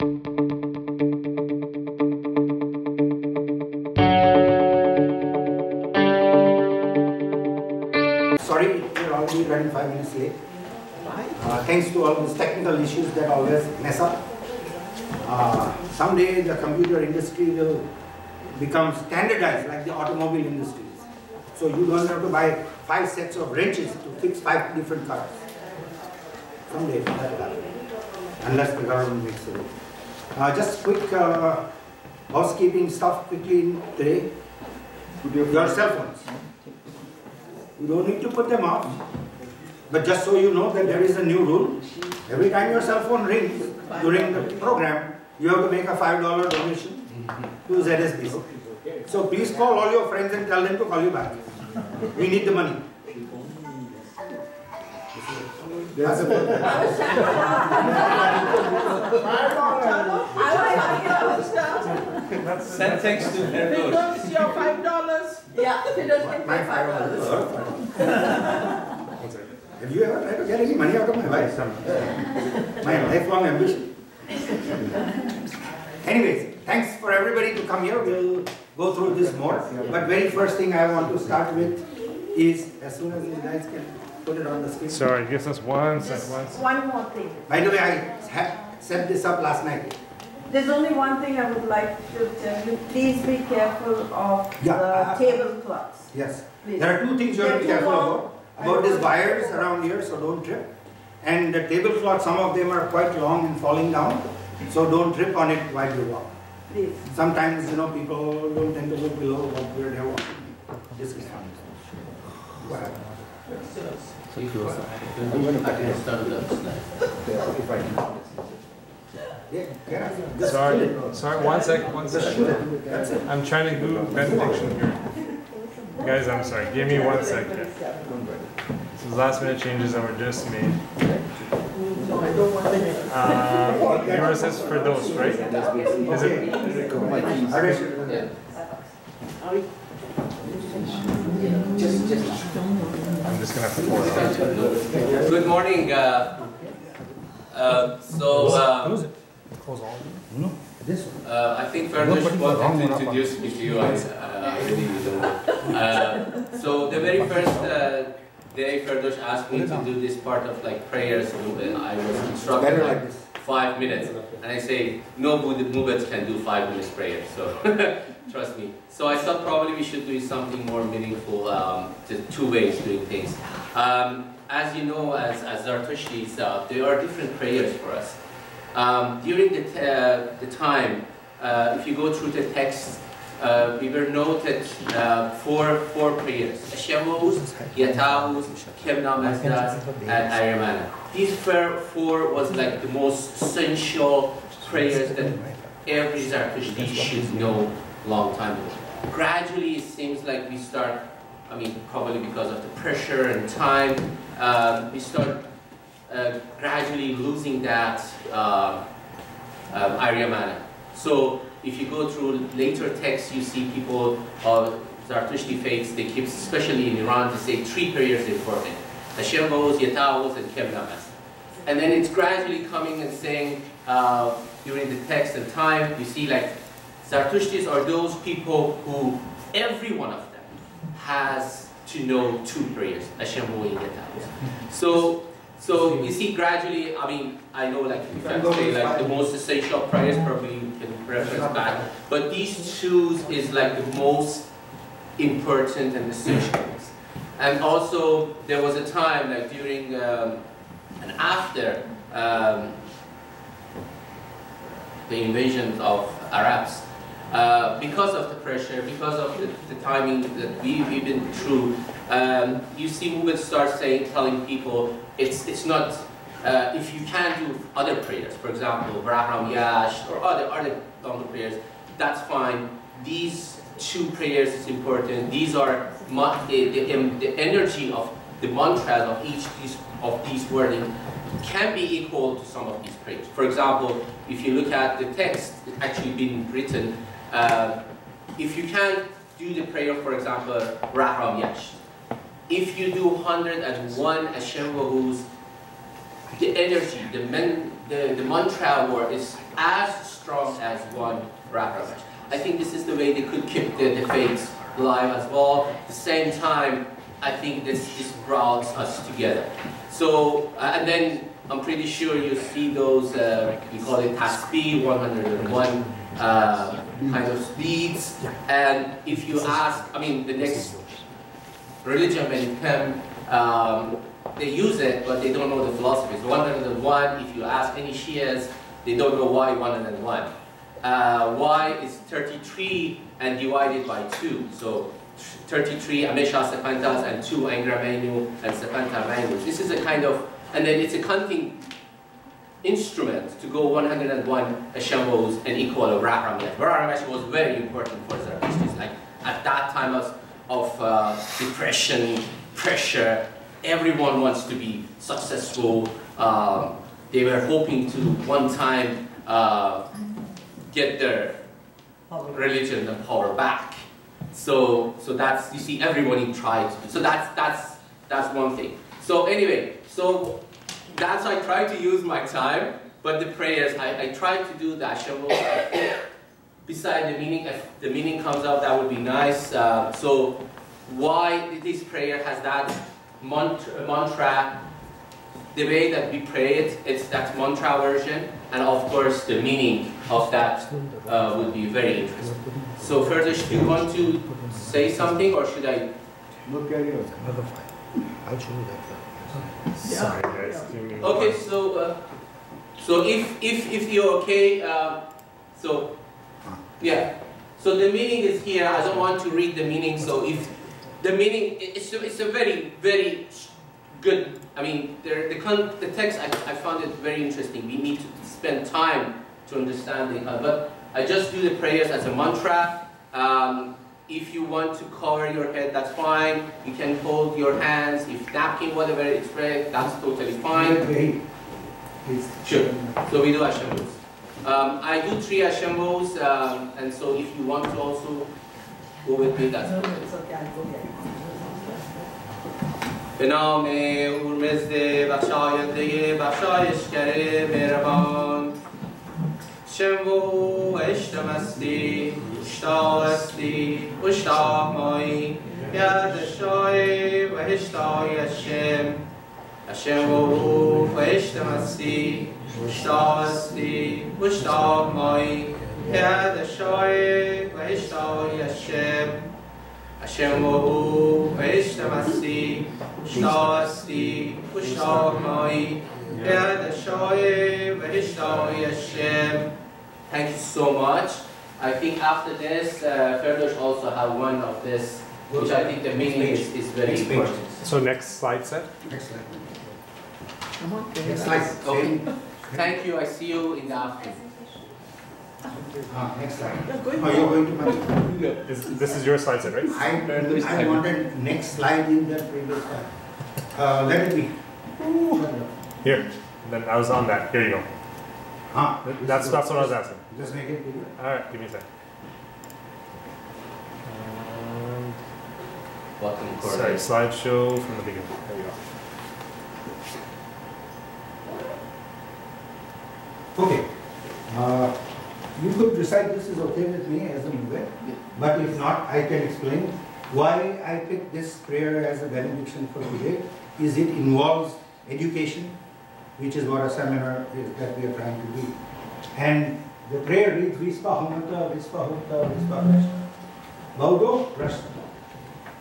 Sorry, we're already running five minutes late. Uh, thanks to all these technical issues that always mess up. Uh, someday the computer industry will become standardized like the automobile industry. So you don't have to buy five sets of wrenches to fix five different cars. Someday that will happen, unless the government makes it. Uh, just quick uh, housekeeping stuff quickly today. Your cell phones. You don't need to put them off. But just so you know that there is a new rule, every time your cell phone rings during the program, you have to make a $5 donation to ZSBC. So please call all your friends and tell them to call you back. We need the money. That's Send text to Erdogan. Because your five dollars. Yeah, if you don't get My paid five dollars. $5. Have you ever tried to get any money out of my wife? My lifelong ambition. Anyways, thanks for everybody to come here. We'll go through this more. But very first thing I want to start with is, as soon as you guys can put it on the screen. Sorry, give us one sec, one sec. One more thing. By the way, I set this up last night. There's only one thing I would like to tell you. Please be careful of Yeah, uh, the tablecloths. Yes. Please. There are two things you have to be careful long. about. About these wires around here, so don't trip. And the tablecloth, some of them are quite long and falling down, so don't trip on it while you walk. Please. Sometimes, you know, people don't tend to look below what where they're walking. This is fun. Go ahead. Yeah, get out. Just shoot Sorry, it. sorry, one sec, one sec. shoot it. That's it. I'm trying to do benediction here. Guys, I'm sorry, give me one sec here. This is last minute changes that were just made. Uh, yours is for those, right? Is it? Harish, I'm just gonna have to pour it on. Good morning. Uh, uh, so uh, Close all. This one. uh, I think Ferdish wanted to introduce me to you. I, uh, I really don't. Uh, so the very first uh, day Ferdosh asked me to do this part of like prayers, and I was instructed Better like like five minutes, and I say no movements can do five minutes prayer. So trust me. So I thought probably we should do something more meaningful, um, two ways doing things. Um, as you know, as, as Zartushtis, uh, there are different prayers for us. Um, during the, uh, the time, uh, if you go through the text, uh, we were noted uh, four, four prayers. Shemos, Yatahus, Kemna Mazdas, and Aramana. These four, was like the most essential prayers that every Zartushti should know long time ago. Gradually, it seems like we start, I mean, probably because of the pressure and time, um, we start uh, gradually losing that uh, Aryamana. So if you go through later texts, you see people of Zarathushtri faiths, they keep, especially in Iran, they say three are important. Hashemos, Yatavos, and Kemnamas. And then it's gradually coming and saying, uh, during the text and time, you see like Zaratushtis are those people who, every one of them, has to know two prayers, and Yatavos. So, so you see gradually, I mean, I know like if I say like the most essential prayers probably you can reference back, but these two is like the most important and essential. And also there was a time like during um, and after um, the invasion of Arabs, uh, because of the pressure, because of the, the timing that we, we've been through, um, you see movements start saying, telling people it's, it's not, uh, if you can do other prayers, for example, Bahram Yasht or other, other longer prayers, that's fine. These two prayers is important. These are the, the, the energy of the mantras of each of these wording can be equal to some of these prayers. For example, if you look at the text actually being written, uh, if you can't do the prayer, for example, Bahram Yasht, if you do 101 Hashem Wahus, the energy, the, men, the, the mantra word is as strong as one Ram Ramesh. I think this is the way they could keep the, the faith alive as well. At the same time, I think this, this brought us together. So, uh, and then I'm pretty sure you see those, uh, we call it tasbih, 101 uh, kind of speeds. And if you ask, I mean, the next religion when it come, um, they use it, but they don't know the philosophies. 101, if you ask any Shias, they don't know why 101. Uh, y is 33 and divided by 2. So 33 Amesha Sepantas and 2 Angra Mainu and Sepanta Mainu. This is a kind of, and then it's a counting instrument to go 101 Ashambos and equal a Ramesh. Ramesh was very important for Zarathustrians. Like at that time of, of uh, depression, pressure, everyone wants to be successful. Um, they were hoping to one time uh, get their religion and power back. So, so that's you see everybody tried. So that's that's that's one thing. So anyway, so that's I try to use my time, but the prayers I, I try to do the Ashambo. Beside the meaning, if the meaning comes out, that would be nice. Uh, so why this prayer has that mantra, mantra, the way that we pray it, it's that mantra version, and of course the meaning of that uh, would be very interesting. So further, do you want to say something, or should I? No carry on. I'll show you that. Sorry, guys. Okay, so uh, so if if if you're okay, uh, so yeah. So the meaning is here. I don't want to read the meaning. So if the meaning, it's a, it's a very very good. I mean, the the, con- the text I, I found it very interesting. We need to spend time to understand it. Uh, but I just do the prayers as a mantra. Um, if you want to cover your head, that's fine. You can hold your hands. If napkin, whatever it's spread, that's totally fine. Wait, please. Sure. So we do Ashambos. Um, I do three Ashambos, um, and so if you want to also go with me, that's okay. به نام اورمزد بخشاینده بخشایشگر مهربان شمبوه اشتمستی اشتاه استی اشتاه مایی. یاد الشای و اشتای الشم الشمبوه فاشتمستی اشتاه استی اشتاه مایی. یاد الشای و اشتای الشم الشمبوه فاشتمستی اشتاه استی اشتاه مایی. یاد الشای و اشتای الشم Thank you so much. I think after this, uh, Ferdosh also have one of this, which I think the meaning is, is very Next page. important. So next slide set. Next slide. I'm okay. Next slide. Okay. Thank you. I see you in the afternoon. Ah, next slide. You're going Oh, you're going to my. Is, this is your slide set, right? I, I wanted next slide in the previous slide. Uh, let it be. Here. Then I was on that. Here you go. Ah, That's that's what I was asking. Just make it bigger. All right, give me a sec. Um, Bottom sorry, slideshow from the beginning. There you go. Okay. Uh, you could decide this is okay with me as a mover, but if not, I can explain why I picked this prayer as a benediction for today. Is it involves education, which is what a seminar is that we are trying to do. And the prayer reads Vispa Hamata, Vispa Hutta, Vispa Prashna. Baudo Prashna.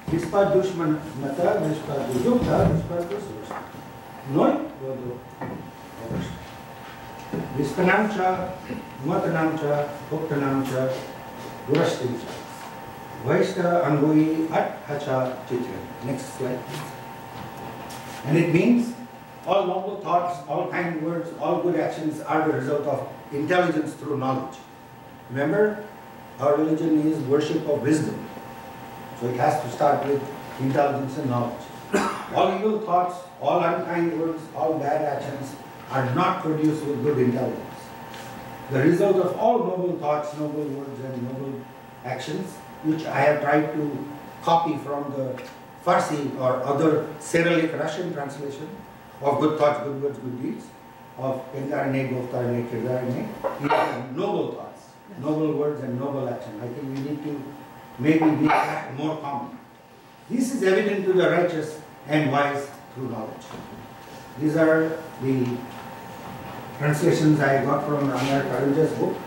Vispa Dushman Mata, Vispa Dujukta, Vispa Dusrashna. Noi Baudo Prashna. Vispanam cha, Matanam cha, Bhuktanam cha, Durashtim cha. Vaishta Angui At Hacha Chitra. Next slide. please. And it means all noble thoughts, all kind words, all good actions are the result of intelligence through knowledge. Remember, our religion is worship of wisdom. So it has to start with intelligence and knowledge. All evil thoughts, all unkind words, all bad actions are not produced with good intelligence. The result of all noble thoughts, noble words, and noble actions, which I have tried to copy from the Farsi or other Cyrillic Russian translation of good thoughts, good words, good deeds, of Kendarine, Goftarine, Kirdarine, he has noble thoughts, noble words and noble action. I think we need to maybe make that more common. This is evident to the righteous and wise through knowledge. These are the translations I got from Ramiyar Karanjia's book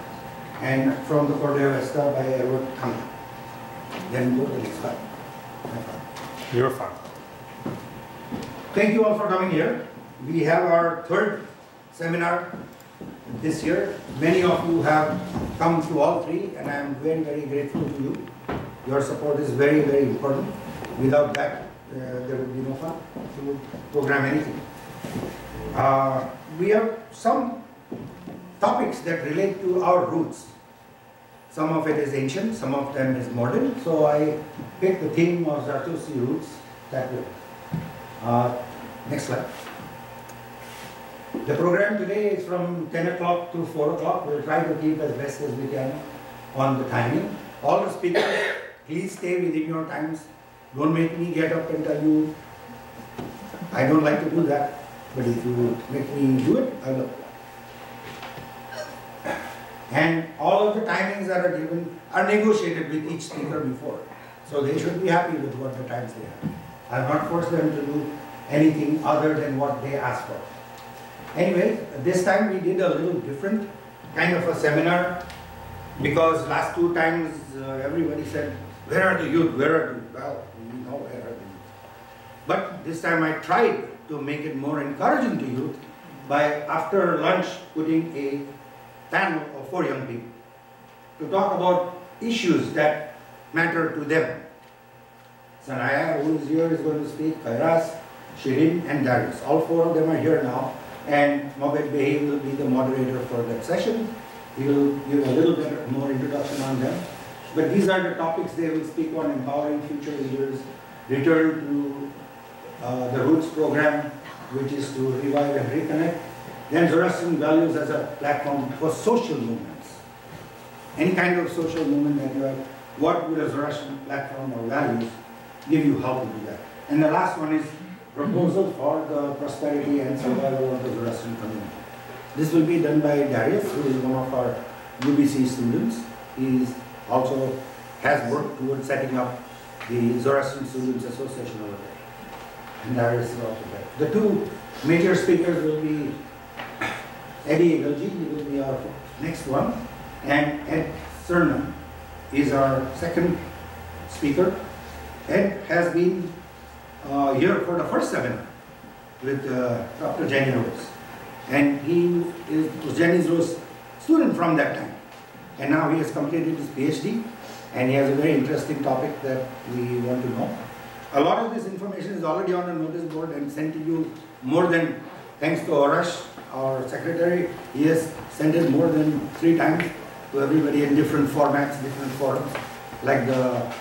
and from the Khordeh Avesta by Ervad Kanga. Then go to the next slide. You're fine. Thank you all for coming here. We have our third seminar this year. Many of you have come to all three and I am very, very grateful to you. Your support is very, very important. Without that, uh, there would be no fun to program anything. Uh, we have some topics that relate to our roots. Some of it is ancient, some of them is modern. So I picked the theme of Zarathustra roots that way. Uh, next slide. The program today is from 10 o'clock to 4 o'clock. We'll try to keep as best as we can on the timing. All the speakers, please stay within your times. Don't make me get up and tell you. I don't like to do that, but if you make me do it, I will. And all of the timings that are given are negotiated with each speaker before. So they should be happy with what the times they have. I have not forced them to do anything other than what they asked for. Anyway, this time we did a little different kind of a seminar because last two times uh, everybody said, where are the youth, where are the, well, we know where are the youth. But this time I tried to make it more encouraging to youth by after lunch putting a panel of four young people to talk about issues that matter to them. Sanaya, who is here, is going to speak, Kairas, Shirin, and Darius. All four of them are here now, and Mobed Behi will be the moderator for that session. He will give a little bit more introduction on them. But these are the topics they will speak on empowering future leaders, return to uh, the Roots program, which is to revive and reconnect. Then Zoroastrian values as a platform for social movements. Any kind of social movement that you have, what would a Zoroastrian platform or values give you how to do that? And the last one is proposal for the prosperity and survival of the Zoroastrian community. This will be done by Darius, who is one of our UBC students. He also has worked towards setting up the Zoroastrian Students Association over there. And Darius is also there. The two major speakers will be Eddie Egalji, he will be our next one, and Ed Cernan is our second speaker. Ed has been uh, here for the first seminar with uh, Dr. Jenny Rose. And he is, was Jenny Rose's student from that time. And now he has completed his PhD and he has a very interesting topic that we want to know. A lot of this information is already on the notice board and sent to you more than, thanks to Arash, our secretary, he has sent it more than three times to everybody in different formats, different forums, like the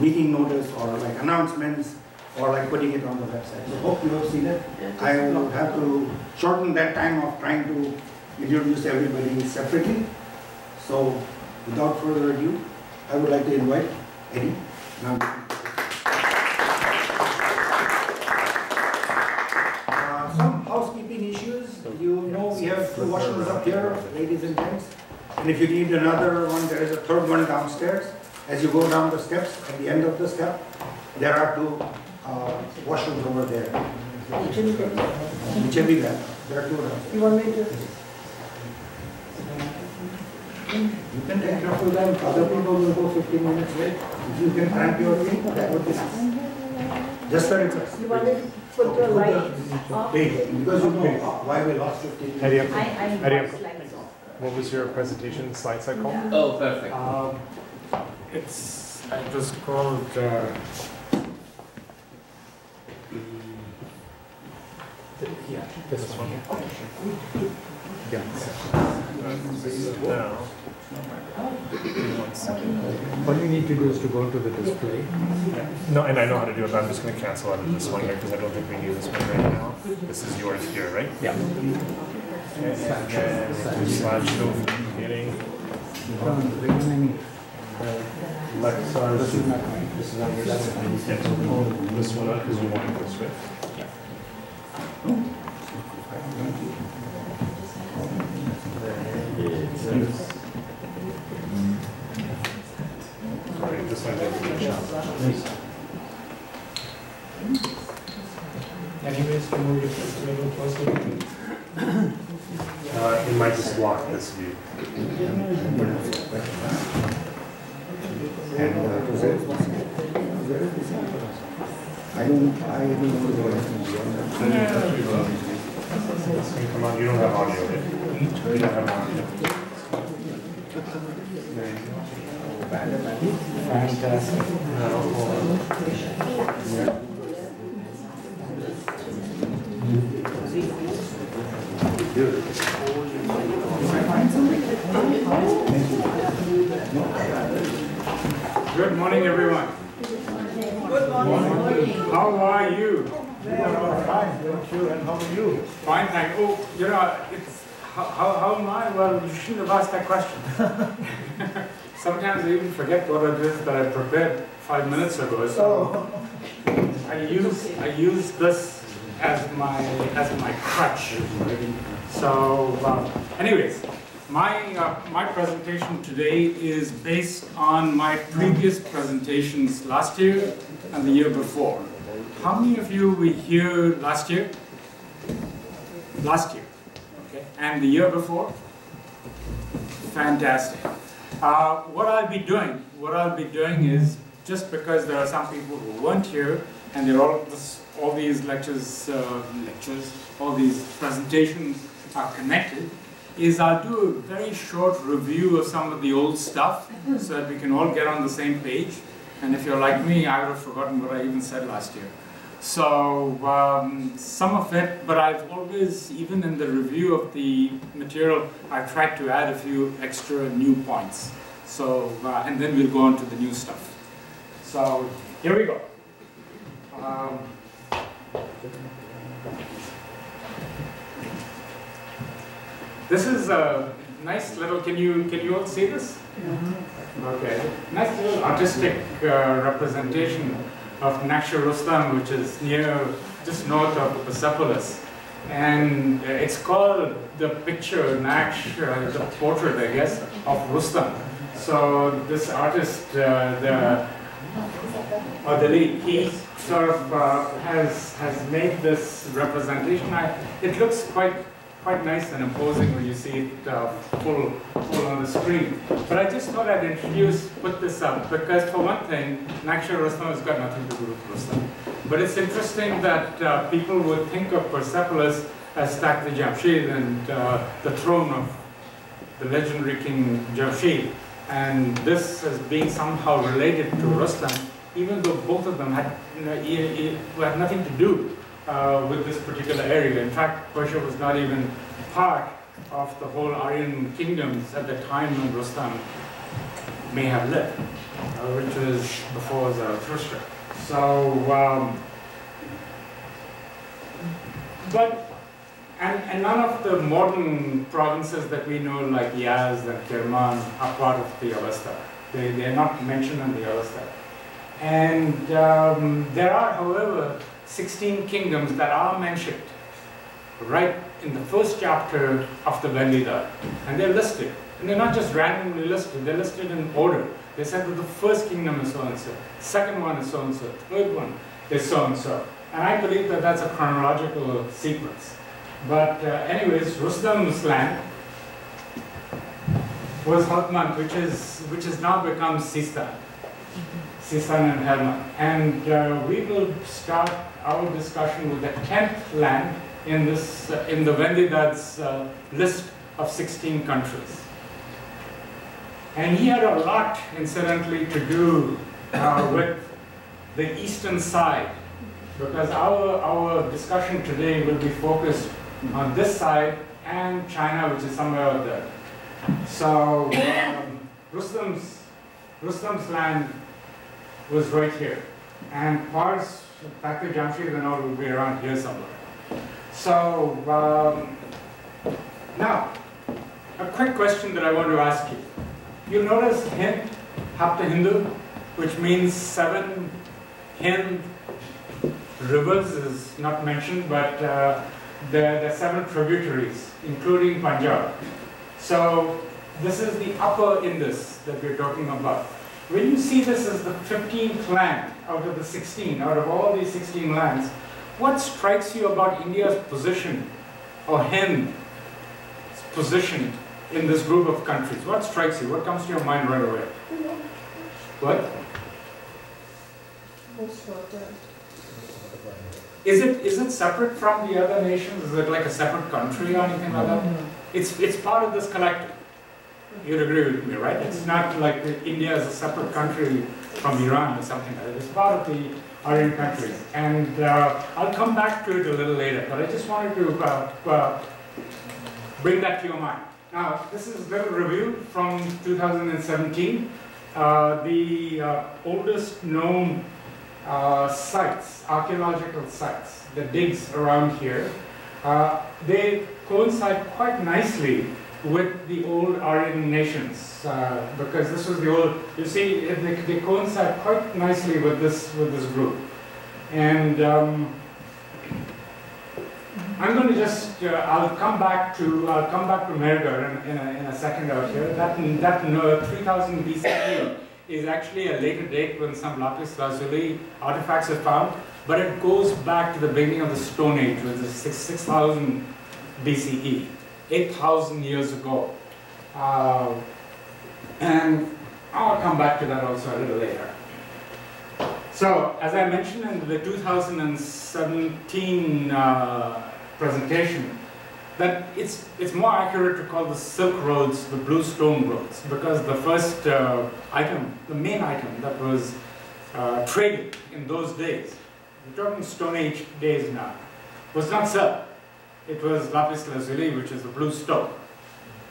meeting notice or like announcements or like putting it on the website. So hope you have seen it. I will have to shorten that time of trying to introduce everybody separately. So without further ado, I would like to invite Eddie. Now, uh, some housekeeping issues. You know we have two washrooms up here, ladies and gents. And if you need another one, there is a third one downstairs. As you go down the steps, at the end of the step, there are two uh, washrooms over there. Which will be there. There are two downstairs. You want me to? You can take roughly them, other people will go fifteen minutes late. If you can crank your thing, that would be nice. Just a request. You want me to put your light off? Wait, because you know why we lost fifteen Eddie, minutes. I, I Eddie, watch lights off. what was your presentation slide set called? Yeah. Oh, perfect. Um, it's, it was called, uh, Yeah, this one. Yeah. no. All you need to do is to go to the display. No, and I know how to do it, but I'm just gonna cancel out of this one here, because I don't think we need this one right now. This is yours here, right? Yeah. And then slideshow from the beginning. From the beginning, uh, Lexar, this is this is your left. Yeah, this one out, because we want to go swift. Sorry, this up. Anyways, can we just a little closer? Uh, it might just block this view. And uh, to there is there is this I don't, I don't want to go anything beyond that. Come on, you don't have audio. You don't have audio. Fantastic. No, hold on. Good morning, everyone. Good morning. How are you? Fine, thank you, and how are you? Fine, thank you. Oh, you know, it's, how, how how am I? Well, you shouldn't have asked that question. Sometimes I even forget what it is that I prepared five minutes ago, so I use, I use this as my, as my crutch. So, uh, anyways, my, uh, my presentation today is based on my previous presentations last year and the year before. How many of you were here last year? Last year, okay, and the year before? Fantastic. Uh, what I'll be doing, what I'll be doing is, just because there are some people who weren't here, and there are all, this, all these lectures, uh, lectures, all these presentations are connected, is I'll do a very short review of some of the old stuff, so that we can all get on the same page. And if you're like me, I would have forgotten what I even said last year. So um, some of it, but I've always, even in the review of the material, I've tried to add a few extra new points. So, uh, and then we'll go on to the new stuff. So here we go. Um, this is a nice little, can you, can you all see this? Okay, nice little artistic uh, representation of Naksha Rustam, which is near, just north of Persepolis. And uh, it's called the picture, Naksh, uh, the portrait, I guess, of Rustam. So this artist, uh, the, lead, he sort of uh, has, has made this representation. I, it looks quite quite nice and imposing when you see it uh, full, full on the screen. But I just thought I'd introduce, put this up, because for one thing, Naksha Rustam has got nothing to do with Rustam. But it's interesting that uh, people would think of Persepolis as Takht Jamshid and uh, the throne of the legendary king Jamshid. And this as being somehow related to Rustam, even though both of them had, you know, had nothing to do uh, with this particular area. In fact, Persia was not even part of the whole Aryan kingdoms at the time when Rustam may have lived, uh, which was before Zarathustra. So, um, but, and, and none of the modern provinces that we know, like Yazd and Kerman, are part of the Avesta. They, they are not mentioned in the Avesta. And um, there are, however, 16 kingdoms that are mentioned right in the first chapter of the Vendidad. And they're listed. And they're not just randomly listed, they're listed in order. They said that the first kingdom is so and so, second one is so and so, third one is so and so. And I believe that that's a chronological sequence. But, uh, anyways, Rustam's land was Hatman, which, is, which has now become Sistan. Sistan and Helmand. And uh, we will start our discussion with the 10th land in, this, uh, in the Vendidad's uh, list of 16 countries. And he had a lot, incidentally, to do uh, with the eastern side, because our, our discussion today will be focused on this side and China, which is somewhere out there. So um, Rustam's, Rustam's land was right here. And Pars, Takht Jamshid and all will be around here somewhere. So, um, now, a quick question that I want to ask you. You notice Hind, Hapta Hindu, which means seven Hind rivers is not mentioned, but uh, there are seven tributaries, including Punjab. So this is the upper Indus that we're talking about. When you see this as the 15th land out of the 16, out of all these 16 lands, what strikes you about India's position or Hind's position in this group of countries? What strikes you? What comes to your mind right away? What? Is it is it separate from the other nations? Is it like a separate country or anything like that? Mm-hmm. It's it's part of this collective. You'd agree with me, right? It's not like India is a separate country from Iran or something like that. It's part of the Aryan countries. And uh, I'll come back to it a little later, but I just wanted to uh, uh, bring that to your mind. Now, this is a little review from 2017. Uh, the uh, oldest known uh, sites, archaeological sites, the digs around here, they coincide quite nicely with the old Aryan nations uh, because this was the old. You see, they, they, coincide quite nicely with this with this group, and um, I'm going to just. Uh, I'll come back to. I'll come back to Mehrgarh in, in, a, in a second out here. That that uh, 3000 BCE is actually a later date when some lapis lazuli artifacts are found, but it goes back to the beginning of the Stone Age, which is 6000 BCE. 8,000 years ago. Uh, and I'll come back to that also a little later. So, as I mentioned in the 2017 uh, presentation, that it's, it's more accurate to call the Silk Roads the Blue Stone Roads because the first uh, item, the main item that was uh, traded in those days, we're talking Stone Age days now, was not silk it was lapis lazuli, which is a blue stone.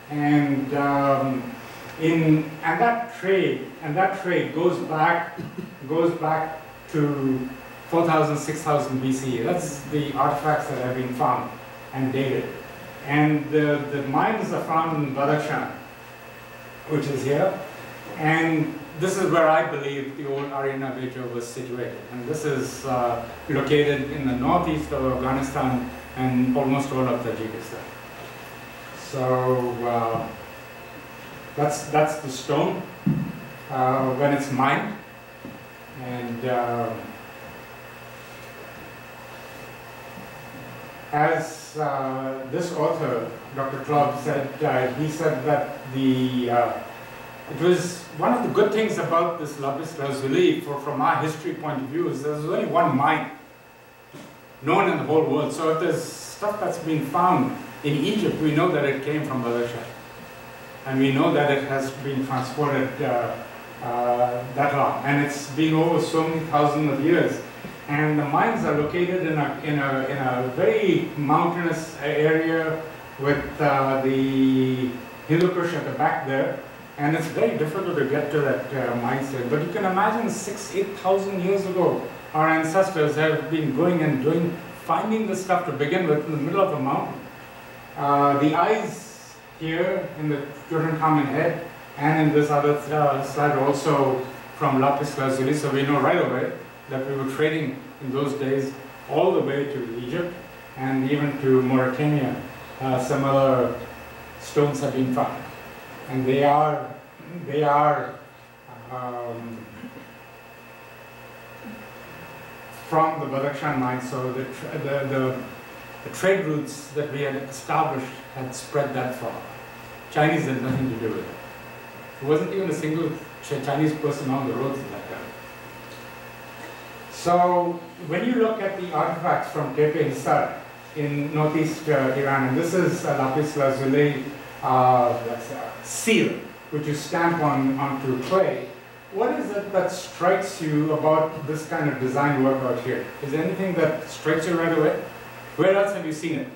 And um, in and that trade and that trade goes back goes back to 4,000, 6,000 BCE. That's the artifacts that have been found and dated. And the, the mines are found in Badakhshan, which is here. And this is where I believe the old Airyana Vaejah was situated. And this is uh, located in the northeast of Afghanistan and almost all of Tajikistan. So uh, that's that's the stone uh, when it's mined, and uh, as uh, this author, Dr. Klobb, said, uh, he said that the uh, it was one of the good things about this lapis lazuli, for, from our history point of view, is there's only one mine known in the whole world. So if there's stuff that's been found in Egypt, we know that it came from Badakhshan. And we know that it has been transported uh, uh, that long. And it's been over so many thousands of years. And the mines are located in a, in a, in a very mountainous area with uh, the Hindu Kush at the back there. And it's very difficult to get to that uh, mine site. But you can imagine six, 8,000 years ago, our ancestors have been going and doing, finding the stuff to begin with in the middle of a mountain. Uh, the eyes here in the Tutankhamun head and in this other uh, slide also from lapis lazuli, so we know right away that we were trading in those days all the way to Egypt and even to Mauritania. Uh, similar stones have been found, and they are they are um, from the Badakhshan mine, so the, the, the, the, trade routes that we had established had spread that far. Chinese had nothing to do with it. There wasn't even a single Chinese person on the roads at that time. So when you look at the artifacts from Tepe Hisar in northeast uh, Iran, and this is a lapis lazuli uh, seal, which you stamp on onto clay, what is it that strikes you about this kind of design work out here? Is there anything that strikes you right away? Where else have you seen it?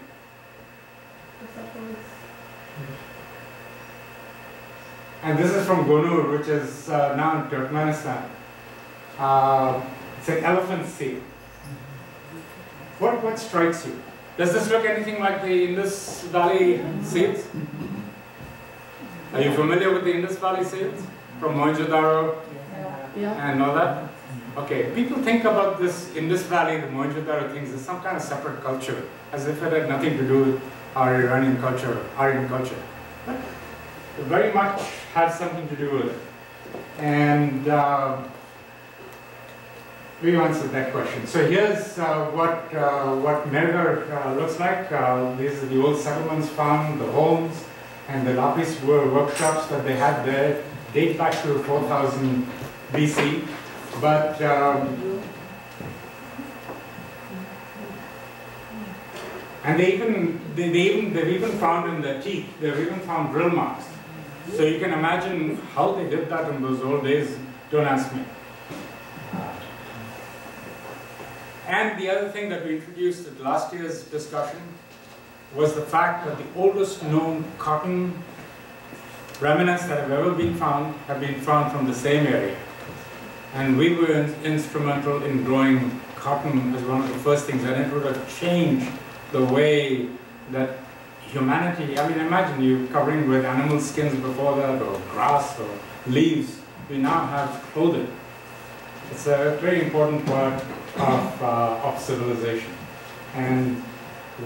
And this is from Gonur, which is uh, now in Turkmenistan. Uh, it's an elephant seal. What, what strikes you? Does this look anything like the Indus Valley seals? Are you familiar with the Indus Valley seals? From Mohenjo-Daro Yeah. and all that? Okay, people think about this Indus Valley, the Mohenjo-Daro things as some kind of separate culture, as if it had nothing to do with our Iranian culture, Aryan culture. But very much has something to do with it. And uh, we answered that question. So here's uh, what uh, what Mehrgarh uh, looks like. Uh, these are the old settlements found, the homes, and the lapis were workshops that they had there date back to 4000 BC. But um, and they even they, they even they've even found in the teeth they've even found drill marks. So you can imagine how they did that in those old days. Don't ask me. And the other thing that we introduced at last year's discussion was the fact that the oldest known cotton remnants that have ever been found have been found from the same area. And we were in- instrumental in growing cotton as one of the first things, and it would have changed the way that humanity, I mean, imagine you covering with animal skins before that, or grass, or leaves. We now have clothing. It's a very important part of, uh, of civilization. And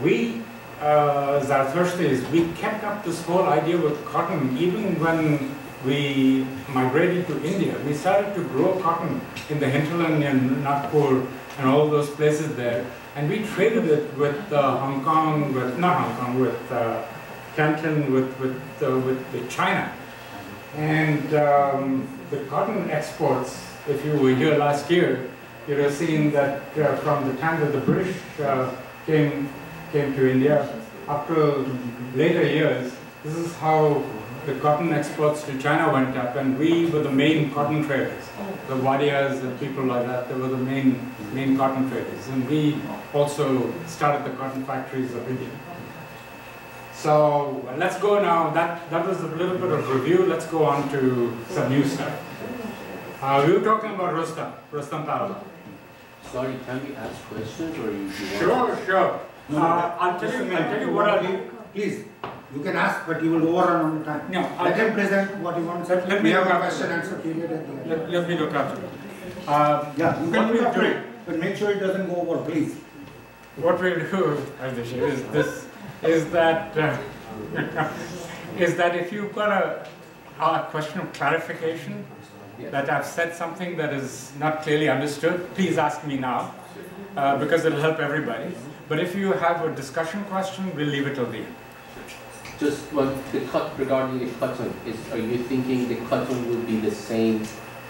we, uh, is we kept up this whole idea with cotton even when we migrated to India. We started to grow cotton in the hinterland in Nagpur and all those places there. And we traded it with uh, Hong Kong, with, not Hong Kong, with uh, Canton, with, with, uh, with, China. And um, the cotton exports, if you were here last year, you would have seen that uh, from the time that the British uh, came, came to India after later years, this is how the cotton exports to China went up, and we were the main cotton traders. The Wadias and people like that, they were the main, main cotton traders. And we also started the cotton factories of India. So let's go now, that, that was a little bit of review, let's go on to some new stuff. Uh, we were talking about Rustam, Rustam Talaba. Sorry, can we ask questions or you? Sure, sure. No, Uh, I'll tell you. I'll tell you what I'll do. Please, you can ask, but you will overrun on the time. No, I'll Let him present what he wants. Let- let We me have a question answer period at the end. Let, let me look after it. Um, Yeah, you can look after do- it, but make sure it doesn't go over, please. What we'll do, Ardish, is this, is that, uh, is that if you've got a, a question of clarification, that I've said something that is not clearly understood, please ask me now, uh, because it'll help everybody. But if you have a discussion question, we'll leave it till the end. Just one, the cut regarding the cotton, is, are you thinking the cotton will be the same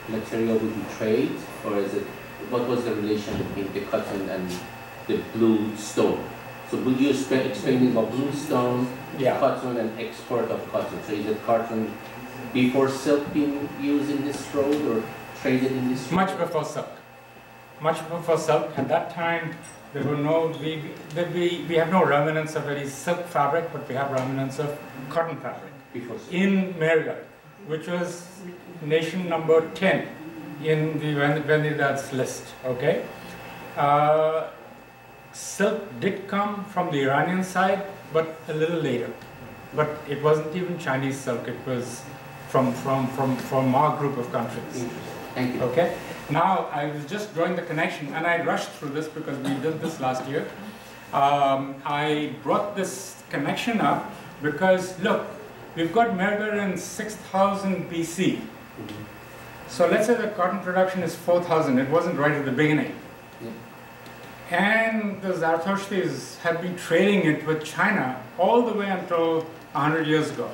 material will be trade? Or is it, what was the relation between the cotton and the blue stone? So would you explain, explaining about blue stone, cotton and export of cotton? So is it cotton before silk being used in this road or traded in this? road? Much before silk. Much before silk. At that time, there were no, we, we, we- have no remnants of any silk fabric, but we have remnants of cotton fabric. In Maryland, which was nation number 10 in the Ven- list, okay? Uh, silk did come from the Iranian side, but a little later. But it wasn't even Chinese silk, it was from, from, from, from our group of countries. Thank you. Okay, now I was just drawing the connection and I rushed through this because we did this last year. Um, I brought this connection up because look, we've got Mehrgarh in 6000 BC. So let's say the cotton production is 4000, it wasn't right at the beginning. And the Zarathushtis had been trading it with China all the way until 100 years ago.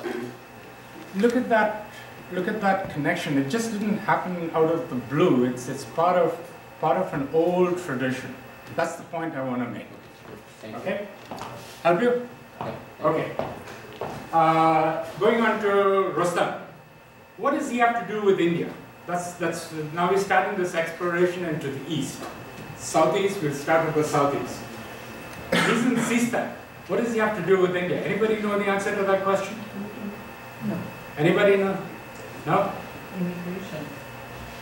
Look at that, look at that connection. It just didn't happen out of the blue. It's, it's part, of, part of an old tradition. That's the point I want to make. Thank you. Okay? Help you? Yeah. Okay. Uh, going on to Rustam. What does he have to do with India? That's, that's, now we're starting this exploration into the east. Southeast, we'll start with the southeast. He's in Sistan. What does he have to do with India? Anybody know the answer to that question? No. Anybody know? No? Immigration,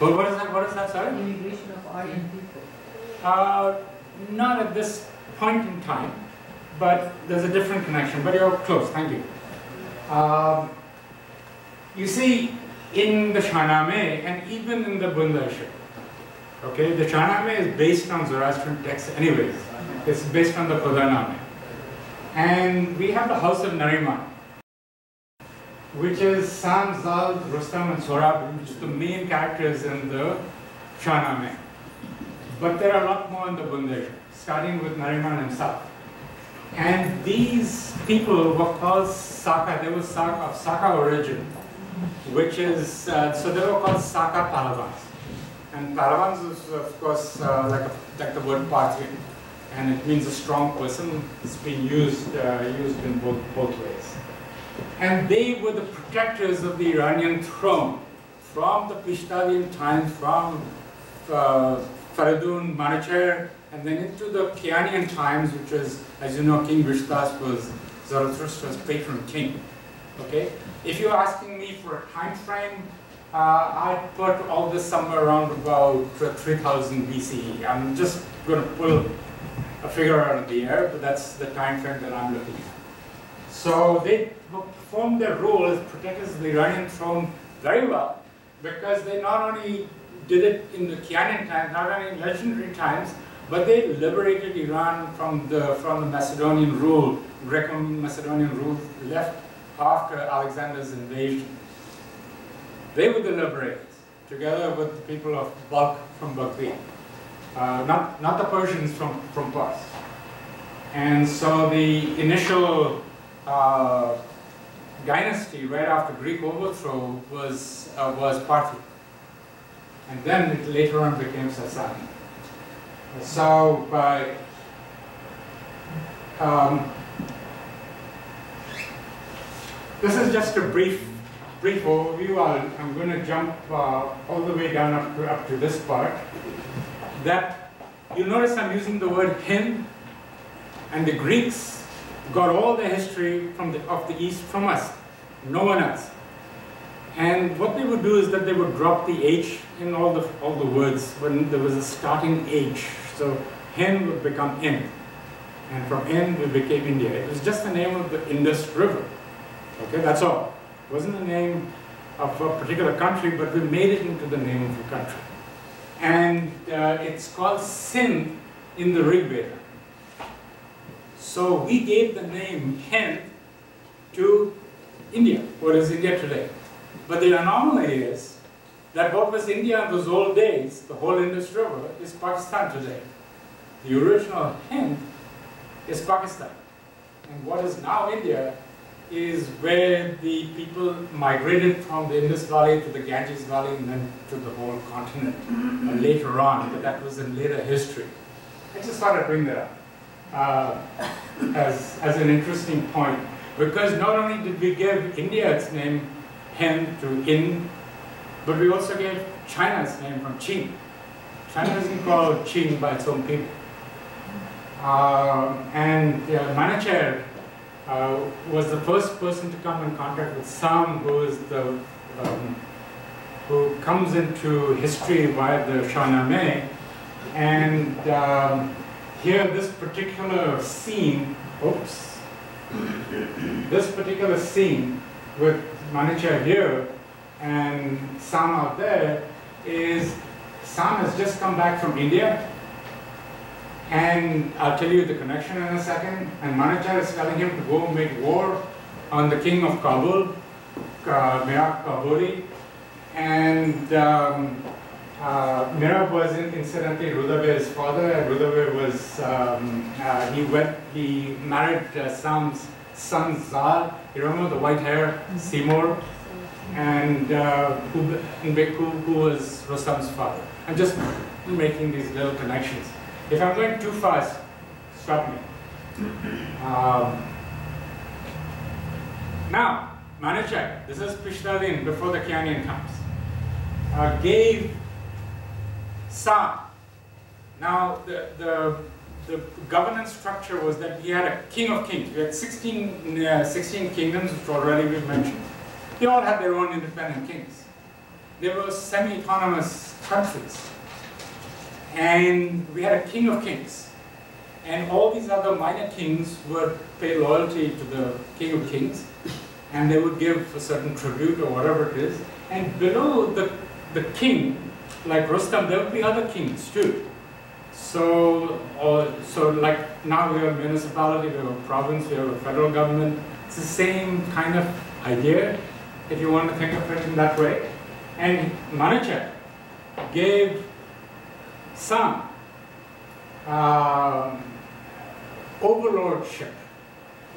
Well, what is that, what is that, sorry? immigration of Aryan people. Uh, not at this point in time, but there's a different connection, but you're close, thank you. Um, you see, in the Shahnameh and even in the Bundahishn, okay, the Shahnameh is based on Zoroastrian texts anyways. It's based on the Khudanameh. And we have the house of Nariman. Which is Sam, Zal, Rustam, and Sohrab, which are the main characters in the Shahnameh. But there are a lot more in the Bundesh, starting with Nariman himself. And these people were called Saka, they were Saka, of Saka origin, which is, uh, so they were called Saka Palavans. And Palavans is, of course, uh, like, a, like the word Parthian, and it means a strong person. It's been used, uh, used in both, both ways. And they were the protectors of the Iranian throne from the Pishdadian times, from uh, Faridun, Manucher, and then into the Kianian times, which was, as you know, King Vishtas was Zarathustra's patron king. Okay? If you're asking me for a time frame, uh, I put all this somewhere around about 3000 BCE. I'm just going to pull a figure out of the air, but that's the time frame that I'm looking at. So they performed their role as protectors of the Iranian throne very well, because they not only did it in the Kianian times, not only in legendary times, but they liberated Iran from the, from the Macedonian rule, Greco-Macedonian rule left after Alexander's invasion. They were the liberators, together with the people of Balkh from Baghdad. Uh, not, not the Persians from, from Pars. And so the initial uh, dynasty right after Greek overthrow was, uh, was Parthian. And then it later on became Sasani. So by um, this is just a brief brief overview. i am going to jump uh, all the way down up to, up to this part. That you notice I'm using the word him, and the Greeks got all the history from the, of the East from us, no one else. And what they would do is that they would drop the H in all the, all the words when there was a starting H. So Hind would become Ind. And from Ind we became India. It was just the name of the Indus River. Okay, that's all. It wasn't the name of a particular country, but we made it into the name of a country. And uh, it's called Sindh in the Rig Veda. So we gave the name Hind to India, what is India today. But the anomaly is that what was India in those old days, the whole Indus River, is Pakistan today. The original Hind is Pakistan. And what is now India is where the people migrated from the Indus Valley to the Ganges Valley and then to the whole continent later on, but that was in later history. I just thought I'd bring that up uh, as, as an interesting point, because not only did we give India its name, Hind to In, but we also gave China its name from Qin. China isn't called Qin by its own people. Uh, and uh, Manucher uh, was the first person to come in contact with Sam, who is the um, who comes into history via the Shahnameh. And um, here, this particular scene, oops, this particular scene with Manucher here and Sam out there is Sam has just come back from India and I'll tell you the connection in a second. And Manucher is telling him to go make war on the king of Kabul, uh, Mirab Kaburi. And um, uh, Mirab was incidentally Rudabeh's father. Rudabeh was, um, uh, he went, he married uh, Sam's son Zal. You remember the white hair, Simurgh? And uh, who, who, who was Rostam's father. I'm just making these little connections. If I'm going too fast, stop me. Um, now, Manucher, this is Pishdadian before the Kianian comes, uh, gave Sa. Now, the, the, the governance structure was that he had a king of kings. We had 16, uh, 16 kingdoms, which already we mentioned. They all had their own independent kings. They were semi-autonomous countries and we had a king of kings. And all these other minor kings would pay loyalty to the king of kings, and they would give a certain tribute or whatever it is. And below the, the king, like Rustam, there would be other kings too. So, or, so like now we have a municipality, we have a province, we have a federal government. It's the same kind of idea. if you want to think of it in that way. And Manucher gave some um, overlordship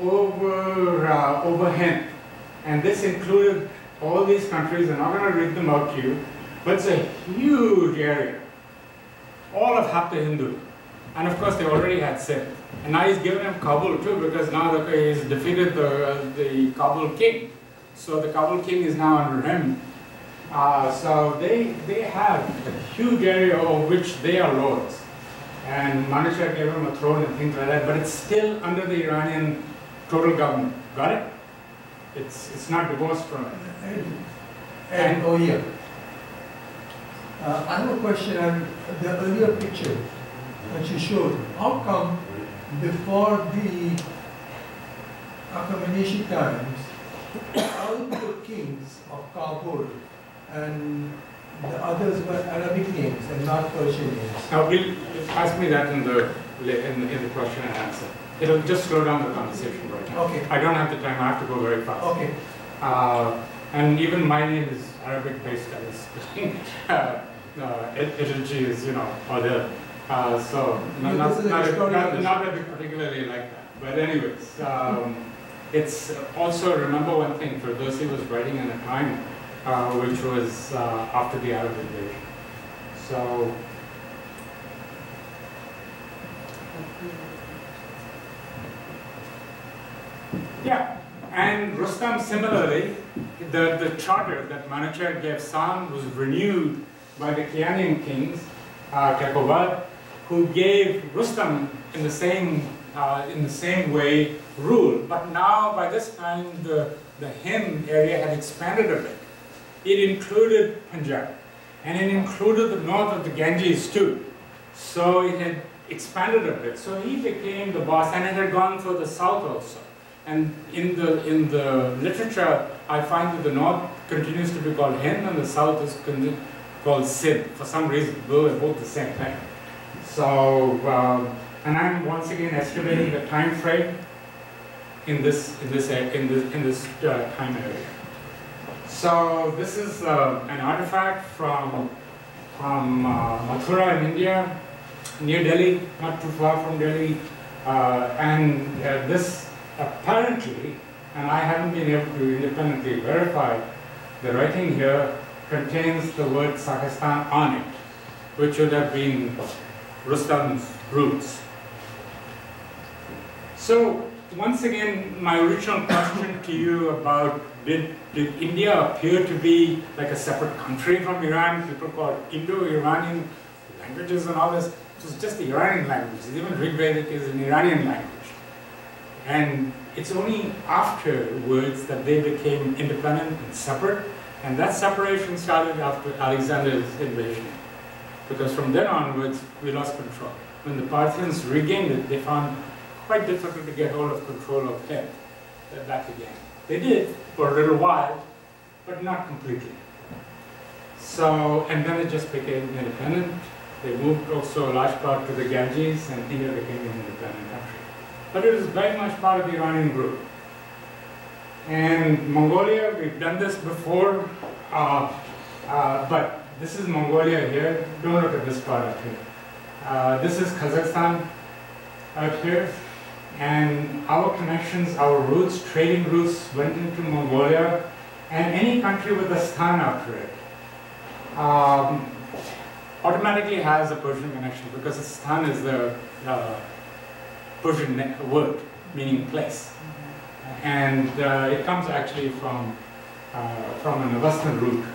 over, uh, over him. And this included all these countries, and I'm not going to read them out to you, but it's a huge area. All of Hapta Hindu. And of course, they already had Sindh. And now he's given him Kabul too, because now the, he's defeated the, the Kabul king. So the Kabul king is now under him. Uh, so they, they have a huge area over which they are lords. And Manucher gave him a throne and things like that, but it's still under the Iranian total government. Got it? It's, it's not divorced from it. And, and, oh yeah. Uh, I have a question on the earlier picture that you showed. How come before the Akhameneshid times, all the kings of Kabul and the others were Arabic names and not Persian names? Now, we'll, ask me that in the, in the, in the question and answer. It'll just slow down the conversation right now. Okay, I don't have the time, I have to go very fast. okay. Uh, and even my name is Arabic based as uh, uh, is, you know, other. Uh, so, not, not, not, not, particularly like that. But, anyways, um, it's also remember one thing Ferdowsi was writing in a time uh, which was uh, after the Arab invasion. So, yeah, and Rustam similarly, the, the charter that Manucher gave Sam was renewed by the Kianian kings, uh, who gave Rustam in the same uh, in the same way rule. But now, by this time, the, the Hind area had expanded a bit. It included Punjab, and it included the north of the Ganges too. So it had expanded a bit. So he became the boss, and it had gone for the south also. And in the in the literature, I find that the north continues to be called Hind, and the south is called Sindh for some reason. Though they're both the same thing. So, um, and I'm once again estimating the time frame in this in this in this in this uh, time area. So this is uh, an artifact from from uh, Mathura in India, near Delhi, not too far from Delhi, uh, and uh, this apparently, and I haven't been able to independently verify, the writing here contains the word Sakistan on it, which would have been Rustam's roots. So, once again, my original question to you about did, did India appear to be like a separate country from Iran? People call it Indo-Iranian languages and all this. It was just the Iranian language. Even Rigvedic is an Iranian language. And it's only afterwards that they became independent and separate. And that separation started after Alexander's invasion. Because from then onwards, we lost control. When the Parthians regained it, they found quite difficult to get hold of control of it uh, back again. They did for a little while, but not completely. So, and then it just became independent. They moved also a large part to the Ganges, and India became an independent country. But it is very much part of the Iranian group. And Mongolia, we've done this before, uh, uh, but this is Mongolia here. Don't look at this part up here. Uh, this is Kazakhstan out here. And our connections, our roots, trading routes went into Mongolia and any country with a stan after it um, automatically has a Persian connection because stan is the uh, Persian word meaning place. And uh, it comes actually from, uh, from an Avestan root.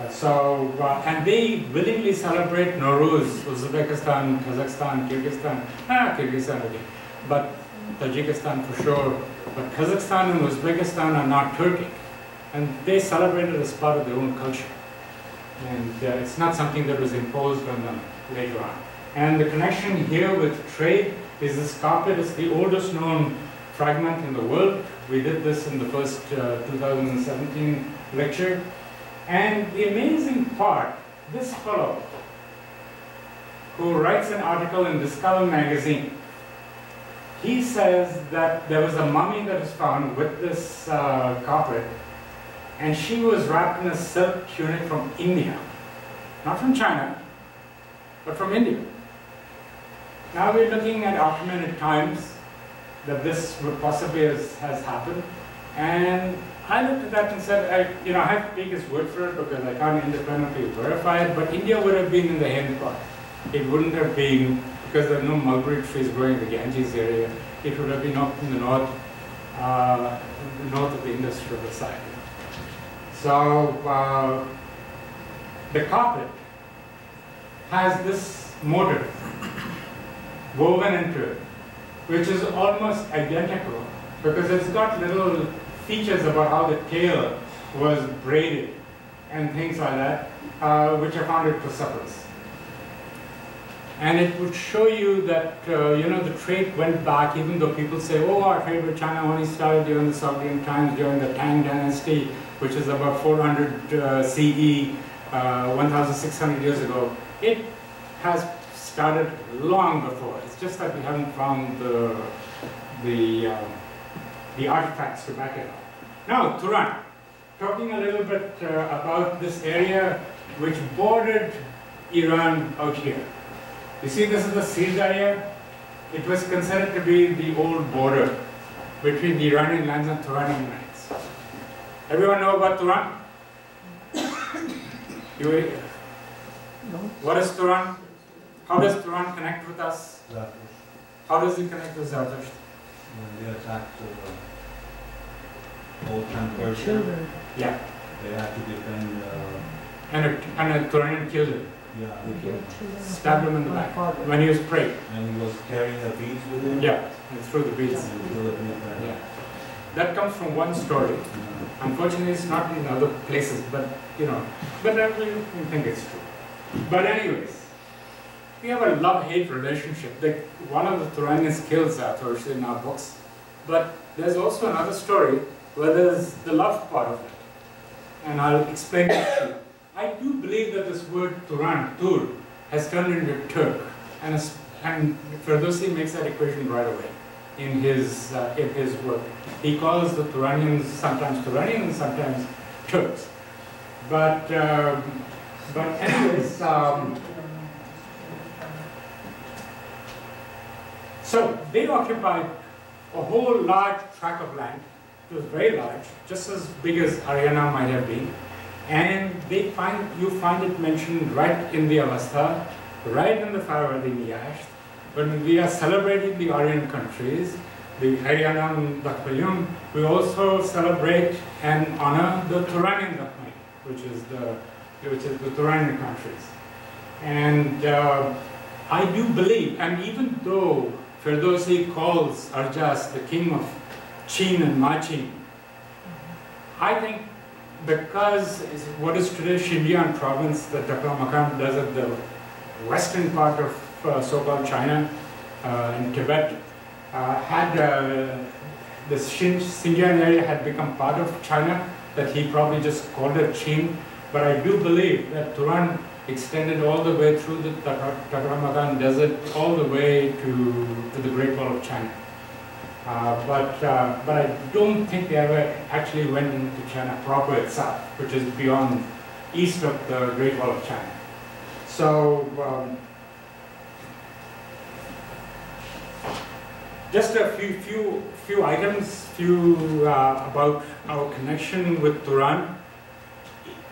Uh, so, uh, and they willingly celebrate Nowruz, Uzbekistan, Kazakhstan, Kyrgyzstan, ah, Kyrgyzstan again, but Tajikistan for sure. But Kazakhstan and Uzbekistan are not Turkic, and they celebrate it as part of their own culture. And uh, it's not something that was imposed on them later on. And the connection here with trade is this carpet is the oldest known fragment in the world. We did this in the first uh, 2017 lecture. And the amazing part, this fellow who writes an article in Discover magazine, he says that there was a mummy that was found with this uh, carpet, and she was wrapped in a silk tunic from India, not from China, but from India. Now we're looking at Ottoman times that this would possibly has, has happened, and I looked at that and said, I, you know, I have to take his word for it because I can't independently verify it, but India would have been in the Hind part. It wouldn't have been, because there are no mulberry trees growing in the Ganges area, it would have been up in the north, uh, north of the Indus River side. So, uh, the carpet has this motif woven into it, which is almost identical because it's got little features about how the tail was braided and things like that, uh, which I found it Persepolis. And it would show you that, uh, you know, the trade went back, even though people say, oh, our trade with China only started during the Sogdian times, during the Tang dynasty, which is about 400 uh, CE, uh, 1,600 years ago. It has started long before. It's just that we haven't found the, the, um, the artifacts to back it up. Now, Turan, talking a little bit uh, about this area which bordered Iran out here. You see, this is the Sird area. It was considered to be the old border between the Iranian lands and Turanian lands. Everyone know about Turan? you, what is Turan? How does Turan connect with us? How does it connect with Zardusht? When they attacked uh, old time Persia, Yeah, they had to defend, uh, and a, and a Turanian killed him, yeah, they killed him. stabbed him in the back when he was praying. and he was carrying the beads with him. Yeah, and threw the beads. And he killed that. Yeah. That comes from one story. Yeah. Unfortunately, it's not in other places, but you know, but I really think it's true. But anyways, we have a love-hate relationship. Like one of the Turanians kills Zathorsh in our books, but there's also another story where there's the love part of it, and I'll explain it to you. I do believe that this word Turan, Tur, has turned into Turk, and, and Ferdowsi makes that equation right away in his uh, in his work. He calls the Turanians sometimes Turanians, sometimes Turks. But um, but anyways, um, so they occupied a whole large tract of land. It was very large, just as big as Airyana might have been. And they find you find it mentioned right in the Avesta, right in the Farvardin Yasht. When we are celebrating the Aryan countries, the Haryanam Dakpalyum, we also celebrate and honor the Turanian Dakmai, which is the which is the Turanian countries. And uh, I do believe, and even though Ferdowsi calls Arjas the king of Chin and Machin, I think because what is today Xinjiang province, the Taklamakan desert, the western part of uh, so-called China uh, and Tibet, uh, had uh, the Xin- Xinjiang area had become part of China, that he probably just called it Qin. But I do believe that Turan extended all the way through the Takra- Taklamakan desert, all the way to, to the Great Wall of China. Uh, but, uh, but I don't think they ever actually went into China proper itself, which is beyond east of the Great Wall of China. So, um, just a few, few, few items, few uh, about our connection with Turan.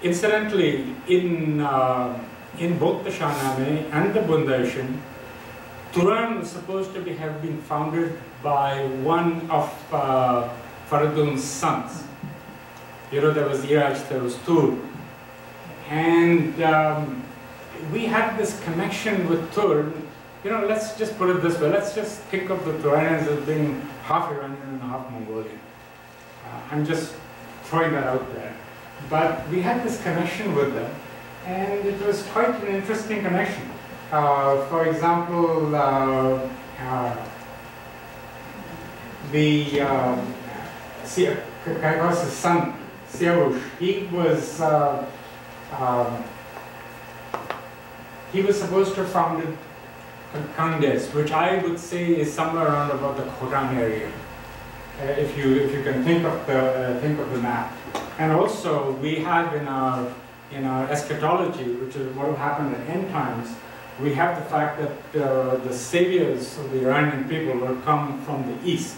Incidentally, in, uh, in both the Shahnameh and the Bundahishn, Turan was supposed to be, have been founded by one of uh, Faridun's sons. You know, there was Iraj, there was Tur. And um, we had this connection with Tur. You know, let's just put it this way. Let's just think of the Turanians as being half Iranian and half Mongolian. Uh, I'm just throwing that out there. But we had this connection with them, and it was quite an interesting connection. Uh, for example, uh, uh, the Kaikos' son, Siavush, he was uh, um, he was supposed to have founded Kandes, which I would say is somewhere around about the Khotan area, uh, if you if you can think of the uh, think of the map. And also, we have in our, in our eschatology, which is what will happen at end times, we have the fact that uh, the saviors of the Iranian people will come from the east,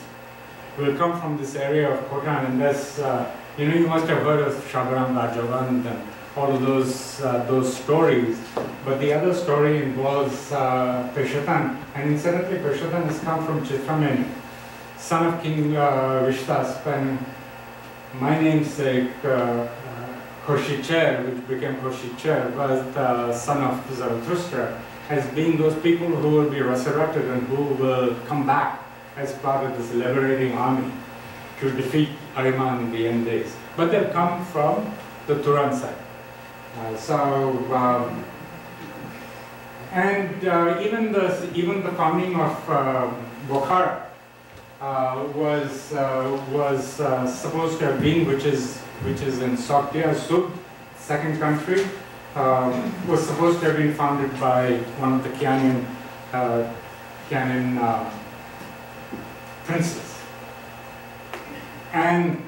will come from this area of Khotan, and there's, uh, you know, you must have heard of Shabram Varjavand and all of those, uh, those stories, but the other story involves uh, Peshotan, and incidentally, Peshotan has come from Chitrameni, son of King uh, Vishtas, and my namesake, uh, uh, Khoshicher, which became Khoshicher, was the son of Zarathustra, as being those people who will be resurrected and who will come back as part of this liberating army to defeat Ariman in the end days. But they'll come from the Turan side. Uh, so, um, and uh, even the even the founding of uh, Bukhara uh, was uh, was uh, supposed to have been, which is which is in Sogdia Sub, second country, um, was supposed to have been founded by one of the Kianian uh, Kianian uh, princes. And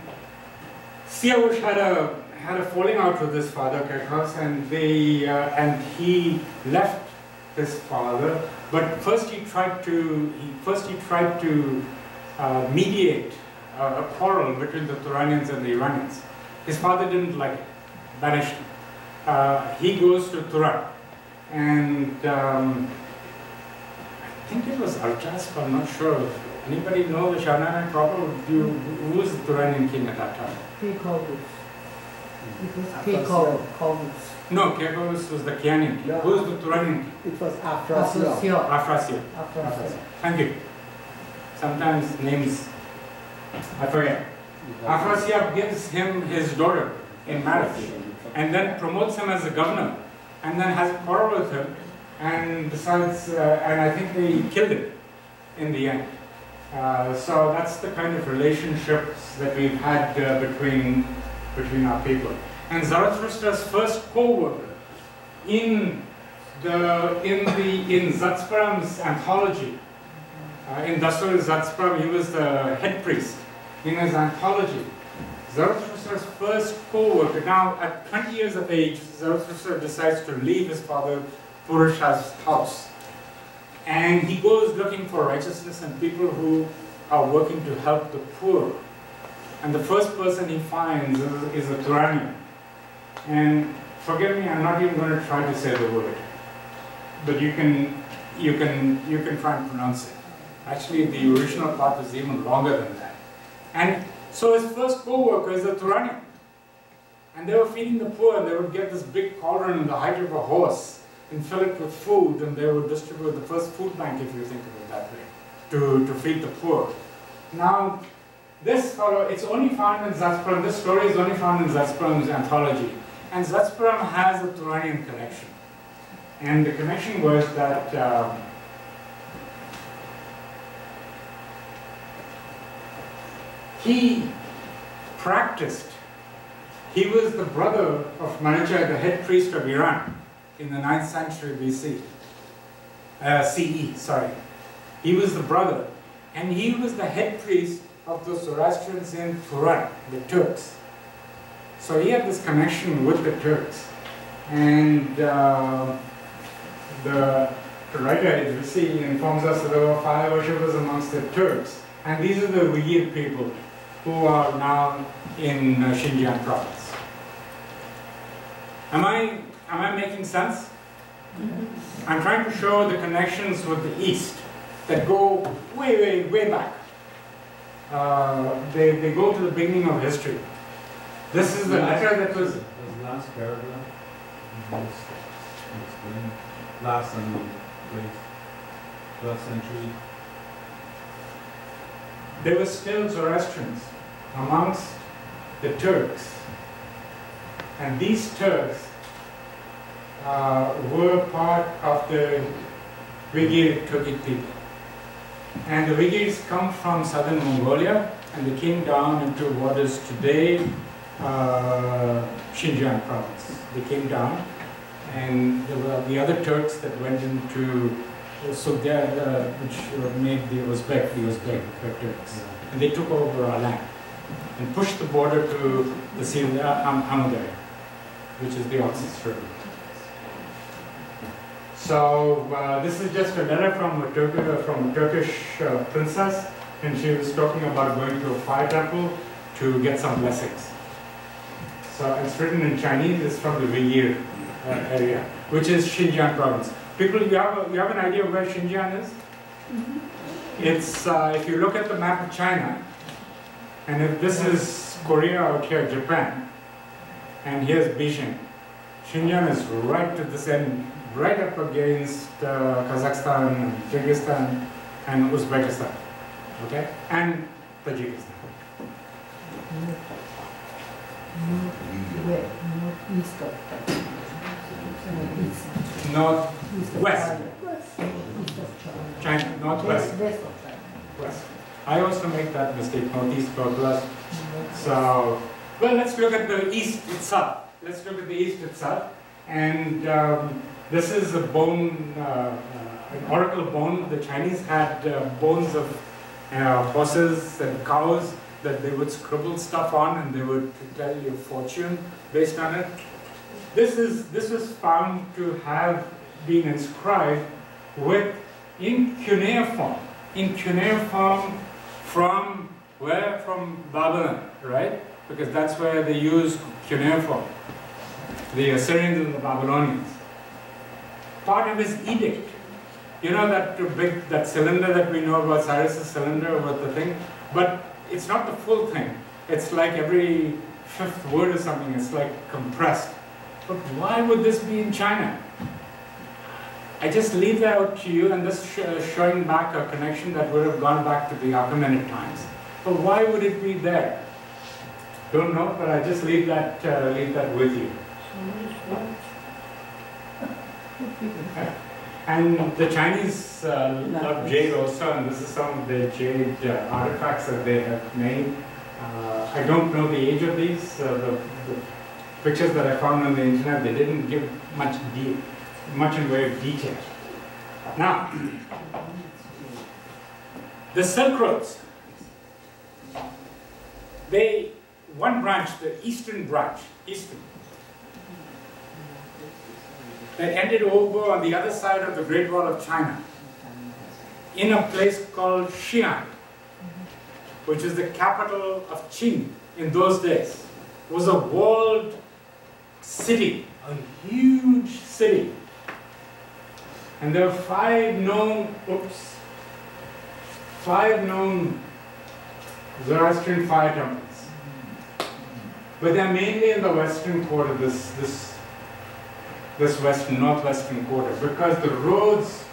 Siavush had a had a falling out with his father Kekos, and they uh, and he left his father. But first he tried to he, first he tried to uh, mediate uh, a quarrel between the Turanians and the Iranians. His father didn't like it, banished him. Uh, he goes to Turan, and um, I think it was Arjas, I'm not sure. Anybody know the Shahnameh proper? You, who was the Turanian king at that time? Kekos. It was Kekos. No, Kekos was the Kianian king. Who was the Turanian king? It was Afrasia. Afrasya. Afrasiyab. Afrasya. Thank you. Sometimes names, I forget. Afrasiyab gives him his daughter in marriage and then promotes him as a governor and then has a quarrel with him and decides, uh, and I think they killed him in the end. Uh, so that's the kind of relationships that we've had uh, between, between our people. And Zarathustra's first co-worker in the, in the, in Zatsparam's anthology, uh, in Dastur Zatsparam, he was the head priest in his anthology. Zarathustra's first co-worker, now at 20 years of age, Zarathustra decides to leave his father Purusha's house. And he goes looking for righteousness and people who are working to help the poor. And the first person he finds is, is a Turanian. And forgive me, I'm not even going to try to say the word. But you can, you can, you can try and pronounce it. Actually, the original part is even longer than that. And so his first co-worker is a Turanian. And they were feeding the poor, and they would get this big cauldron in the height of a horse and fill it with food, and they would distribute the first food bank, if you think of it that way, to, to feed the poor. Now, this fellow, it's only found in Zatsparam, this story is only found in Zatsparam's anthology. And Zatsparam has a Turanian connection. And the connection was that um, he practiced, he was the brother of Manucher, the head priest of Iran in the 9th century BC, uh, CE, sorry. He was the brother, and he was the head priest of the Zoroastrians in Turan, the Turks. So he had this connection with the Turks. And uh, the writer Idrisi informs us that there were fire worshippers amongst the Turks. And these are the Uyghur people who are now in uh, Xinjiang province. Am I, am I making sense? I'm trying to show the connections with the East that go way, way, way back. Uh, they, they go to the beginning of history. This is the letter that was This last paragraph, last century, place, last century, there were still Zoroastrians amongst the Turks. And these Turks uh, were part of the Uyghur Turkic people. And the Uyghurs come from southern Mongolia and they came down into what is today uh, Xinjiang province. They came down and there were the other Turks that went into so they uh, which made the Uzbek, the Uzbek Turks. And they took over our land. And push the border to the Sea of Am- which is the Oxus River. So uh, this is just a letter from a, Turk- from a Turkish uh, princess, and she was talking about going to a fire temple to get some blessings. So it's written in Chinese. It's from the Uyghur uh, area, which is Xinjiang province. People, you have a, you have an idea of where Xinjiang is? It's uh, if you look at the map of China, and if this is Korea out here, Japan, and here's Beijing. Xinjiang is right to this end, right up against uh, Kazakhstan, Kyrgyzstan, and Uzbekistan, okay, and Tajikistan. Northeast of China. North, of West. China. East of China. China, northwest, West, west of China. west. I also make that mistake, northeast, northwest. So, well, let's look at the east itself. Let's look at the east itself. And um, this is a bone, uh, uh, an oracle bone. The Chinese had uh, bones of uh, horses and cows that they would scribble stuff on and they would tell you a fortune based on it. This is this was found to have been inscribed with in cuneiform, in cuneiform from where? From Babylon, right? Because that's where they used cuneiform. The Assyrians and the Babylonians. Part of his edict. You know that big that cylinder that we know about Cyrus's cylinder with the thing, but it's not the full thing. It's like every fifth word or something. It's like compressed. But why would this be in China? I just leave that out to you and this sh showing back a connection that would have gone back to the Achaemenid times. But why would it be there? Don't know, but I just leave that, uh, leave that with you. And the Chinese uh, love jade also, and this is some of the jade uh, artifacts that they have made. Uh, I don't know the age of these. Uh, the, the pictures that I found on the internet, they didn't give much de much in way of detail. Now, the Silk Roads, they, one branch, the eastern branch, eastern, that ended over on the other side of the Great Wall of China, in a place called Xi'an, which is the capital of Qin in those days, was a walled city, a huge city. And there are five known, oops, five known Zoroastrian fire temples. But they're mainly in the western quarter, this, this, this western, northwestern quarter, because the roads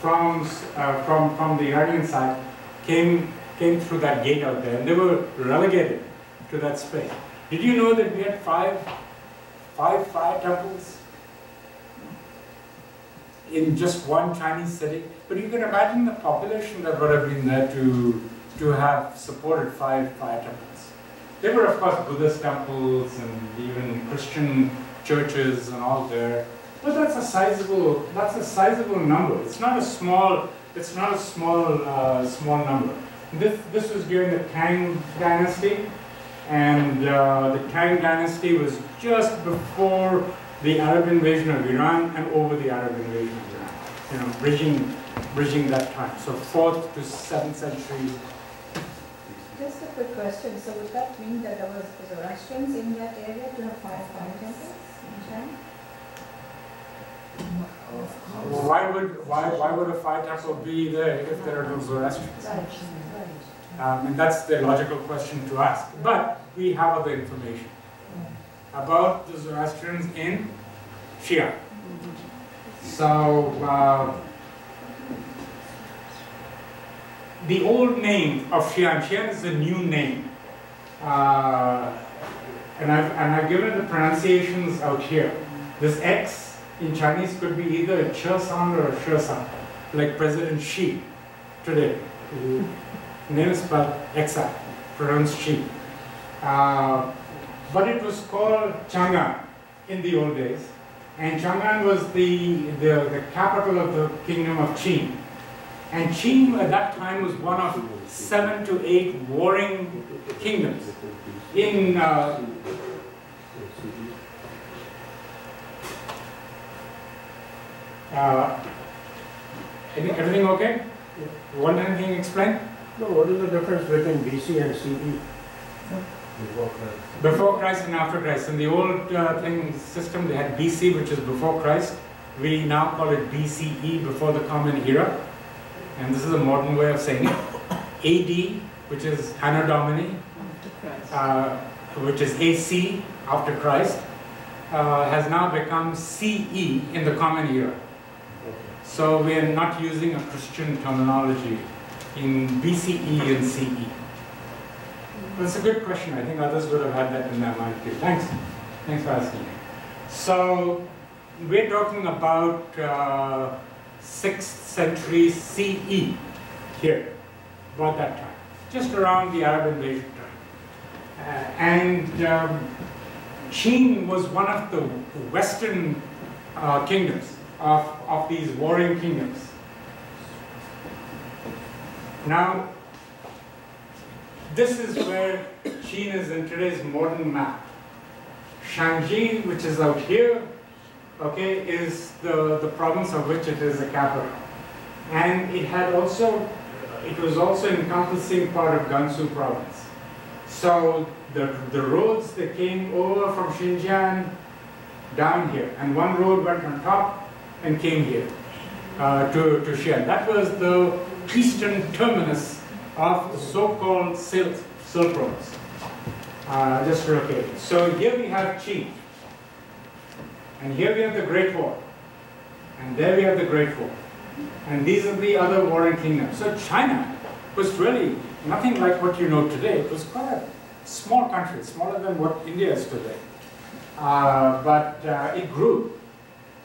from, uh, from, from the Iranian side came, came through that gate out there, and they were relegated to that space. Did you know that we had five, five fire temples in just one Chinese city. But you can imagine the population that would have been there to, to have supported five fire temples. There were, of course, Buddhist temples and even Christian churches and all there. But that's a sizable, that's a sizable number. It's not a small, it's not a small, uh, small number. This, this was during the Tang dynasty, and uh, the Tang dynasty was just before the Arab invasion of Iran and over the Arab invasion of Iran. You know, bridging, bridging that time. So fourth to seventh century. Just a quick question. So would that mean that there was Zoroastrians in that area to have five fire temples in China? Why would why why would a fire temple be there if there are no Zoroastrians? Right, right. Um, and that's the logical question to ask. But we have other information about the Zoroastrians in Shia. So, uh, the old name of Xi'an, Xi'an is a new name. Uh, and, I've, and I've given the pronunciations out here. This X in Chinese could be either a Che sound or a She sound, like President Xi today. Name is spelled Xa, pronounced Xi. Uh, but it was called Chang'an in the old days. And Chang'an was the, the, the capital of the kingdom of Qin. And Qin at that time was one of seven to eight warring kingdoms in uh, uh, any- everything okay? Want anything explained? No, what is the difference between BC and CE? Before Christ. Before Christ and after Christ. In the old uh, thing system, they had BC, which is before Christ. We now call it BCE, before the Common Era. And this is a modern way of saying it. AD, which is Anno Domini, uh, which is AC, after Christ, uh, has now become CE in the Common Era. So we are not using a Christian terminology in BCE and CE. That's a good question. I think others would have had that in their mind too. Thanks. Thanks for asking. So we're talking about uh, 6th century CE here, about that time, just around the Arab invasion time. Uh, and um, Qin was one of the western uh, kingdoms of, of these warring kingdoms. Now, this is where Qin is in today's modern map. Shaanxi, which is out here, okay, is the, the province of which it is the capital. And it had also, it was also encompassing part of Gansu province. So the, the roads that came over from Xinjiang down here, and one road went on top and came here uh, to, to Xi'an. That was the eastern terminus of so-called Silk, Roads. Uh, just located. So here we have Qin, and here we have the Great Wall, and there we have the Great Wall, and these are the other warring kingdoms. So China was really nothing like what you know today. It was quite a small country, smaller than what India is today, uh, but uh, it grew.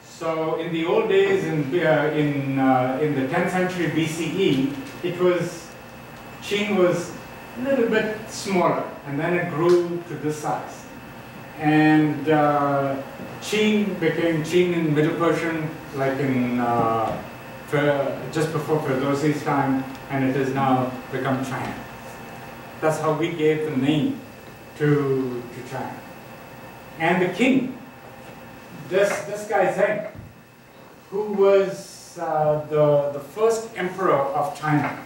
So in the old days, in uh, in uh, in the 10th century BCE, it was Qin was a little bit smaller, and then it grew to this size. And uh, became Qin in Middle Persian, like in uh, just before Ferdowsi's time, and it has now become China. That's how we gave the name to, to China. And the king, this, this guy Zheng, who was uh, the, the first emperor of China,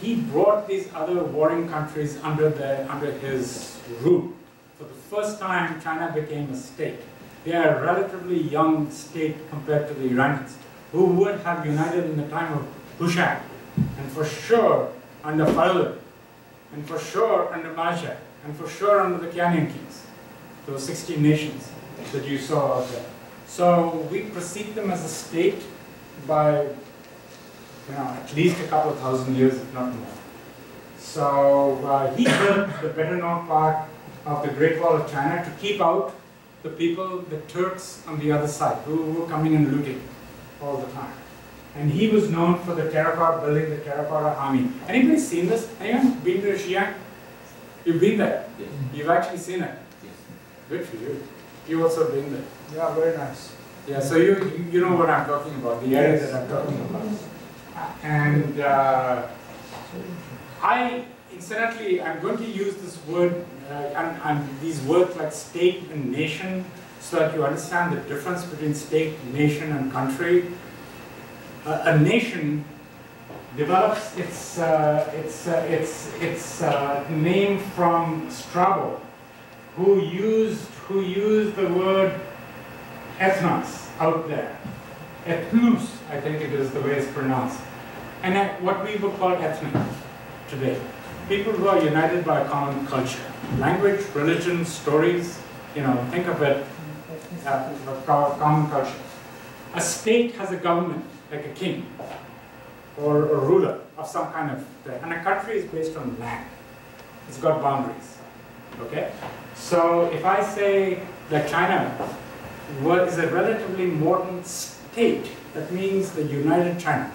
he brought these other warring countries under, the, under his rule. For the first time, China became a state. They are a relatively young state compared to the Iranians, who would have united in the time of Hushang, and for sure under Pahlavi, and for sure under Maja, and for sure under the Kianian kings, those 16 nations that you saw out there. So we precede them as a state by you know, at least a couple of thousand years, if not more. So uh, he built the better known part of the Great Wall of China to keep out the people, the Turks on the other side, who were coming and looting all the time. And he was known for the terracotta, building the terracotta army. Anybody seen this? Anyone been to Xi'an? You've been there? Yes. You've actually seen it? Yes. Good for you. You've also been there? Yeah, very nice. Yeah, so you, you- you know what I'm talking about, the area that I'm talking about. And uh, I, incidentally, I'm going to use this word, uh, and, and these words like state and nation, so that you understand the difference between state, nation, and country. A, a nation develops its, uh, its, uh, its, its uh, name from Strabo, who used, who used the word ethnos out there. Ethnus, I think it is the way it's pronounced. And what we would call ethnic today. People who are united by a common culture. Language, religion, stories, you know, think of it uh, a common culture. A state has a government, like a king, or a ruler of some kind of thing. And a country is based on land. It's got boundaries. Okay? So if I say that China is a relatively modern state, that means the United China.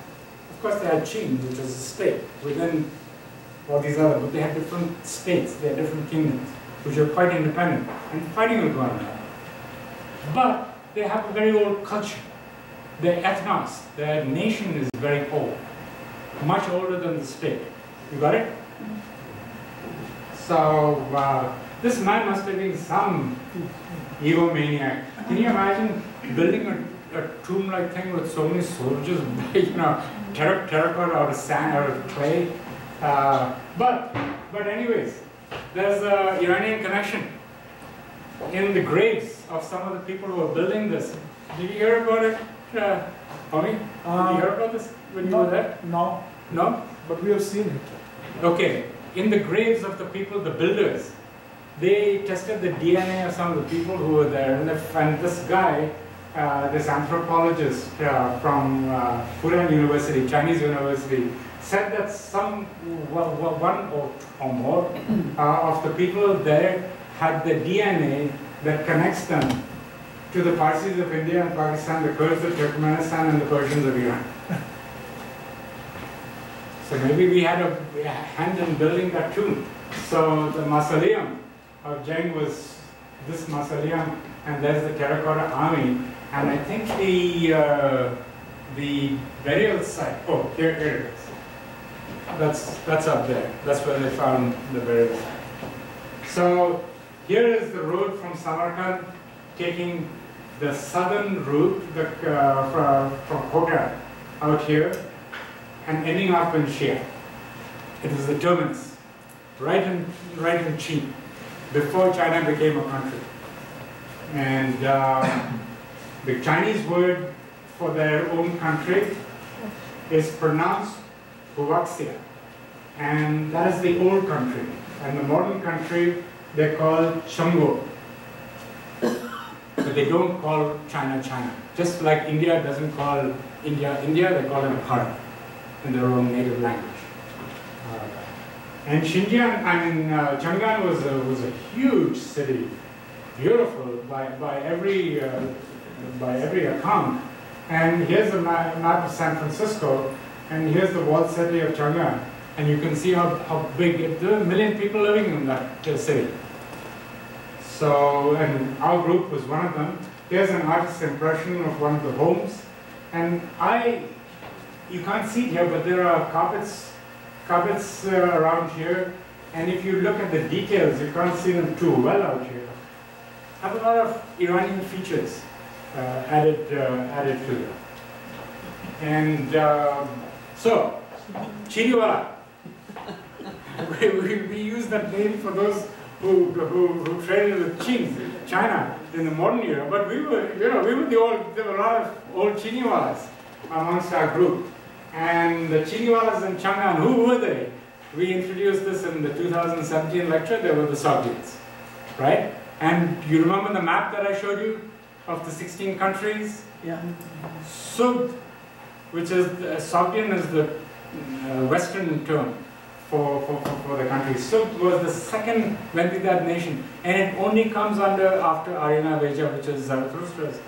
Of course, they had Qin, which is a state within all these other, but they had different states, they had different kingdoms, which are quite independent and fighting with one another. But they have a very old culture. Their ethnos, their nation is very old. much older than the state. You got it? So uh, this man must have been some egomaniac. Can you imagine building a, a tomb-like thing with so many soldiers, you know, terra- terracotta out of sand, out of clay? Uh, but, but anyways, there's a Iranian connection in the graves of some of the people who are building this. Did you hear about it, uh, Tommy? Did you hear about this when you were there? No, No? but we have seen it. Okay, in the graves of the people, the builders, they tested the DNA of some of the people who were there, and, the, and this guy, uh, this anthropologist uh, from uh, Fudan University, Chinese University, said that some one or, or more uh, of the people there had the DNA that connects them to the Parsis of India and Pakistan, the Kurds of Turkmenistan, and the Persians of Iran. So maybe we had a hand in building that tomb. So the mausoleum of Jeng was this mausoleum, and there's the terracotta army. And I think the uh, the burial site. Oh, here, here it is. That's that's up there. That's where they found the burial site. So here is the road from Samarkand, taking the southern route the, uh, from from Kota out here and ending up in Xi'an. It was the terminus, right in, right in Qin, before China became a country. And uh, the Chinese word for their own country is pronounced Huaxia. And that is the old country. And the modern country, they call Zhongguo. But they don't call China China. Just like India doesn't call India India, they call it Bharat in their own native language. Uh, and Xinjiang, I mean, uh, Chang'an was a, was a huge city, beautiful by, by every uh, by every account. And here's a ma- map of San Francisco, and here's the walled city of Chang'an, and you can see how, how big it, there are a million people living in that city. So, and our group was one of them. Here's an artist's impression of one of the homes, and I you can't see it here, but there are carpets, carpets uh, around here. And if you look at the details, you can't see them too well out here. Have a lot of Iranian features added, uh, added to them. And um, so, Chiniwala. we, we, we use that name for those who, who, who traded with Qing, China, in the modern era. But we were, you know, we were the old, there were a lot of old Chiniwalas amongst our group. And the Chiniwalas in Chang'an, who were they? We introduced this in the 2017 lecture, they were the Sogdians, right? And you remember the map that I showed you of the 16 countries? Yeah. Sud, which is, the, Sogdian is the uh, western term for, for, for, the country. Sud was the second Vendidad nation, and it only comes under after Airyana Vaejah, which is Zarathustra's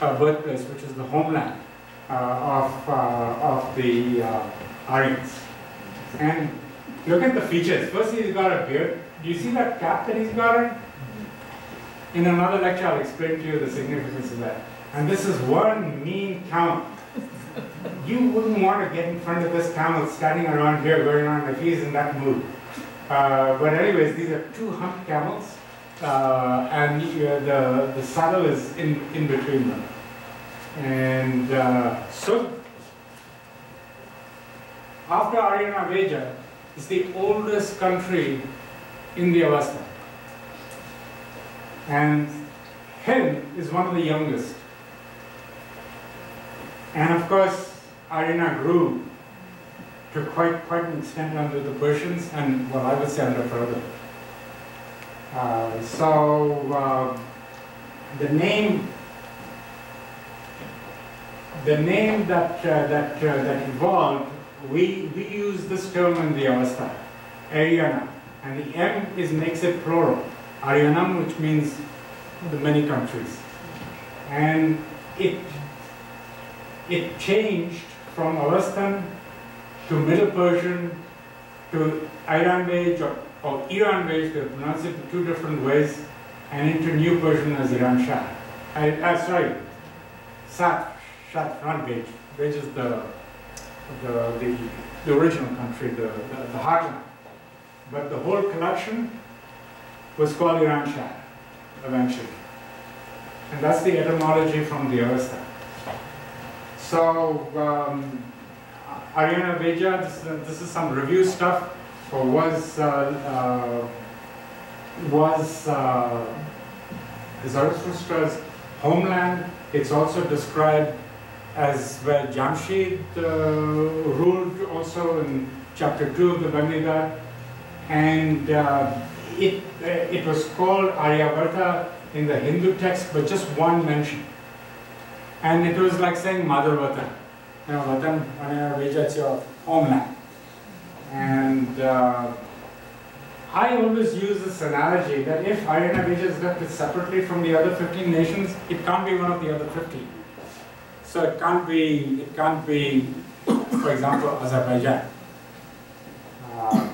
uh, birthplace, which is the homeland uh, of, uh, of the uh, Aryans. And look at the features. First, he's got a beard. Do you see that cap that he's got on? In another lecture, I'll explain to you the significance of that. And this is one mean camel. You wouldn't want to get in front of this camel standing around here going on if he's in that mood. Uh, but anyways, these are two humped camels, uh, and uh, the, the saddle is in, in between them. And uh, so, after Airyana Vaejah, it's the oldest country in the Avesta. And Hind is one of the youngest. And of course, Aryana grew to quite, quite an extent under the Persians and what I would say under Pradha. Uh, so uh, the name the name that, uh, that, uh, that evolved, we, we use this term in the Avesta, Aryana, and the M is makes it plural, Aryanam, which means the many countries. And it, it changed from Avestan to Middle Persian to Iran Bej or, or Iran Bej, they pronounce it in two different ways, and into New Persian as Iran Shah. I, uh, sorry, Sat, Shat, not Bej. Is the the, the, the original country, the, the, the heartland. But the whole collection was called Iran Shah eventually. And that's the etymology from the Avesta. So, um, Airyana Vaejah, this, is- this is some review stuff, was, uh, uh, was uh, Zarathustra's homeland. It's also described as where Jamshid uh, ruled also in chapter 2 of the Bhagavad And uh, it, uh, it was called Aryavarta in the Hindu text, but just one mention. And it was like saying Mother Vatan. You know, Vatan, it's your homeland. And uh, I always use this analogy that if Airyana is left separately from the other 15 nations, it can't be one of the other 15. So it can't be, it can't be, for example, Azerbaijan. Uh,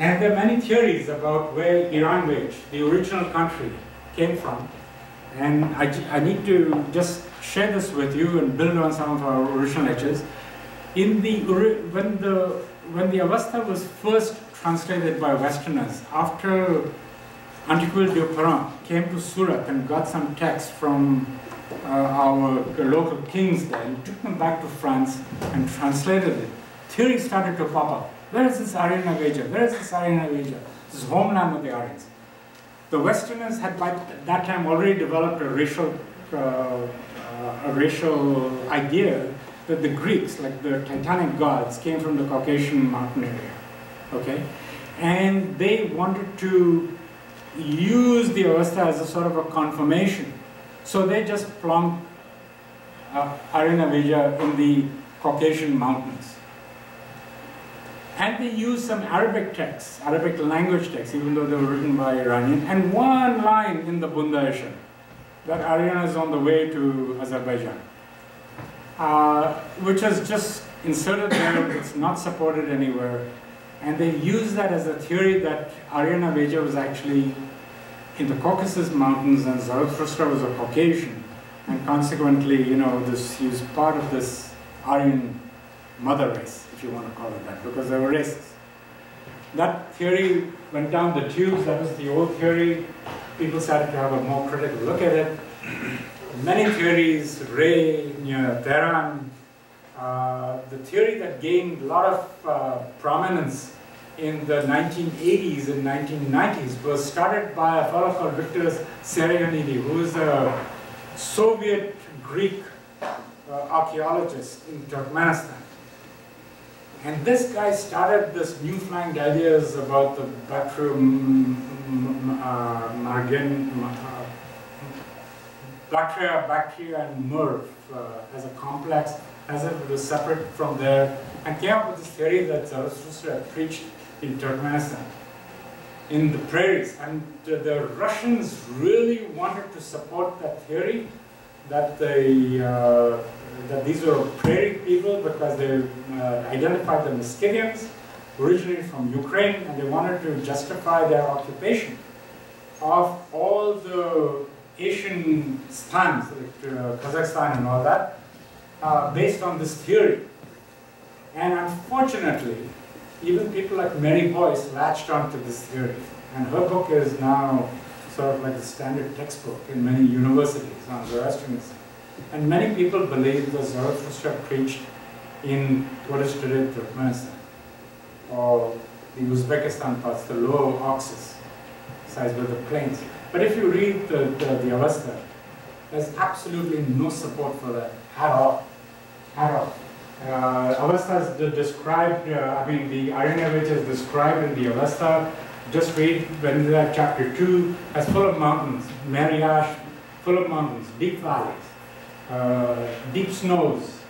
and there are many theories about where Iran Vej, the original country, came from. And I need to just share this with you and build on some of our original lectures. In the, when the, when the Avesta was first translated by Westerners, after Anquetil-Duperron came to Surat and got some texts from uh, our local kings there and took them back to France and translated it, theories started to pop up. Where is this Airyana Vaejah? Where is this Airyana Vaejah? This is homeland of the Aryans. The Westerners had by that time already developed a racial, uh, uh, a racial idea that the Greeks, like the Titanic gods, came from the Caucasian mountain area. Okay, and they wanted to use the Avesta as a sort of a confirmation. So they just plumped uh, Airyana Vaejah in the Caucasian mountains. And they used some Arabic texts, Arabic language texts, even though they were written by Iranian, and one line in the Bunda that Aryan is on the way to Azerbaijan, uh, which is just inserted there, it's not supported anywhere. And they use that as a theory that Airyana Vaejah was actually in the Caucasus Mountains and Zarathustra was a Caucasian. And consequently, you know, this, he was part of this Aryan mother race, you want to call it that, because there were risks. That theory went down the tubes, that was the old theory. People started to have a more critical look at it. Many theories, Ray, Tehran, uh, the theory that gained a lot of uh, prominence in the 1980s and 1990s was started by a fellow called Victor Sarianidi, who is a Soviet Greek uh, archaeologist in Turkmenistan. And this guy started this new newfangled ideas about the Bactria uh, margin, uh, Bactria, bacteria, and Merv uh, as a complex, as if it was separate from there, and came up with this theory that Zarathustra preached in Turkmenistan, in the prairies. And the, the Russians really wanted to support that theory that they uh, that these were prairie people because they uh, identified them as Scythians, originally from Ukraine, and they wanted to justify their occupation of all the Asian stans, like uh, Kazakhstan and all that, uh, based on this theory. And unfortunately, even people like Mary Boyce latched onto this theory. And her book is now sort of like the standard textbook in many universities on the Zoroastrianism. And many people believe that Zarathustra preached in what is today Turkmenistan, or the Uzbekistan parts, the lower Oxus, sides with the plains. But if you read the, the, the Avesta, there's absolutely no support for that at all, at all. Uh, Avesta is described, uh, I mean, the Airyana Vaejah is described in the Avesta. Just read Vendidad chapter 2 as full of mountains, Mariash, full of mountains, deep valleys, deep snows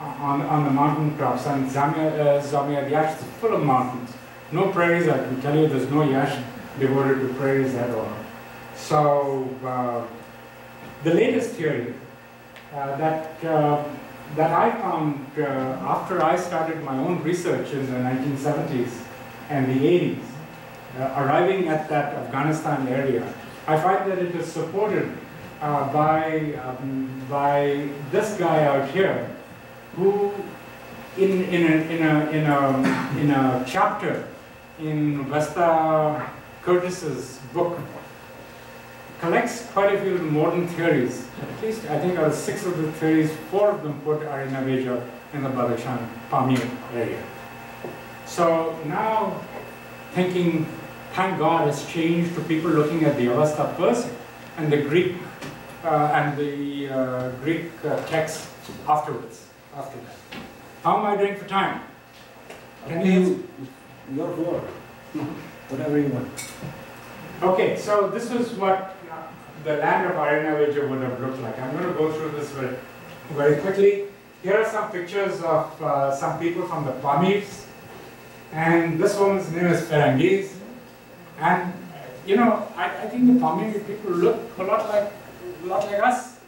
on, on the mountain tops, and Zamyad, uh, is full of mountains. No prairies, I can tell you, there's no Yasht devoted to prairies at all. So, uh, the latest theory uh, that uh, that I found uh, after I started my own research in the 1970s and the 80s, uh, arriving at that Afghanistan area, I find that it is supported uh, by, um, by this guy out here, who in, in, a, in, a, in, a, in a chapter in Vesta Curtis's book, collects quite a few modern theories. At least I think out of six of the theories, four of them put Airyana Vaejah in the Badakhshan Pamir area. So now thinking, thank God, has changed to people looking at the Avesta first and the Greek uh, and the uh, Greek uh, text afterwards, after that. How am I doing for time? Can you? Your floor. Whatever you want. Okay, so this is what the land of Airyana Vaejah would have looked like. I'm going to go through this very, very quickly. Here are some pictures of uh, some people from the Pamirs. And this woman's name is Ferengis. And, you know, I, I think the Pamir people look a lot like, lot like us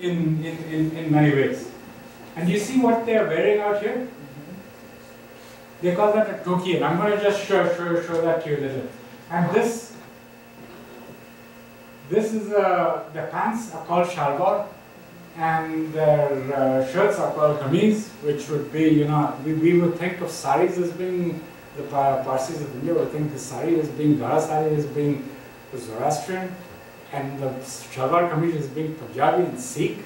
in, in, in, in many ways. And you see what they're wearing out here? They call that a toki, and I'm going to just show, show, show that to you a little. And this, this is, uh, the pants are called shalwar, and their uh, shirts are called kameez, which would be, you know, we, we would think of saris as being, the Pa- Parsis of India would think the sari as being, Gara sari as being Zoroastrian, and the shalwar kameez is being Punjabi and Sikh,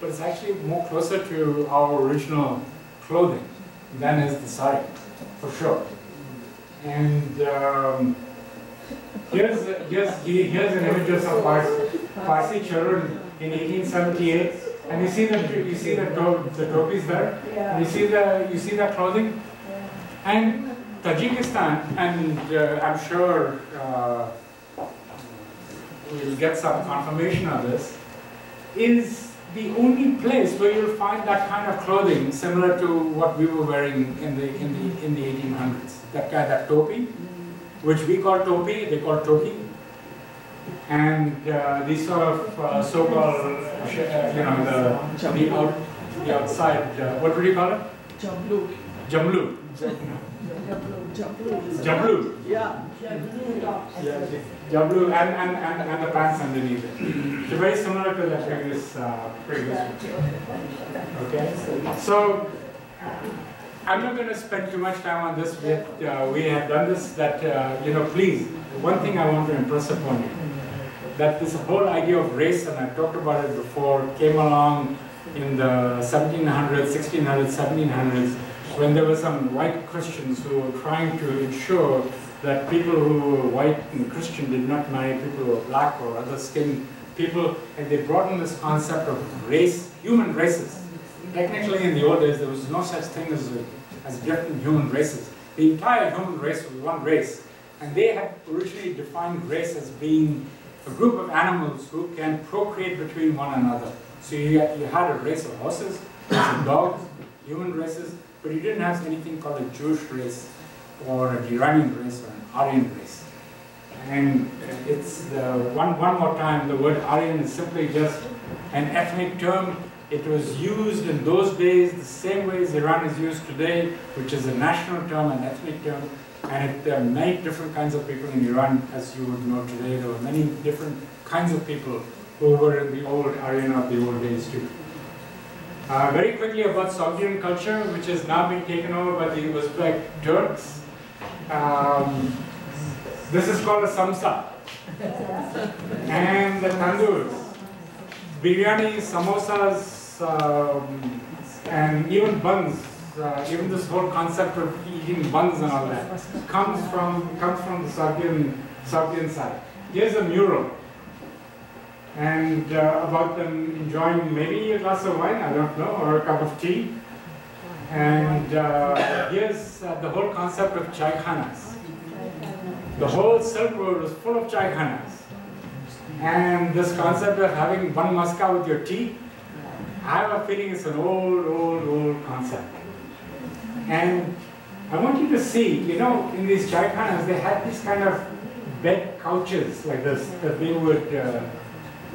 but it's actually more closer to our original clothing than is the sari, for sure. And um, here's, here's, here's an image of some Parsi, Parsi children in 1878, and you see the you see the to, the topis there, and you see the you see the clothing, and Tajikistan, and uh, I'm sure uh, we'll get some confirmation of this, is the only place where you'll find that kind of clothing similar to what we were wearing in the in the in the 1800s. That kind that topi, which we call topi, they call toki, and uh, these sort of uh, so-called, uh, you know, the the, out, the outside. Uh, what would you call it? Jamlu. Jamlu. Jamlu. Jamlu. Yeah. Jamlu and, and, and, and the pants underneath it. So very similar to the previous uh, previous one. Okay. So I'm not going to spend too much time on this. We, uh, we have done this. That uh, you know, please. One thing I want to impress upon you that this whole idea of race, and I talked about it before, came along in the 1700s, 1600s, 1700s, when there were some white Christians who were trying to ensure that people who were white and Christian did not marry people who were black or other skin people, and they brought in this concept of race, human races. Technically, in the old days, there was no such thing as, as different human races. The entire human race was one race, and they had originally defined race as being a group of animals who can procreate between one another. So you, you had a race of horses, of dogs, human races, but you didn't have anything called a Jewish race or an Iranian race or an Aryan race. And it's the, one, one more time, the word Aryan is simply just an ethnic term. It was used in those days the same way as Iran is used today, which is a national term, an ethnic term. And it, there are many different kinds of people in Iran, as you would know today. There were many different kinds of people who were in the old Aryan of the old days too. Uh, very quickly about Sogdian culture, which has now been taken over by the Uzbek Turks. Um, this is called a samsa. and the tandoors. Biryani, samosas, um, and even buns, uh, even this whole concept of eating buns and all that comes from comes from the Sogdian, Sogdian side. Here's a mural and uh, about them enjoying maybe a glass of wine, I don't know, or a cup of tea. And uh, here's uh, the whole concept of chai khanas. The whole Silk Road was full of chai khanas. And this concept of having one maska with your tea, I have a feeling it's an old, old, old concept. And I want you to see, you know, in these chai khanas, they had these kind of bed couches like this that they would uh,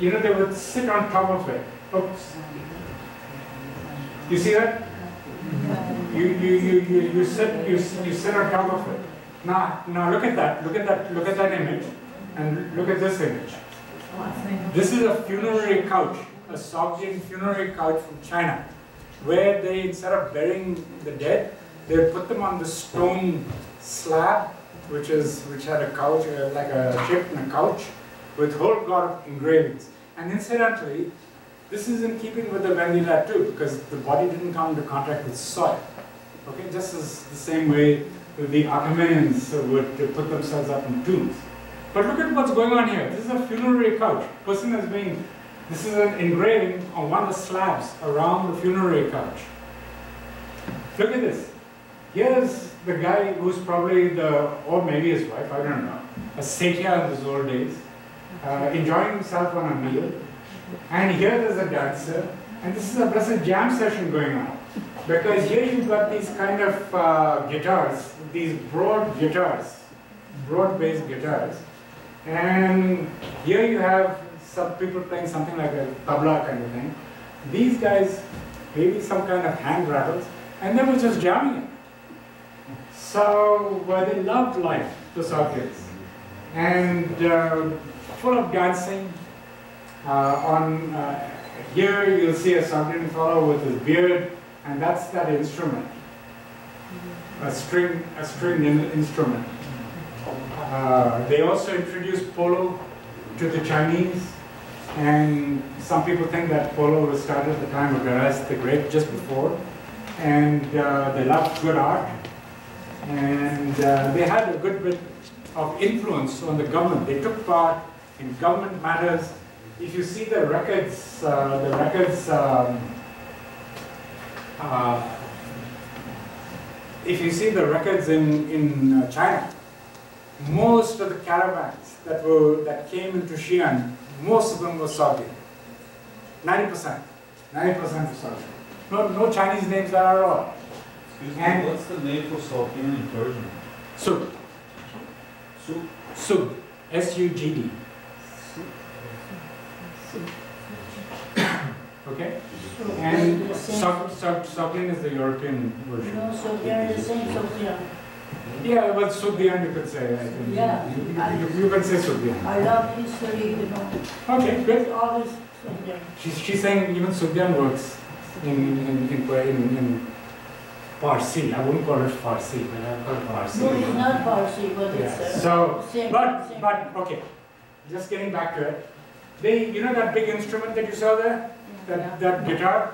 you know, they would sit on top of it. Oops. You see that? You, you, you, you, you sit you, you sit on top of it. Now now look at that. Look at that look at that image and look at this image. This is a funerary couch, a Sogdian funerary couch from China. where they, instead of burying the dead, they put them on the stone slab, which is which had a couch, uh, like a shape in a couch, with whole lot of engravings. And incidentally, this is in keeping with the Vendidad too, because the body didn't come into contact with soil. Okay, just as the same way the Achaemenians would put themselves up in tombs. But look at what's going on here. This is a funerary couch. Person is being, this is an engraving on one of the slabs around the funerary couch. Look at this. Here's the guy who's probably the, or maybe his wife, I don't know, a Setia in his old days, uh, enjoying himself on a meal. And here there's a dancer, and this is a blessed jam session going on. Because here you've got these kind of uh, guitars, these broad guitars, broad bass guitars. And here you have some people playing something like a tabla kind of thing. These guys, maybe some kind of hand rattles, and they were just jamming it. So well, they loved life, the Sogdians, and uh, full of dancing. Uh, on uh, here you'll see a Sogdian fellow with his beard, and that's that instrument, a string, a string in instrument. Uh, they also introduced polo to the Chinese, and some people think that polo was started at the time of Garaz the Great, just before. And uh, they loved good art, and uh, they had a good bit of influence on the government. They took part in government matters. If you see the records, uh, the records, um, uh, if you see the records in, in uh, China, most of the caravans that were that came into Xi'an, most of them were Sugdi. 90%. 90% were Sugdi. No, no Chinese names there at all. Excuse me, And- what's the name for Scorpion in Persian? Sug. Su- Sug. S-U-G-D. Okay? And Sog, Sog, Sogdian is the European version. No, so they are the same, yeah. Yeah, well, Sugdian you could say, I think. Yeah. You, you, you can say Sugdian. I love history, you know. Okay, good. It's always. She's, she's saying even Sugdian works in, in, in, in, in Parsi. I wouldn't call it Farsi, but I'll call it Parsi. No, it's not Parsi, but it's uh, so, same. but, same. but, okay, just getting back to it. They, you know that big instrument that you saw there? Yeah. That, that guitar?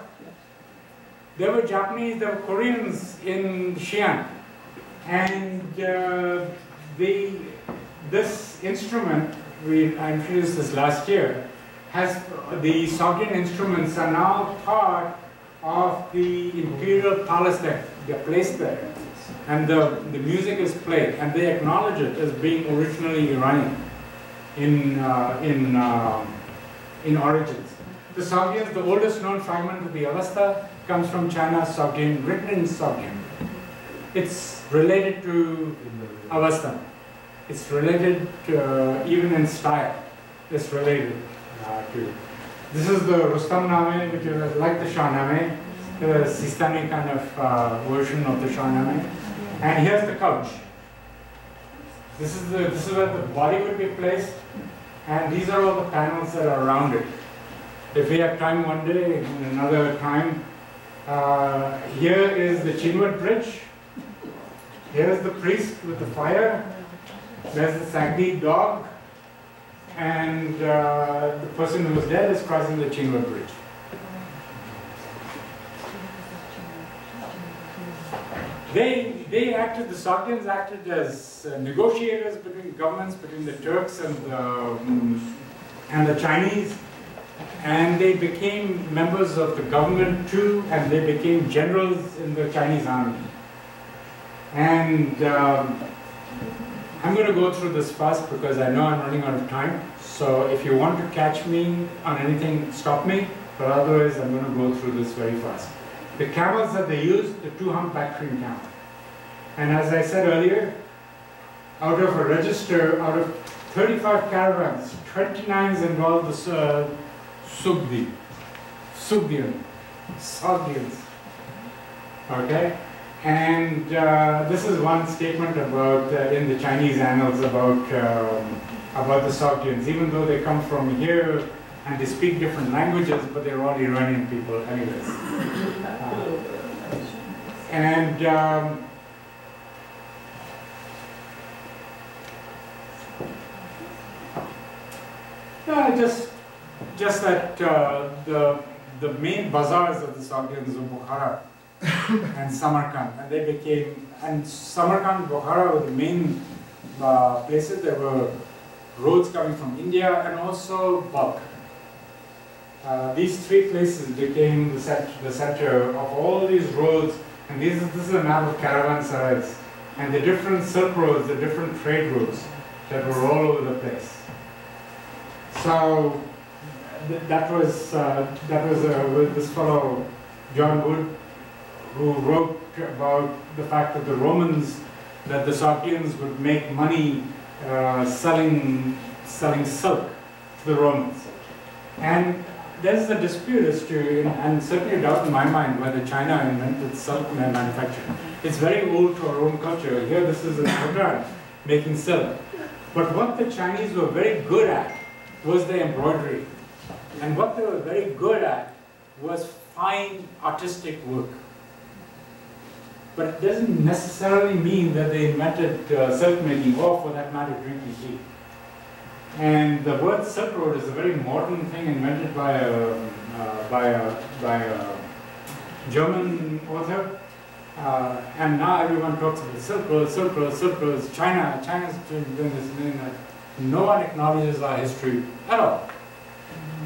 There were Japanese, there were Koreans in Xi'an. And uh, they, this instrument, we, I introduced this last year, has, the Sogdian instruments are now part of the imperial palace that they're placed there. And the, the music is played, and they acknowledge it as being originally Iranian in, uh, in, um in origins. The Sogdians, the oldest known fragment of the Avesta comes from China, Sogdian, written in Sogdian. It's related to Avesta. It's related to, even in style, it's related uh, to. This is the Rustam Name, which is like the Shahnameh, the Sistani kind of uh, version of the Shahnameh. And here's the couch. This is the this is where the body would be placed, and these are all the panels that are around it. If we have time one day, another time, uh, here is the Chinwat Bridge. Here's the priest with the fire. There's the Sagdi dog. And uh, the person who was dead is crossing the Chinwat Bridge. They, they acted, the Sogdians acted as uh, negotiators between governments, between the Turks and the, um, and the Chinese. And they became members of the government too, and they became generals in the Chinese army. And um, I'm going to go through this fast because I know I'm running out of time. So if you want to catch me on anything, stop me. But otherwise, I'm going to go through this very fast. The camels that they used, the two humpback cream camel. And as I said earlier, out of a register, out of 35 caravans, 29 involved the uh, Sugdi, Sugdian, Sogdians. Okay? And uh, this is one statement about, uh, in the Chinese annals about, um, about the Sogdians. Even though they come from here, and they speak different languages, but they're all Iranian people anyways. Uh, and um, yeah, just just that uh, the the main bazaars of the Sogdians were Bukhara and Samarkand, and they became and Samarkand, and Bukhara were the main uh, places. There were roads coming from India and also Balkh. Uh, these three places became the, cent the center of all these roads, and these, this is a map of caravanserais, and the different silk roads, the different trade routes that were all over the place. So th that was uh, that was uh, with this fellow John Wood, who wrote about the fact that the Romans, that the Sakians would make money uh, selling selling silk to the Romans, and there's a dispute as to, and certainly a doubt in my mind, whether China invented silk manufacturing. It's very old to our own culture. Here, this is in Bhutan making silk. But what the Chinese were very good at was the embroidery. And what they were very good at was fine artistic work. But it doesn't necessarily mean that they invented uh, silk making or for that matter drinking tea. And the word Silk Road is a very modern thing invented by a, uh, by a, by a German author. Uh, and now everyone talks about Silk Road, Silk Road, Silk Road, China, China's doing this, doing that. No one acknowledges our history at all.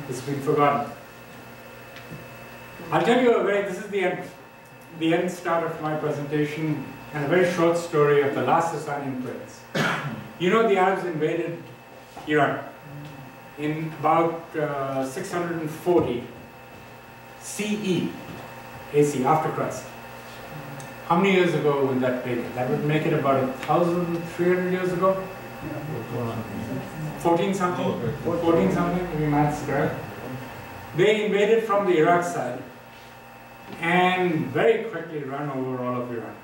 It's been forgotten. I'll tell you a very, this is the end, the end start of my presentation and a very short story of the last Sasanian prince. you know the Arabs invaded Iran in about uh, 640 CE, AC, after Christ. How many years ago would that be? That would make it about 1,300 years ago? 14 something? 14 something, my math's correct. They invaded from the Iraq side and very quickly ran over all of Iran.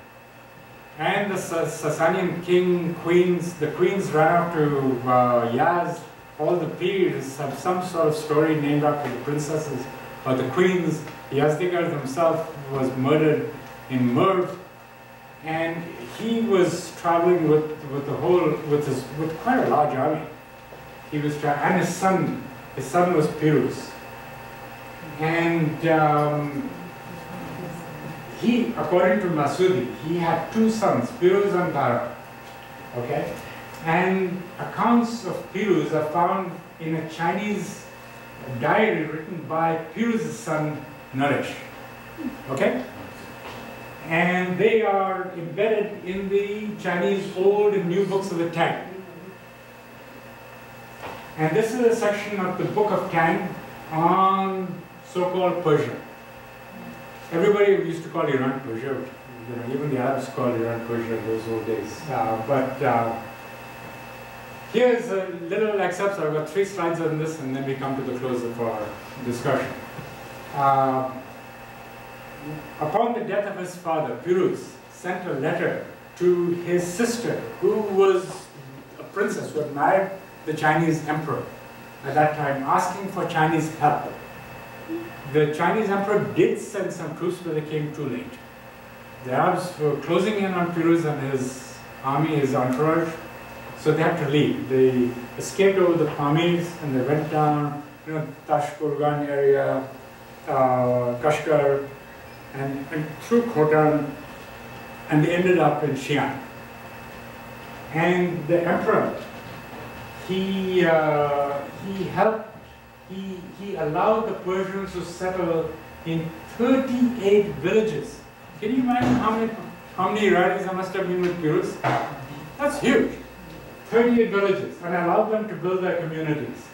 And the Sasanian king, queens, the queens ran off to uh, Yaz. All the periods have some sort of story named after the princesses or the queens. Yazdigar himself was murdered in Merv. And he was traveling with, with the whole, with, his, with quite a large army. He was, and his son, his son was Piruz. And um, he, according to Masudi, he had two sons, Piruz and Tara. Okay? And accounts of Piruz are found in a Chinese diary written by Piruz's son, Naresh. Okay? And they are embedded in the Chinese old and new books of the Tang. And this is a section of the book of Tang on so-called Persia. Everybody used to call Iran Persia. You know, even the Arabs called Iran Persia in those old days. Uh, but uh, here's a little excerpt. I've got three slides on this, and then we come to the close of our discussion. Uh, upon the death of his father, Piruz sent a letter to his sister, who was a princess who had married the Chinese emperor at that time, asking for Chinese help. The Chinese emperor did send some troops, but they came too late. The Arabs were closing in on Piruz and his army, his entourage, so they had to leave. They escaped over the Pamirs and they went down, you know, Tashkurgan area, uh, Kashgar, and, and through Khotan, and they ended up in Xi'an. And the emperor, he, uh, he helped, he, he allowed the Persians to settle in 38 villages. Can you imagine how many, how many Iranis there must have been with Piruz? That's huge. 38 villages, and allowed them to build their communities.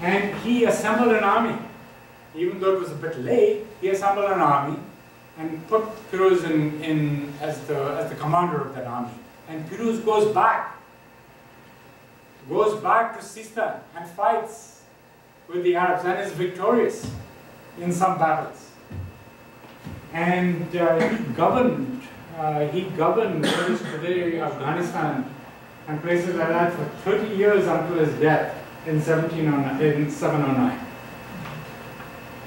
And he assembled an army. Even though it was a bit late, he assembled an army and put Piruz in, in as, the, as the commander of that army. And Piruz goes back, goes back to Sistan and fights with the Arabs and is victorious in some battles. And uh, he governed, uh, he governed today Afghanistan and places like that for 30 years until his death. in 1709, in 709.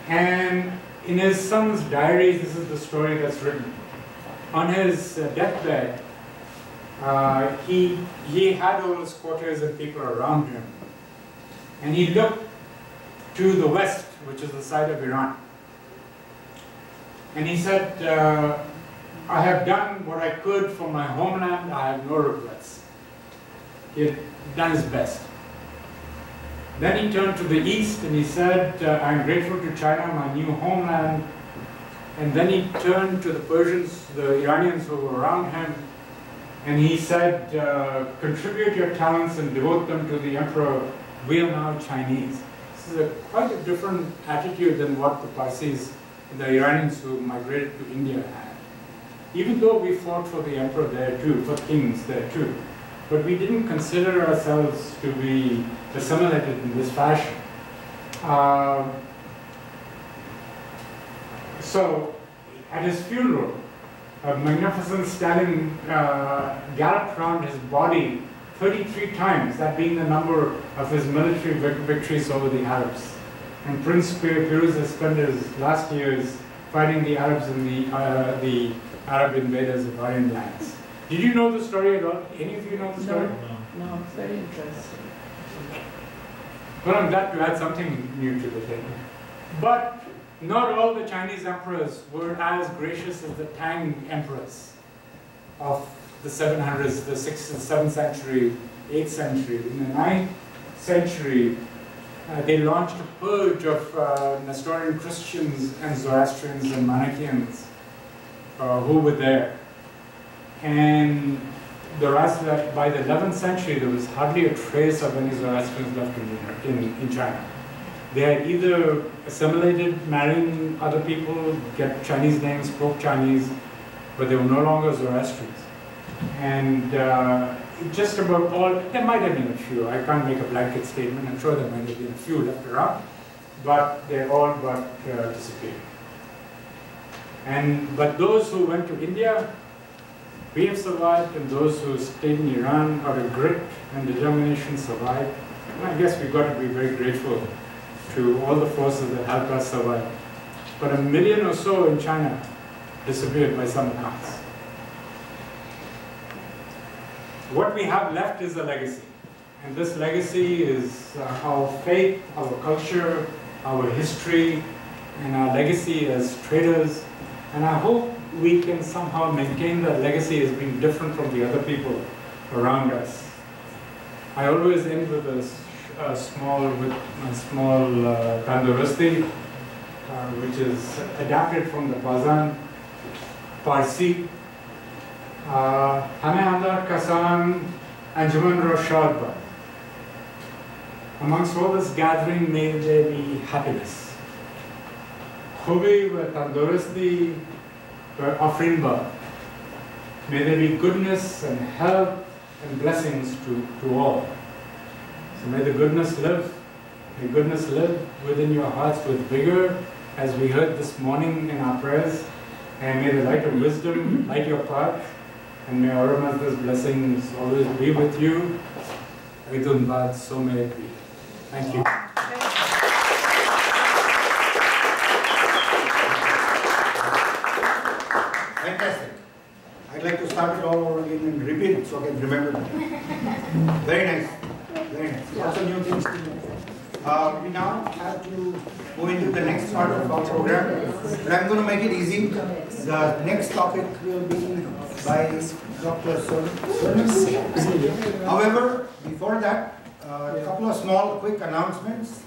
And in his son's diary, this is the story that's written. On his uh, deathbed, uh, he, he had all his courtiers and people around him. And he looked to the west, which is the side of Iran. And he said, uh, I have done what I could for my homeland, I have no regrets. He had done his best. Then he turned to the east and he said, uh, I'm grateful to China, my new homeland. And then he turned to the Persians, the Iranians who were around him, and he said, uh, contribute your talents and devote them to the emperor. We are now Chinese. This is a, quite a different attitude than what the Parsis, the Iranians who migrated to India had. Even though we fought for the emperor there too, for kings there too, but we didn't consider ourselves to be assimilated in this fashion. Uh, so, at his funeral, a magnificent stallion uh, galloped around his body 33 times, that being the number of his military vic victories over the Arabs. And Prince Firuz has spent his last years fighting the Arabs and the, uh, the Arab invaders of Orient lands. Did you know the story at all? Any of you know the story? No, no, no it's very interesting. Well, I'm glad to add something new to the thing. But not all the Chinese emperors were as gracious as the Tang emperors of the 700s, the 6th and 7th century, 8th century. In the 9th century, uh, they launched a purge of uh, Nestorian Christians and Zoroastrians and Manichaeans uh, who were there. And the rest, by the 11th century, there was hardly a trace of any Zoroastrians left in, in, in China. They had either assimilated, marrying other people, get Chinese names, spoke Chinese, but they were no longer Zoroastrians. And uh, just about all, there might have been a few, I can't make a blanket statement, I'm sure there might have been a few left around, but they all but uh, disappeared. And, but those who went to India, we have survived, and those who stayed in Iran out of grit and determination survived. And I guess we've got to be very grateful to all the forces that helped us survive. But a million or so in China disappeared by some accounts. What we have left is a legacy. And this legacy is uh, our faith, our culture, our history, and our legacy as traders. And I hope we can somehow maintain that legacy as being different from the other people around us. I always end with a, a small, with a small uh, uh, which is adapted from the Pazan Parsi. Hame andar kasan anjuman shad. Amongst all this gathering, may there be happiness. Khubi wa tandurusti offering birth. May there be goodness and health and blessings to, to all. So may the goodness live. May goodness live within your hearts with vigor, as we heard this morning in our prayers. And may the light of wisdom light your path. And may our Master's blessings always be with you. Aidun Bad, so may it be. Thank you. Fantastic. I'd like to start it all over again and repeat it so I can remember. Very nice. Lots of new things to know. Uh, we now have to go into the next part of our program. But I'm going to make it easy. The next topic will be by Dr. However, before that, uh, a couple of small quick announcements.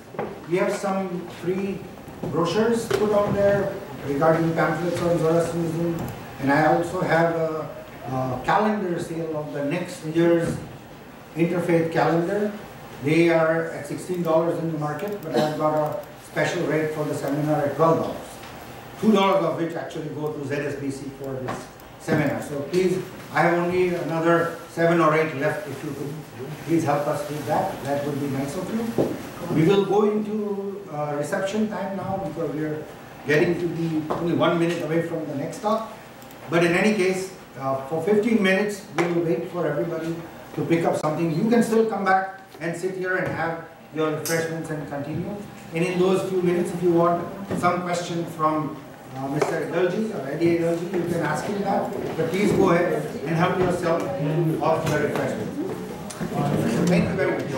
We have some free brochures put on there regarding pamphlets on Zoroastrianism. And I also have a, a calendar sale of the next year's interfaith calendar. They are at $16 in the market, but I've got a special rate for the seminar at $12. $2 of which actually go to ZSBC for this seminar. So please, I have only another seven or eight left. If you could please help us with that, that would be nice of you. We will go into uh, reception time now because we are getting to be only one minute away from the next talk. But in any case, uh, for 15 minutes, we will wait for everybody to pick up something. You can still come back and sit here and have your refreshments and continue. And in those few minutes, if you want some question from uh, Mr. Edalji or Eddie Edalji, you can ask him that. But please go ahead and help yourself of the refreshments. Thank you very much.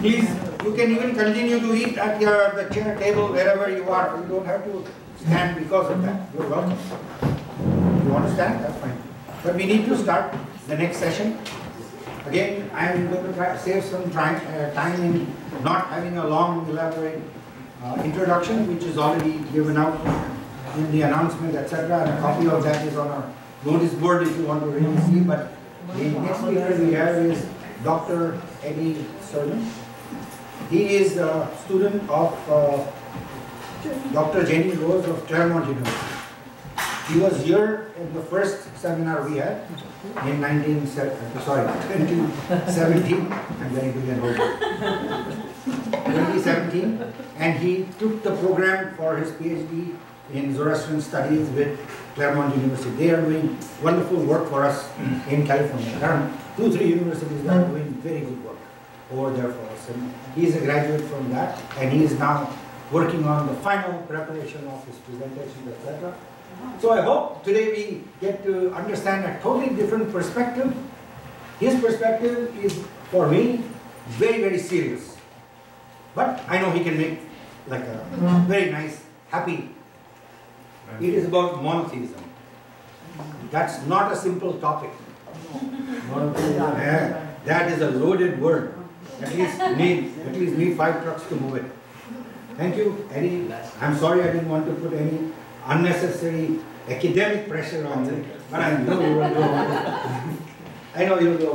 Please, you can even continue to eat at your the chair table wherever you are. You don't have to stand because of that. You're welcome. You want to stand, that's fine. But we need to start the next session. Again, I am going to try save some time, uh, time in not having a long, elaborate uh, introduction, which is already given out in the announcement, etc. And a copy of that is on our notice board if you want to really see. But the next speaker we have is Dr. Eddie Sermon. He is a student of uh, Dr. Jenny Rose of Claremont University. He was here in the first seminar we had in 19, sorry, 2017. I'm getting to get older. 2017, and he took the program for his PhD in Zoroastrian studies with Claremont University. They are doing wonderful work for us in California. There are two, three universities that are doing very good work over there for. And he is a graduate from that, and he is now working on the final preparation of his presentation, etc. So I hope today we get to understand a totally different perspective. His perspective is, for me, very, very serious. But I know he can make like a very nice, happy. It is about monotheism. That's not a simple topic. Monotheism, yeah, that is a loaded word. At least need, at least need five trucks to move it. Thank you, Eddie. I'm sorry I didn't want to put any unnecessary academic pressure on you, but I know you will do I know you will do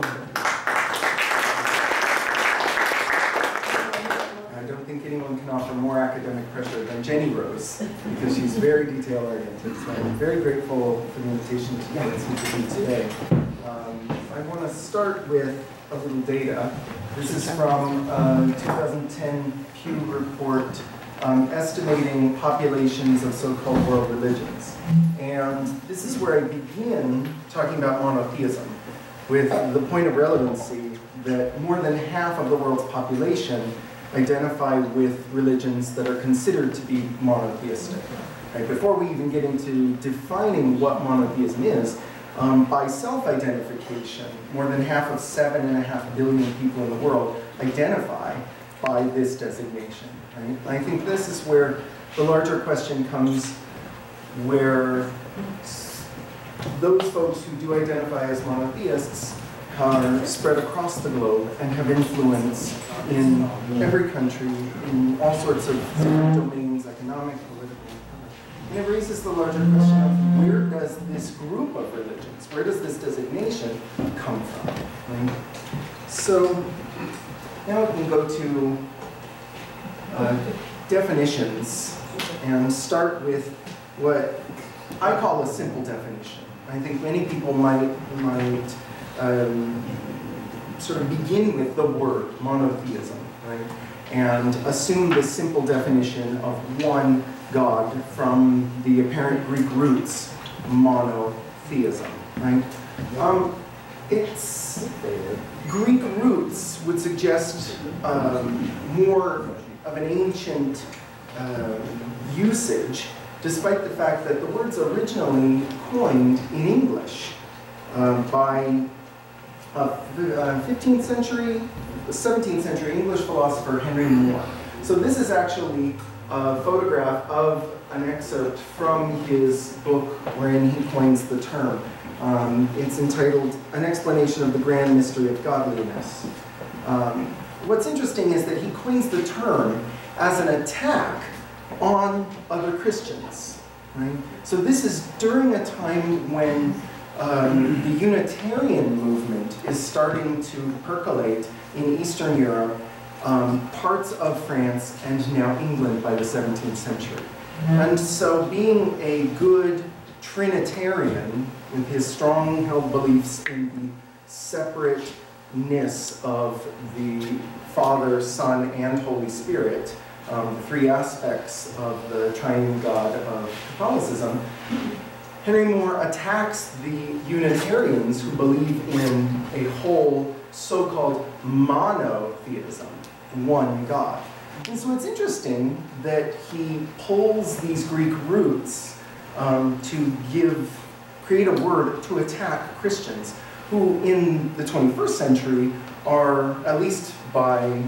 I don't think anyone can offer more academic pressure than Jenny Rose, because she's very detail oriented. So I'm very grateful for the invitation to be you today. Um, I want to start with a little data. This is from a 2010 Pew report um, estimating populations of so-called world religions. And this is where I begin talking about monotheism, with the point of relevancy that more than half of the world's population identify with religions that are considered to be monotheistic. Right? Before we even get into defining what monotheism is, um, by self-identification, more than half of seven and a half billion people in the world identify by this designation. Right? I think this is where the larger question comes where those folks who do identify as monotheists are spread across the globe and have influence in every country, in all sorts of domains, economic, political. And it raises the larger question of where does this group of religions, where does this designation come from? Right? So now we can go to uh, definitions and start with what I call a simple definition. I think many people might, might um, sort of begin with the word monotheism, right? And assume the simple definition of one God from the apparent Greek roots, monotheism, right? Um, its Greek roots would suggest um, more of an ancient uh, usage, despite the fact that the word's originally coined in English uh, by a 15th century, 17th century English philosopher Henry More. So this is actually a photograph of an excerpt from his book wherein he coins the term. Um, it's entitled An Explanation of the Grand Mystery of Godliness. Um, what's interesting is that he coins the term as an attack on other Christians. Right? So this is during a time when um, the Unitarian movement is starting to percolate in Eastern Europe, um, parts of France, and now England by the 17th century. And so being a good Trinitarian with his strong held beliefs in the separateness of the Father, Son, and Holy Spirit, um, the three aspects of the triune God of Catholicism, Henry More attacks the Unitarians who believe in a whole so-called monotheism, one God. And so it's interesting that he pulls these Greek roots um, to give, create a word to attack Christians who in the 21st century are, at least by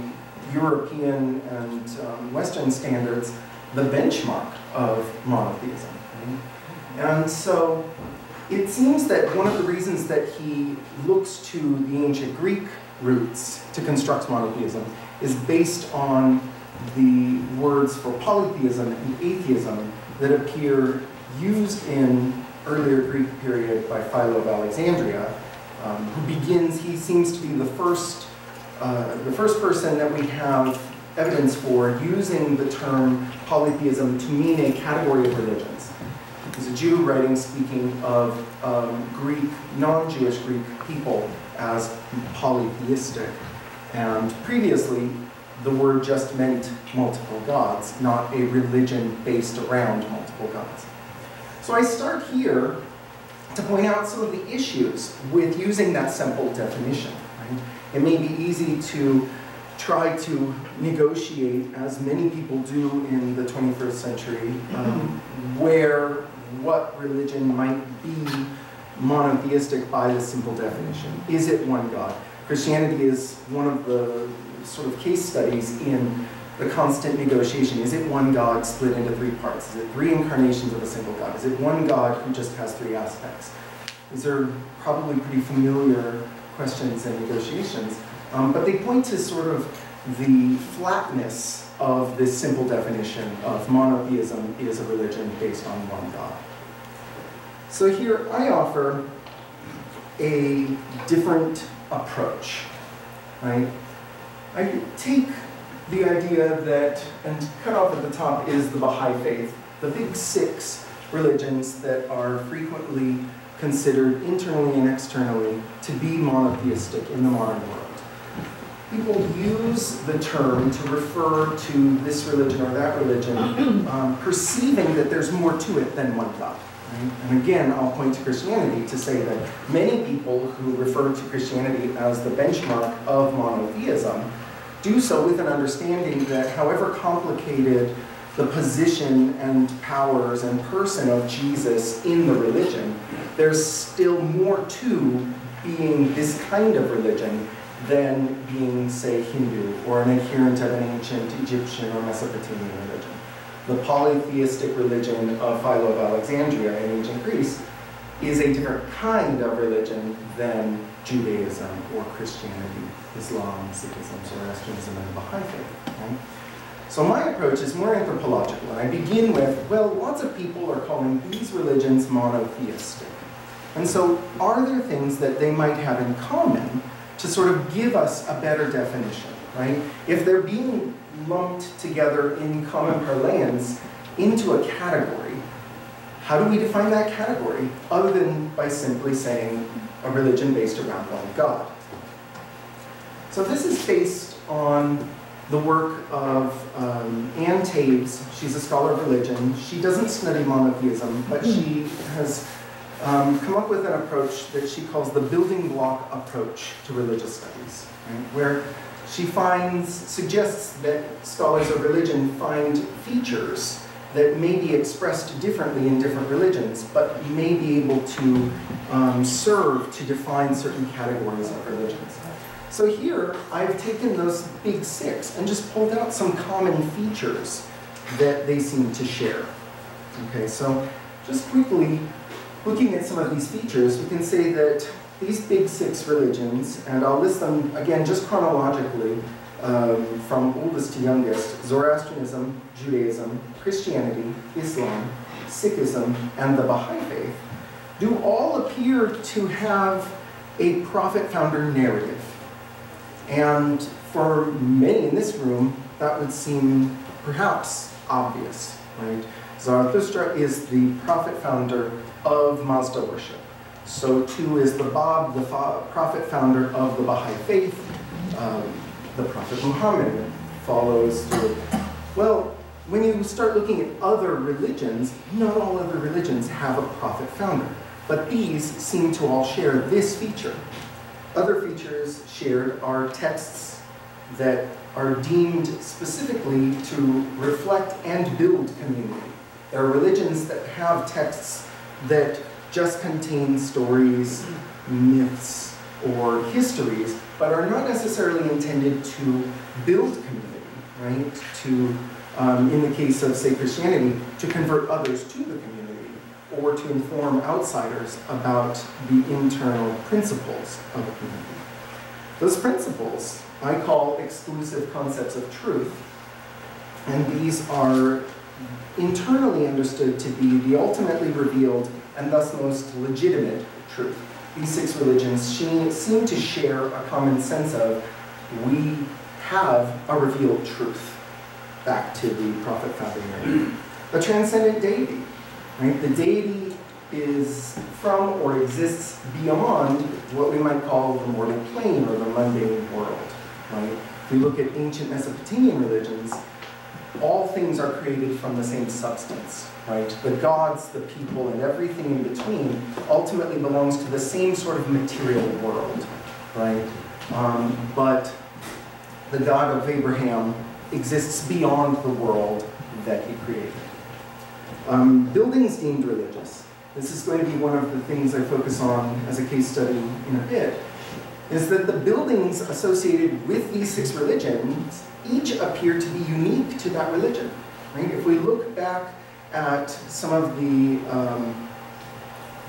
European and um, Western standards, the benchmark of monotheism. And so it seems that one of the reasons that he looks to the ancient Greek roots to construct monotheism is based on the words for polytheism and atheism that appear used in earlier Greek period by Philo of Alexandria, um, who begins, he seems to be the first, uh, the first person that we have evidence for using the term polytheism to mean a category of religions. He's a Jew writing, speaking of um, Greek, non-Jewish Greek people as polytheistic. And previously, the word just meant multiple gods, not a religion based around multiple gods. So I start here to point out some of the issues with using that simple definition. Right? It may be easy to try to negotiate, as many people do in the 21st century, um, where what religion might be monotheistic by this simple definition. Is it one God? Christianity is one of the sort of case studies in the constant negotiation. Is it one God split into three parts? Is it three incarnations of a single God? Is it one God who just has three aspects? These are probably pretty familiar questions and negotiations, um, but they point to sort of the flatness of this simple definition of monotheism is a religion based on one God. So here I offer a different approach, right? I take the idea that, and cut off at the top is the Baha'i faith, the big six religions that are frequently considered internally and externally to be monotheistic in the modern world. People use the term to refer to this religion or that religion, um, perceiving that there's more to it than one God. Right? And again, I'll point to Christianity to say that many people who refer to Christianity as the benchmark of monotheism do so with an understanding that however complicated the position and powers and person of Jesus in the religion, there's still more to being this kind of religion than being, say, Hindu or an adherent of an ancient Egyptian or Mesopotamian religion. The polytheistic religion of Philo of Alexandria in ancient Greece is a different kind of religion than Judaism or Christianity, Islam, Sikhism, Zoroastrianism, and the Baha'i faith. Right? So my approach is more anthropological, and I begin with, well, lots of people are calling these religions monotheistic. And so are there things that they might have in common to sort of give us a better definition, right? If they're being lumped together in common parlance into a category, how do we define that category other than by simply saying a religion based around one God? So this is based on the work of um, Ann Taves. She's a scholar of religion. She doesn't study monotheism, but she has um, come up with an approach that she calls the building block approach to religious studies, right? where she finds, suggests that scholars of religion find features that may be expressed differently in different religions, but may be able to um, serve to define certain categories of religions. So here, I've taken those big six and just pulled out some common features that they seem to share. Okay, so just quickly, looking at some of these features, we can say that these big six religions, and I'll list them again just chronologically um, from oldest to youngest, Zoroastrianism, Judaism, Christianity, Islam, Sikhism, and the Baha'i faith, do all appear to have a prophet-founder narrative. And for many in this room, that would seem perhaps obvious, right? Zarathustra is the prophet-founder of Mazda worship. So too is the Bab, the prophet founder of the Baha'i faith. Um, the Prophet Muhammad follows through. Well, when you start looking at other religions, not all other religions have a prophet founder, but these seem to all share this feature. Other features shared are texts that are deemed specifically to reflect and build community. There are religions that have texts that just contain stories, myths, or histories, but are not necessarily intended to build community, right? To, um, in the case of, say, Christianity, to convert others to the community, or to inform outsiders about the internal principles of a community. Those principles I call exclusive concepts of truth, and these are internally understood to be the ultimately revealed and thus most legitimate truth. These six religions seem to share a common sense of we have a revealed truth. Back to the prophet founding A transcendent deity. Right? The deity is from or exists beyond what we might call the mortal plane or the mundane world. Right? If we look at ancient Mesopotamian religions, all things are created from the same substance, right? The gods, the people, and everything in between ultimately belongs to the same sort of material world, right? Um, but the God of Abraham exists beyond the world that he created. Um, buildings deemed religious. This is going to be one of the things I focus on as a case study in a bit, is that the buildings associated with these six religions each appear to be unique to that religion. Right? If we look back at some of the, um,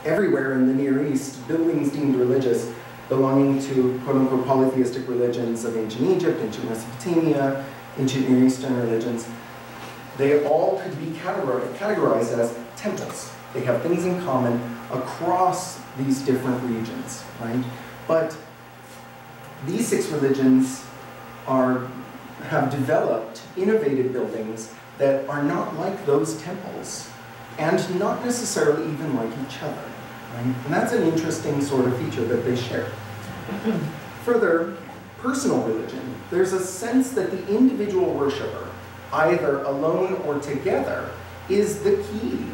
everywhere in the Near East, buildings deemed religious belonging to quote-unquote polytheistic religions of ancient Egypt, ancient Mesopotamia, ancient Near Eastern religions, they all could be categorized as temples. They have things in common across these different regions, right? But these six religions are have developed innovative buildings that are not like those temples and not necessarily even like each other. Right? And that's an interesting sort of feature that they share. Further, personal religion. There's a sense that the individual worshiper, either alone or together, is the key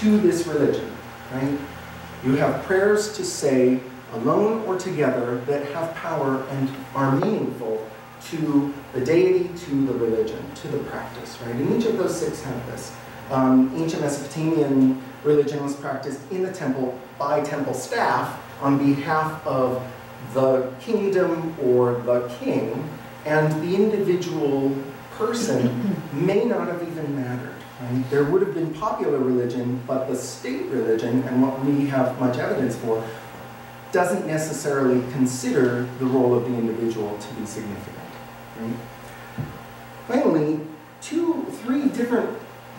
to this religion. Right? You have prayers to say alone or together that have power and are meaningful to the deity, to the religion, to the practice, right? And each of those six have this. Um, ancient Mesopotamian religion was practiced in the temple by temple staff on behalf of the kingdom or the king, and the individual person may not have even mattered. Right? There would have been popular religion, but the state religion, and what we have much evidence for, doesn't necessarily consider the role of the individual to be significant. Right? Finally, two, three different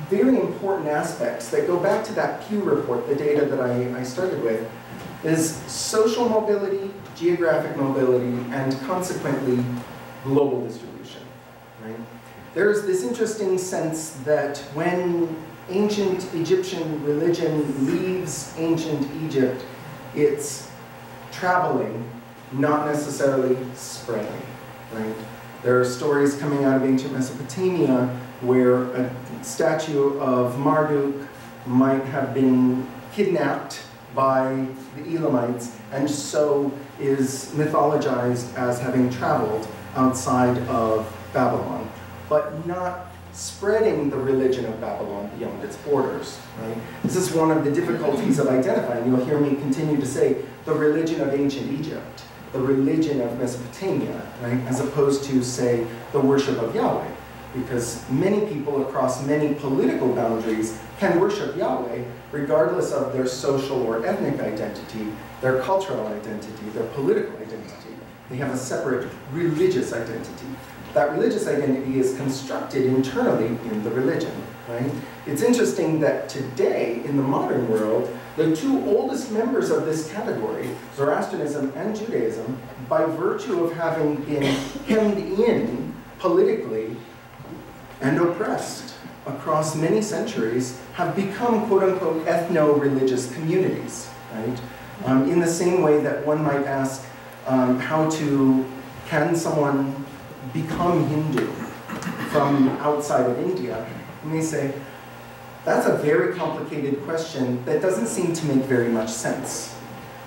very important aspects that go back to that Pew report, the data that I, I started with, is social mobility, geographic mobility, and consequently global distribution. Right? There's this interesting sense that when ancient Egyptian religion leaves ancient Egypt, it's traveling, not necessarily spreading. Right? There are stories coming out of ancient Mesopotamia where a statue of Marduk might have been kidnapped by the Elamites and so is mythologized as having traveled outside of Babylon, but not spreading the religion of Babylon beyond its borders. Right? This is one of the difficulties of identifying. You'll hear me continue to say the religion of ancient Egypt the religion of Mesopotamia, right, as opposed to, say, the worship of Yahweh. Because many people across many political boundaries can worship Yahweh regardless of their social or ethnic identity, their cultural identity, their political identity. They have a separate religious identity. That religious identity is constructed internally in the religion, right? It's interesting that today, in the modern world, the two oldest members of this category, Zoroastrianism and Judaism, by virtue of having been hemmed in politically and oppressed across many centuries, have become quote-unquote ethno-religious communities, right? Um, in the same way that one might ask um, how to, can someone become Hindu from outside of India? You may say, that's a very complicated question that doesn't seem to make very much sense.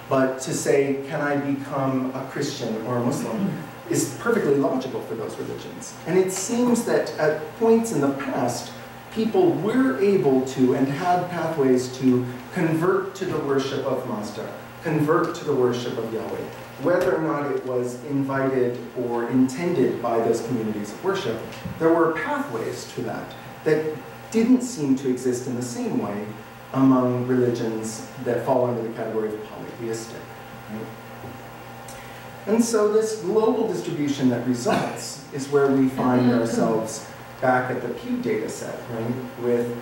But to say, can I become a Christian or a Muslim, is perfectly logical for those religions. And it seems that at points in the past, people were able to and had pathways to convert to the worship of Mazda, convert to the worship of Yahweh. Whether or not it was invited or intended by those communities of worship, there were pathways to that that didn't seem to exist in the same way among religions that fall under the category of polytheistic. Right? And so this global distribution that results is where we find mm-hmm. ourselves back at the Pew data set, right? With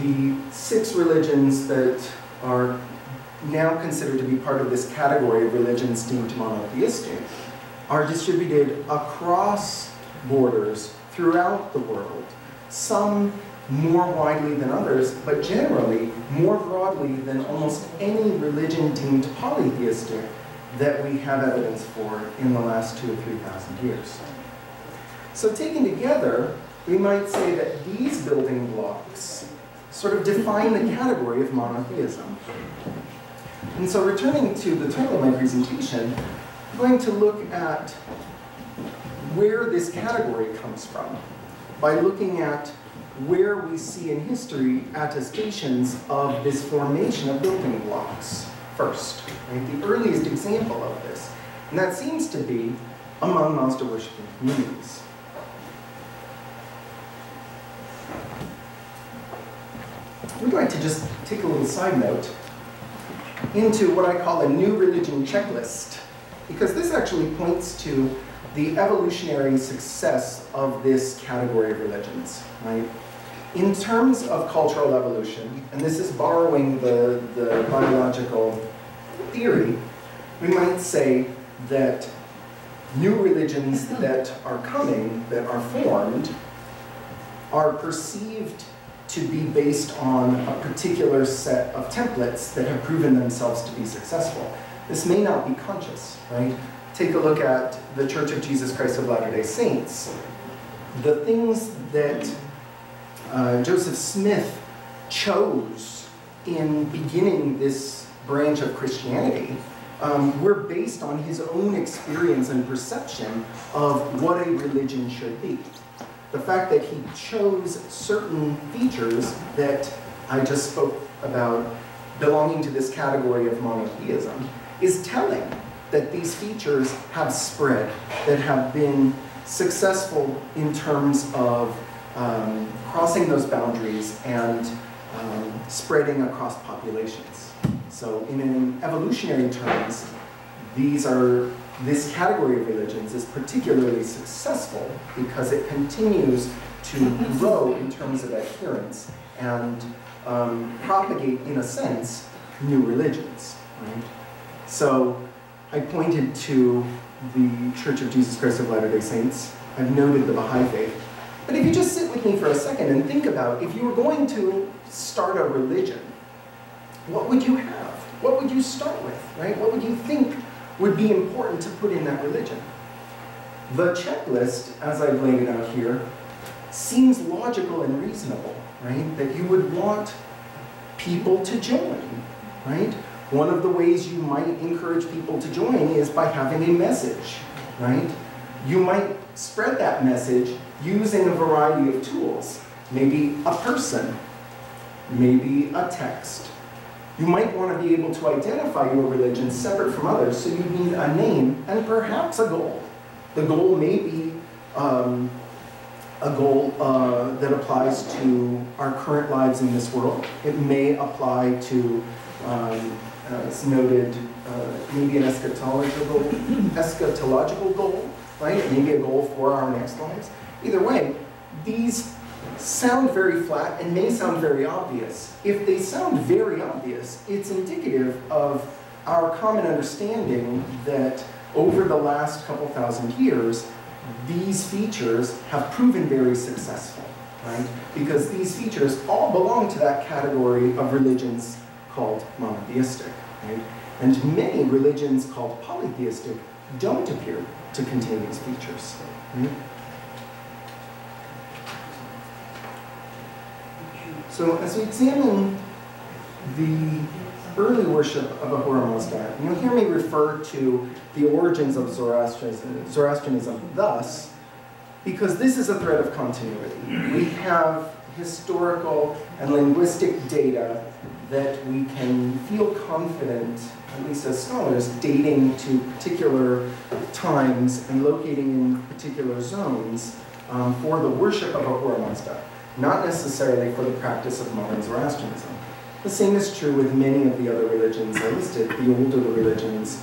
the six religions that are now considered to be part of this category of religions deemed monotheistic are distributed across borders throughout the world. Some more widely than others, but generally more broadly than almost any religion deemed polytheistic that we have evidence for in the last two or three thousand years. So taken together, we might say that these building blocks sort of define the category of monotheism. And so returning to the title of my presentation, I'm going to look at where this category comes from by looking at where we see in history attestations of this formation of building blocks first. Right? The earliest example of this, and that seems to be among Mazda worshiping communities. We'd like to just take a little side note into what I call a new religion checklist, because this actually points to the evolutionary success of this category of religions, right? In terms of cultural evolution, and this is borrowing the, the biological theory, we might say that new religions that are coming, that are formed, are perceived to be based on a particular set of templates that have proven themselves to be successful. This may not be conscious, right? Take a look at the Church of Jesus Christ of Latter-day Saints. The things that uh, Joseph Smith chose in beginning this branch of Christianity um, were based on his own experience and perception of what a religion should be the fact that he chose certain features that I just spoke about belonging to this category of monotheism is telling that these features have spread, that have been successful in terms of um, crossing those boundaries and um, spreading across populations. So in an evolutionary terms, these are this category of religions is particularly successful because it continues to grow in terms of adherence and um, propagate, in a sense, new religions. Right? So I pointed to the Church of Jesus Christ of Latter-day Saints. I've noted the Baha'i faith. But if you just sit with me for a second and think about if you were going to start a religion, what would you have? What would you start with, right? What would you think would be important to put in that religion. The checklist, as I've laid it out here, seems logical and reasonable, right? That you would want people to join, right? One of the ways you might encourage people to join is by having a message, right? You might spread that message using a variety of tools. Maybe a person, maybe a text, you might want to be able to identify your religion separate from others, so you need a name and perhaps a goal. The goal may be um, a goal uh, that applies to our current lives in this world. It may apply to, um, as noted, uh, maybe an eschatological, eschatological goal, right? Maybe a goal for our next lives. Either way, these sound very flat and may sound very obvious. If they sound very obvious, it's indicative of our common understanding that over the last couple thousand years, these features have proven very successful, right? Because these features all belong to that category of religions called monotheistic, right? And many religions called polytheistic don't appear to contain these features. Right? So as we examine the early worship of Ahura Mazda, you'll hear me refer to the origins of Zoroastrianism, Zoroastrianism thus, because this is a thread of continuity. We have historical and linguistic data that we can feel confident, at least as scholars, dating to particular times and locating in particular zones um, for the worship of Ahura Mazda, not necessarily for the practice of modern Zoroastrianism. The same is true with many of the other religions I listed. The older the religions,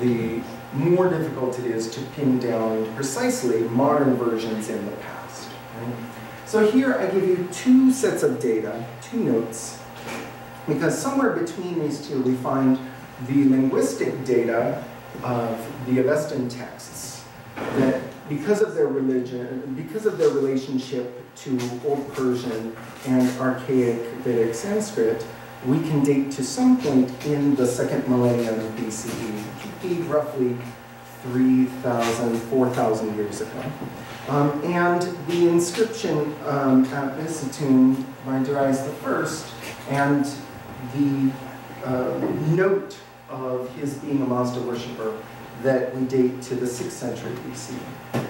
the more difficult it is to pin down precisely modern versions in the past. Right? So here I give you two sets of data, two notes, because somewhere between these two we find the linguistic data of the Avestan texts that because of their religion, because of their relationship to Old Persian and archaic Vedic Sanskrit, we can date to some point in the second millennium BCE, roughly 3,000, 4,000 years ago. Um, and the inscription um, at Bisitun by Darius I and the uh, note of his being a Mazda worshiper that we date to the 6th century BC.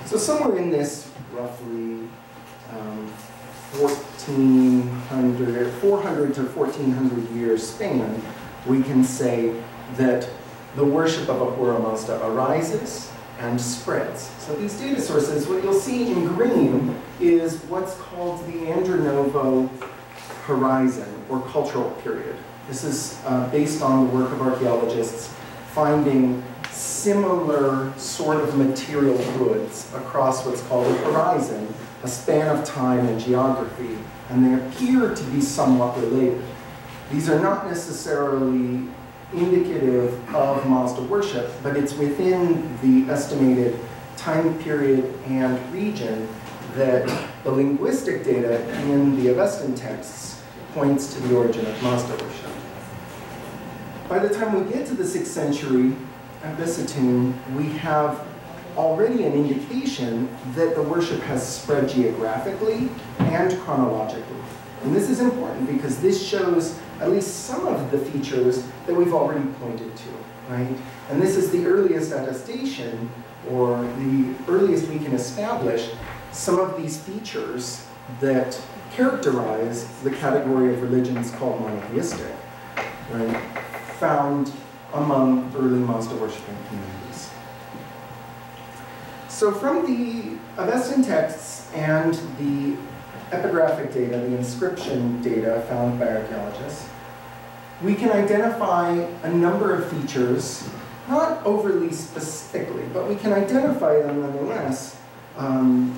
So somewhere in this roughly um, 1400, 400 to 1400 year span, we can say that the worship of Ahura Mazda arises and spreads. So these data sources, what you'll see in green is what's called the Andronovo horizon or cultural period. This is uh, based on the work of archaeologists finding similar sort of material goods across what's called a horizon, a span of time and geography, and they appear to be somewhat related. These are not necessarily indicative of Mazda worship, but it's within the estimated time period and region that the linguistic data in the Avestan texts points to the origin of Mazda worship. By the time we get to the 6th century, at we have already an indication that the worship has spread geographically and chronologically. And this is important because this shows at least some of the features that we've already pointed to, right? And this is the earliest attestation, or the earliest we can establish some of these features that characterize the category of religions called monotheistic, right? Found among early Mazda worshiping communities. So from the Avestan texts and the epigraphic data, the inscription data found by archaeologists, we can identify a number of features, not overly specifically, but we can identify them nonetheless, um,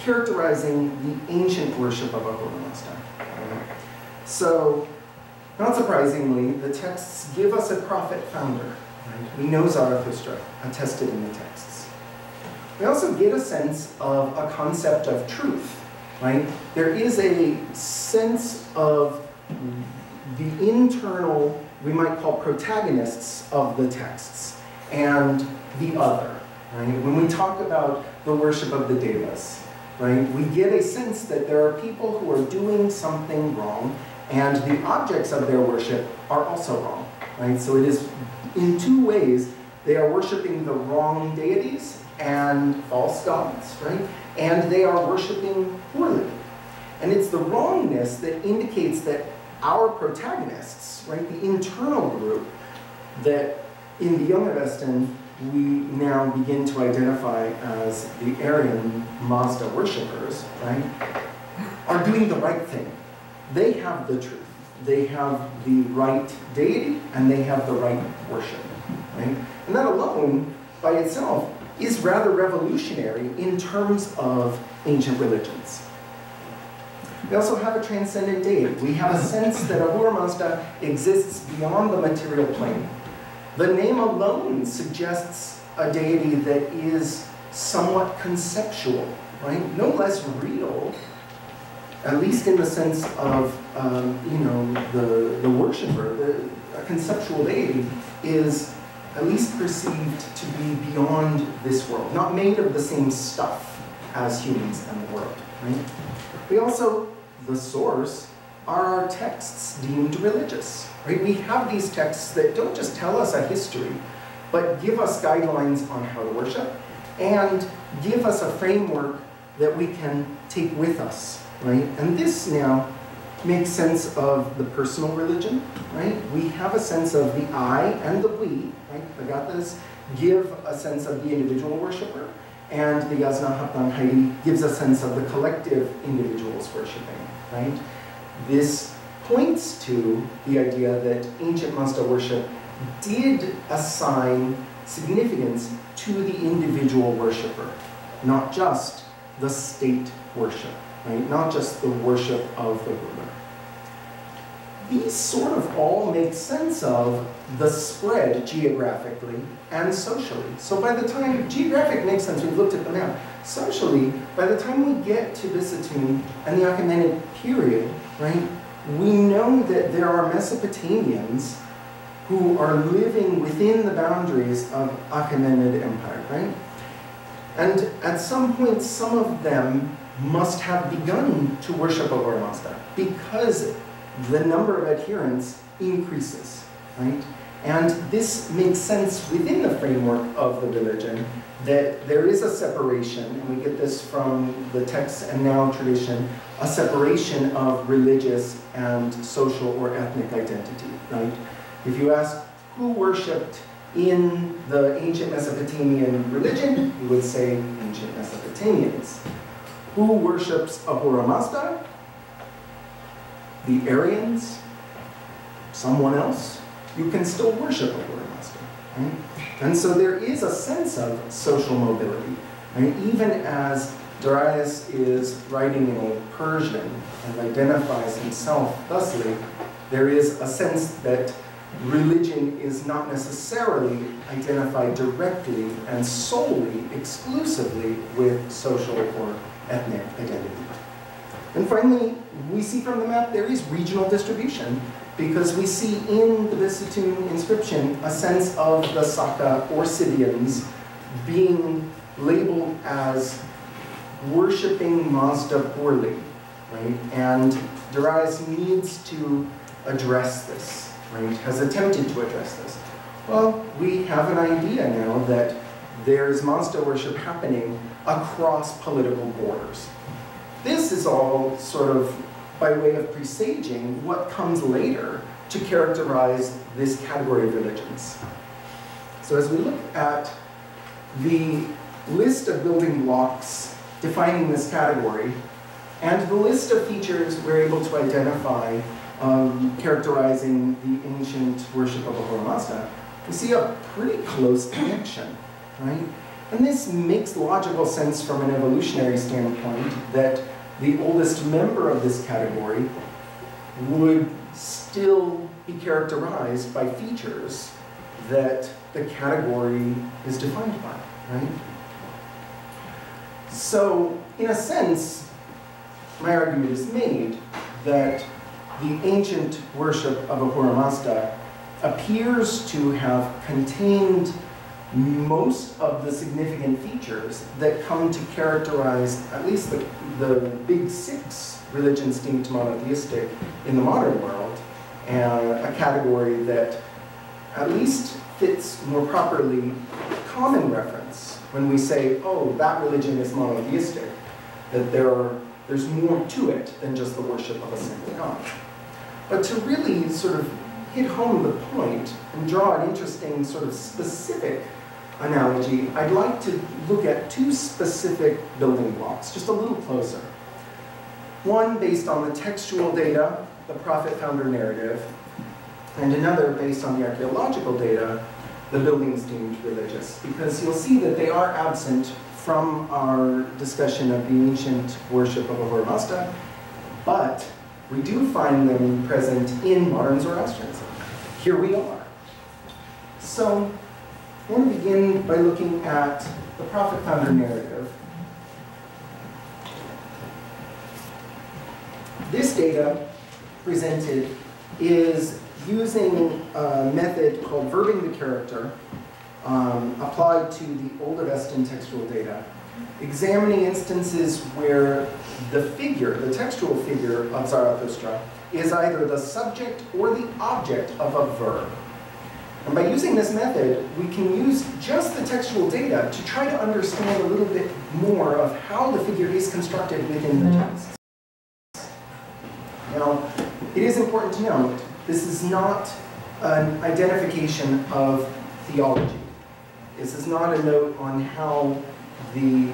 characterizing the ancient worship of Ahura Mazda. So, not surprisingly, the texts give us a prophet founder. Right? We know Zarathustra, attested in the texts. We also get a sense of a concept of truth, right? There is a sense of the internal, we might call protagonists of the texts, and the other, right? When we talk about the worship of the devas, right, we get a sense that there are people who are doing something wrong, and the objects of their worship are also wrong, right? So it is in two ways, they are worshiping the wrong deities and false gods, right? And they are worshiping poorly. And it's the wrongness that indicates that our protagonists, right, the internal group, that in the Young Avestan we now begin to identify as the Aryan Mazda worshippers, right, are doing the right thing. They have the truth. They have the right deity and they have the right worship, right? And that alone, by itself, is rather revolutionary in terms of ancient religions. We also have a transcendent deity. We have a sense that Ahura Mazda exists beyond the material plane. The name alone suggests a deity that is somewhat conceptual, right? No less real, at least in the sense of, um, you know, the, the worshiper, the, a conceptual deity is at least perceived to be beyond this world, not made of the same stuff as humans and the world, right? We also, the source, are our texts deemed religious? Right? We have these texts that don't just tell us a history, but give us guidelines on how to worship and give us a framework that we can take with us, right? And this now makes sense of the personal religion, right? We have a sense of the I and the we, right? The Gathas give a sense of the individual worshiper, and the Yasna Haptanghaiti gives a sense of the collective individuals worshiping, right? This points to the idea that ancient Mazda worship did assign significance to the individual worshiper, not just the state worship, right? Not just the worship of the ruler. These sort of all make sense of the spread geographically and socially. So by the time, geographic makes sense, we've looked at the map. Socially, by the time we get to Bisitun and the Achaemenid period, right, we know that there are Mesopotamians who are living within the boundaries of Achaemenid Empire, right? And at some point, some of them must have begun to worship Ahura Mazda because the number of adherents increases, right? And this makes sense within the framework of the religion that there is a separation, and we get this from the text and now tradition, a separation of religious and social or ethnic identity, right? If you ask who worshipped in the ancient Mesopotamian religion, you would say ancient Mesopotamians. Who worships Ahura Mazda? The Aryans? Someone else? You can still worship Ahura Mazda. Right? And so there is a sense of social mobility. Right? Even as Darius is writing in Old Persian and identifies himself thusly, there is a sense that religion is not necessarily identified directly and solely, exclusively with social or ethnic identity. And finally, we see from the map there is regional distribution because we see in the Bisitun inscription a sense of the Saka or Scythians being labeled as worshipping Mazda poorly, right? And Darius needs to address this, right? Has attempted to address this. Well, we have an idea now that there's Mazda worship happening across political borders. This is all sort of by way of presaging what comes later to characterize this category of religions. So as we look at the list of building blocks defining this category, and the list of features we're able to identify um, characterizing the ancient worship of Ahura Mazda, we see a pretty close connection, right? And this makes logical sense from an evolutionary standpoint that the oldest member of this category would still be characterized by features that the category is defined by, right? So, in a sense, my argument is made that the ancient worship of Ahura Mazda appears to have contained most of the significant features that come to characterize at least the, the big six religions deemed monotheistic in the modern world, and a category that at least fits more properly common reference when we say, oh, that religion is monotheistic, that there are, there's more to it than just the worship of a single god. But to really sort of hit home the point and draw an interesting sort of specific analogy, I'd like to look at two specific building blocks, just a little closer. One based on the textual data, the prophet founder narrative, and another based on the archaeological data, the buildings deemed religious. Because you'll see that they are absent from our discussion of the ancient worship of Ahura Mazda, but we do find them present in modern Zoroastrianism. Here we are. So I want to begin by looking at the prophet founder narrative. This data presented is using a method called verbing the character um, applied to the Old Avestan textual data examining instances where the figure, the textual figure of Zarathustra, is either the subject or the object of a verb. And by using this method, we can use just the textual data to try to understand a little bit more of how the figure is constructed within the mm-hmm. text. Now, it is important to note, this is not an identification of theology. This is not a note on how the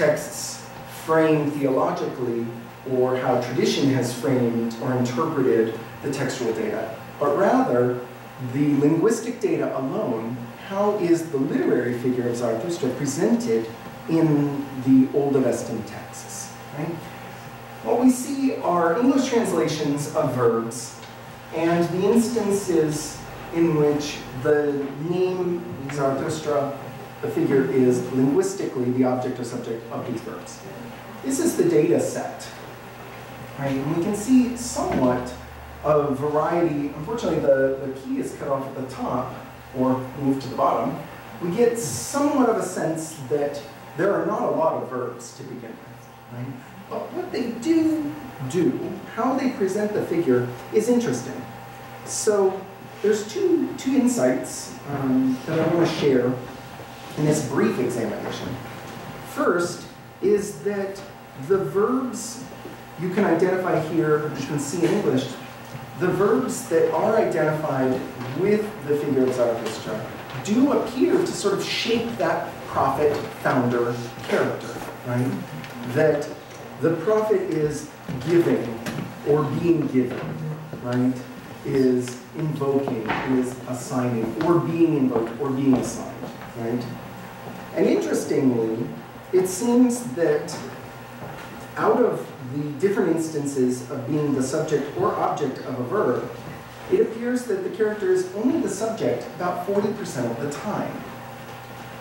texts frame theologically or how tradition has framed or interpreted the textual data, but rather the linguistic data alone, how is the literary figure of Zarathustra presented in the Old Avestan texts? Right? What we see are English translations of verbs and the instances in which the name Zarathustra, the figure, is linguistically the object or subject of these verbs. This is the data set. Right? And we can see somewhat of variety. Unfortunately, the, the key is cut off at the top or moved to the bottom. We get somewhat of a sense that there are not a lot of verbs to begin with. Right? But what they do do, how they present the figure, is interesting. So there's two, two insights um, that I want to share in this brief examination. First is that the verbs you can identify here, which you can see in English, the verbs that are identified with the figure of Zarathustra do appear to sort of shape that prophet founder character, right? That the prophet is giving or being given, right? Is invoking, is assigning, or being invoked, or being assigned, right? And interestingly, it seems that out of the different instances of being the subject or object of a verb, it appears that the character is only the subject about 40% of the time.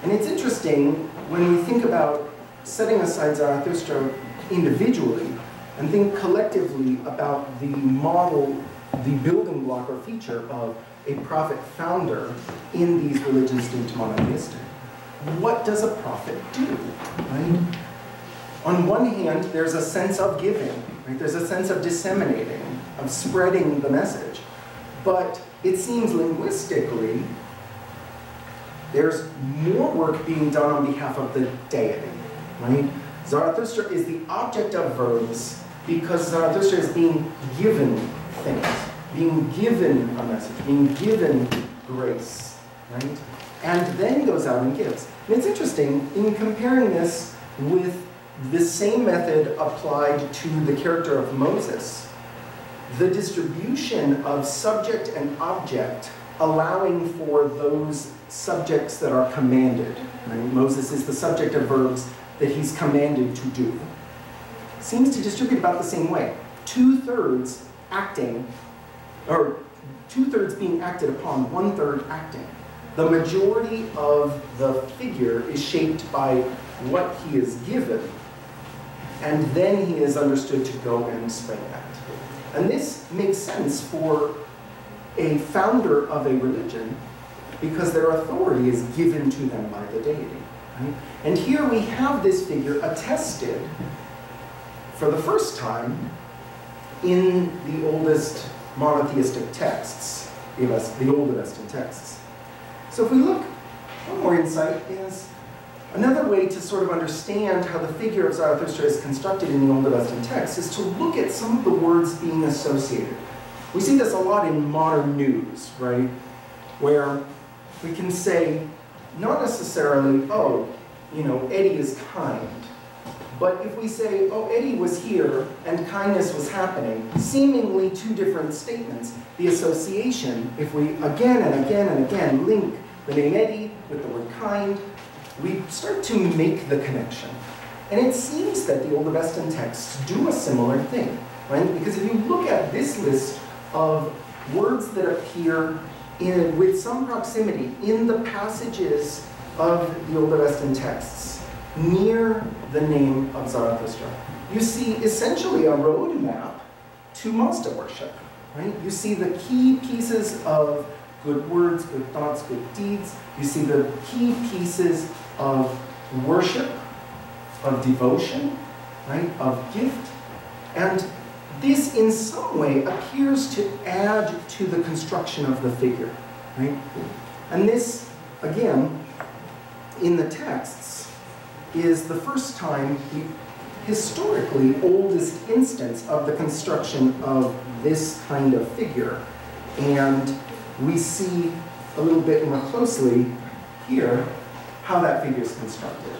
And it's interesting when we think about setting aside Zarathustra individually and think collectively about the model, the building block or feature of a prophet founder in these religions deemed monotheistic. What does a prophet do? Right? On one hand, there's a sense of giving, right? There's a sense of disseminating, of spreading the message. But it seems linguistically, there's more work being done on behalf of the deity, right? Zarathustra is the object of verbs because Zarathustra is being given things, being given a message, being given grace, right? And then goes out and gives. And it's interesting, in comparing this with the same method applied to the character of Moses, the distribution of subject and object allowing for those subjects that are commanded. Right? Moses is the subject of verbs that he's commanded to do. Seems to distribute about the same way. Two-thirds acting, or two-thirds being acted upon, one-third acting. The majority of the figure is shaped by what he is given and then he is understood to go and spread that. And this makes sense for a founder of a religion because their authority is given to them by the deity. Right? And here we have this figure attested for the first time in the oldest monotheistic texts, the Old Avestan texts. So if we look, one more insight is Another way to sort of understand how the figure of Zarathustra is constructed in the Old Avestan text is to look at some of the words being associated. We see this a lot in modern news, right? Where we can say, not necessarily, oh, you know, Eddie is kind. But if we say, oh, Eddie was here and kindness was happening, seemingly two different statements, the association, if we again and again and again link the name Eddie with the word kind, we start to make the connection. And it seems that the Old Avestan texts do a similar thing, right? Because if you look at this list of words that appear in, with some proximity in the passages of the Old Avestan texts near the name of Zarathustra, you see essentially a roadmap to Mazda worship, right? You see the key pieces of good words, good thoughts, good deeds. You see the key pieces of worship of devotion, right, of gift. And this in some way appears to add to the construction of the figure, right? And this, again, in the texts, is the first time, the historically oldest instance of the construction of this kind of figure. And we see a little bit more closely here how that figure is constructed.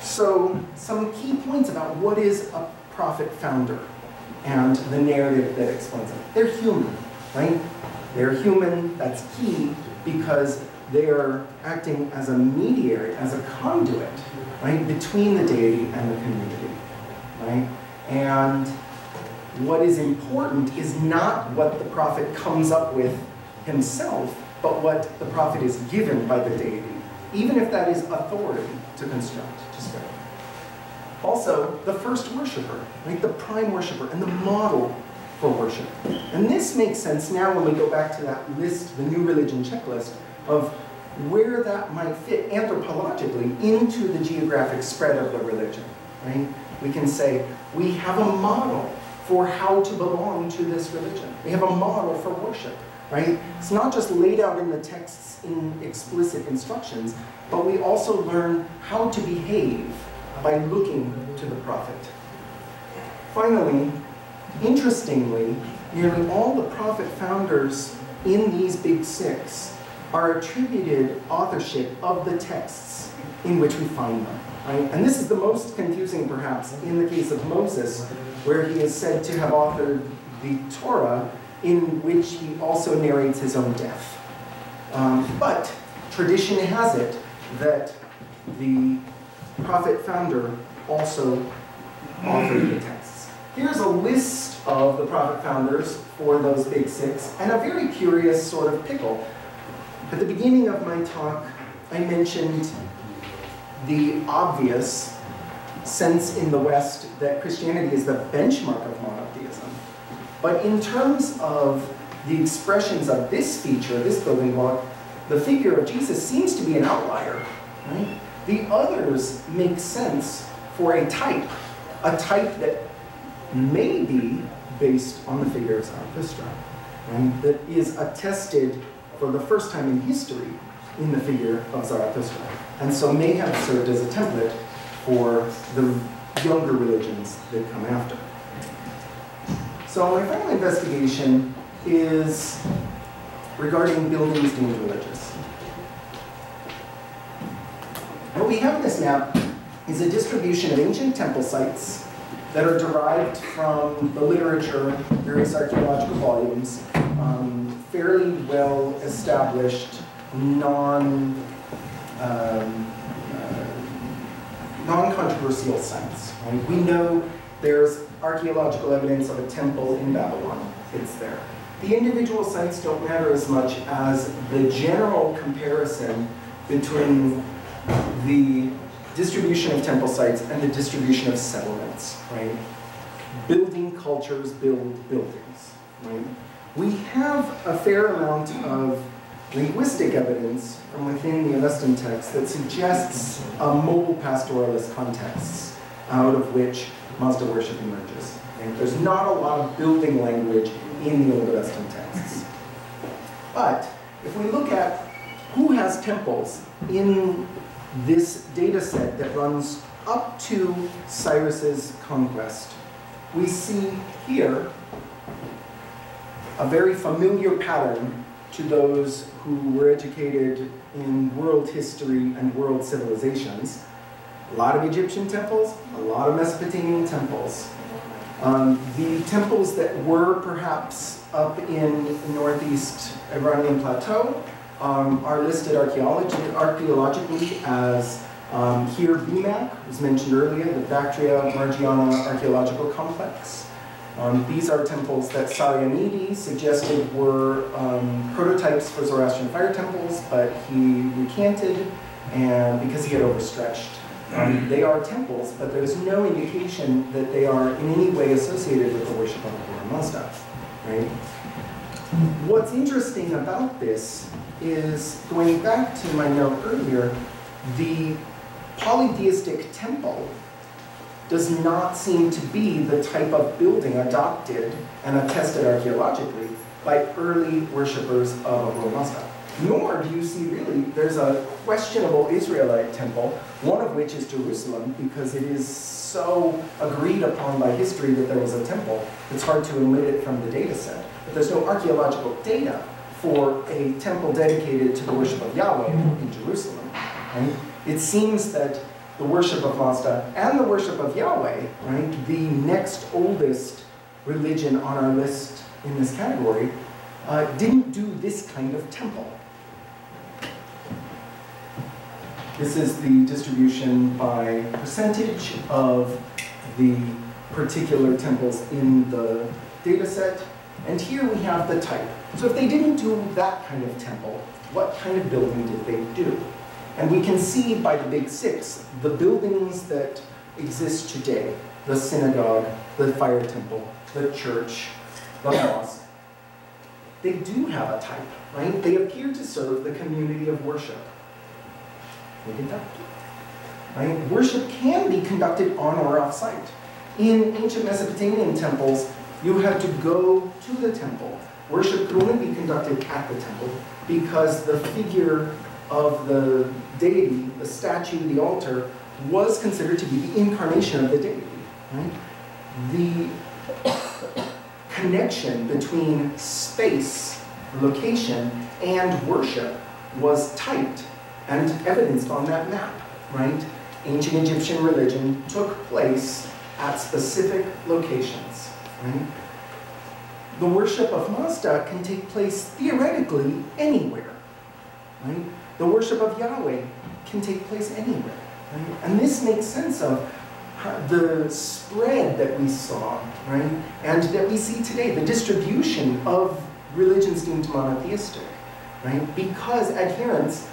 So some key points about what is a prophet founder and the narrative that explains it. They're human, right? They're human, that's key, because they are acting as a mediator, as a conduit, right, between the deity and the community, right? And what is important is not what the prophet comes up with himself, but what the prophet is given by the deity, even if that is authority to construct, to spread. Also, the first worshiper, right, the prime worshiper, and the model for worship. And this makes sense now when we go back to that list, the new religion checklist, of where that might fit anthropologically into the geographic spread of the religion, right? We can say, we have a model for how to belong to this religion. We have a model for worship, right? It's not just laid out in the texts in explicit instructions, but we also learn how to behave by looking to the prophet. Finally, interestingly, nearly all the prophet founders in these big six are attributed authorship of the texts in which we find them. Right? And this is the most confusing, perhaps, in the case of Moses, where he is said to have authored the Torah, in which he also narrates his own death. Um, but tradition has it that the prophet founder also authored the texts. Here's a list of the prophet founders for those big six, and a very curious sort of pickle. At the beginning of my talk, I mentioned the obvious sense in the West that Christianity is the benchmark of monotheism. But in terms of the expressions of this feature, this building block, the figure of Jesus seems to be an outlier. Right? The others make sense for a type, a type that may be based on the figure of Zarathustra, right? that is attested for the first time in history in the figure of Zarathustra, and so may have served as a template for the younger religions that come after. So my final investigation is regarding buildings deemed religious. What we have in this map is a distribution of ancient temple sites that are derived from the literature, various archaeological volumes, um, fairly well established, non, um, uh, non-controversial sites. Right? We know there's archaeological evidence of a temple in Babylon. It's there. The individual sites don't matter as much as the general comparison between the distribution of temple sites and the distribution of settlements, right? Building cultures build buildings, right? We have a fair amount of linguistic evidence from within the Avestan text that suggests a mobile pastoralist context out of which Mazda worship emerges. And there's not a lot of building language in the Old Avestan texts. But if we look at who has temples in this data set that runs up to Cyrus's conquest, we see here a very familiar pattern to those who were educated in world history and world civilizations. A lot of Egyptian temples, a lot of Mesopotamian temples. Um, the temples that were perhaps up in the northeast Iranian plateau um, are listed archaeologically as um, here BMAC, was mentioned earlier, the Bactria Margiana Archaeological Complex. Um, these are temples that Sarianidi suggested were um, prototypes for Zoroastrian fire temples, but he recanted and because he had overstretched. Um, they are temples, but there's no indication that they are in any way associated with the worship of Ahura Mazda. Right? What's interesting about this is going back to my note earlier, the polytheistic temple does not seem to be the type of building adopted and attested archaeologically by early worshippers of Ahura Mazda. Nor do you see really, there's a questionable Israelite temple, one of which is Jerusalem, because it is so agreed upon by history that there was a temple, it's hard to omit it from the data set. But there's no archaeological data for a temple dedicated to the worship of Yahweh in Jerusalem. Right? It seems that the worship of Mazda and the worship of Yahweh, right, the next oldest religion on our list in this category, uh, didn't do this kind of temple. This is the distribution by percentage of the particular temples in the data set. And here we have the type. So if they didn't do that kind of temple, what kind of building did they do? And we can see by the big six, the buildings that exist today, the synagogue, the fire temple, the church, the mosque, they do have a type, right? They appear to serve the community of worship. Look at that. Right? Worship can be conducted on or off site. In ancient Mesopotamian temples, you had to go to the temple. Worship could only be conducted at the temple because the figure of the deity, the statue, the altar, was considered to be the incarnation of the deity. Right? The connection between space, location, and worship was tight and evidenced on that map, right? Ancient Egyptian religion took place at specific locations, right? The worship of Mazda can take place theoretically anywhere, right? The worship of Yahweh can take place anywhere, right? And this makes sense of the spread that we saw, right? And that we see today, the distribution of religions deemed monotheistic, right? Because adherents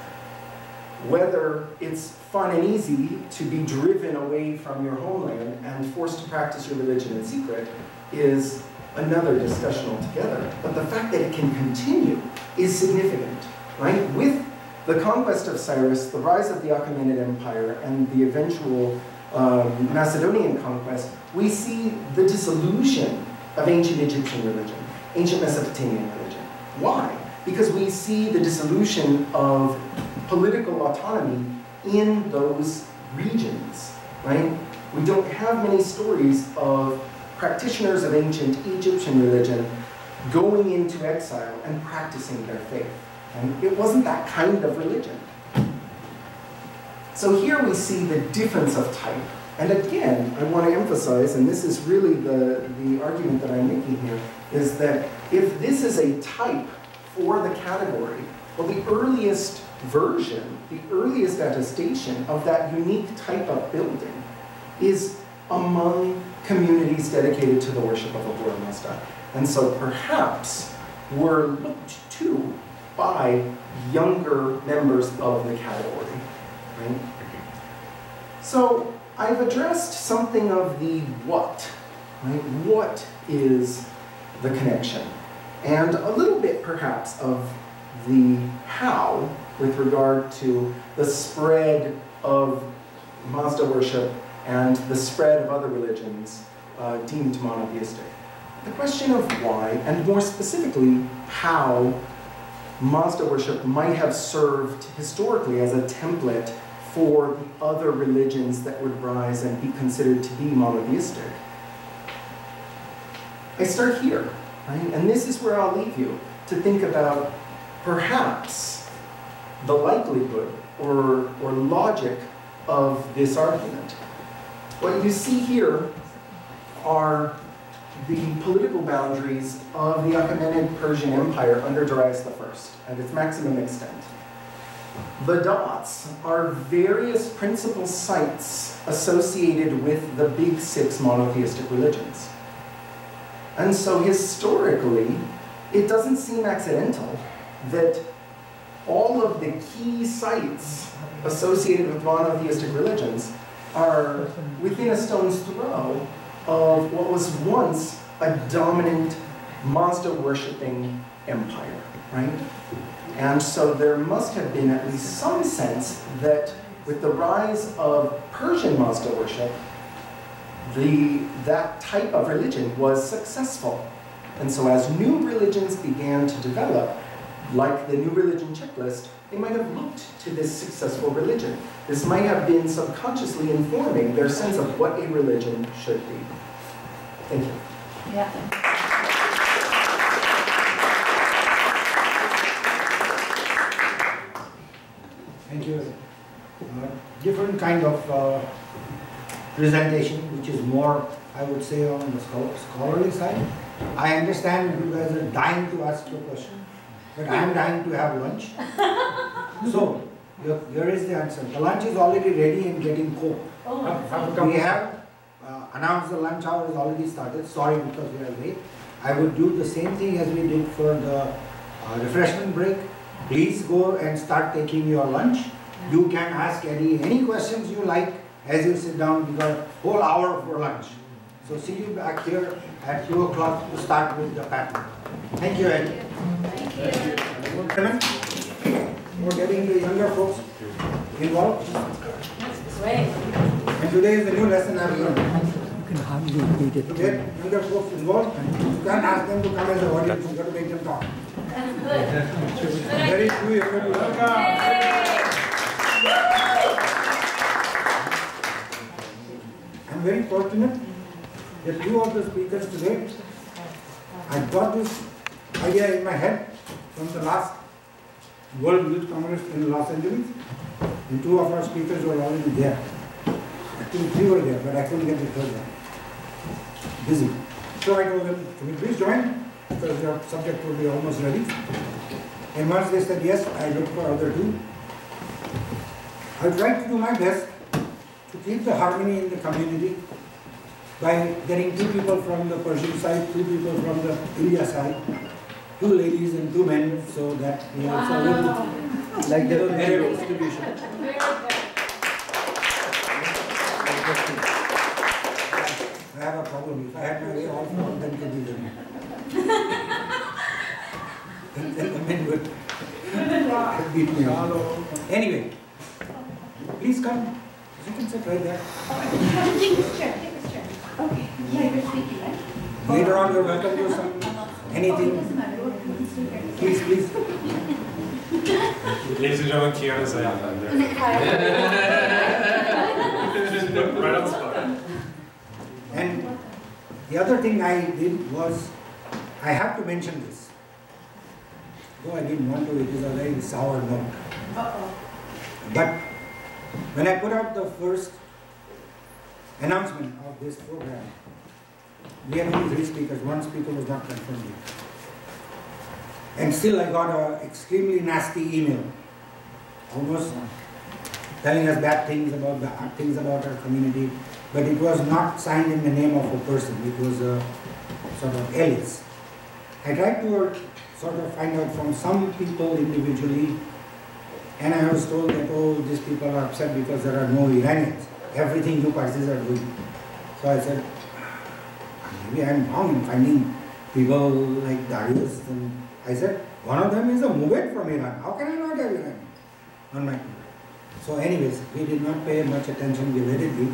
whether it's fun and easy to be driven away from your homeland and forced to practice your religion in secret is another discussion altogether. But the fact that it can continue is significant, right? With the conquest of Cyrus, the rise of the Achaemenid Empire, and the eventual um, Macedonian conquest, we see the dissolution of ancient Egyptian religion, ancient Mesopotamian religion. Why? Because we see the dissolution of political autonomy in those regions, right? We don't have many stories of practitioners of ancient Egyptian religion going into exile and practicing their faith. And it wasn't that kind of religion. So here we see the difference of type. And again, I want to emphasize, and this is really the, the argument that I'm making here, is that if this is a type for the category, well, the earliest version, the earliest attestation of that unique type of building is among communities dedicated to the worship of Ahura Mazda. And so perhaps were looked to by younger members of the category. Right? So I've addressed something of the what. Right? What is the connection? And a little bit perhaps of the how with regard to the spread of Mazda worship and the spread of other religions uh, deemed monotheistic. The question of why, and more specifically, how Mazda worship might have served historically as a template for the other religions that would rise and be considered to be monotheistic. I start here, right? And this is where I'll leave you to think about perhaps the likelihood or, or logic of this argument. What you see here are the political boundaries of the Achaemenid Persian Empire under Darius I at its maximum extent. The dots are various principal sites associated with the big six monotheistic religions. And so historically, it doesn't seem accidental that all of the key sites associated with monotheistic religions are within a stone's throw of what was once a dominant Mazda worshipping empire, right? And so there must have been at least some sense that with the rise of Persian Mazda worship, the, that type of religion was successful. And so as new religions began to develop, like the new religion checklist, they might have looked to this successful religion. This might have been subconsciously informing their sense of what a religion should be. Thank you. Yeah. Thank you. Uh, Different kind of uh, presentation, which is more, I would say, on the scholarly side. I understand you guys are dying to ask your question, but I am dying to have lunch. So, here here is the answer. The lunch is already ready and getting cold. Have- have We have uh, announced the lunch hour is already started, sorry because we are late. I would do the same thing as we did for the uh, refreshment break. Please go and start taking your lunch. You can ask Eddie any questions you like as you sit down, because got whole hour for lunch. So see you back here at two o'clock to start with the pattern. Thank you, Eddie. Gentlemen, We're getting the younger folks involved. Great. And today is the new lesson I've learned. You can hardly read it. To get younger folks involved, you can't ask them to come as a audience, you've got to make them talk. Very few younger people. I'm very fortunate that two of the speakers today, I got this idea in my head from the last World Youth Congress in Los Angeles, and two of our speakers were already there. I Actually, three were there, but I couldn't get the third one. Busy. So I told them, can you please join? Because your subject will be almost ready. And once they said yes, I looked for other two. I tried to do my best to keep the harmony in the community by getting two people from the Persian side, two people from the India side, two ladies and two men, so that we also will, like the merit distribution. I have a problem. If I had my way, all four of them could be there. Then then the men would beat me up. Anyway, please come. You can sit right there. Okay, yeah, you're speaking, right? Later on, you're welcome to some, anything. Please, please. Ladies and gentlemen, Kiana Zayat. Right on the spot. And the other thing I did was, I have to mention this. Though I didn't want to, it is a very sour note. But when I put out the first announcement of this program, we had only three speakers, one speaker was not confirmed yet. And still I got an extremely nasty email, almost telling us bad things about the things about our community, but it was not signed in the name of a person. It was a sort of alias. I tried to uh, sort of find out from some people individually, and I was told that oh, these people are upset because there are no Iranians. Everything you Parsis are doing. So I said, maybe I'm wrong in finding people like Darius. And I said, one of them is a Mubed from Iran. How can I not have Iran on my team? So anyways, we did not pay much attention, we.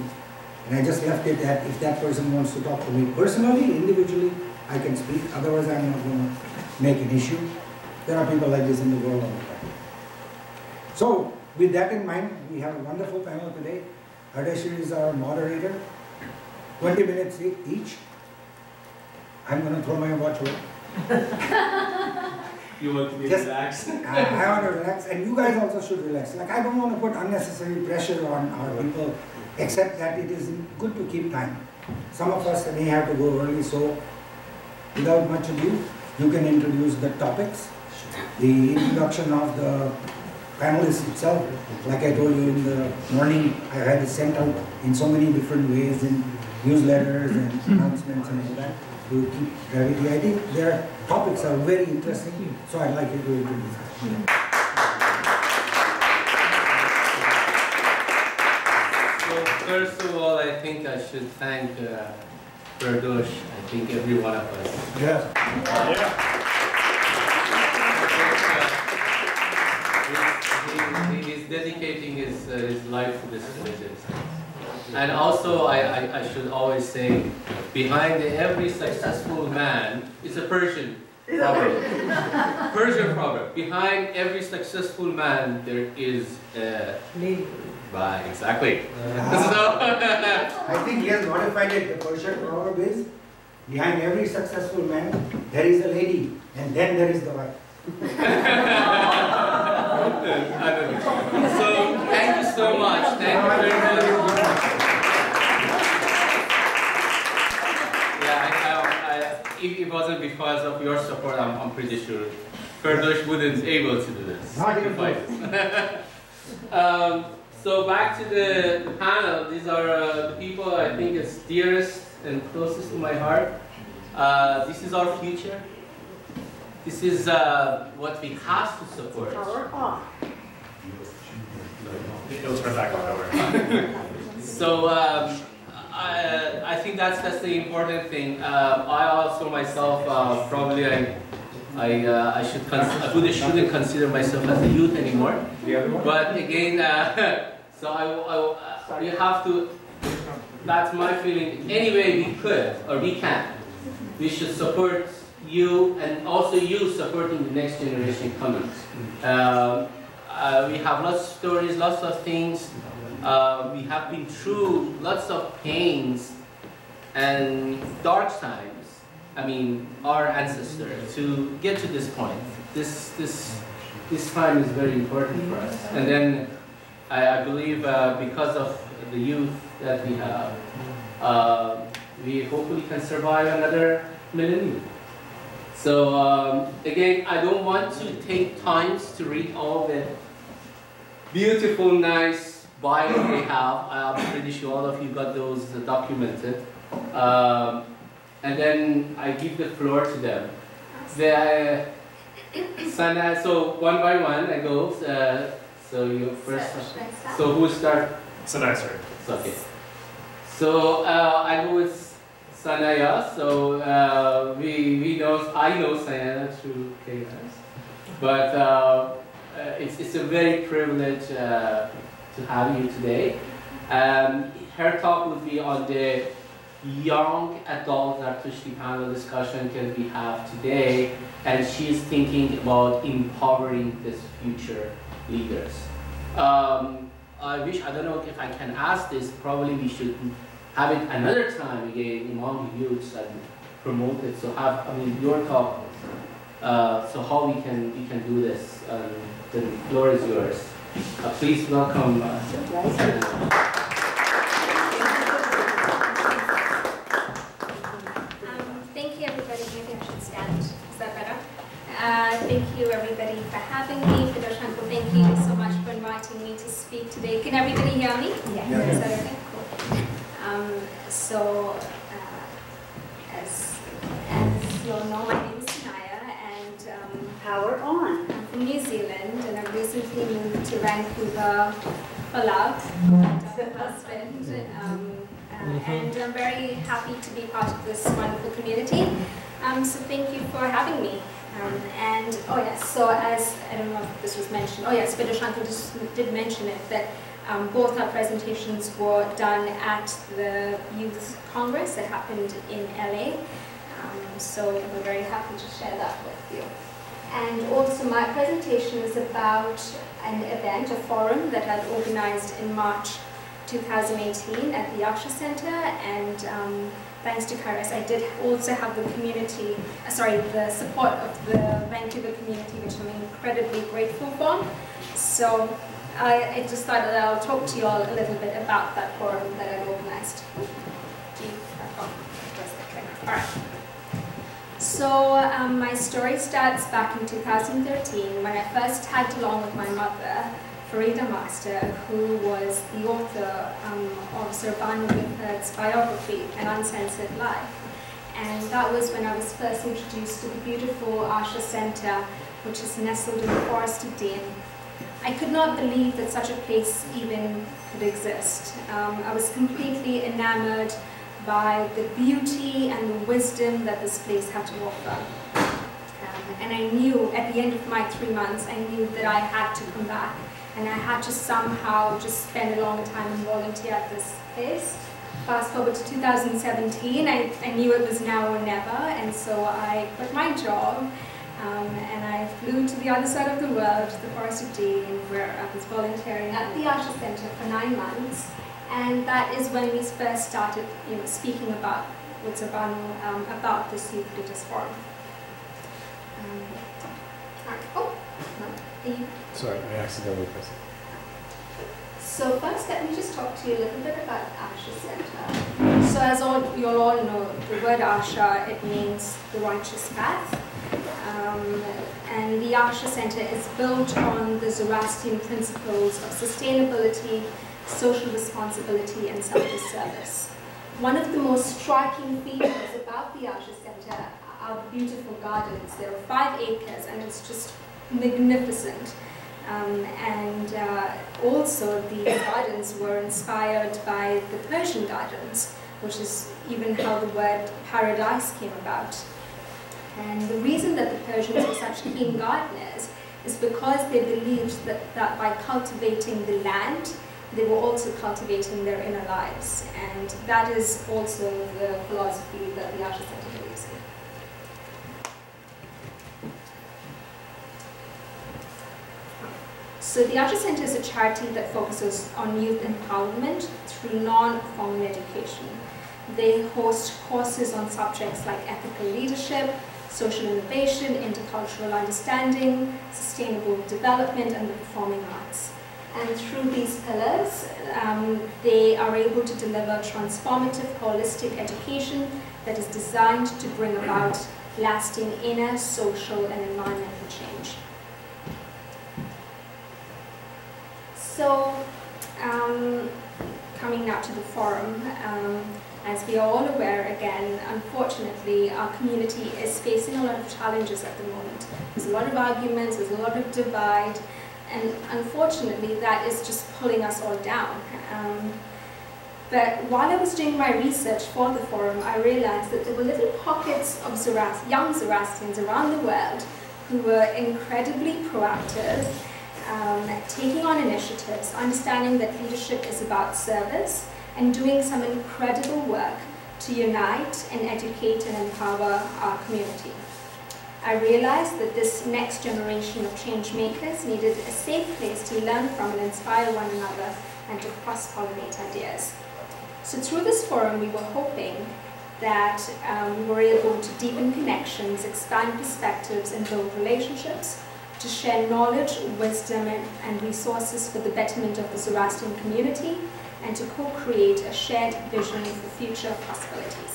And I just left it that if that person wants to talk to me personally, individually, I can speak. Otherwise, I'm not going to make an issue. There are people like this in the world all the time. So with that in mind, we have a wonderful panel today. Ardeshir is our moderator. 20 minutes each. I'm going to throw my watch away. You want to be Just- relaxed? I, I want to relax, and you guys also should relax. Like, I don't want to put unnecessary pressure on our people, except that it is good to keep time. Some of us may have to go early, so without much ado, you can introduce the topics, the introduction of the panelists itself. Like I told you in the morning, I had it sent out in so many different ways in newsletters and announcements and all that to keep gravity. I think their topics are very interesting, so I'd like you to introduce them. So first of all, I think I should thank uh, Pradosh, I think every one of us. Yeah. It's he, he is dedicating his, uh, his life to this religion. And also, I, I, I should always say, behind every successful man is a Persian proverb. Persian proverb. Behind every successful man, there is a Lady. Right, exactly. I think he has modified it. The Persian proverb is, behind every successful man, there is a lady, and then there is the wife. So, thank you so much. Thank you very much. Yeah, I, I, I, if it wasn't because of your support, I'm, I'm pretty sure Ferdosh wouldn't be able to do this. Um, so back to the, the panel. These are uh, the people I think is dearest and closest to my heart. Uh, this is our future. This is uh, what we have to support. Power off. It'll turn back on over. So um, I, I think that's that's the important thing. Uh, I also myself uh, probably I I, uh, I should cons- I really shouldn't consider myself as a youth anymore. The other one? But again, uh, so I, I, uh, we have to. That's my feeling. Any way we could or we can, we should support you and also you supporting the next generation coming. Um, uh, we have lots of stories, lots of things. Uh, we have been through lots of pains and dark times. I mean, our ancestors to get to this point. This this this time is very important for us. And then I, I believe uh, because of the youth that we have, uh, we hopefully can survive another millennium. So um, again, I don't want to take times to read all the beautiful, nice bio they have. I'm pretty sure all of you got those documented. Um, and then I give the floor to them. The Sana, so one by one I go. Uh, so you first. So who start? So nice, sir. Okay. So uh, I go with Sanaya. So uh, we we know I know Sanaya through KS, but uh, uh, it's it's a very privilege uh, to have you today. Um, her talk will be on the young adult Zartushti panel discussion that we have today, and she's thinking about empowering this future leaders. Um, I wish, I don't know if I can ask this, probably we should have it another time again among the youths and promote it. So have, I mean, your talk, uh, so how we can, we can do this. Um, the floor is yours. Uh, please welcome. Uh, Um, thank you, everybody. Maybe I should stand. Is that better? Uh, thank you, everybody, for having me. Fidoshanko, thank you so much for inviting me to speak today. Can everybody hear me? Yes. Is that okay? Cool. Um, so, uh, as, as you all know, my name is Sanaya, and um, Power on. I'm from New Zealand, and I've recently moved for love. Husband. Um, uh, and I'm very happy to be part of this wonderful community. Um, so thank you for having me. Um, and oh yes, so as I don't know if this was mentioned. Oh yes, Vidoshanka just did mention it that um, both our presentations were done at the Youth Congress that happened in LA. Um, so we're very happy to share that with you. And also my presentation is about an event, a forum that I've organized in March 2018 at the Asha Center and um, thanks to Kairos I did also have the community, uh, sorry, the support of the Vancouver community which I'm incredibly grateful for. So I, I just thought that I'll talk to you all a little bit about that forum that I've organized. Gee, oh, where's the clicker? All right. So um, my story starts back in 2013 when I first tagged along with my mother, Farida Master, who was the author um, of Zerbanoo biography, An Uncensored Life. And that was when I was first introduced to the beautiful Asha Center, which is nestled in the Forest of Dean. I could not believe that such a place even could exist. Um, I was completely enamored by the beauty and the wisdom that this place had to offer. Um, and I knew at the end of my three months, I knew that I had to come back and I had to somehow just spend a long time and volunteer at this place. Fast forward to 2017, I, I knew it was now or never, and so I quit my job um, and I flew to the other side of the world, to the Forest of Dean, where I was volunteering at the Asha Center for nine months. And that is when we first started you know, speaking about with Zerbanoo um, about this Youth Leaders Forum. Um, oh, no, you Sorry, I accidentally pressed it. so first, let me just talk to you a little bit about Asha Center. So as all, you'll all know, the word Asha, it means the righteous path. Um, and the Asha Center is built on the Zoroastrian principles of sustainability, social responsibility, and selfless service. One of the most striking features about the Asha Center are beautiful gardens. There are five acres, and it's just magnificent. Um, and uh, also the gardens were inspired by the Persian gardens, which is even how the word paradise came about. And the reason that the Persians were such keen gardeners is because they believed that, that by cultivating the land, they were also cultivating their inner lives. And that is also the philosophy that the Asha Center believes in. So the Asha Center is a charity that focuses on youth empowerment through non-formal education. They host courses on subjects like ethical leadership, social innovation, intercultural understanding, sustainable development, and the performing arts. And through these pillars, um, they are able to deliver transformative, holistic education that is designed to bring about lasting inner, social, and environmental change. So, um, coming now to the forum, um, as we are all aware, again, unfortunately, our community is facing a lot of challenges at the moment. There's a lot of arguments, there's a lot of divide, and unfortunately, that is just pulling us all down. Um, but while I was doing my research for the forum, I realized that there were little pockets of young Zoroastrians around the world who were incredibly proactive, um, taking on initiatives, understanding that leadership is about service, and doing some incredible work to unite and educate and empower our community. I realized that this next generation of change makers needed a safe place to learn from and inspire one another and to cross-pollinate ideas. So through this forum, we were hoping that um, we were able to deepen connections, expand perspectives, and build relationships, to share knowledge, wisdom, and, resources for the betterment of the Zoroastrian community, and to co-create a shared vision for future possibilities.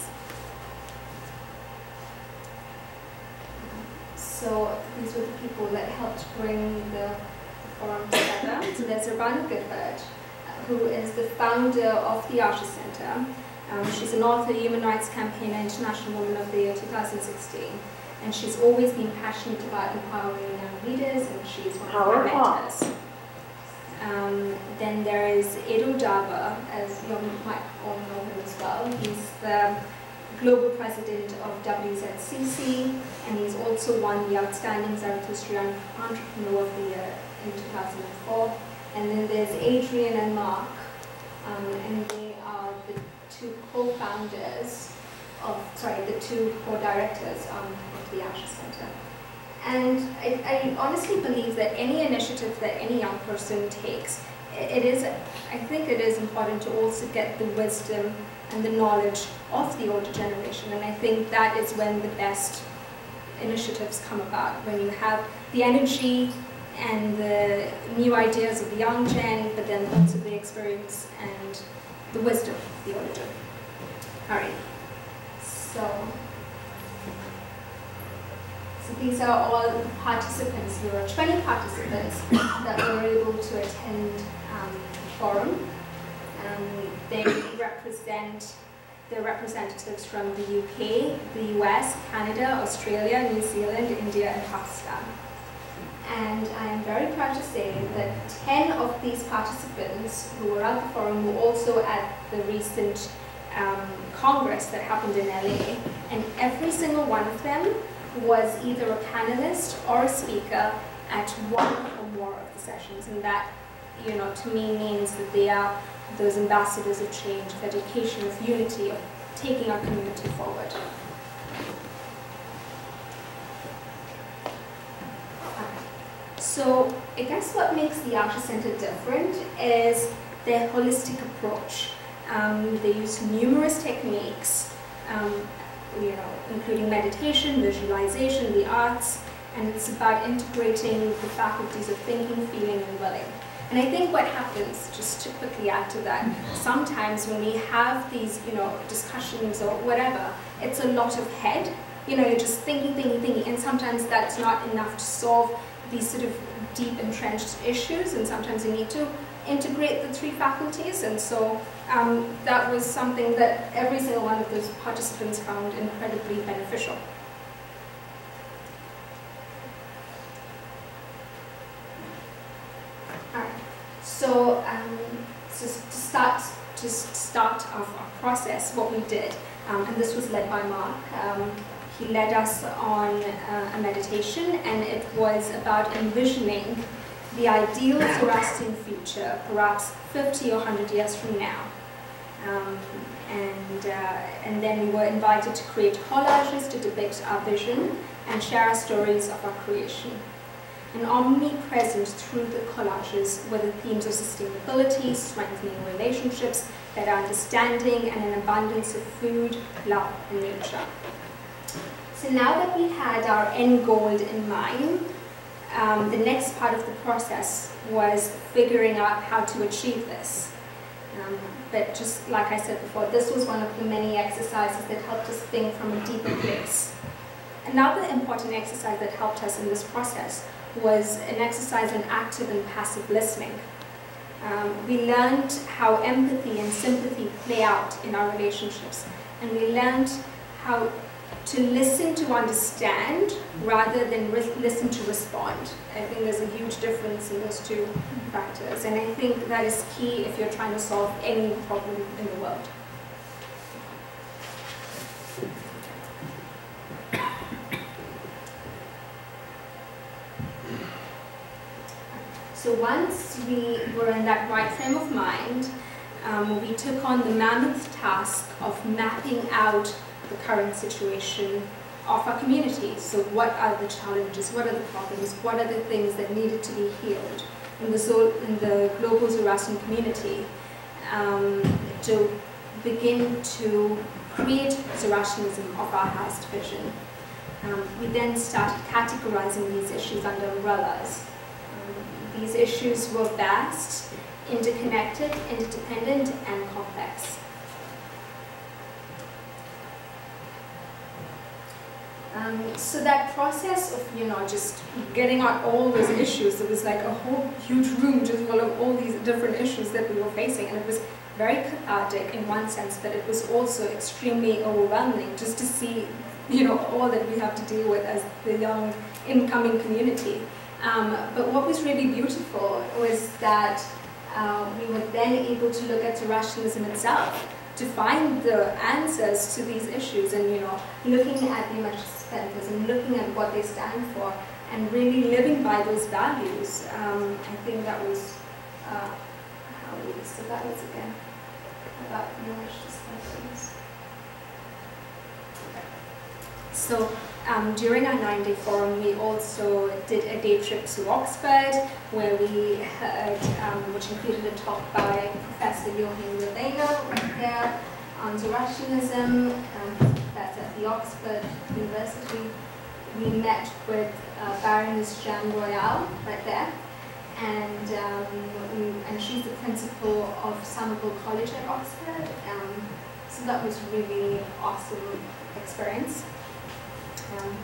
So these were the people that helped bring the forum together. So there's Zerbanoo Gifford, who is the founder of the Asha Center. Um, she's an author, human rights campaigner, International Woman of the Year 2016. And she's always been passionate about empowering young leaders, and she's one of my mentors. Um, then there is Edul Daver, as you might all know him as well. He's the global president of WZCC, and he's also won the Outstanding Zarathustrian Entrepreneur of the Year in 2004. And then there's Adrian and Mark, um, and they are the two co-founders of, sorry, the two co-directors um, of the Asha Center. And I, I, honestly believe that any initiative that any young person takes, it is, I think it is important to also get the wisdom and the knowledge of the older generation. And I think that is when the best initiatives come about, when you have the energy and the new ideas of the young gen, but then also the experience and the wisdom of the older gen. All right, so. So these are all the participants. There were 20 participants that were able to attend um, the forum. Um, they represent the representatives from the UK, the US, Canada, Australia, New Zealand, India, and Pakistan. And I am very proud to say that 10 of these participants who were at the forum were also at the recent um, Congress that happened in LA. And every single one of them was either a panelist or a speaker at one or more of the sessions, and that you know, to me means that they are those ambassadors of change, of education, of unity, of taking our community forward. So I guess what makes the Asha Center different is their holistic approach. Um, they use numerous techniques, um, you know, including meditation, visualization, the arts, and it's about integrating the faculties of thinking, feeling, and willing. And I think what happens, just to quickly add to that, sometimes when we have these, you know, discussions or whatever, it's a lot of head. You know, you're just thinking, thinking, thinking, and sometimes that's not enough to solve these sort of deep entrenched issues, and sometimes you need to integrate the three faculties, and so um, that was something that every single one of those participants found incredibly beneficial. Alright, so, um, so to start to start off our process, what we did, um, and this was led by Mark. Um, he led us on uh, a meditation, and it was about envisioning the ideal Zoroastrian future, perhaps 50 or 100 years from now. Um, and, uh, and then we were invited to create collages to depict our vision and share our stories of our creation. And omnipresent through the collages were the themes of sustainability, strengthening relationships, better understanding, and an abundance of food, love, and nature. So now that we had our end goal in mind, um, the next part of the process was figuring out how to achieve this. Um, but just like I said before, this was one of the many exercises that helped us think from a deeper place. Another important exercise that helped us in this process was an exercise in active and passive listening. Um, we learned how empathy and sympathy play out in our relationships, and we learned how to listen to understand rather than listen to respond. I think there's a huge difference in those two factors, and I think that is key if you're trying to solve any problem in the world. So once we were in that right frame of mind, um, we took on the mammoth task of mapping out the current situation of our community. So what are the challenges, what are the problems, what are the things that needed to be healed in the, in the global Zoroastrian community um, to begin to create Zoroastrianism of our highest vision. Um, we then started categorizing these issues under umbrellas. These issues were vast, interconnected, interdependent, and complex. Um, so that process of, you know, just getting out all those issues, it was like a whole huge room just full of all these different issues that we were facing. And it was very cathartic in one sense, but it was also extremely overwhelming just to see, you know, all that we have to deal with as the young incoming community. Um, but what was really beautiful was that uh, we were then able to look at the rationalism itself to find the answers to these issues and, you know, looking at the centers and looking at what they stand for and really living by those values. Um, I think that was uh, how we so that was again about knowledge discussions. So um, during our nine-day forum, we also did a day trip to Oxford, where we heard, um, which included a talk by Professor Yuhan Vevaina, right there, on Zoroastrianism, um, professor at the Oxford University. We met with uh, Baroness Jan Royall, right there, and um, and she's the principal of Somerville College at Oxford. Um, so that was really awesome experience. Um,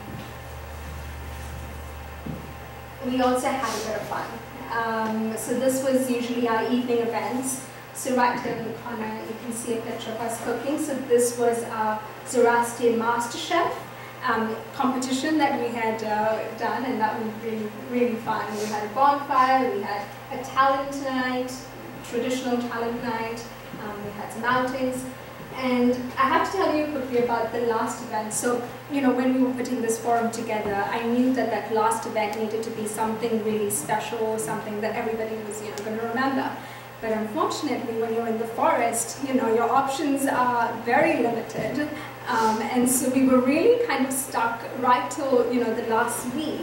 we also had a bit of fun. Um, so this was usually our evening events. So right here in the corner, you can see a picture of us cooking. So this was our Zoroastrian Master Chef um, competition that we had uh, done, and that was really, really fun. We had a bonfire, we had a talent night, traditional talent night, um, we had some outings. And I have to tell you quickly about the last event. So, you know, when we were putting this forum together, I knew that that last event needed to be something really special, something that everybody was, you know, going to remember. But unfortunately, when you're in the forest, you know, your options are very limited. Um, and so we were really kind of stuck right till, you know, the last week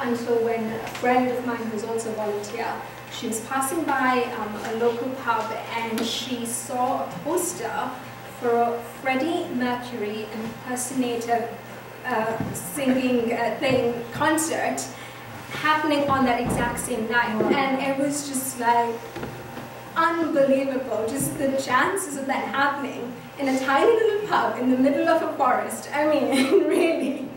until when a friend of mine who's also a volunteer, she was passing by um, a local pub and she saw a poster for Freddie Mercury impersonator uh, singing uh, thing concert happening on that exact same night. And it was just like unbelievable, just the chances of that happening in a tiny little pub in the middle of a forest. I mean, really.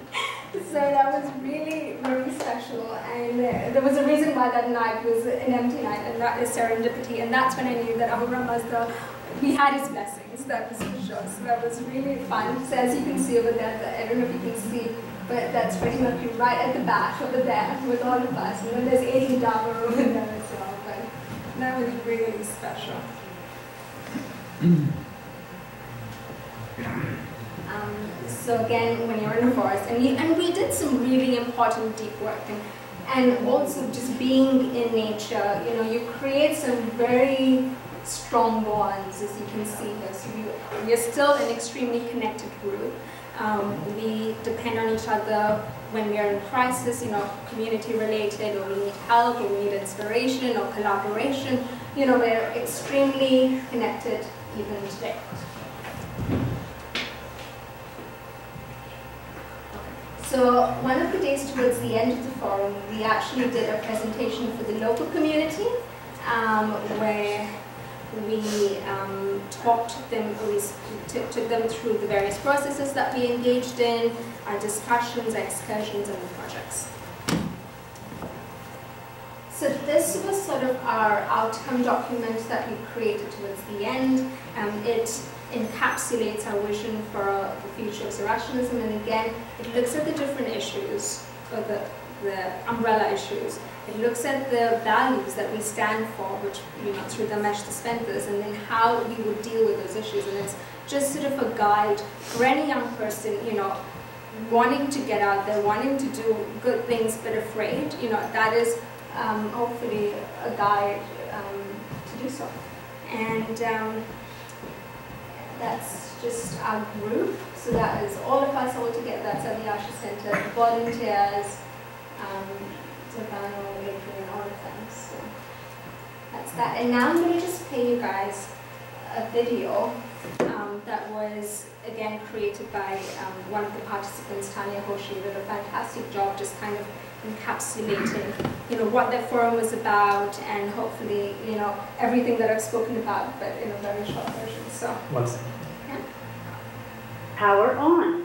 So that was really very special, and uh, there was a reason why that night was an empty night, and that is serendipity, and that's when I knew that Ahura Mazda, he had his blessings, that was for sure. So that was really fun. So as you can see over there, I don't know if you can see, but that's Freddie Mercury right at the back over there with all of us, and then there's Edul Daver over there as well, but that was really special. Um, so again, when you're in the forest, and, you, and we did some really important deep work, and, and also just being in nature, you know, you create some very strong bonds, as you can see here. So we are still an extremely connected group. Um, we depend on each other when we are in crisis, you know, community related, or we need help, or we need inspiration, or collaboration. You know, we're extremely connected even today. So one of the days towards the end of the forum, we actually did a presentation for the local community um, where we um, talked them, we took, them through the various processes that we engaged in, our discussions, our excursions, and the projects. So this was sort of our outcome document that we created towards the end. Um, it encapsulates our vision for the future of Zoroastrianism, and again, it looks at the different issues, or the, the umbrella issues. It looks at the values that we stand for, which, you know, through the Amesha Spentas, and then how we would deal with those issues. And it's just sort of a guide for any young person, you know, wanting to get out there, wanting to do good things, but afraid, you know, that is um, hopefully a guide um, to do so. And um, that's just our group. So that is all of us all together. That's at the Asha Center, volunteers, um, Adrian, all of them. So that's that. And now I'm going to just play you guys a video um, that was again created by um, one of the participants, Tanya Hoshi, did a fantastic job just kind of encapsulating, you know, what the forum was about and hopefully, you know, everything that I've spoken about, but in a very short version. So. One second. Yeah. Power on.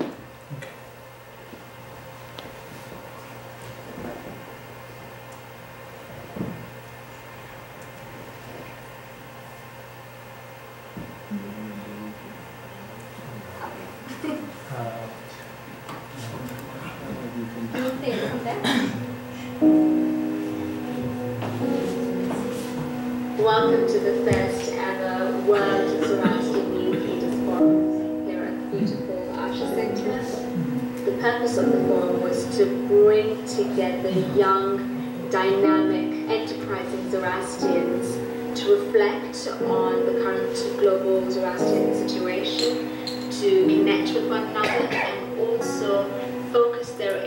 To bring together young, dynamic, enterprising Zoroastrians to reflect on the current global Zoroastrian situation, to connect with one another, and also focus their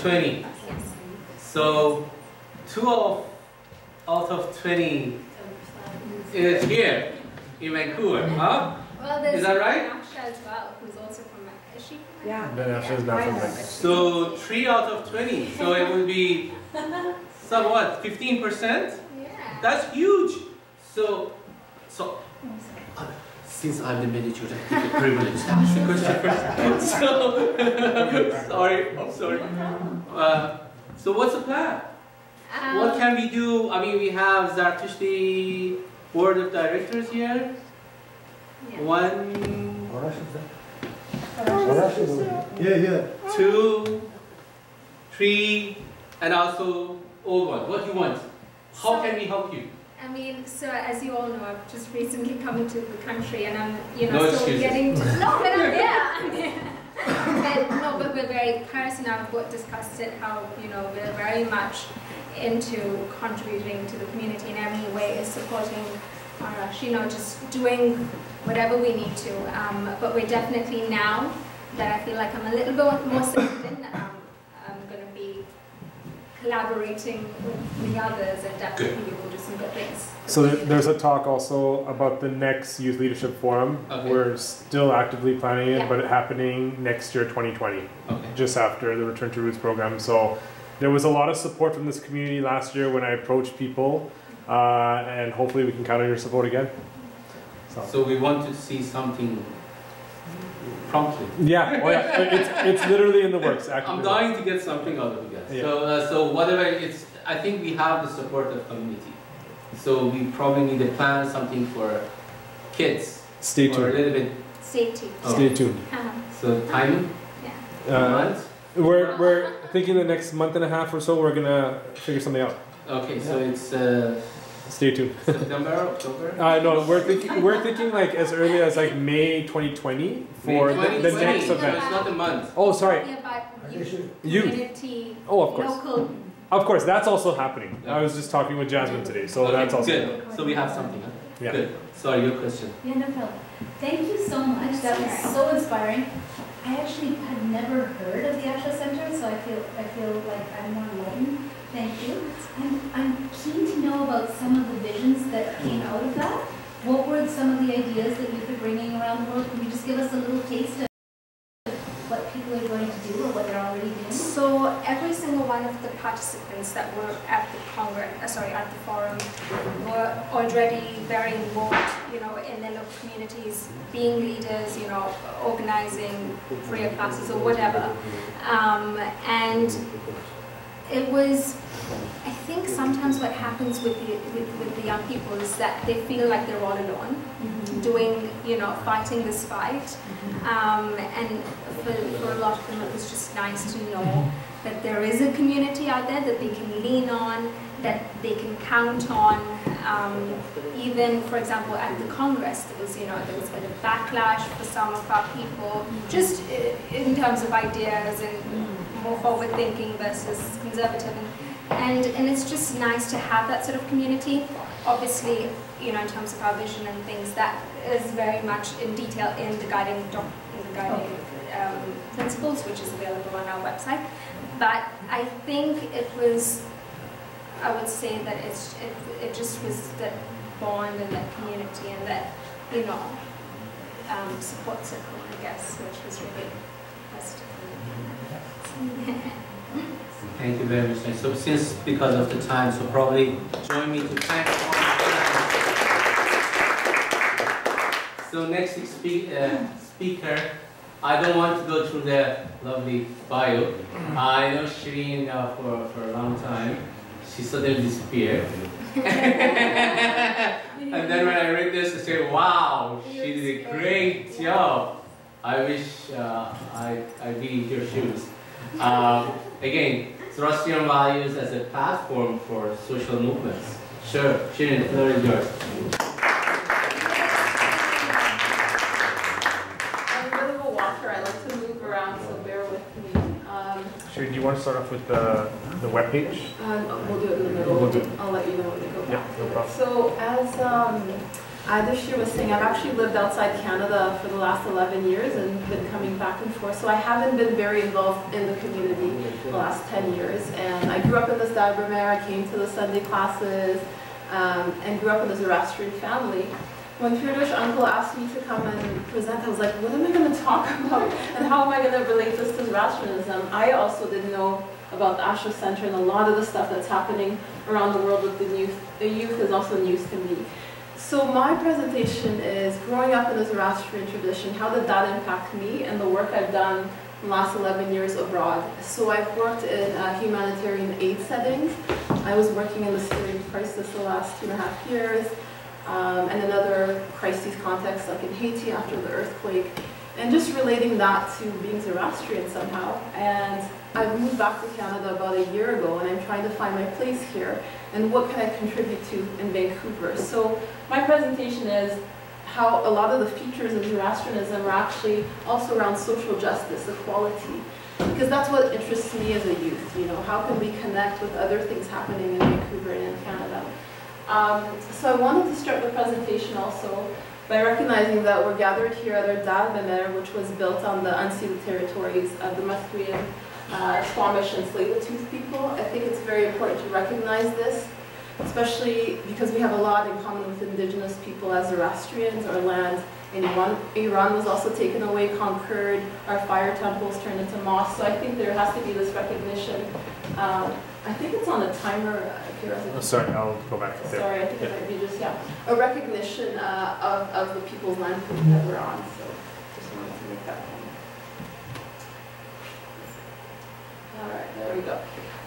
20. There were 20. Yes. So, two of out of 20 is here in Vancouver, huh? Well, Is that right? Naksha as well, who's also from, is she from? Yeah. Then Asha's not from Vancouver. So, three out of 20. So, it would be some what, 15%? Yeah. That's huge. So, so since I'm the manager, I take the privilege to ask the question first. So, sorry, I'm sorry. Uh, so what's the plan? what Um, can we do? I mean, we have Zartushti board of directors here. One, Yeah, yeah. two, three, and also old one. What do you want? How can we help you? I mean, so as you all know, I've just recently come into the country and I'm, you know, No still excuses. getting to, no, but I'm here, I'm here. but, no, but we're very, Paris and I have both discussed it, how, you know, we're very much into contributing to the community in every way, supporting our, you know, just doing whatever we need to. Um, but we're definitely now that I feel like I'm a little bit more settled in, um, I'm going to be collaborating with the others and definitely we will do some good things. So there's a talk also about the next Youth Leadership Forum. Okay. We're still actively planning it, Yeah. but it happening next year, 2020, Okay. just after the Return to Roots program. So there was a lot of support from this community last year when I approached people, uh, and hopefully we can count on your support again. So. So we want to see something promptly. Yeah, oh yeah, it's, it's literally in the works. Actually. I'm dying to get something out of you guys. Yeah. So, uh, so whatever it's, I think we have the support of community. So we probably need to plan something for kids. Stay Or a tuned. little bit. Stay tuned. Oh. Stay tuned. Uh-huh. So timing? Yeah. Uh, We're, we're thinking the next month and a half or so, we're gonna figure something out. Okay, so it's uh, Stay tuned. September, October? Uh, no, we're thinking, we're thinking like as early as like May 2020 for May the, the next so event. it's not a month. Oh, sorry. Talking about youth, Youth. Oh, of course. local. Of course, that's also happening. I was just talking with Jasmine today, so Okay, that's also. Good, so we have something, huh? Yeah. Good. Sorry, your question. Yeah, no problem. Thank you so much. That was so inspiring. I actually had never heard of the Asha Center, so I feel I feel like I'm more enlightened. Thank you. And I'm keen to know about some of the visions that came out of that. What were some of the ideas that you've been bringing around the world? Can you just give us a little taste of what people are going to do or what they're already doing? So every single one of the participants that were at the congress, uh, sorry, at the forum, were already very involved, you know, in their local communities, being leaders, you know, organizing prayer classes or whatever. Um, and it was, I think sometimes what happens with the, with, with the young people is that they feel like they're all alone, doing, you know, fighting this fight. Um, and for, for a lot of them, it was just nice to know that there is a community out there that they can lean on, that they can count on. Um, even, for example, at the Congress, there was, you know, there was a bit of backlash for some of our people, just uh, in terms of ideas and more forward thinking versus conservative. And, and and it's just nice to have that sort of community. Obviously, you know, in terms of our vision and things, that is very much in detail in the guiding doc, in the guiding um, principles, which is available on our website. But I think it was, I would say that it's, it, it just was that bond and that community and that, you know, um, support circle, I guess, which was really positive. Thank you very much. So since because of the time, so probably join me to thank all So next speak, uh, speaker, I don't want to go through the lovely bio. I know Shireen now for, for a long time. She suddenly disappeared. and then when I read this, I say, wow, she did a great job. I wish uh, I, I'd be in your shoes. Um, again, Zoroastrian values as a platform for social movements. Sure, Shirin, the floor is yours. I'm a bit of a walker. I like to move around, so bear with me. Um, Sure, do you want to start off with the, the webpage? uh, we'll do it in the middle. We'll do- I'll let you know when to go Yeah, no problem. So as um, Ardashir was saying, I've actually lived outside Canada for the last 11 years and been coming back and forth. So I haven't been very involved in the community the last 10 years. And I grew up in the Stuybermare. I came to the Sunday classes um, and grew up in a Zoroastrian family. When Firdosh uncle asked me to come and present, I was like, what am I going to talk about? And how am I going to relate this to Zoroastrianism? I also didn't know about the Asha Center and a lot of the stuff that's happening around the world with the youth. The youth is also news to me. So my presentation is growing up in the Zoroastrian tradition, how did that impact me and the work I've done in the last 11 years abroad. So I've worked in humanitarian aid settings. I was working in the Syrian crisis the last two and a half years, um, and another crisis context like in Haiti after the earthquake, and just relating that to being Zoroastrian somehow. And I've moved back to Canada about a year ago, and I'm trying to find my place here, and what can I contribute to in Vancouver. So my presentation is how a lot of the features of Zoroastrianism are actually also around social justice, equality, because that's what interests me as a youth, you know, how can we connect with other things happening in Vancouver and in Canada. Um, so I wanted to start the presentation also by recognizing that we're gathered here at our Dal which was built on the unceded territories of the Musqueam uh, Squamish and Tsleil-Waututh people. I think it's very important to recognize this, especially because we have a lot in common with indigenous people as Zoroastrians. Our land in Iran, Iran was also taken away, conquered, our fire temples turned into mosques. So I think there has to be this recognition. Um, I think it's on a timer, uh, Oh, sorry, I'll go back there. Sorry, I think it might be just, yeah, a recognition uh, of, of the people's land that we're on, so just wanted to make that point. All right, there we go.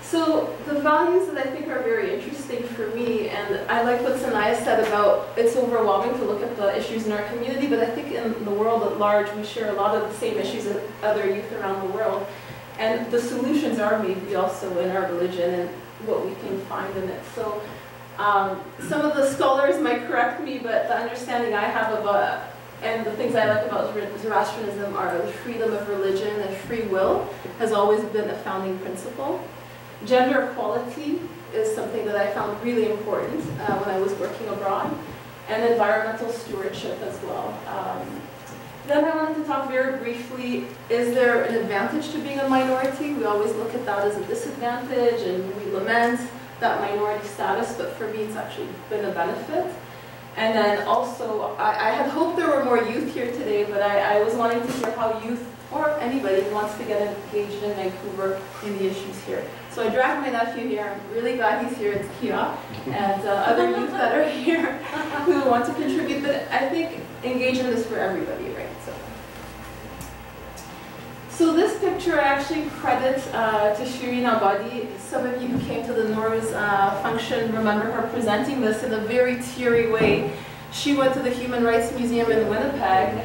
So the values that I think are very interesting for me, and I like what Sanaya said about it's overwhelming to look at the issues in our community, but I think in the world at large, we share a lot of the same issues as other youth around the world. And the solutions are maybe also in our religion and what we can find in it. So um, some of the scholars might correct me, but the understanding I have of uh, and the things I like about Zoroastrianism are the freedom of religion and free will has always been a founding principle. Gender equality is something that I found really important uh, when I was working abroad, and environmental stewardship as well. Um, then I wanted to talk very briefly, is there an advantage to being a minority? We always look at that as a disadvantage and we lament that minority status, but for me it's actually been a benefit. And then also, I, I had hoped there were more youth here today, but I, I was wanting to hear how youth or anybody wants to get engaged in Vancouver in the issues here. So I dragged my nephew here. I'm really glad he's here. It's Kia and uh, other youth that are here who want to contribute. But I think engagement is for everybody, right? So, so this picture actually credit uh, to Shireen Abadi. Some of you who came to the Nowruz uh, function remember her presenting this in a very teary way. She went to the Human Rights Museum in Winnipeg,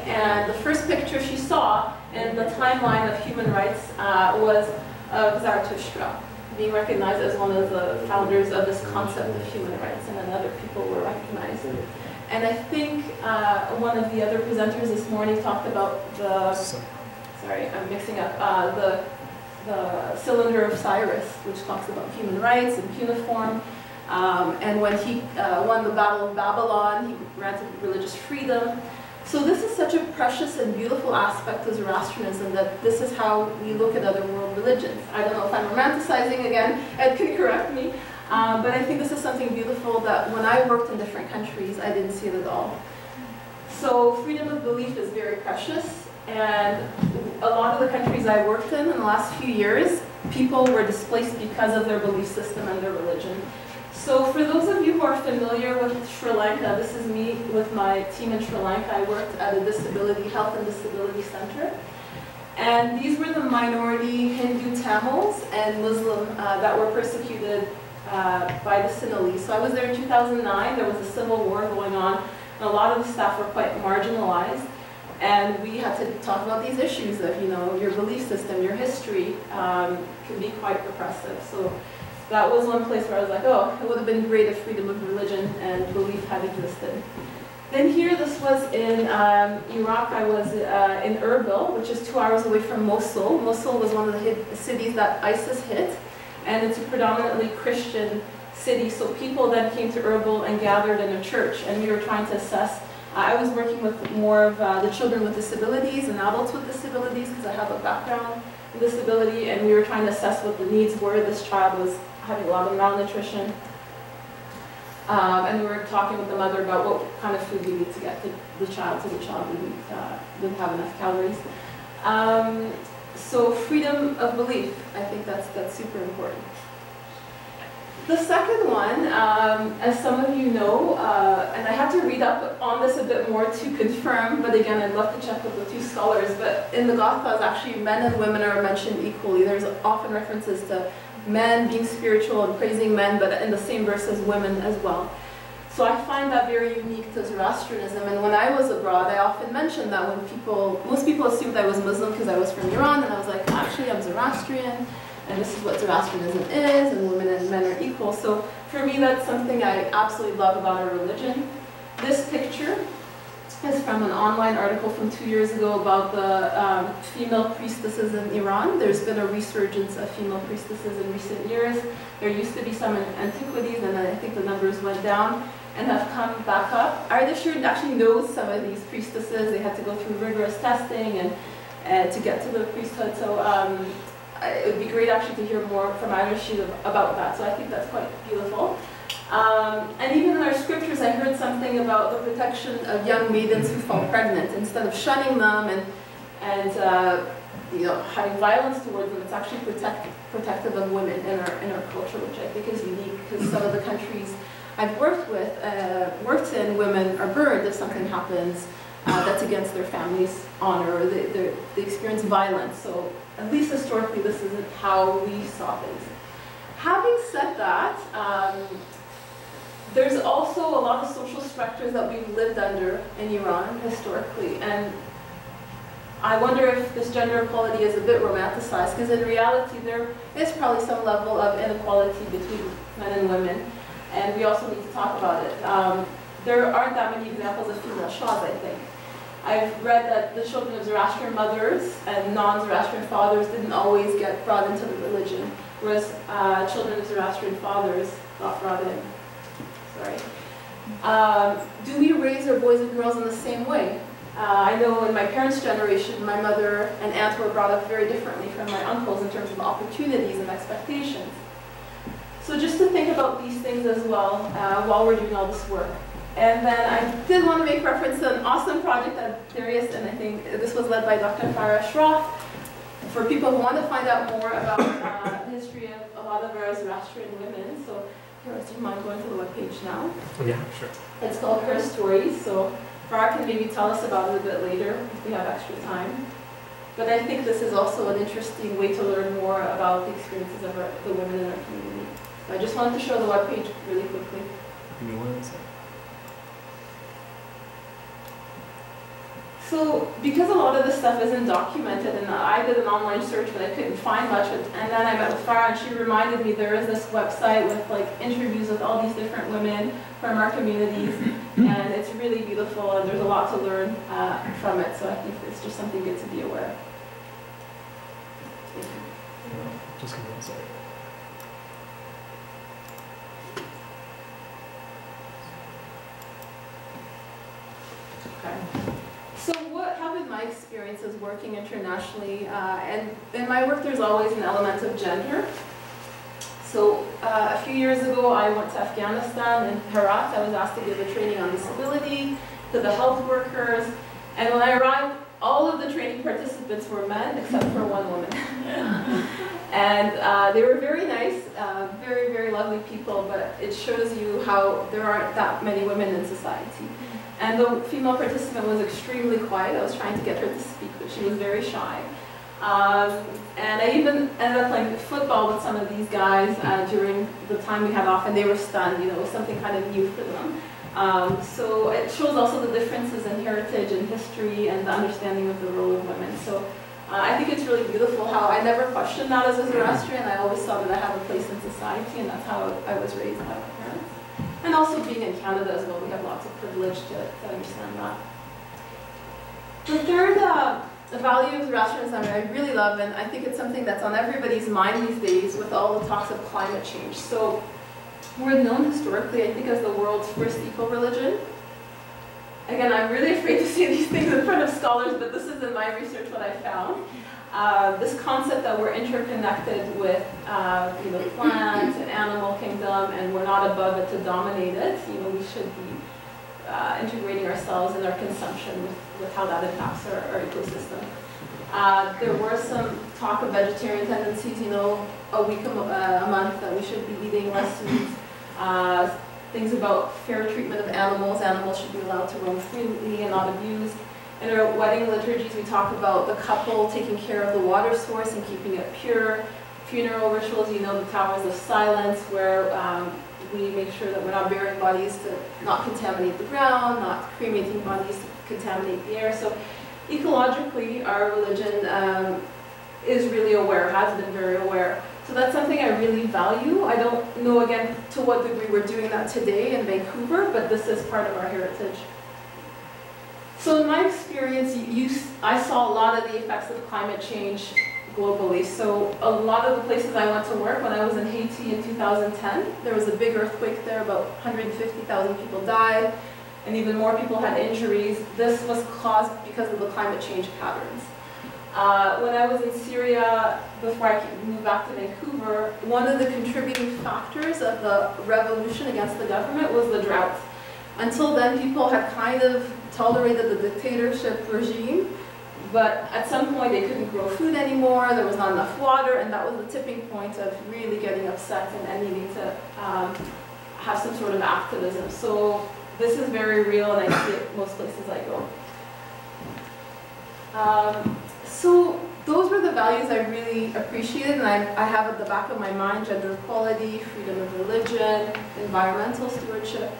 and the first picture she saw in the timeline of human rights uh, was of Zarathustra, being recognized as one of the founders of this concept of human rights, and then other people were recognized. And I think uh, one of the other presenters this morning talked about the, sorry, I'm mixing up, uh, the, the Cylinder of Cyrus, which talks about human rights and cuneiform. Um, and when he uh, won the Battle of Babylon, he granted religious freedom. So this is such a precious and beautiful aspect of Zoroastrianism that this is how we look at other world religions. I don't know if I'm romanticizing again, Ed can correct me, um, but I think this is something beautiful that when I worked in different countries, I didn't see it at all. So freedom of belief is very precious, and a lot of the countries I worked in in the last few years, people were displaced because of their belief system and their religion. So for those of you who are familiar with Sri Lanka, this is me with my team in Sri Lanka. I worked at a disability, health and disability center. And these were the minority Hindu Tamils and Muslim uh, that were persecuted uh, by the Sinhalese. So I was there in 2009. There was a civil war going on, and a lot of the staff were quite marginalized. And we had to talk about these issues of, you know, your belief system, your history um, can be quite repressive. So that was one place where I was like, oh, it would have been great if freedom of religion and belief had existed. Then here, this was in um, Iraq. I was uh, in Erbil, which is two hours away from Mosul. Mosul was one of the hit cities that ISIS hit, and it's a predominantly Christian city. So people then came to Erbil and gathered in a church, and we were trying to assess. I was working with more of uh, the children with disabilities and adults with disabilities because I have a background in disability, and we were trying to assess what the needs were. This child was having a lot of malnutrition. Um, and we were talking with the mother about what kind of food we need to get to the child so the child didn't, uh, didn't have enough calories. Um, so freedom of belief, I think that's, that's super important. The second one, um, as some of you know, uh, and I had to read up on this a bit more to confirm, but again, I'd love to check with the two scholars, but in the Gathas, actually men and women are mentioned equally. There's often references to men being spiritual and praising men, but in the same verse as women as well. So I find that very unique to Zoroastrianism. And when I was abroad, I often mentioned that when people, most people assumed I was Muslim because I was from Iran, and I was like, actually, I'm Zoroastrian, and this is what Zoroastrianism is, and women and men are equal. So for me, that's something I absolutely love about our religion. This picture is from an online article from two years ago about the um, female priestesses in Iran. There's been a resurgence of female priestesses in recent years. There used to be some in antiquities, and I think the numbers went down and have come back up. Ardashir actually knows some of these priestesses. They had to go through rigorous testing and uh, to get to the priesthood. So um, it would be great actually to hear more from Irish about that, so I think that's quite beautiful. Um, and even in our scriptures, I heard something about the protection of young maidens who fall pregnant. Instead of shunning them and, and uh, you know, having violence towards them, it's actually protect, protective of women in our, in our culture, which I think is unique because some of the countries I've worked with, uh, worked in, women are burned if something happens uh, that's against their family's honor or they, they, they experience violence. So at least historically, this isn't how we saw things. Having said that, um, there's also a lot of social structures that we've lived under in Iran historically, and I wonder if this gender equality is a bit romanticized, because in reality there is probably some level of inequality between men and women, and we also need to talk about it. Um, there aren't that many examples of female shahs, I think. I've read that the children of Zoroastrian mothers and non-Zoroastrian fathers didn't always get brought into the religion, whereas uh, children of Zoroastrian fathers got brought in. Sorry. Um, do we raise our boys and girls in the same way? Uh, I know in my parents' generation, my mother and aunt were brought up very differently from my uncles in terms of opportunities and expectations. So just to think about these things as well uh, while we're doing all this work. And then I did want to make reference to an awesome project that Darius, and I think this was led by Dr. Farah Shroff, for people who want to find out more about uh, the history of a lot of our Zoroastrian women. So Farah, do you mind going to the webpage now? Yeah, sure. It's called Her Stories, so Farah can maybe tell us about it a bit later if we have extra time. But I think this is also an interesting way to learn more about the experiences of our, the women in our community. So I just wanted to show the webpage really quickly. Give me one second. So because a lot of this stuff isn't documented, and I did an online search, but I couldn't find much, and then I met with Farah, and she reminded me there is this website with like interviews with all these different women from our communities, and it's really beautiful, and there's a lot to learn uh, from it, so I think it's just something good to be aware of. Just give me one second. Okay. What have my experiences working internationally? Uh, and in my work, there's always an element of gender. So uh, a few years ago, I went to Afghanistan in Herat. I was asked to give a training on disability to the health workers. And when I arrived, all of the training participants were men except for one woman. and uh, they were very nice, uh, very, very lovely people, but it shows you how there aren't that many women in society. And the female participant was extremely quiet. I was trying to get her to speak, but she was very shy. Um, and I even ended up playing football with some of these guys uh, during the time we had off, and they were stunned. You know, it was something kind of new for them. Um, so it shows also the differences in heritage and history and the understanding of the role of women. So uh, I think it's really beautiful how I never questioned that as a Zoroastrian. I always saw that I have a place in society, and that's how I was raised parents. And also being in Canada as well, we have lots of privilege to, to understand that. The third uh, value of Zoroastrianism I really love, and I think it's something that's on everybody's mind these days with all the talks of climate change. So we're known historically, I think, as the world's first eco-religion. Again, I'm really afraid to say these things in front of scholars, but this is in my research what I found. Uh, this concept that we're interconnected with, uh, you know, plant and animal kingdom, and we're not above it to dominate it. You know, we should be uh, integrating ourselves and our consumption with, with how that impacts our, our ecosystem. Uh, there were some talk of vegetarian tendencies, you know, a week, a, a month that we should be eating less meat. Uh, things about fair treatment of animals. Animals should be allowed to roam freely and not abused. In our wedding liturgies, we talk about the couple taking care of the water source and keeping it pure. Funeral rituals, you know, the towers of silence, where um, we make sure that we're not burying bodies to not contaminate the ground, not cremating bodies to contaminate the air. So ecologically, our religion um, is really aware, has been very aware. So that's something I really value. I don't know, again, to what degree we're doing that today in Vancouver, but this is part of our heritage. So in my experience, you, I saw a lot of the effects of climate change globally. So a lot of the places I went to work when I was in Haiti in 2010, there was a big earthquake there, about 150,000 people died, and even more people had injuries. This was caused because of the climate change patterns. Uh, when I was in Syria, before I moved back to Vancouver, one of the contributing factors of the revolution against the government was the drought. Until then, people had kind of tolerated the dictatorship regime, but at some point they couldn't grow food anymore, there was not enough water, and that was the tipping point of really getting upset and, and needing to um, have some sort of activism. So this is very real, and I see it most places I go. Um, so those were the values I really appreciated, and I, I have at the back of my mind gender equality, freedom of religion, environmental stewardship.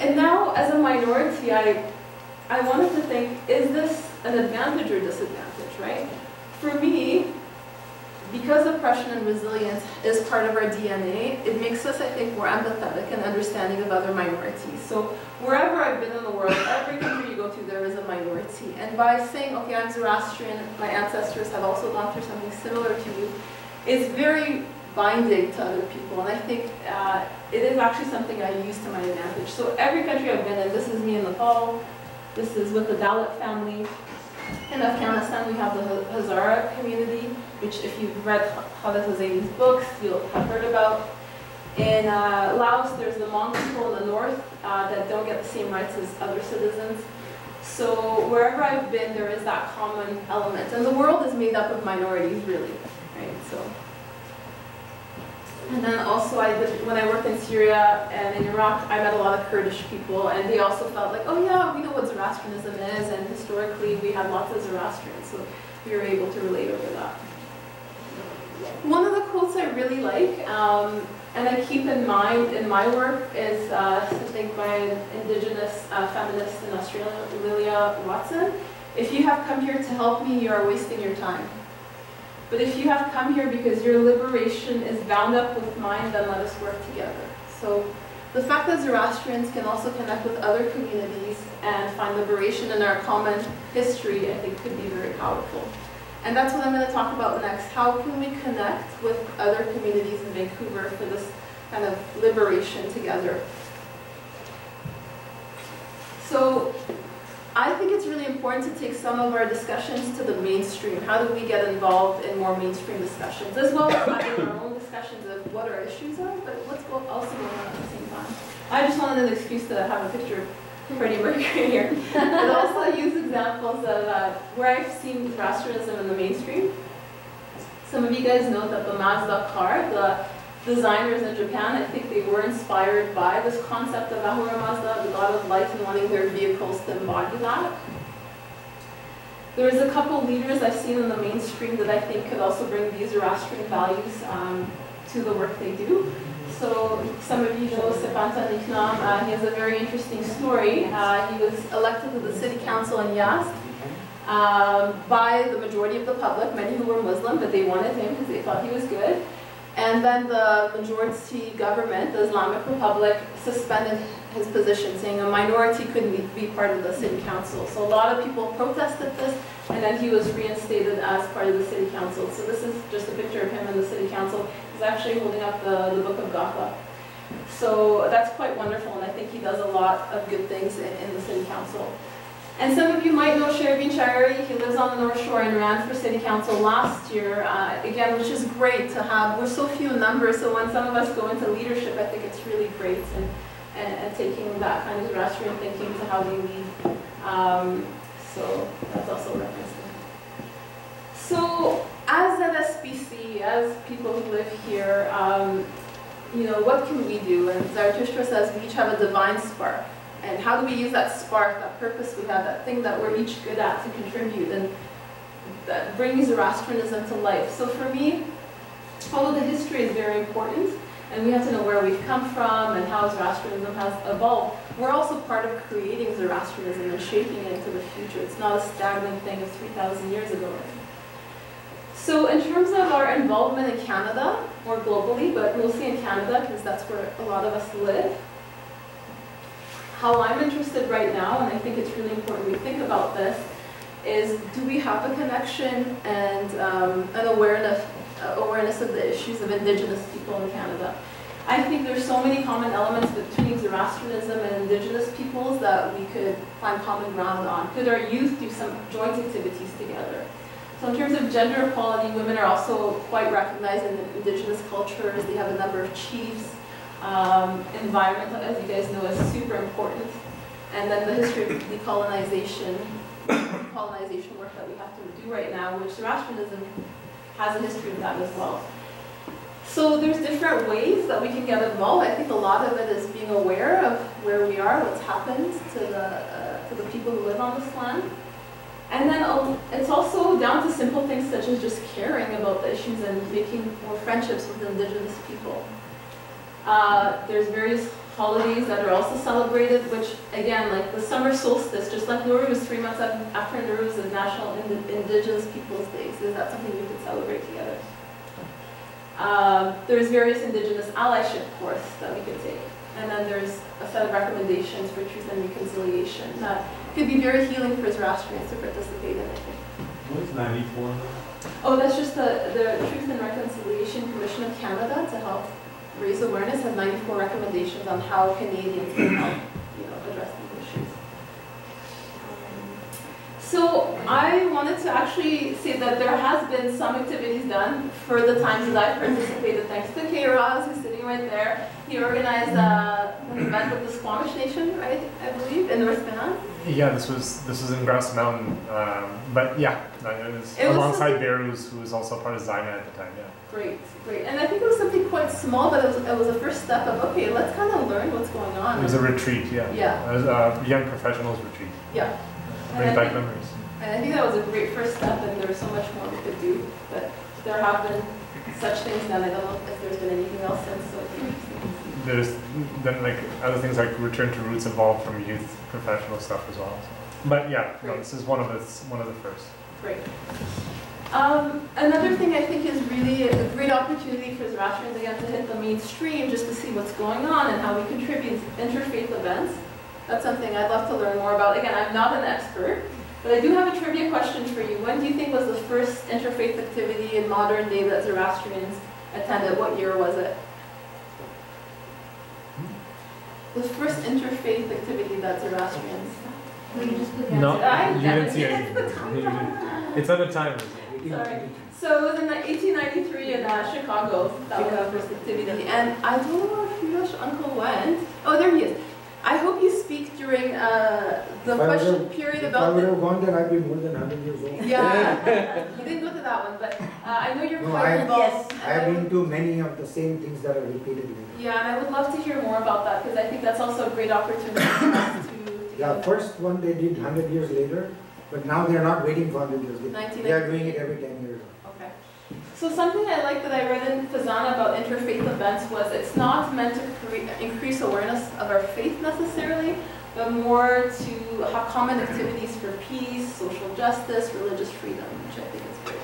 And now, as a minority, I, I wanted to think, is this an advantage or disadvantage, right? For me, because oppression and resilience is part of our DNA, it makes us, I think, more empathetic and understanding of other minorities. So wherever I've been in the world, every country you go to, there is a minority. And by saying, okay, I'm Zoroastrian, my ancestors have also gone through something similar to you, it's very binding to other people. And I think uh, it is actually something I use to my advantage. So every country I've been in, this is me in Nepal, this is with the Dalit family. In Afghanistan, we have the Hazara community, which if you've read Khaled Hosseini's books, you'll have heard about. In uh, Laos, there's the Hmong people in the north uh, that don't get the same rights as other citizens. So wherever I've been, there is that common element. And the world is made up of minorities, really, right? So. And then also, I did, when I worked in Syria and in Iraq, I met a lot of Kurdish people, and they also felt like, oh yeah, we know what Zoroastrianism is, and historically we had lots of Zoroastrians, so we were able to relate over that. One of the quotes I really like, um, and I keep in mind in my work, is uh, something by an indigenous uh, feminist in Australia, Lilla Watson. If you have come here to help me, you are wasting your time. But if you have come here because your liberation is bound up with mine, then let us work together. So the fact that Zoroastrians can also connect with other communities and find liberation in our common history, I think could be very powerful. And that's what I'm going to talk about next. How can we connect with other communities in Vancouver for this kind of liberation together? So I think it's really important to take some of our discussions to the mainstream. How do we get involved in more mainstream discussions, as well as having our own discussions of what our issues are, but what's also going on at the same time. I just wanted an excuse to have a picture of Freddie Mercury here, but also use examples of uh, where I've seen Zoroastrianism in the mainstream. Some of you guys know that the Mazda car, the designers in Japan, I think they were inspired by this concept of Ahura Mazda, the god of light, and wanting their vehicles to embody that. There's a couple leaders I've seen in the mainstream that I think could also bring these Zoroastrian values um, to the work they do. So some of you know Sepanta Niknam. Uh, he has a very interesting story. Uh, he was elected to the city council in Yazd um, by the majority of the public, many who were Muslim, but they wanted him because they thought he was good. And then the majority government, the Islamic Republic, suspended his position, saying a minority couldn't be part of the city council. So a lot of people protested this, and then he was reinstated as part of the city council. So this is just a picture of him in the city council. He's actually holding up the, the Book of Gatha. So that's quite wonderful, and I think he does a lot of good things in, in the city council. And some of you might know Sherbin Shari. He lives on the North Shore and ran for city council last year, uh, again, which is great to have. We're so few in numbers, so when some of us go into leadership, I think it's really great and, and, and taking that kind of Zoroastrian thinking to how we lead. Um, so that's also referenced. So as an SBC, as people who live here, um, you know, what can we do? And Zarathustra says we each have a divine spark. And how do we use that spark, that purpose we have, that thing that we're each good at to contribute and that bring Zoroastrianism to life? So for me, although the history is very important, and we have to know where we've come from and how Zoroastrianism has evolved, we're also part of creating Zoroastrianism and shaping it into the future. It's not a stagnant thing of 3,000 years ago. So in terms of our involvement in Canada, or globally, but mostly in Canada, because that's where a lot of us live, how I'm interested right now, and I think it's really important we think about this, is do we have a connection and um, an awareness, uh, awareness of the issues of Indigenous people in Canada? I think there's so many common elements between Zoroastrianism and Indigenous peoples that we could find common ground on. Could our youth do some joint activities together? So in terms of gender equality, women are also quite recognized in indigenous cultures. They have a number of chiefs. Um, as you guys know, is super important. And then the history of decolonization, colonization work that we have to do right now, which Zoroastrianism has a history of that as well. So there's different ways that we can get involved. I think a lot of it is being aware of where we are, what's happened to the, uh, to the people who live on this land. And then um, it's also down to simple things such as just caring about the issues and making more friendships with indigenous people. Uh, there's various holidays that are also celebrated, which again, like the summer solstice, just like Nowruz was three months after Nowruz is National Indi Indigenous Peoples Days. Is that something we could celebrate together? Uh, there's various Indigenous allyship courses that we could take. And then there's a set of recommendations for truth and reconciliation that could be very healing for Zoroastrians to participate in, I think. What is 94? Oh, that's just the, the Truth and Reconciliation Commission of Canada to help raise awareness, has 94 recommendations on how Canadians can help you know, address these issues. So I wanted to actually say that there has been some activities done for the times that I've participated, thanks to K. Ross, who's sitting right there. He organized uh, an event with the Squamish Nation, right, I believe, in North Van. Yeah, this was this was in Grouse Mountain, um, but yeah, it was It was alongside Beruz, who was also part of Zyna at the time. Yeah. Great, great. And I think it was something quite small, but it was, it was a first step of, okay, let's kind of learn what's going on. It was a retreat. Yeah. Yeah. It was a young professionals retreat. Yeah. Bring back think- memories. And I think that was a great first step, and there was so much more we could do. But there have been such things done. I don't know if there's been anything else since. So. There's then like other things like return to roots evolved from youth professional stuff as well. So. But yeah, no, this is one of the one of the first. Great. Um, another thing I think is really a great opportunity for Zoroastrians again to hit the mainstream just to see what's going on and how we contribute interfaith events. That's something I'd love to learn more about. Again, I'm not an expert, but I do have a trivia question for you. When do you think was the first interfaith activity in modern day that Zoroastrians attended? What year was it? The first interfaith activity that Zoroastrians. Will you just put No, you didn't see anything. it's at a time. Sorry. So it was in 1893 in uh, Chicago. That was our first activity. And I don't know if your uncle went. Oh, there he is. I hope you speak during uh, the If question would've- period If I about would have gone there, I'd be more than 100 years old. Yeah, you didn't go to that one, but uh, I know you're No, quite I, involved. I have been to many of the same things that are repeated. in it. Yeah, and I would love to hear more about that because I think that's also a great opportunity for us to. Yeah, first one they did 100 years later, but now they're not waiting for 100 years. They- They are doing it every 10 years. Okay. So something I like that I read in FEZANA about interfaith events was it's not meant to increase awareness of our faith necessarily, but more to have common activities for peace, social justice, religious freedom, which I think is great.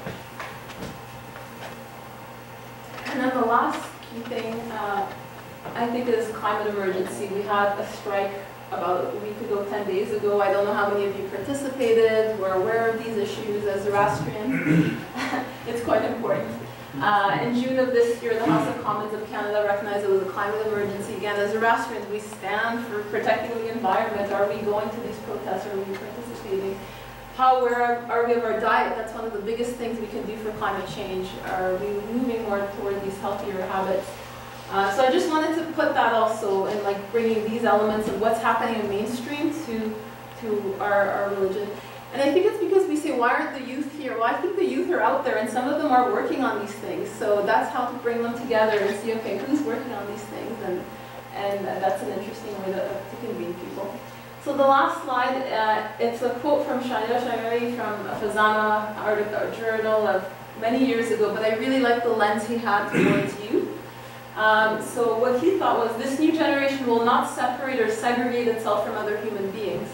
And then the last key thing, uh, I think is climate emergency. We had a strike about a week ago, 10 days ago. I don't know how many of you participated, were aware of these issues as Zoroastrians. it's quite important. Uh, in June of this year, the House of Commons of Canada recognized it was a climate emergency. Again, as Zoroastrians, we stand for protecting the environment. Are we going to these protests? Are we participating? How aware are, we of our diet? That's one of the biggest things we can do for climate change. Are we moving more toward these healthier habits? Uh, so I just wanted to put that also in like bringing these elements of what's happening in mainstream to, to our, our religion. And I think it's because we say, why aren't the youth here? Well, I think the youth are out there and some of them are working on these things. So that's how to bring them together and see, okay, who's working on these things? And, and that's an interesting way to, to convene people. So the last slide, uh, it's a quote from Shania Shayari from a FEZANA article, journal of many years ago, but I really like the lens he had towards youth. Um, so what he thought was this new generation will not separate or segregate itself from other human beings.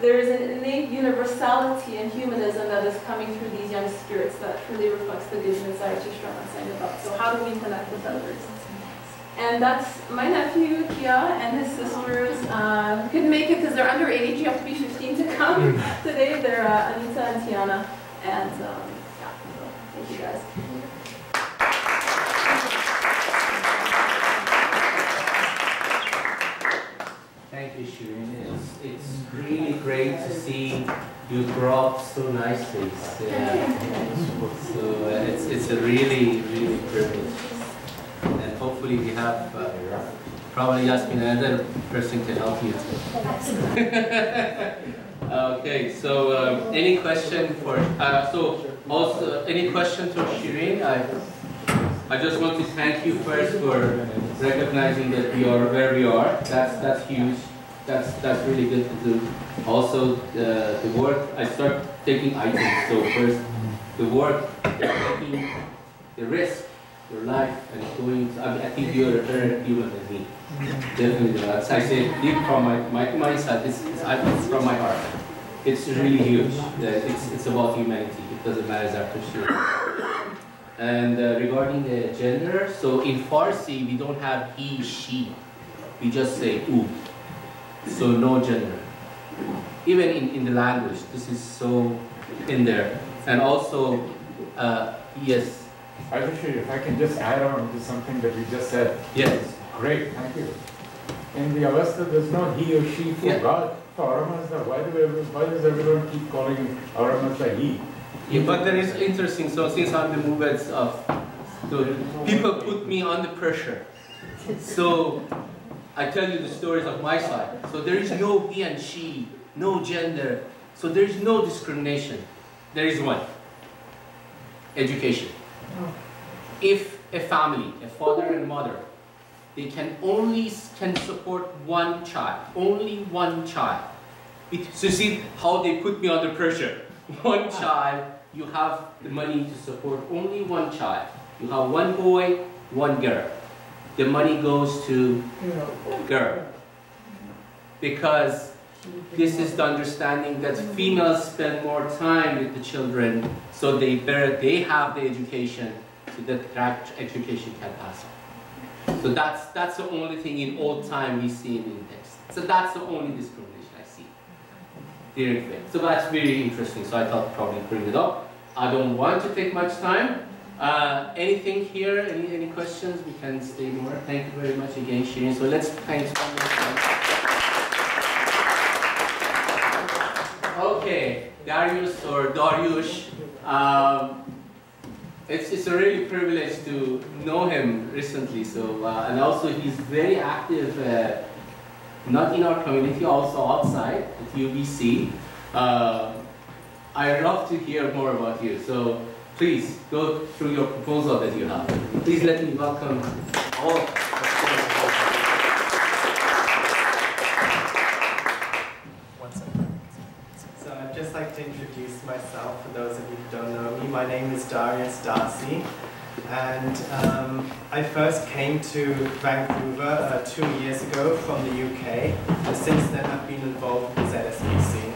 There is an innate universality in humanism that is coming through these young spirits that truly reflects the good news that Archie Strong was saying about. So how do we connect with others? And that's my nephew, Kia, and his sisters. Uh, couldn't make it because they're under age. You have to be 15 to come today. They're uh, Anita and Tiana. And um, yeah, so thank you guys. Thank you, Shirin. It's, it's really great to see you grow up so nicely. Yeah. So uh, it's, it's a really, really privilege. And hopefully we have uh, probably Yasmin another person to help you okay, so um, any question for, uh, so also any question to Shireen? I, I just want to thank you first for recognizing that we are where we are. That's, that's huge. That's, that's really good to do. Also, uh, the work, I start taking items. So first, the work, taking the risk, your life, and going, I, mean, I think you're a better human than me. Definitely. As I said, deep from my, my, my side, it's, it's, it's from my heart. It's really huge. It's, it's about humanity. It doesn't matter after sure. And uh, regarding the gender, so in Farsi, we don't have he, she. We just say u. So no gender. Even in, in the language, this is so in there. And also, uh, yes. I appreciate if I can just add on to something that you just said. Yes. Great, thank you. In the Avesta, there's no he or she for God. For Ahura Mazda, why do every, why does everyone keep calling Ahura Mazda he? Yeah, but that is interesting. So since I'm the movements of, so people put me under pressure. So I tell you the stories of my side. So there is no he and she, no gender. So there is no discrimination. There is one. Education. If a family, a father and mother, they can only can support one child, only one child. It, so see how they put me under pressure. One child, you have the money to support only one child. You have one boy, one girl. The money goes to girl. Because this is the understanding that females spend more time with the children, so they better they have the education, so that their education can pass on. So that's that's the only thing in old time we see in the text. So that's the only discrimination I see during faith. So that's very interesting. So I thought probably bring it up. I don't want to take much time. Uh, anything here? Any any questions? We can stay more. Thank you very much again, Shirin. So let's time. Okay, Darius or Dariush. Um, it's, it's a really privilege to know him recently. So uh, and also he's very active, uh, not in our community, also outside at UBC. Uh, I love to hear more about you. So please go through your proposal that you have. Please let me welcome all. So I'd just like to introduce myself for those of you who don't know me. My name is Darius Darcy, and um, I first came to Vancouver uh, two years ago from the UK, and since then I've been involved with ZSBC.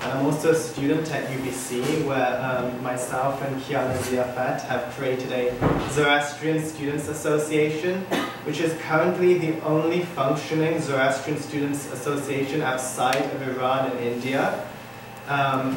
I'm also a student at UBC, where um, myself and Kiana Ziafat have created a Zoroastrian Students Association, which is currently the only functioning Zoroastrian Students Association outside of Iran and India. Um,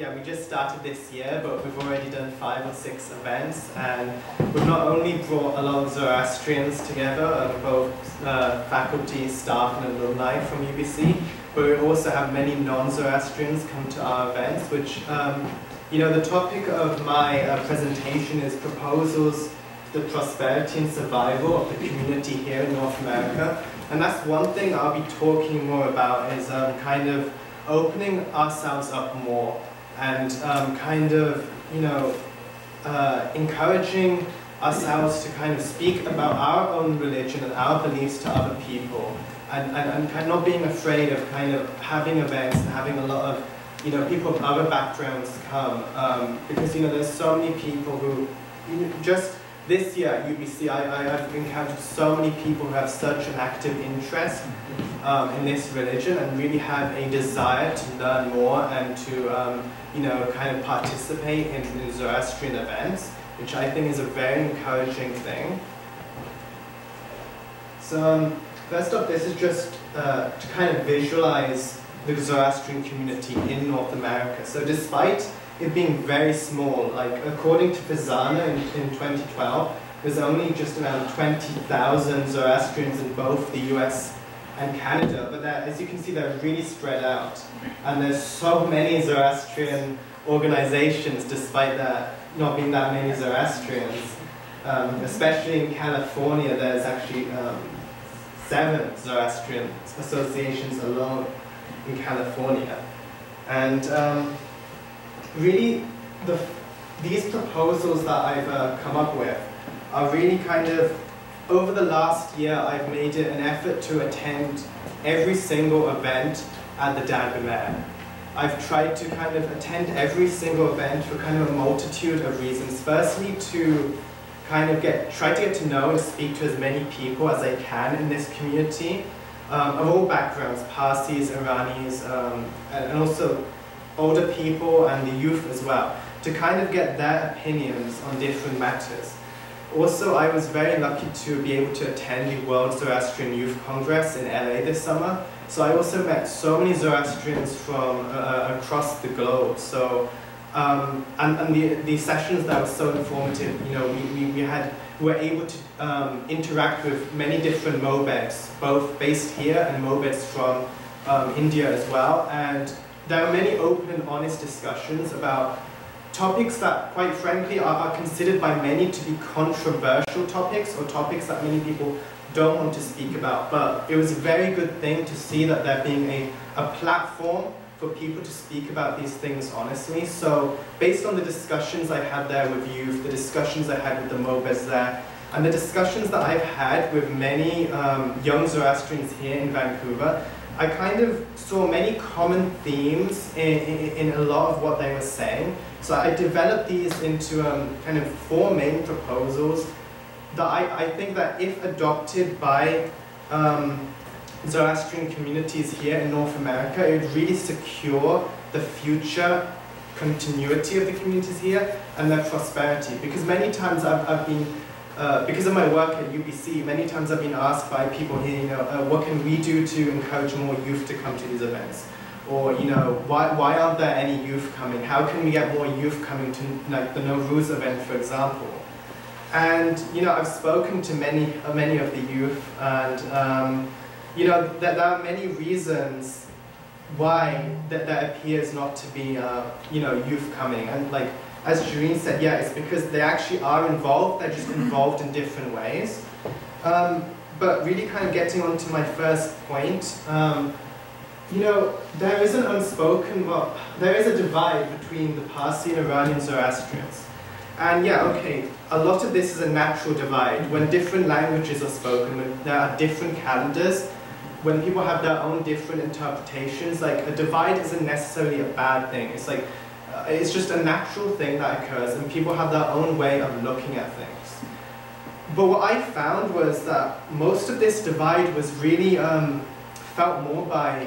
yeah, we just started this year, but we've already done five or six events, and we've not only brought a lot of Zoroastrians together, um, both uh, faculty, staff, and alumni from UBC, but we also have many non-Zoroastrians come to our events, which, um, you know, the topic of my uh, presentation is proposals the prosperity and survival of the community here in North America. And that's one thing I'll be talking more about is um, kind of opening ourselves up more and um, kind of, you know, uh, encouraging ourselves to kind of speak about our own religion and our beliefs to other people. And, and, and kind of not being afraid of kind of having events and having a lot of, you know, people of other backgrounds come um, because, you know, there's so many people who you know, just this year at UBC, I, I, have encountered so many people who have such an active interest um, in this religion and really have a desire to learn more and to, um, you know, kind of participate in, in Zoroastrian events, which I think is a very encouraging thing. So, um, first up, this is just uh, to kind of visualize the Zoroastrian community in North America. So, despite it being very small. Like according to FEZANA in, in 2012, there's only just around 20,000 Zoroastrians in both the US and Canada, but as you can see, they're really spread out. And there's so many Zoroastrian organizations, despite that not being that many Zoroastrians. Um, especially in California, there's actually um, seven Zoroastrian associations alone in California. And um, really, the, these proposals that I've uh, come up with are really kind of, over the last year, I've made it an effort to attend every single event at the Darbe Mehr. I've tried to kind of attend every single event for kind of a multitude of reasons. Firstly, to kind of get, try to get to know and speak to as many people as I can in this community um, of all backgrounds, Parsis, Iranis, um, and also older people and the youth as well, to kind of get their opinions on different matters. Also, I was very lucky to be able to attend the World Zoroastrian Youth Congress in LA this summer. So I also met so many Zoroastrians from uh, across the globe. So, um, and, and the, the sessions that were so informative, you know, we, we, we had, we were able to um, interact with many different Mobeds, both based here and Mobeds from um, India as well. And there were many open and honest discussions about topics that, quite frankly, are, are, considered by many to be controversial topics or topics that many people don't want to speak about. But it was a very good thing to see that there being a, a platform for people to speak about these things honestly. So based on the discussions I had there with youth, the discussions I had with the Mobeds there, and the discussions that I've had with many um, young Zoroastrians here in Vancouver, I kind of saw many common themes in, in, in, a lot of what they were saying. So I developed these into um, kind of four main proposals that I, I think that if adopted by um, Zoroastrian communities here in North America, it would really secure the future continuity of the communities here and their prosperity. Because many times I've, I've been uh, because of my work at UBC, many times I've been asked by people here, you know, uh, what can we do to encourage more youth to come to these events? Or, you know, why, why aren't there any youth coming? How can we get more youth coming to like the Nowruz event, for example? And, you know, I've spoken to many, uh, many of the youth and, um, you know, th there are many reasons why that there appears not to be, uh, you know, youth coming. And like, as Jareen said, yeah, it's because they actually are involved, they're just involved in different ways. Um, but really kind of getting on to my first point, um, you know, there is an unspoken, well, there is a divide between the Parsi and Iranian Zoroastrians. And yeah, okay, a lot of this is a natural divide. When different languages are spoken, when there are different calendars, when people have their own different interpretations, like a divide isn't necessarily a bad thing. It's like it's just a natural thing that occurs and people have their own way of looking at things. But what I found was that most of this divide was really um, felt more by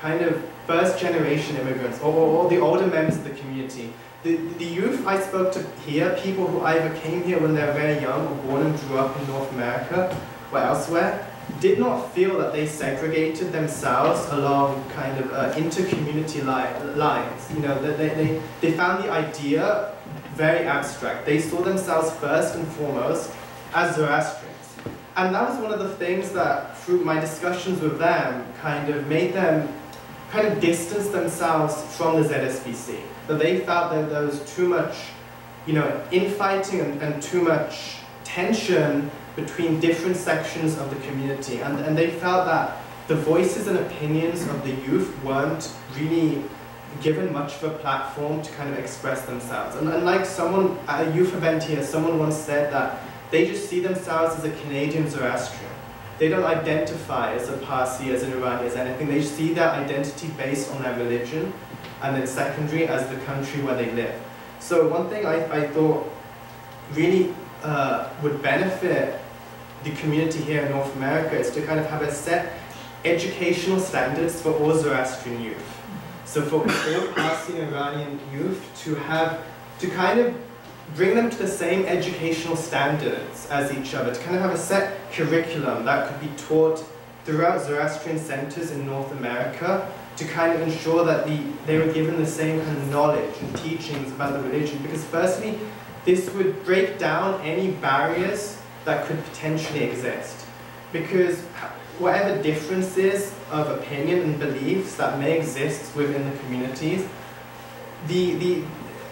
kind of first generation immigrants or, or, the older members of the community. The, the youth I spoke to here, people who either came here when they were very young or born and grew up in North America or elsewhere, did not feel that they segregated themselves along kind of uh, inter-community li lines. You know, they, they, they found the idea very abstract. They saw themselves first and foremost as Zoroastrians. And that was one of the things that, through my discussions with them, kind of made them kind of distance themselves from the ZSBC. That they felt that there was too much, you know, infighting and, and too much tension between different sections of the community. And, and they felt that the voices and opinions of the youth weren't really given much of a platform to kind of express themselves. And, and like someone at a youth event here, someone once said that they just see themselves as a Canadian Zoroastrian. They don't identify as a Parsi, as an Irani, as anything. They see their identity based on their religion, and then secondary as the country where they live. So one thing I, I thought really uh, would benefit the community here in North America is to kind of have a set educational standards for all Zoroastrian youth. So for all Parsi and Iranian youth to have, to kind of bring them to the same educational standards as each other, to kind of have a set curriculum that could be taught throughout Zoroastrian centers in North America to kind of ensure that the, they were given the same kind of knowledge and teachings about the religion. Because firstly, this would break down any barriers that could potentially exist. Because whatever differences of opinion and beliefs that may exist within the communities, the, the,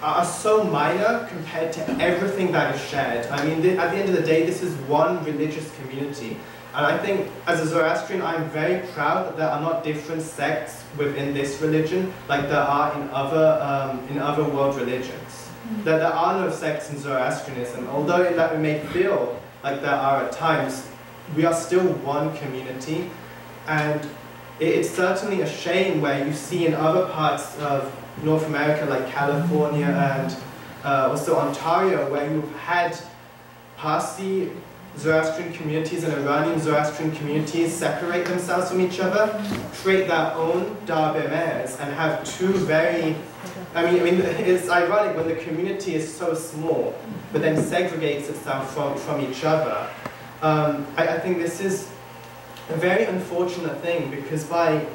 are so minor compared to everything that is shared. I mean, the, at the end of the day, this is one religious community. And I think, as a Zoroastrian, I'm very proud that there are not different sects within this religion like there are in other, um, in other world religions. That there are no sects in Zoroastrianism, although that may feel like there are at times, we are still one community. And it's certainly a shame where you see in other parts of North America, like California and uh, also Ontario, where you've had Parsi Zoroastrian communities and Iranian Zoroastrian communities separate themselves from each other, create their own Darbe Mehrs, and have two very I mean, I mean, it's ironic when the community is so small, but then segregates itself from, from each other. Um, I, I think this is a very unfortunate thing because by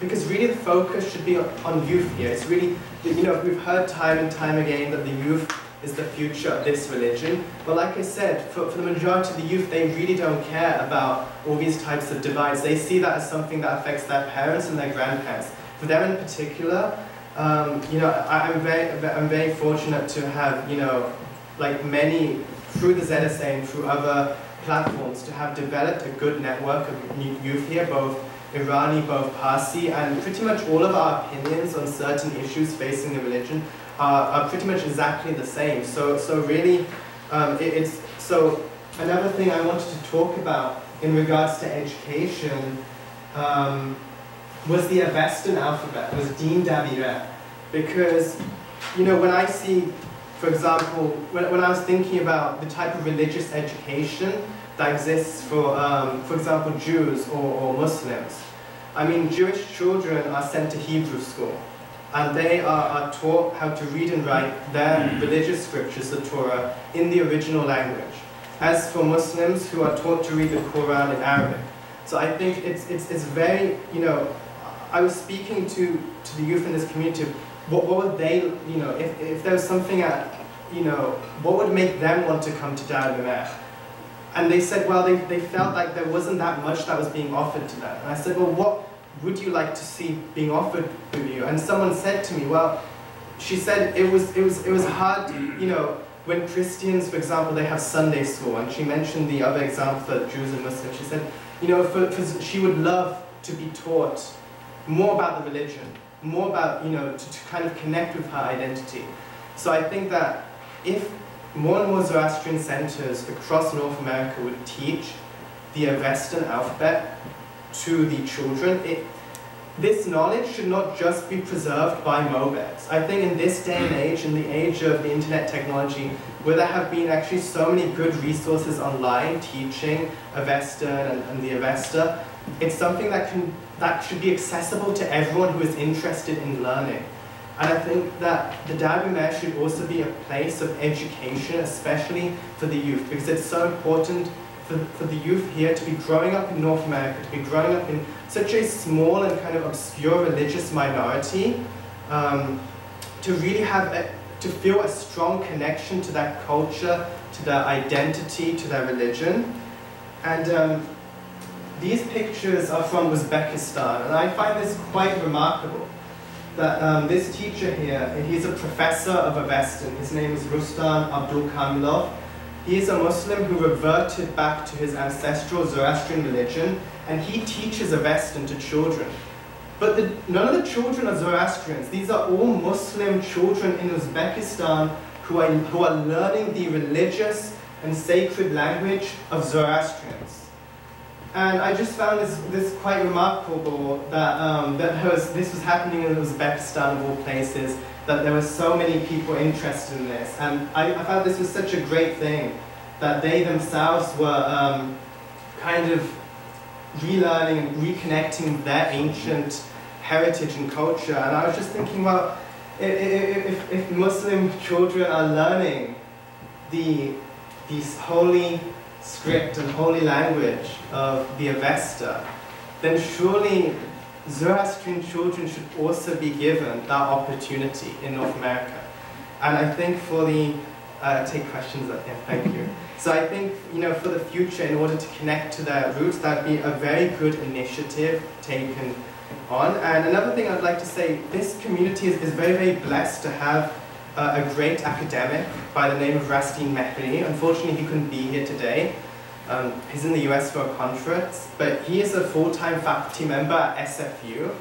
because really the focus should be on, on youth here. It's really, you know, we've heard time and time again that the youth is the future of this religion. But like I said, for, for the majority of the youth, they really don't care about all these types of divides. They see that as something that affects their parents and their grandparents. For them in particular, um, you know, I, I'm very, I'm very fortunate to have, you know, like many through the ZSA and through other platforms to have developed a good network of youth here, both Irani, both Parsi, and pretty much all of our opinions on certain issues facing the religion are, are pretty much exactly the same. So, so really, um, it, it's so another thing I wanted to talk about in regards to education um, was the Avestan alphabet, was Din Dabire, because you know when I see, for example, when, when I was thinking about the type of religious education that exists for, um, for example, Jews or, or Muslims. I mean, Jewish children are sent to Hebrew school, and they are, are taught how to read and write their religious scriptures, the Torah, in the original language. As for Muslims who are taught to read the Quran in Arabic. So I think it's, it's, it's very, you know, I was speaking to, to the youth in this community, what, what would they, you know, if, if there was something at, you know, what would make them want to come to Darbe Mehr? And they said, well, they, they felt like there wasn't that much that was being offered to them. And I said, well, what would you like to see being offered to you? And someone said to me, well, she said it was, it was, it was hard, you know, when Christians, for example, they have Sunday school, and she mentioned the other example for Jews and Muslims. She said, you know, for, for, she would love to be taught more about the religion, more about, you know, to, to kind of connect with her identity. So I think that if more and more Zoroastrian centers across North America would teach the Avestan alphabet to the children, it, this knowledge should not just be preserved by MOBEDs. I think in this day and age, in the age of the internet technology, where there have been actually so many good resources online teaching Avestan and, and the Avesta, it's something that can that should be accessible to everyone who is interested in learning. And I think that the Derby Dabumer should also be a place of education, especially for the youth, because it's so important for, for the youth here to be growing up in North America, to be growing up in such a small and kind of obscure religious minority, um, to really have, a, to feel a strong connection to that culture, to their identity, to their religion. And um, these pictures are from Uzbekistan, and I find this quite remarkable. That um, this teacher here, he's a professor of Avestan. His name is Rustam Abdul Kamilov. He is a Muslim who reverted back to his ancestral Zoroastrian religion, and he teaches Avestan to children. But the, none of the children are Zoroastrians. These are all Muslim children in Uzbekistan who are, who are learning the religious and sacred language of Zoroastrians. And I just found this, this quite remarkable that, um, that was, this was happening in Uzbekistan of all places, that there were so many people interested in this. And I, I found this was such a great thing, that they themselves were um, kind of relearning and reconnecting their ancient heritage and culture. And I was just thinking, well, if, if Muslim children are learning the, these holy script and holy language of the Avesta, then surely Zoroastrian children should also be given that opportunity in North America. And I think for the uh, take questions the end. Thank you. So I think, you know, for the future, in order to connect to their roots, that'd be a very good initiative taken on. And another thing I'd like to say, this community is, is very, very blessed to have uh, a great academic by the name of Rastin Mehri. Unfortunately, he couldn't be here today. Um, he's in the US for a conference, but he is a full-time faculty member at SFU,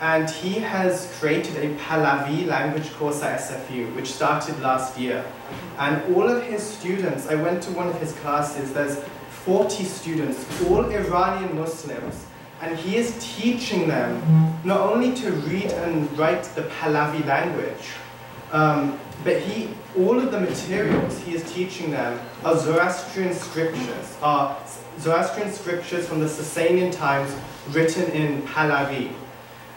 and he has created a Pahlavi language course at SFU, which started last year. And all of his students, I went to one of his classes, there's 40 students, all Iranian Muslims, and he is teaching them not only to read and write the Pahlavi language, um, but he, all of the materials he is teaching them are Zoroastrian scriptures, are Zoroastrian scriptures from the Sasanian times written in Pahlavi.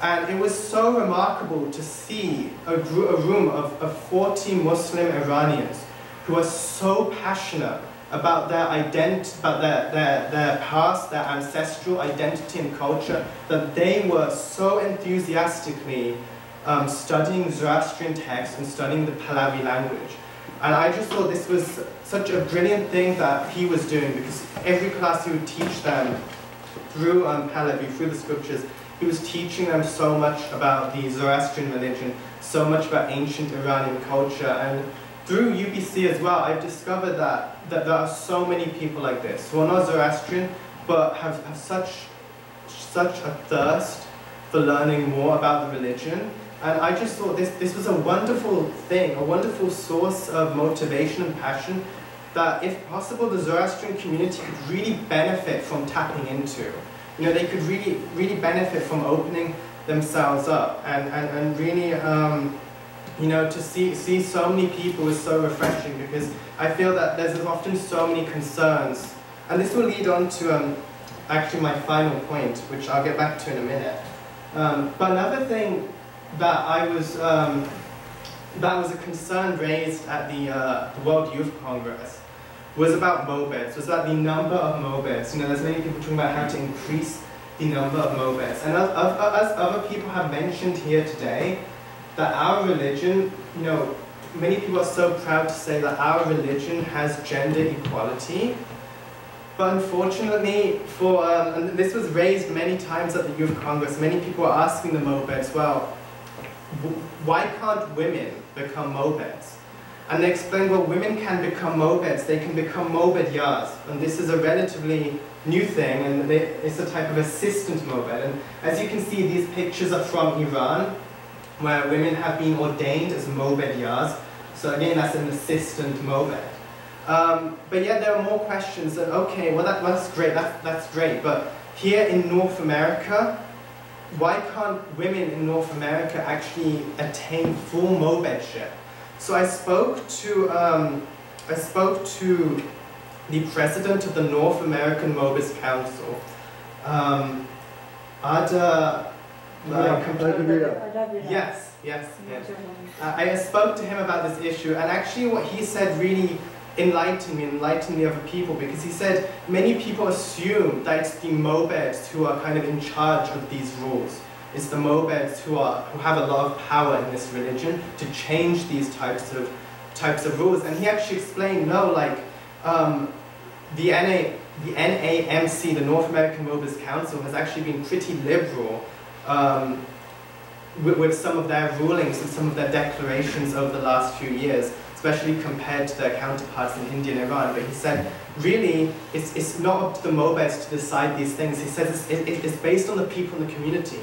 And it was so remarkable to see a, a room of, of 40 Muslim Iranians who are so passionate about their identity, about their, their, their past, their ancestral identity and culture, that they were so enthusiastically um, studying Zoroastrian texts and studying the Pahlavi language. And I just thought this was such a brilliant thing that he was doing because every class he would teach them through um, Pahlavi, through the scriptures, he was teaching them so much about the Zoroastrian religion, so much about ancient Iranian culture. And through UBC as well, I've discovered that, that there are so many people like this who are not Zoroastrian, but have, have such, such a thirst for learning more about the religion. And I just thought this, this was a wonderful thing, a wonderful source of motivation and passion that, if possible, the Zoroastrian community could really benefit from tapping into. You know, they could really, really benefit from opening themselves up and, and, and really, um, you know, to see, see so many people is so refreshing because I feel that there's often so many concerns. And this will lead on to um, actually my final point, which I'll get back to in a minute. Um, but another thing that I was, um, that was a concern raised at the, uh, the World Youth Congress was about MOBEDs, was about the number of MOBEDs. You know, there's many people talking about how to increase the number of MOBEDs. And as, as other people have mentioned here today, that our religion, you know, many people are so proud to say that our religion has gender equality. But unfortunately, for um, and this was raised many times at the Youth Congress, many people are asking the MOBEDs, well, why can't women become MOBEDs? And they explain, well, women can become MOBEDs, they can become mobedyars. And this is a relatively new thing, and they, it's a type of assistant MOBED. And as you can see, these pictures are from Iran, where women have been ordained as mobedyars. So again, that's an assistant MOBED. Um, but yet there are more questions. That, okay, well, that, that's great, that's, that's great. But here in North America, why can't women in North America actually attain full MOBEDship? So I spoke to um, I spoke to the president of the North American Mobeds Council, um, Ada. Uh, yes, yes, yes. Uh, I spoke to him about this issue, and actually, what he said really enlightened me, enlightened the other people, because he said many people assume that it's the MOBEDs who are kind of in charge of these rules. It's the MOBEDs who, are, who have a lot of power in this religion to change these types of, types of rules. And he actually explained, no, like, um, the, NA, the NAMC, the North American Mobeds Council, has actually been pretty liberal um, with some of their rulings and some of their declarations over the last few years, especially compared to their counterparts in India and Iran. But he said, really, it's, it's not up to the MOBEDs to decide these things. He says it's, it, it's based on the people in the community.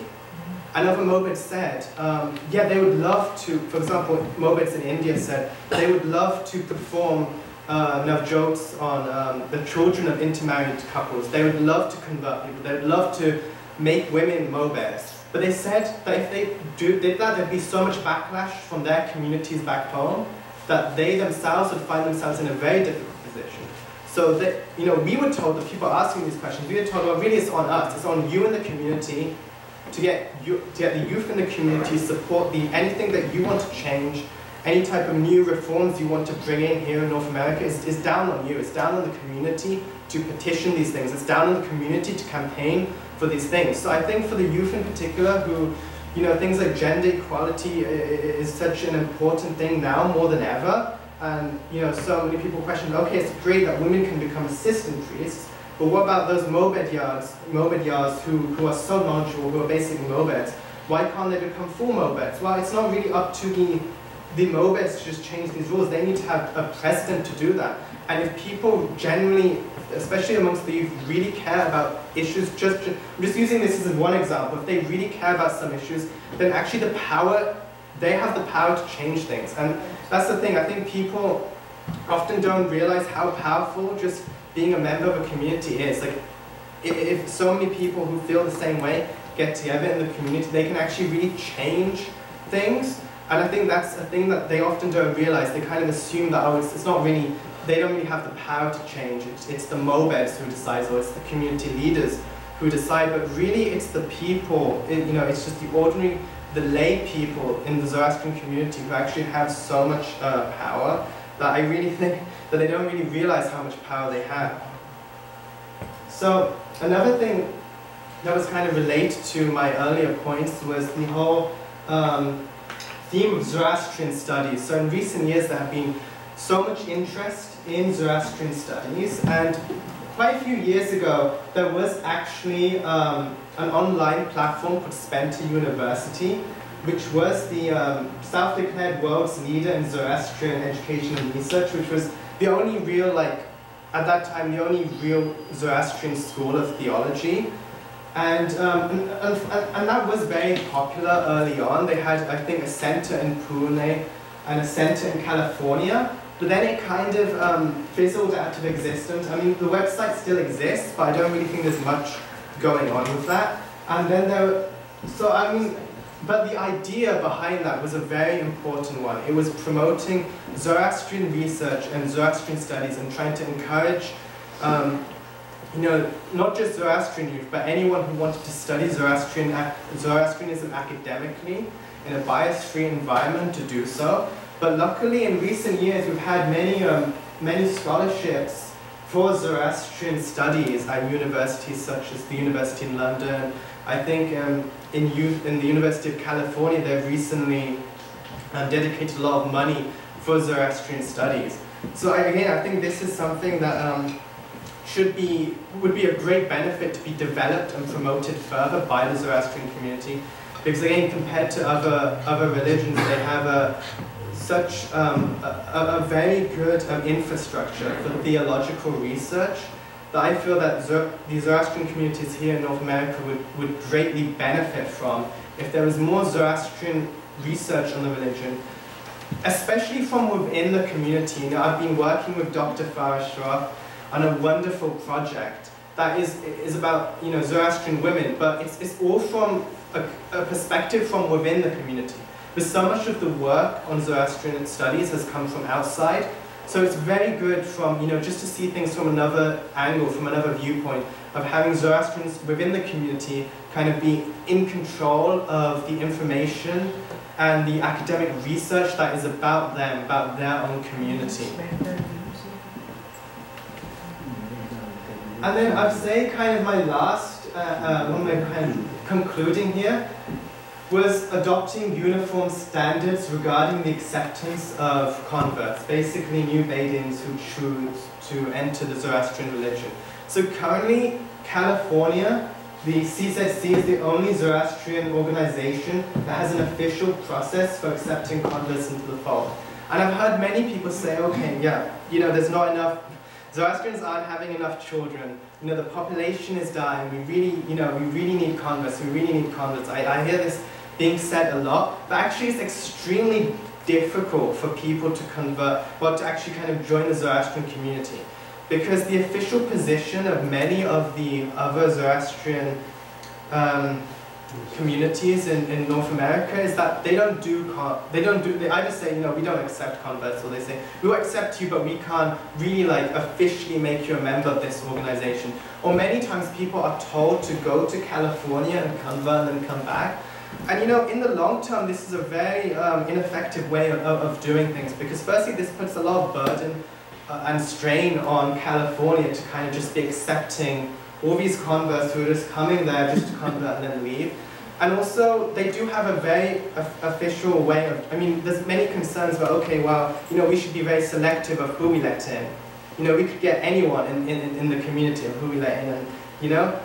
Another MOBED said, um, yeah, they would love to, for example, MOBEDs in India said, they would love to perform uh, navjots on um, the children of intermarried couples. They would love to convert people. They would love to make women MOBEDs. But they said that if they do, did that, there'd be so much backlash from their communities back home that they themselves would find themselves in a very difficult position. So that, you know, we were told, the people asking these questions, we were told, well, really it's on us. It's on you and the community to get, you, to get the youth in the community support the anything that you want to change, any type of new reforms you want to bring in here in North America is, is down on you. It's down on the community to petition these things. It's down on the community to campaign for these things. So I think for the youth in particular who, you know, things like gender equality is such an important thing now more than ever. And you know, so many people question, okay, it's great that women can become assistant priests, but what about those mobed yards, mobedyars, mobedyars who, who are so knowledgeable, who are basically mobeds? Why can't they become full mobeds? Well, it's not really up to the, the mobeds to just change these rules. They need to have a precedent to do that. And if people generally, especially amongst the youth, really care about issues, just, just I'm just using this as one example, if they really care about some issues, then actually the power, they have the power to change things. And that's the thing, I think people often don't realize how powerful just being a member of a community is. Like, if, if so many people who feel the same way get together in the community, they can actually really change things. And I think that's a thing that they often don't realize. They kind of assume that, oh, it's, it's not really, they don't really have the power to change. It's, it's the mobeds who decide, or it's the community leaders who decide, but really it's the people, it, you know, it's just the ordinary, the lay people in the Zoroastrian community who actually have so much uh, power that I really think that they don't really realize how much power they have. So another thing that was kind of related to my earlier points was the whole um, theme of Zoroastrian studies. So in recent years there have been so much interest in Zoroastrian studies and quite a few years ago there was actually um, an online platform called Spenta University which was the um, self-declared world's leader in Zoroastrian education and research, which was the only real, like, at that time, the only real Zoroastrian school of theology. And, um, and, and, and, that was very popular early on. They had, I think, a center in Pune and a center in California. But then it kind of um, fizzled out of existence. I mean, the website still exists, but I don't really think there's much going on with that. And then there, were, so I mean, but the idea behind that was a very important one. It was promoting Zoroastrian research and Zoroastrian studies and trying to encourage, um, you know, not just Zoroastrian youth, but anyone who wanted to study Zoroastrian, Zoroastrianism academically in a bias-free environment to do so. But luckily, in recent years, we've had many, um, many scholarships for Zoroastrian studies at universities such as the University in London. I think um, in, in the University of California, they've recently um, dedicated a lot of money for Zoroastrian studies. So I, again, I think this is something that um, should be, would be a great benefit to be developed and promoted further by the Zoroastrian community. Because again, compared to other, other religions, they have a, such um, a, a, very good um, infrastructure for theological research that I feel that Zer the Zoroastrian communities here in North America would, would greatly benefit from if there was more Zoroastrian research on the religion, especially from within the community. You know, I've been working with Dr. Farah Shroff on a wonderful project that is, is about you know, Zoroastrian women, but it's, it's all from a, a perspective from within the community. Because so much of the work on Zoroastrian studies has come from outside, so it's very good from, you know, just to see things from another angle, from another viewpoint, of having Zoroastrians within the community kind of be in control of the information and the academic research that is about them, about their own community. And then I'd say kind of my last, uh, uh, one of my kind of concluding here, was adopting uniform standards regarding the acceptance of converts, basically new Behdins who choose to enter the Zoroastrian religion. So currently, California, the CZC is the only Zoroastrian organization that has an official process for accepting converts into the fold. And I've heard many people say, okay, yeah, you know, there's not enough, Zoroastrians aren't having enough children. You know, the population is dying. We really, you know, we really need converts. We really need converts. I, I hear this being said a lot, but actually it's extremely difficult for people to convert, well, to actually kind of join the Zoroastrian community. Because the official position of many of the other Zoroastrian um, communities in, in North America is that they don't do, they don't do, they either say, you know, we don't accept converts, or they say, we will accept you, but we can't really like officially make you a member of this organization. Or many times people are told to go to California and convert and then come back. And you know, in the long term, this is a very um, ineffective way of, of, doing things because firstly, this puts a lot of burden uh, and strain on California to kind of just be accepting all these converts who are just coming there just to convert and then leave. And also, they do have a very official way of, I mean, there's many concerns about, okay, well, you know, we should be very selective of who we let in. You know, we could get anyone in, in, in the community of who we let in, and, you know?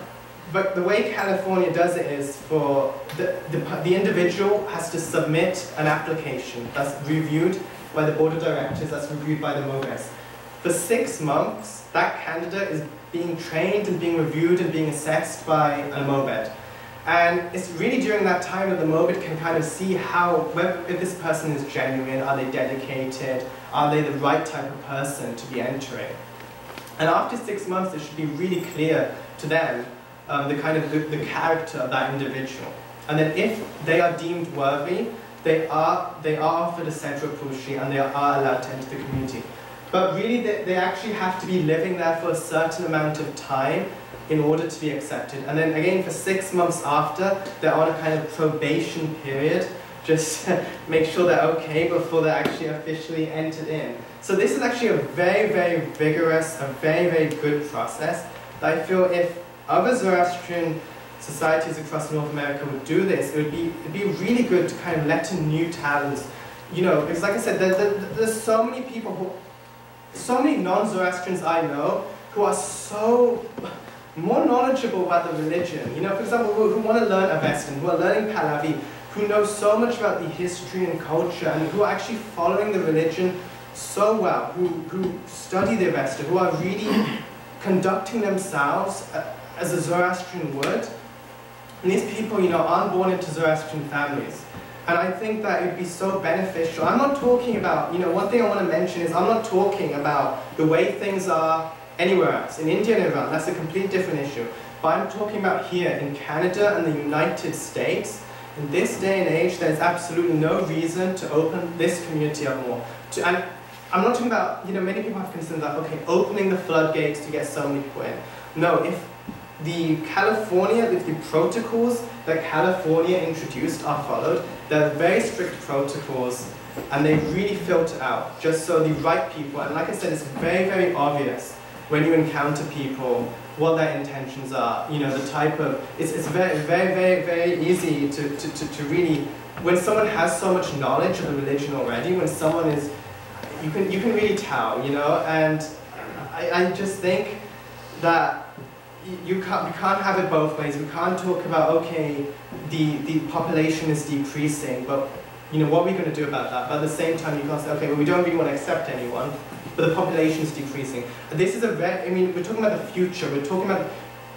But the way California does it is for the, the, the individual has to submit an application that's reviewed by the board of directors, that's reviewed by the Mobeds. For six months, that candidate is being trained and being reviewed and being assessed by a MOBED. And it's really during that time that the Mobed can kind of see how, if this person is genuine, are they dedicated, are they the right type of person to be entering. And after six months, it should be really clear to them um, the kind of the, the character of that individual. And then if they are deemed worthy, they are, they are offered a sedreh pushi and they are allowed to enter the community. But really, they, they actually have to be living there for a certain amount of time in order to be accepted. And then again, for six months after, they're on a kind of probation period, just to make sure they're okay before they're actually officially entered in. So this is actually a very, very vigorous, a very, very good process. I feel if other Zoroastrian societies across North America would do this, it would be, it'd be really good to kind of let in new talents. You know, because like I said, there, there, there's so many people who, so many non-Zoroastrians I know who are so more knowledgeable about the religion. You know, for example, who, who want to learn Avestan, who are learning Pahlavi, who know so much about the history and culture, and who are actually following the religion so well, who, who study the Avesta, who are really conducting themselves uh, as a Zoroastrian would. And these people, you know, aren't born into Zoroastrian families. And I think that it would be so beneficial. I'm not talking about, you know, one thing I want to mention is I'm not talking about the way things are anywhere else. In India and Iran, that's a complete different issue. But I'm talking about here in Canada and the United States. In this day and age, there's absolutely no reason to open this community up more. To, and I'm not talking about, you know, many people have concerns that, okay, opening the floodgates to get so many people in. No, if the California, if the protocols that California introduced are followed, they're very strict protocols and they really filter out just so the right people, and like I said, it's very, very obvious when you encounter people what their intentions are, you know, the type of, it's, it's very, very, very, very easy to, to, to, to really, when someone has so much knowledge of the religion already, when someone is, you can, you can really tell, you know, and I, I just think that you can't, we can't have it both ways. We can't talk about, okay, the, the population is decreasing, but you know, what are we going to do about that? But at the same time, you can't say, okay, well, we don't really want to accept anyone, but the population is decreasing. This is a very, I mean, we're talking about the future. We're talking about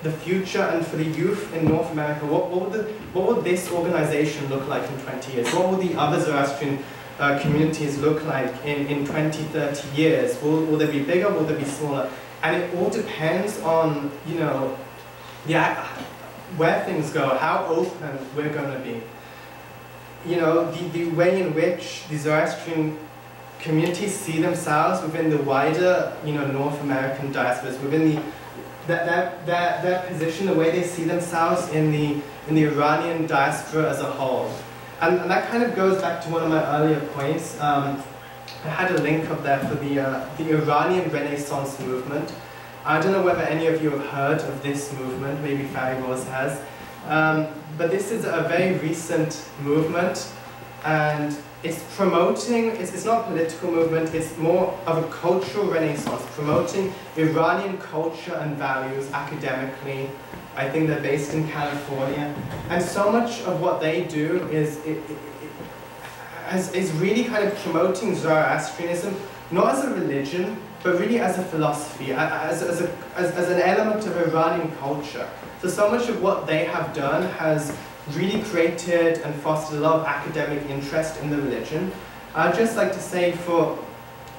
the future and for the youth in North America, what, what, would, the, what would this organization look like in 20 years? What will the other Zoroastrian uh, communities look like in, in 20, 30 years? Will, will they be bigger? Will they be smaller? And it all depends on, you know, yeah, where things go, how open we're going to be. You know, the, the way in which the Zoroastrian communities see themselves within the wider, you know, North American diasporas, within the that, that, that, that position, the way they see themselves in the, in the Iranian diaspora as a whole. And, and that kind of goes back to one of my earlier points. Um, I had a link up there for the, uh, the Iranian Renaissance movement. I don't know whether any of you have heard of this movement, maybe Farigos has. Um, but this is a very recent movement and it's promoting, it's, it's not a political movement, it's more of a cultural renaissance, promoting Iranian culture and values academically. I think they're based in California. And so much of what they do is, it, it, is, is really kind of promoting Zoroastrianism, not as a religion, but really as a philosophy, as, as, a, as, as an element of Iranian culture. So, so much of what they have done has really created and fostered a lot of academic interest in the religion. I'd just like to say for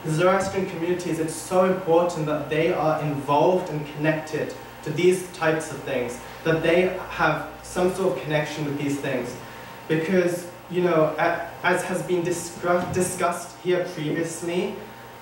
the Zoroastrian communities, it's so important that they are involved and connected to these types of things, that they have some sort of connection with these things. Because, you know, as has been discussed here previously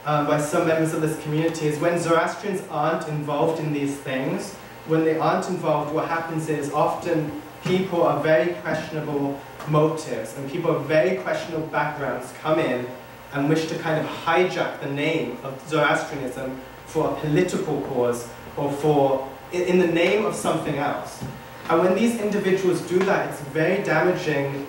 um, by some members of this community, is when Zoroastrians aren't involved in these things, when they aren't involved, what happens is often people of very questionable motives and people of very questionable backgrounds come in and wish to kind of hijack the name of Zoroastrianism for a political cause or for in the name of something else. And when these individuals do that, it's very damaging,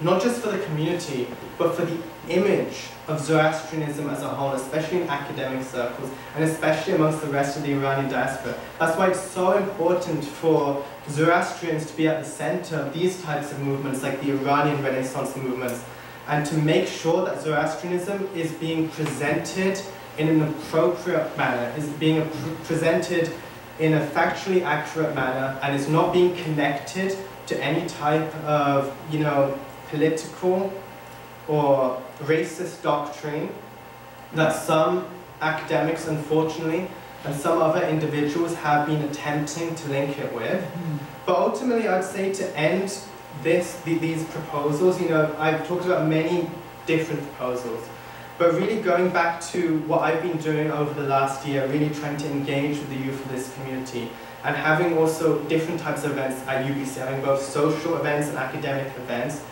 not just for the community, but for the image of Zoroastrianism as a whole, especially in academic circles, and especially amongst the rest of the Iranian diaspora. That's why it's so important for Zoroastrians to be at the center of these types of movements, like the Iranian Renaissance movements, and to make sure that Zoroastrianism is being presented in an appropriate manner, is being presented in a factually accurate manner, and is not being connected to any type of, you know, political or racist doctrine that some academics, unfortunately, and some other individuals have been attempting to link it with. Hmm. But ultimately, I'd say to end this, the, these proposals, you know, I've talked about many different proposals, but really going back to what I've been doing over the last year, really trying to engage with the youth of this community, and having also different types of events at UBC, having both social events and academic events,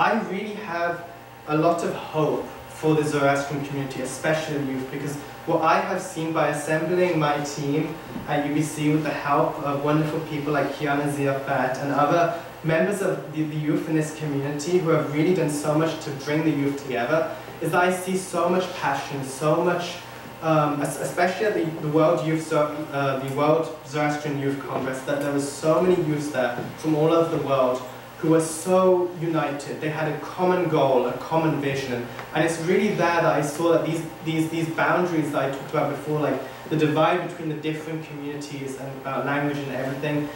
I really have a lot of hope for the Zoroastrian community, especially youth, because what I have seen by assembling my team at UBC with the help of wonderful people like Kiana Ziafat and other members of the, the youth in this community who have really done so much to bring the youth together, is that I see so much passion, so much, um, especially at the, the World Youth, uh, the World Zoroastrian Youth Congress, that there was so many youths there from all over the world who were so united. They had a common goal, a common vision. And it's really there that I saw that these, these, these boundaries that I talked about before, like the divide between the different communities and about language and everything,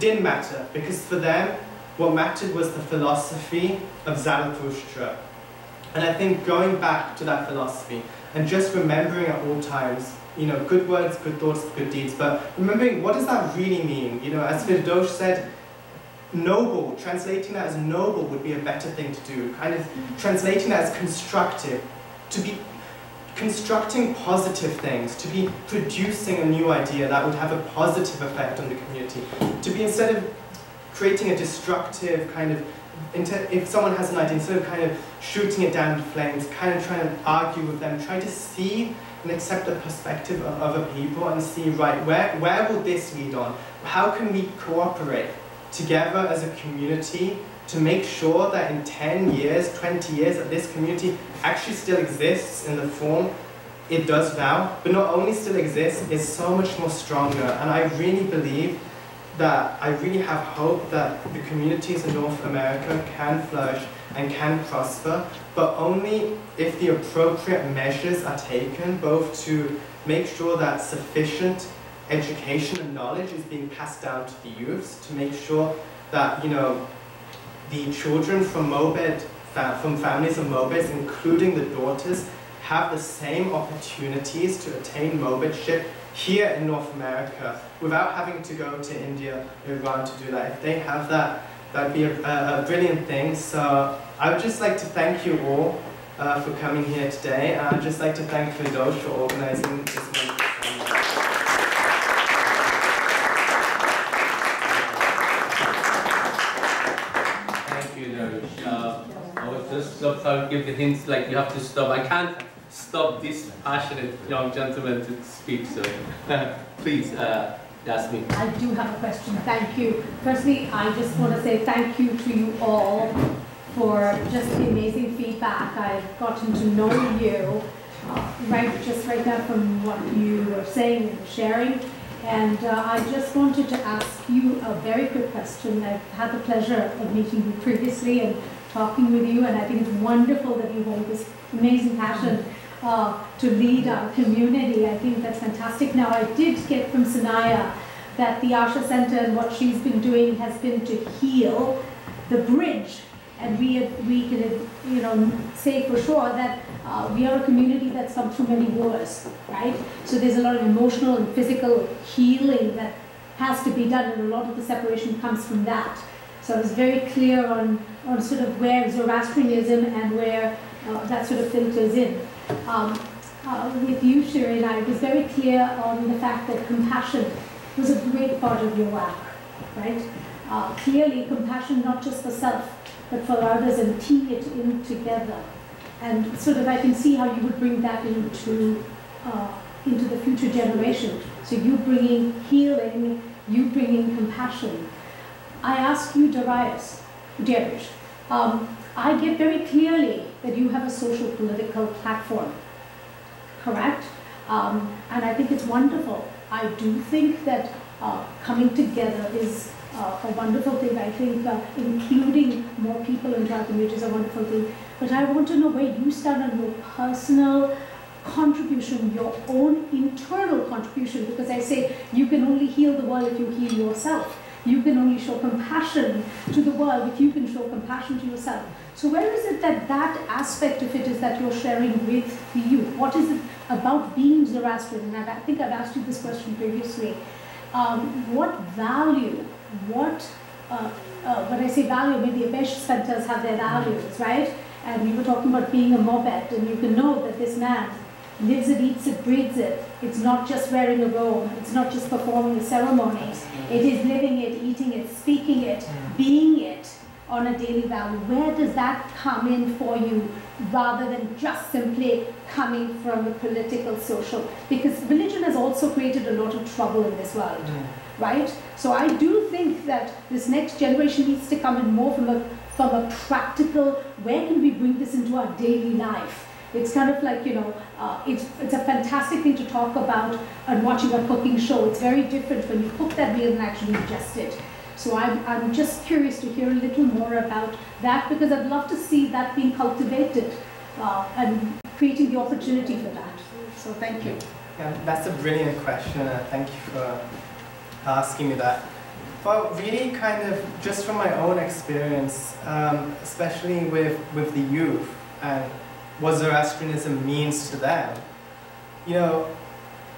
didn't matter. Because for them, what mattered was the philosophy of Zarathustra. And I think going back to that philosophy and just remembering at all times, you know, good words, good thoughts, good deeds, but remembering what does that really mean? You know, as Firdosh said, noble, translating that as noble would be a better thing to do. Kind of translating that as constructive, to be constructing positive things, to be producing a new idea that would have a positive effect on the community, to be instead of creating a destructive kind of, if someone has an idea, instead of kind of shooting it down in flames, kind of trying to argue with them, trying to see and accept the perspective of other people and see, right, where, where will this lead on? How can we cooperate? Together as a community to make sure that in 10 years, 20 years, that this community actually still exists in the form it does now, but not only still exists, is so much more stronger. And I really believe that I really have hope that the communities in North America can flourish and can prosper, but only if the appropriate measures are taken, both to make sure that sufficient education and knowledge is being passed down to the youths to make sure that, you know, the children from Mobed, from families of Mobeds, including the daughters, have the same opportunities to attain Mobedship here in North America without having to go to India or Iran to do that. If they have that, that'd be a, a, brilliant thing. So I would just like to thank you all uh, for coming here today. I'd just like to thank Firdosh for organizing this wonderful stop, I'll give the hints like you have to stop. I can't stop this passionate young gentleman to speak, so please, uh, ask me. I do have a question, thank you. Firstly, I just want to say thank you to you all for just the amazing feedback. I've gotten to know you uh, right just right now from what you were saying and sharing. And uh, I just wanted to ask you a very quick question. I've had the pleasure of meeting you previously and talking with you, and I think it's wonderful that you hold this amazing passion uh, to lead our community. I think that's fantastic. Now, I did get from Sanaya that the Asha Center and what she's been doing has been to heal the bridge. And we, we can you know, say for sure that uh, we are a community that's come through many wars, right? So there's a lot of emotional and physical healing that has to be done, and a lot of the separation comes from that. So I was very clear on, on sort of where Zoroastrianism and where uh, that sort of filters in. Um, uh, with you, Shirin, I was very clear on the fact that compassion was a great part of your work, right? Uh, clearly, compassion not just for self, but for others and team it in together. And sort of I can see how you would bring that into, uh, into the future generation. So you bringing healing, you bringing compassion. I ask you, Darius, Darius, um, I get very clearly that you have a social political platform, correct? Um, and I think it's wonderful. I do think that uh, coming together is uh, a wonderful thing. I think uh, including more people into our community is a wonderful thing. But I want to know where you stand on your personal contribution, your own internal contribution, because I say you can only heal the world if you heal yourself. You can only show compassion to the world if you can show compassion to yourself. So where is it that that aspect of it is that you're sharing with the youth? What is it about being Zoroastrian? And I think I've asked you this question previously. Um, what value, what, uh, uh, when I say value, maybe Abesh centers have their values, right? And you were talking about being a mobed, and you can know that this man lives it, eats it, breathes it. It's not just wearing a robe, it's not just performing the ceremonies. Mm. It is living it, eating it, speaking it, mm. being it on a daily value. Where does that come in for you rather than just simply coming from a political, social? Because religion has also created a lot of trouble in this world, mm. right? So I do think that this next generation needs to come in more from a from a practical, where can we bring this into our daily life? It's kind of like, you know, uh, it's, it's a fantastic thing to talk about and watching a cooking show. It's very different when you cook that meal and actually ingest it. So I'm, I'm just curious to hear a little more about that because I'd love to see that being cultivated uh, and creating the opportunity for that. So thank you. Yeah, that's a brilliant question. Uh, thank you for asking me that. Well, really, kind of just from my own experience, um, especially with, with the youth and what Zoroastrianism means to them. You know,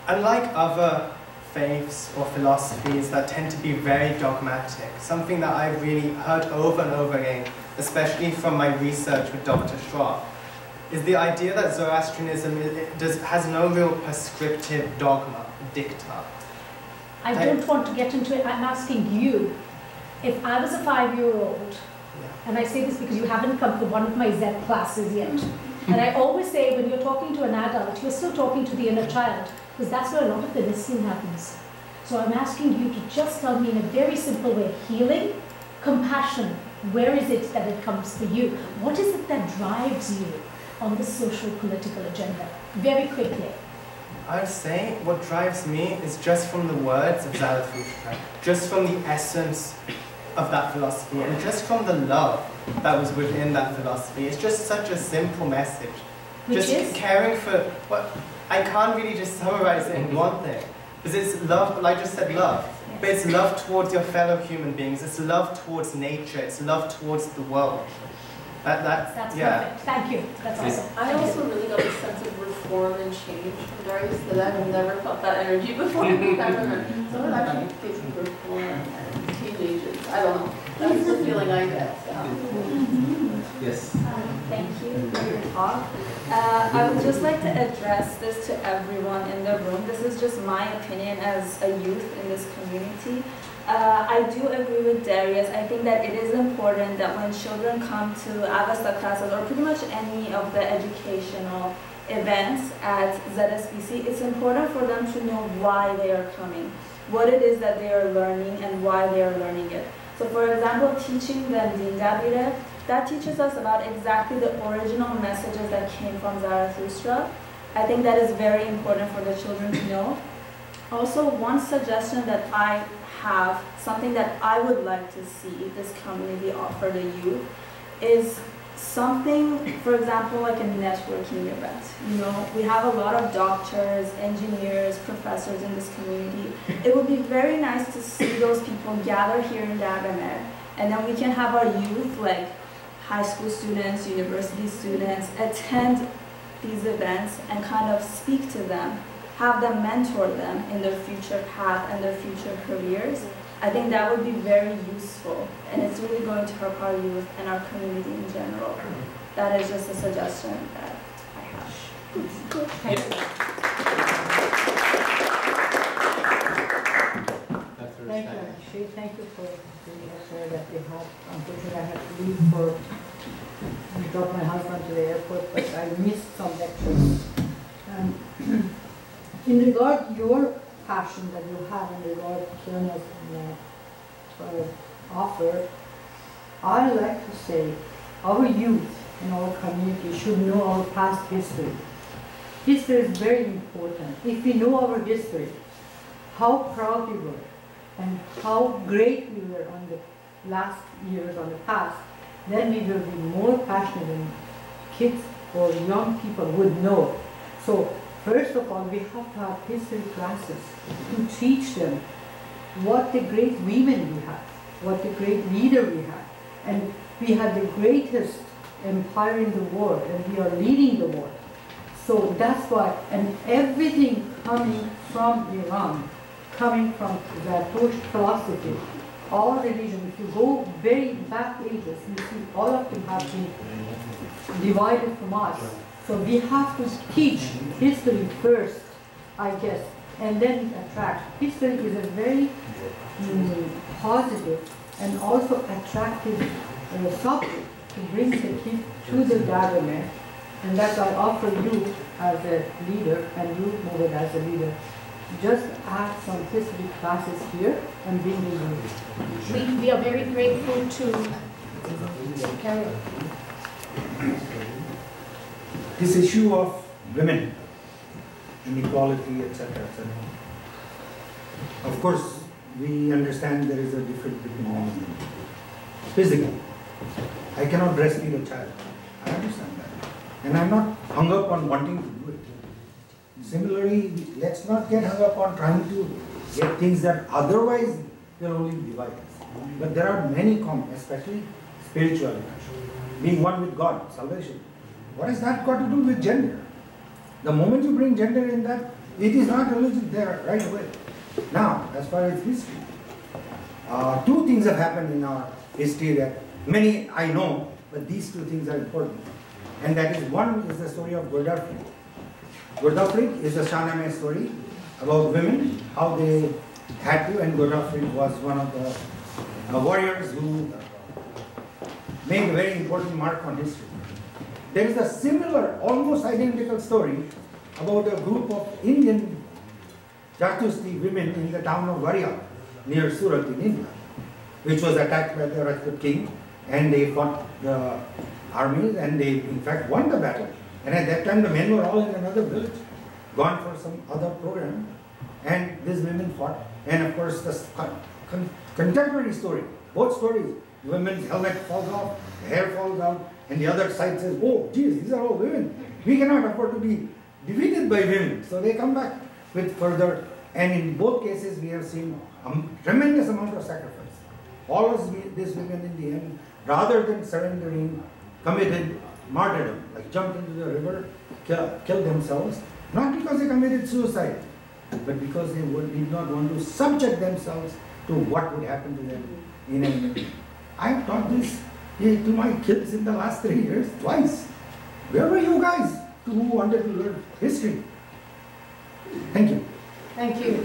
unlike other faiths or philosophies that tend to be very dogmatic, something that I've really heard over and over again, especially from my research with Dr. Shroff, is the idea that Zoroastrianism does, has no real prescriptive dogma, dicta. I don't want to get into it. I'm asking you, if I was a five-year-old, and I say this because you haven't come to one of my Z classes yet, and I always say when you're talking to an adult, you're still talking to the inner child, because that's where a lot of the listening happens. So I'm asking you to just tell me in a very simple way, healing, compassion, where is it that it comes for you? What is it that drives you on the social political agenda? Very quickly. I would say what drives me is just from the words of Zarathustra, just from the essence of that philosophy, and just from the love that was within that philosophy. It's just such a simple message. Which just is? caring for what I can't really just summarize it in one thing. Because it's love, like I just said, love. But it's love towards your fellow human beings. It's love towards nature. It's love towards the world. That, that, That's yeah. perfect. Thank you. That's awesome. I also really got a sense of reform and change from Darius that I've never felt that energy before. I've never- Someone actually facing reform and. I don't know. That's the feeling I get. Yes. Thank you for your talk. Uh, I would just like to address this to everyone in the room. This is just my opinion as a youth in this community. Uh, I do agree with Darius. I think that it is important that when children come to Avesta classes or pretty much any of the educational events at ZSBC, it's important for them to know why they are coming, what it is that they are learning and why they are learning it. So for example, teaching them Din Dabireh, that teaches us about exactly the original messages that came from Zarathustra. I think that is very important for the children to know. Also, one suggestion that I have, something that I would like to see this community offer the youth, is something, for example, like a networking event. You know, we have a lot of doctors, engineers, professors in this community. It would be very nice to see those people gather here in Dagomar, and then we can have our youth, like high school students, university students, attend these events and kind of speak to them, have them mentor them in their future path and their future careers. I think that would be very useful, and it's really going to help our youth and our community in general. That is just a suggestion that I have. Thank you, Ashley. Thank you for the answer that you had. Unfortunately, I had to leave for, I dropped my husband to the airport, but I missed some lectures. Um, In regard your passion that you have in to Kiana's uh, uh, offer, I like to say our youth in our community should know our past history. History is very important. If we know our history, how proud we were, and how great we were on the last years, on the past, then we will be more passionate and kids or young people would know. So first of all, we have to have history classes to teach them what the great women we had, what the great leader we had. And we had the greatest empire in the world and we are leading the world. So that's why, and everything coming from Iran, coming from Zarathustra philosophy, all religions, if you go very back ages, you see all of them have been divided from us. So we have to teach history first, I guess, and then attract. History is a very mm, positive and also attractive uh, subject to bring the kid to the government. And that's why I offer you as a leader and you it as a leader. Just add some history classes here and bring the youth. We, we are very grateful to Carol. This issue of women, inequality, etc., etc. Of course, we understand there is a difference between men and women. Physically, I cannot breastfeed a child. I understand that. And I'm not hung up on wanting to do it. Similarly, let's not get hung up on trying to get things that otherwise will only divide us. But there are many common, especially spirituality, being one with God, salvation. What has that got to do with gender? The moment you bring gender in that, it is not religion there right away. Now, as far as history, uh, two things have happened in our history that many I know, but these two things are important. And that is one is the story of Gordafarid. Gordafarid is a Shahnameh story about women, how they had to, and Gordafarid was one of the uh, warriors who made a very important mark on history. There is a similar, almost identical story about a group of Indian Jatusti women in the town of Variav near Surat in India, which was attacked by the Rajput king and they fought the armies and they in fact won the battle. And at that time the men were all in another village, gone for some other program and these women fought. And of course the con contemporary story, both stories, women's helmet falls off, hair falls out, and the other side says, oh geez, these are all women. We cannot afford to be defeated by women. So they come back with further, and in both cases we have seen a tremendous amount of sacrifice. All of these women in the end, rather than surrendering, committed martyrdom, like jumped into the river, kill, killed themselves, not because they committed suicide, but because they would, did not want to subject themselves to what would happen to them in a I have taught this to my kids in the last three years, twice. Where were you guys who wanted to learn history? Thank you. Thank you.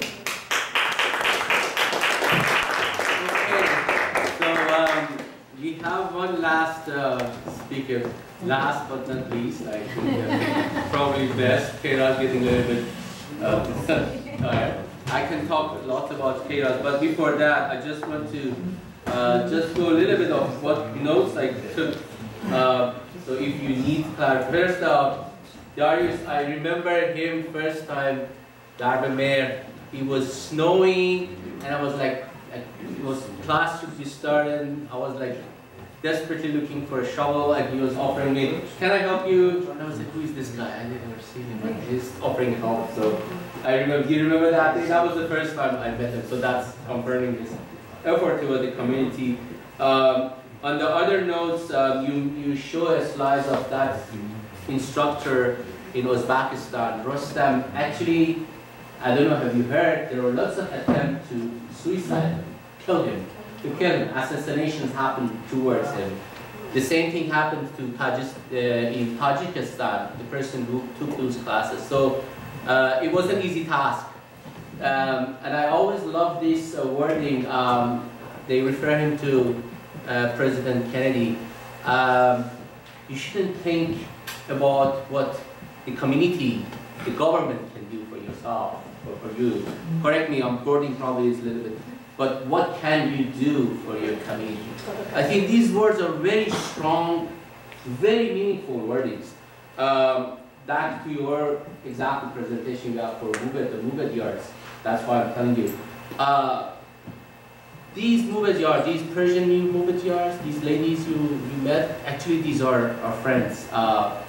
So um, we have one last uh, speaker. Last but not least, I think uh, probably best. Kairaz getting a little bit uh, tired. I can talk a lot about Kairaz, but before that, I just want to uh, just go a little bit of what notes I took. Uh, so if you need clarity, first uh, Darius, I remember him first time, Darbe Mehr, it was snowing, and I was like, it was class should be starting, I was like desperately looking for a shovel, and he was offering me, can I help you? And I was like, who is this guy? I never seen him, and he's offering help, so I remember, do you remember that? That was the first time I met him, so that's confirming this effort toward the community. Um, on the other notes, um, you, you show a slide of that instructor in Uzbekistan, Rostam. Actually, I don't know, have you heard, there were lots of attempts to suicide, kill him, to kill him. Assassinations happened towards him. The same thing happened to Tajik, uh, in Tajikistan, the person who took those classes. So uh, it was an easy task. Um, and I always love this uh, wording. Um, they refer him to uh, President Kennedy. Um, you shouldn't think about what the community, the government can do for yourself or for you. Correct me, I'm quoting probably is a little bit but what can you do for your community? I think these words are very strong, very meaningful wordings. Um, back to your example presentation you for Mobed, the mobedyars. That's why I'm telling you. Uh, these mobedyars, these Persian mobedyars, these ladies you, you met, actually these are our friends. Uh,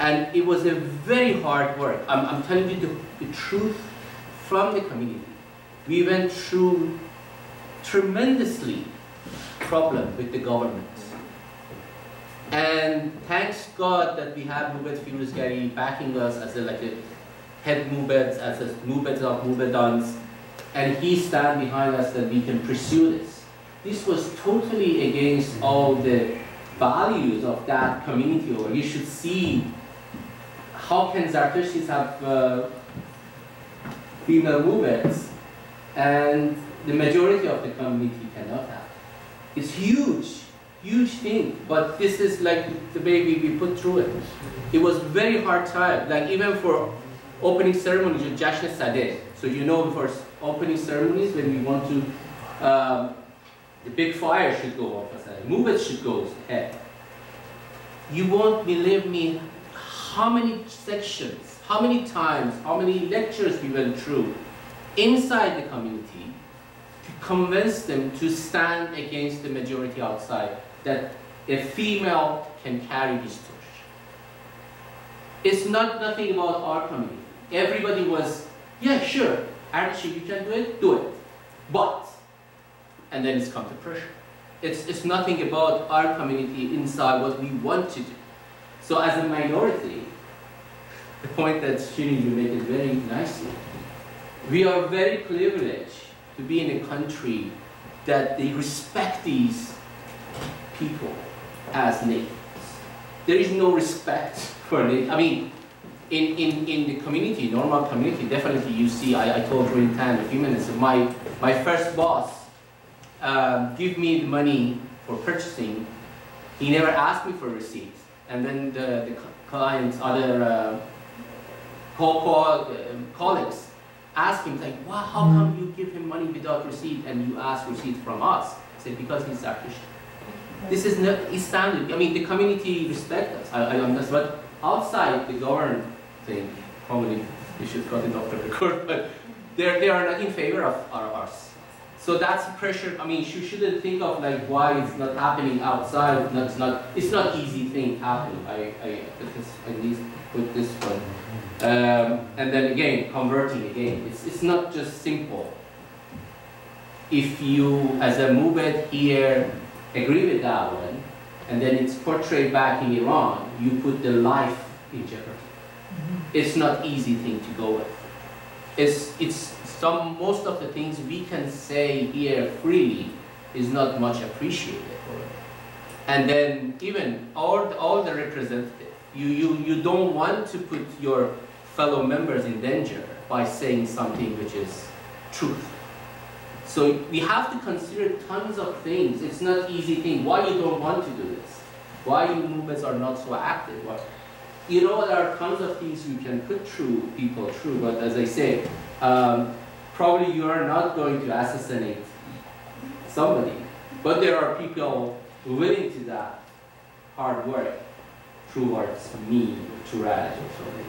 and it was a very hard work. I'm, I'm telling you the, the truth from the community. We went through tremendously problem with the government. And thanks God that we have Mobed Firuzgari backing us as a, like a head Mobed, as a Mobed of Mubedans, and he stand behind us that we can pursue this. This was totally against all the values of that community, or you should see how can Zartushtis have uh, female Mobeds and the majority of the community cannot have. It's huge, huge thing, but this is like the we, we put through it. It was very hard time, like even for opening ceremonies, Jashn Sadeh. So you know for opening ceremonies when we want to, um, the big fire should go off, Mobed should go ahead. You won't believe me how many sections, how many times, how many lectures we went through inside the community to convince them to stand against the majority outside, that a female can carry this torch. It's not nothing about our community. Everybody was, yeah, sure, actually you can do it, do it. But, and then it's come to pressure. It's, it's nothing about our community inside what we want to do. So as a minority, the point that Shirin, you made it very nicely. We are very privileged to be in a country that they respect these people as natives. There is no respect for natives. I mean, in, in, in the community, normal community, definitely you see, I, I told you in time a few minutes, my, my first boss um, give me the money for purchasing. He never asked me for receipts. And then the, the clients, other uh, co co um, colleagues ask him, like, wow, how come you give him money without receipt and you ask receipt from us? I said, because he's Turkish. This is not standard. I mean, the community respect us. I, I understand, but outside the government thing, probably we should cut it off the record, but they're, they are not in favor of us. So that's pressure. I mean, you shouldn't think of like why it's not happening outside. It's not. It's not easy thing happening. I I at least put this one. Um, and then again, converting again. It's it's not just simple. If you, as a Mubed here, agree with that one, and then it's portrayed back in Iran, you put the life in jeopardy. It's not easy thing to go with. It's it's some most of the things we can say here freely is not much appreciated. And then even all the, all the representatives, you, you, you don't want to put your fellow members in danger by saying something which is truth. So we have to consider tons of things. It's not easy thing. Why you don't want to do this? Why your movements are not so active? Why? You know, there are tons of things you can put through people through, but as I say, um, probably you are not going to assassinate somebody, but there are people willing to that hard work towards me, to Raj or something.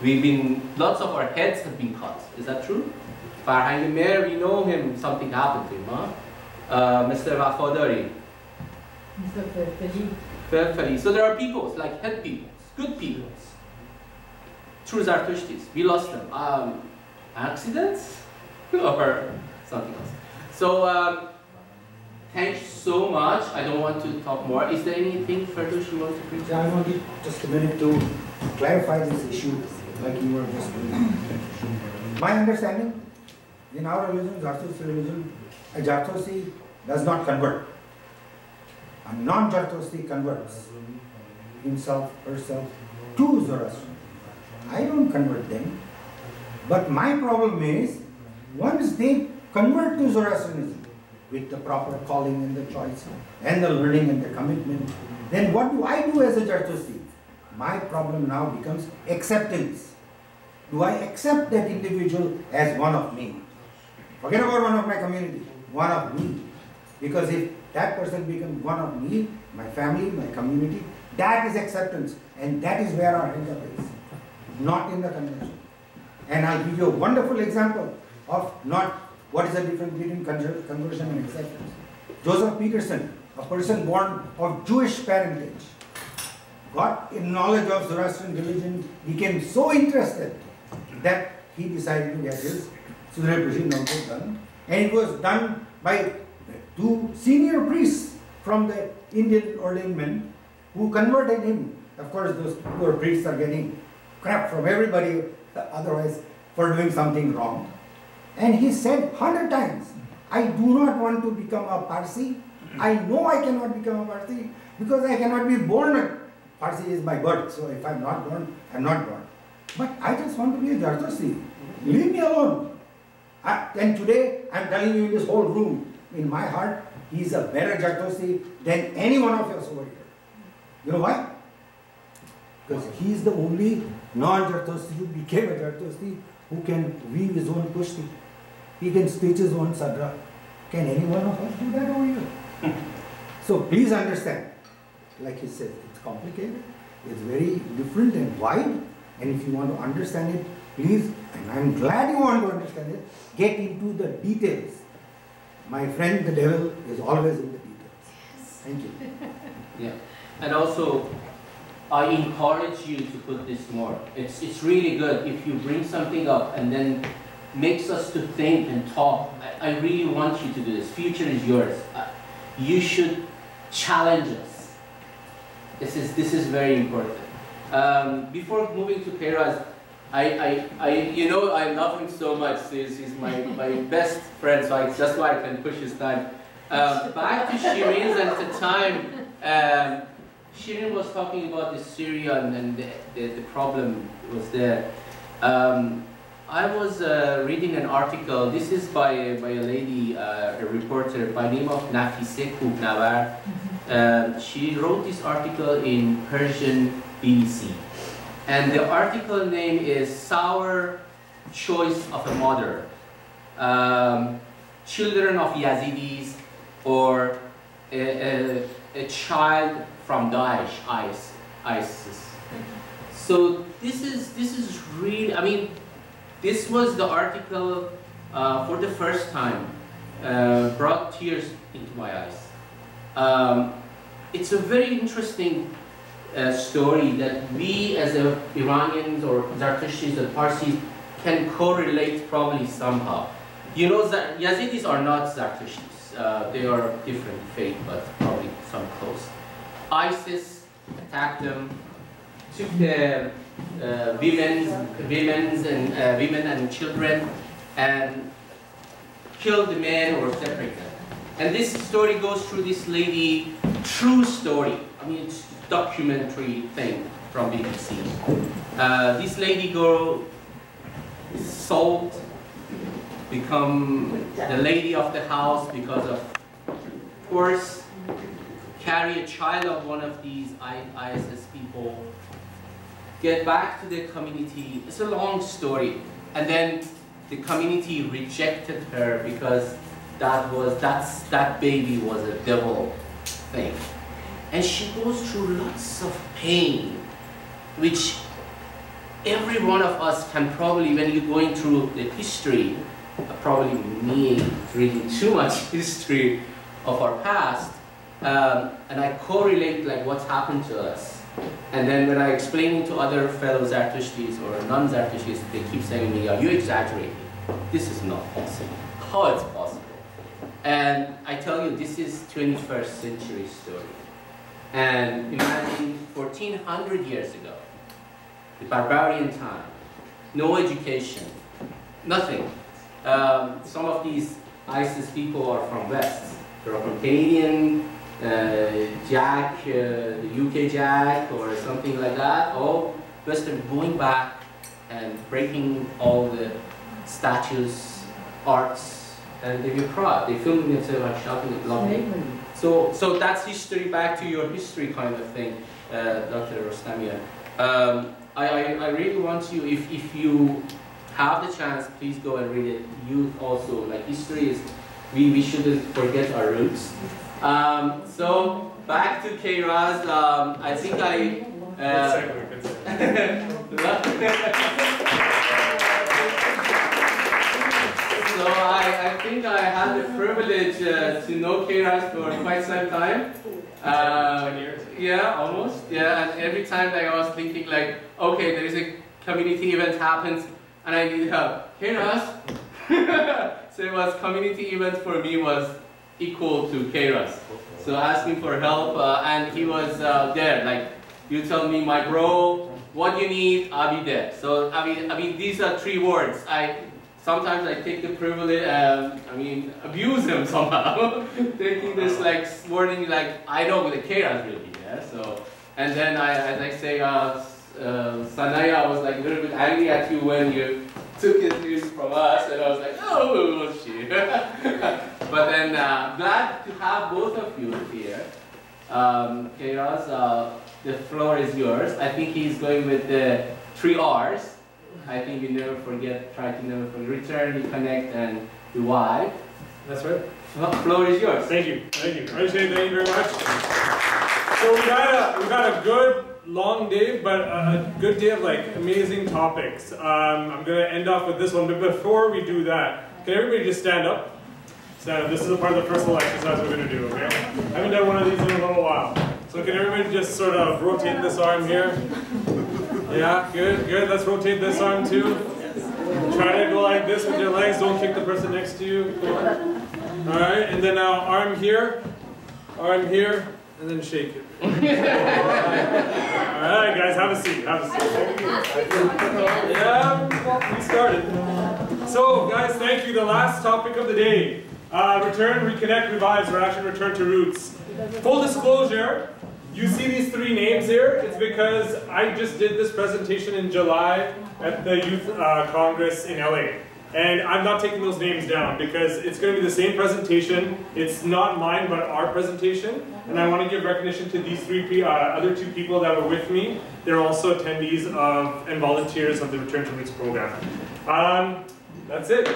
We've been, lots of our heads have been cut. Is that true? Farhang Mehr, we know him, something happened to him, huh? Uh, Mr. Wafadari. Mr. Ferfeli. Ferfeli. So there are people, like head peoples, good peoples. True Zartushtis. We lost them. Um, accidents? or something else. So, um, thanks so much. I don't want to talk more. Is there anything further you want to bring? Yeah, I just a minute to clarify this issue, like you were just. My understanding, in our religion, Zartusi religion, a Zartusi does not convert. A non-Zartusi converts himself, herself to Zoroastrianism. I don't convert them. But my problem is, once they convert to Zoroastrianism, with the proper calling and the choice, and the learning and the commitment, then what do I do as a Zartusi? My problem now becomes acceptance. Do I accept that individual as one of me? Forget about one of my community, one of me. Because if that person becomes one of me, my family, my community, that is acceptance. And that is where our hang is, not in the convention. And I'll give you a wonderful example of not what is the difference between conversion and acceptance. Joseph Peterson, a person born of Jewish parentage, got in knowledge of Zoroastrian religion, became so interested that he decided to get his Surya done. And it was done by two senior priests from the Indian ordained men who converted him. Of course, those poor priests are getting crap from everybody otherwise for doing something wrong. And he said hundred times, I do not want to become a Parsi. I know I cannot become a Parsi because I cannot be born a Parsi is my birth. So if I'm not born, I'm not born. But I just want to be a Jardasi. Leave me alone. I, and today, I'm telling you in this whole room, in my heart, he's a better Jatosi than any one of us over here. You know why? Because he is the only non-Jatosi who became a Jatosi who can weave his own kusti. He can stitch his own sadra. Can any one of us do that over here? so please understand, like he says, it's complicated, it's very different and wide, and if you want to understand it, please, and I'm glad you want to understand it, get into the details. My friend, the devil, is always in the details. Yes. Thank you. Yeah, and also, I encourage you to put this more. It's, it's really good if you bring something up and then makes us to think and talk. I, I really want you to do this. Future is yours. Uh, you should challenge us. This is, this is very important. Um, before moving to Kairaz, I, I, I, you know, I love him so much. He's, he's my, my best friend, so I, that's why I can push his time. Um, back to Shirin's at the time, um, Shirin was talking about the Syria and, the, the, the, problem was there. Um, I was uh, reading an article, this is by, by a lady, uh, a reporter by name of Nafise Kubnavar. Uh, she wrote this article in Persian BBC. And the article name is Sour Choice of a Mother. Um, children of Yazidis or a, a, a, child from Daesh, ISIS. So this is, this is really, I mean, this was the article uh, for the first time uh, brought tears into my eyes. Um, it's a very interesting uh, story that we as Iranians or Zartushtis or Parsis can correlate probably somehow. You know, Yazidis are not Zartushtis. Uh, they are different faith, but probably some close. ISIS attacked them, took the uh, women's, women's and uh, women and children, and killed the men or separated them. And this story goes through this lady, true story. I mean, it's documentary thing from BBC. Uh, this lady girl sold, become the lady of the house because of course, carry a child of one of these ISIS people, get back to the community. It's a long story. And then the community rejected her because that was that's that baby was a devil thing. And she goes through lots of pain, which every one of us can probably, when you're going through the history, probably me reading too much history of our past, um, and I correlate like what's happened to us. And then when I explain it to other fellow Zartushtis or non-Zartushtis, they keep saying to me, are you exaggerating? This is not possible. How it's possible? And I tell you, this is 21st century story. And imagine 1400 years ago, the barbarian time, no education, nothing. Um, some of these ISIS people are from West. They're from Canadian, Jack, uh, the UK Jack, or something like that. All Western going back and breaking all the statues, arts, and they were proud. They filmed themselves and shouting it loudly. So, so that's history back to your history kind of thing, uh, Dr. Rostamian. Um, I, I, I, really want you, if, if you have the chance, please go and read it. You also, like history is, we, we shouldn't forget our roots. Um, so back to K-Raz, um, I think I. Uh, so I, I think I had the privilege uh, to know K-Raz for quite some time. Uh, yeah, almost. Yeah, and every time like, I was thinking like, okay, there is a community event happens and I need help. K-Raz. so it was community event for me was equal to K-Raz. So asking for help uh, and he was uh, there like, you tell me my bro, what you need, I'll be there. So I mean, I mean these are three words. I sometimes I take the privilege, um, I mean, abuse them somehow, taking this like wording like, I don't know the K-Raz really, yeah, so, and then I, as I say, uh, uh, Sanaya was like a little bit angry at you when you took his news from us, and I was like, oh, shit. but then, uh, glad to have both of you here. Um, uh, the floor is yours. I think he's going with the three R's. I think you never forget, try to never forget, return, reconnect, and revive. That's right. Well, floor is yours. Thank you, thank you. Ajay, thank you very much. So we got a, we got a good long day, but a, good day of like amazing topics. Um, I'm gonna end off with this one, but before we do that, can everybody just stand up? Up. This is a part of the personal exercise we're gonna do, okay? I haven't done one of these in a little while. So can everybody just sort of rotate this arm here? Yeah, good, good. Let's rotate this arm too. Try to go like this with your legs. Don't kick the person next to you. Cool. All right, and then now arm here, arm here, and then shake it. All right, guys, have a seat. Have a seat. Yeah, we started. So, guys, thank you. The last topic of the day: uh, return, reconnect, revise, or actually return to roots. Full disclosure. You see these three names here? It's because I just did this presentation in July at the Youth uh, Congress in LA. And I'm not taking those names down because it's going to be the same presentation. It's not mine, but our presentation. And I want to give recognition to these three uh, other two people that were with me. They're also attendees of and volunteers of the Return to Roots program. Um, that's it.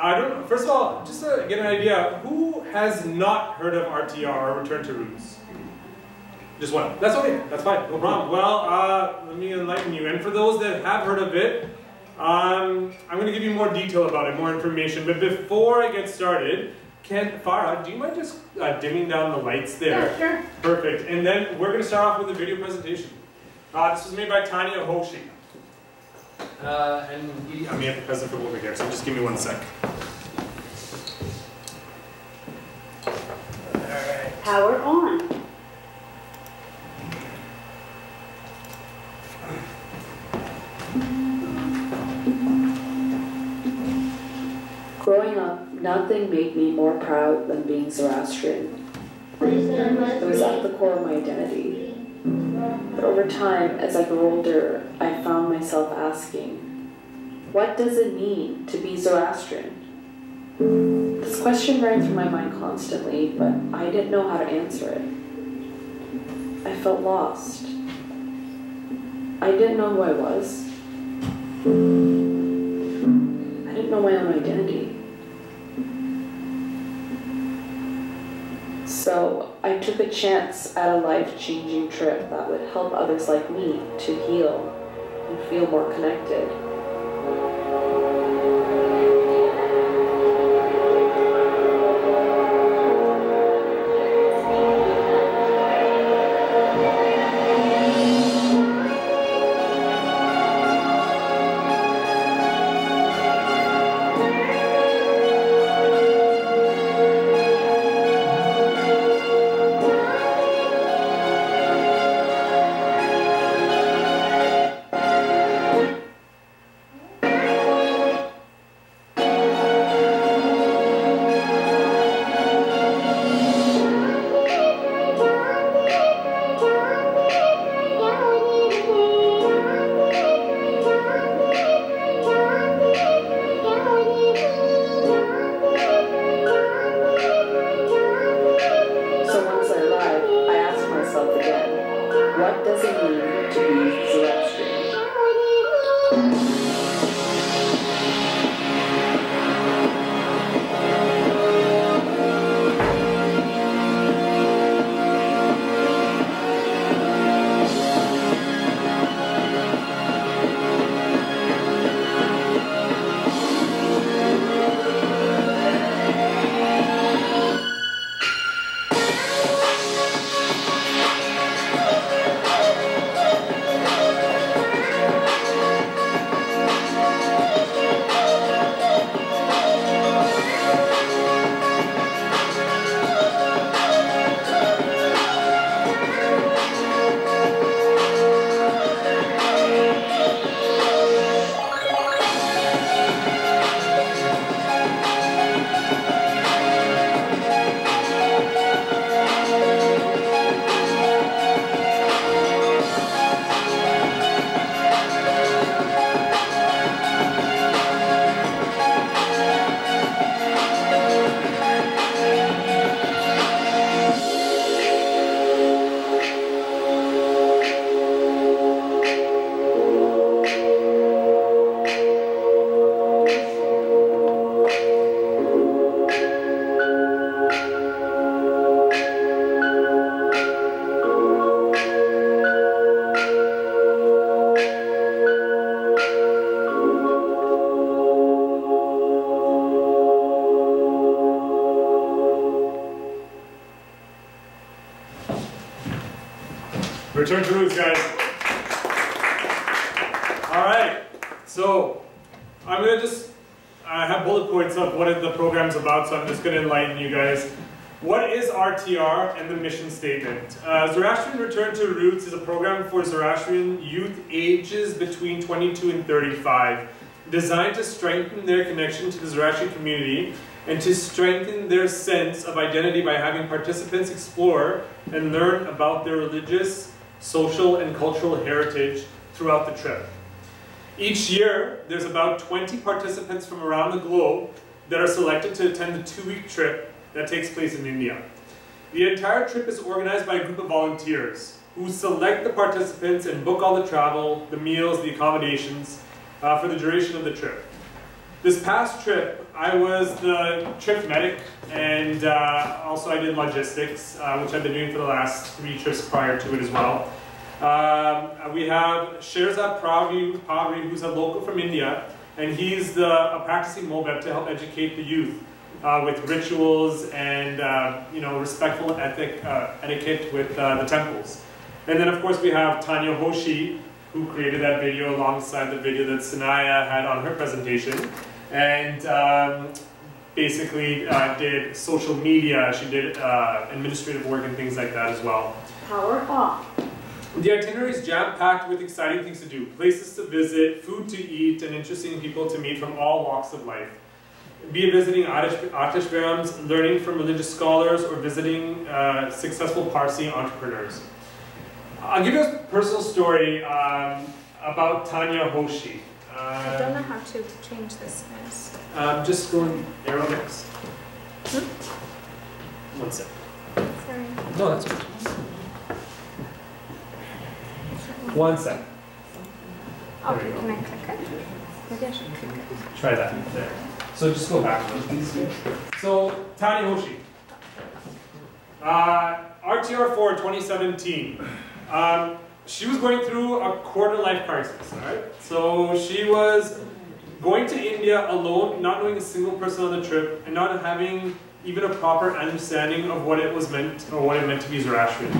I don't. First of all, just to get an idea, who has not heard of RTR or Return to Roots? Just one. That's okay. That's fine. No problem. Well, uh, let me enlighten you. And for those that have heard of it, um, I'm going to give you more detail about it, more information. But before I get started, can Farah, do you mind just uh, dimming down the lights there? Yeah, sure. Perfect. And then we're going to start off with a video presentation. Uh, this was made by Tanya Hoshi. Uh, and he, I may have the present from over here, so just give me one sec. Power on. Growing up, nothing made me more proud than being Zoroastrian. It was at the core of my identity. But over time, as I grew older, I found myself asking, what does it mean to be Zoroastrian? This question ran through my mind constantly, but I didn't know how to answer it. I felt lost. I didn't know who I was. I didn't know my own identity. So I took a chance at a life-changing trip that would help others like me to heal and feel more connected. Return to roots, guys. All right. So I'm gonna just I have bullet points of what the program's about, so I'm just gonna enlighten you guys. What is RTR and the mission statement? Uh, Zoroastrian Return to Roots is a program for Zoroastrian youth ages between 22 and 35, designed to strengthen their connection to the Zoroastrian community and to strengthen their sense of identity by having participants explore and learn about their religious, social, and cultural heritage throughout the trip. Each year, there's about 20 participants from around the globe that are selected to attend the two-week trip that takes place in India. The entire trip is organized by a group of volunteers who select the participants and book all the travel, the meals, the accommodations uh, for the duration of the trip. This past trip, I was the trip medic and uh, also I did logistics, uh, which I've been doing for the last three trips prior to it as well. Um, we have Sherzad Pravi, Pavri, who's a local from India, and he's the, a practicing Mobed to help educate the youth uh, with rituals and uh, you know respectful ethic, uh, etiquette with uh, the temples. And then of course we have Tanya Hoshi, who created that video alongside the video that Sanaya had on her presentation. And um, basically uh, did social media, she did uh, administrative work and things like that as well. Power off. The itinerary is jam-packed with exciting things to do, places to visit, food to eat, and interesting people to meet from all walks of life. Be it visiting Atishberams, learning from religious scholars, or visiting uh, successful Parsi entrepreneurs. I'll give you a personal story um, about Tanya Hoshi. I don't know how to change this. Um, just go in next. Hmm? One sec. Sorry. No, that's good. One sec. Okay, can I click it? Maybe I should click it. Try that. There. So just go back. So Tanya Hoshi. Uh, RTR4 2017. Um, she was going through a quarter life crisis, alright? So she was going to India alone, not knowing a single person on the trip, and not having even a proper understanding of what it was meant, or what it meant to be Zoroastrian.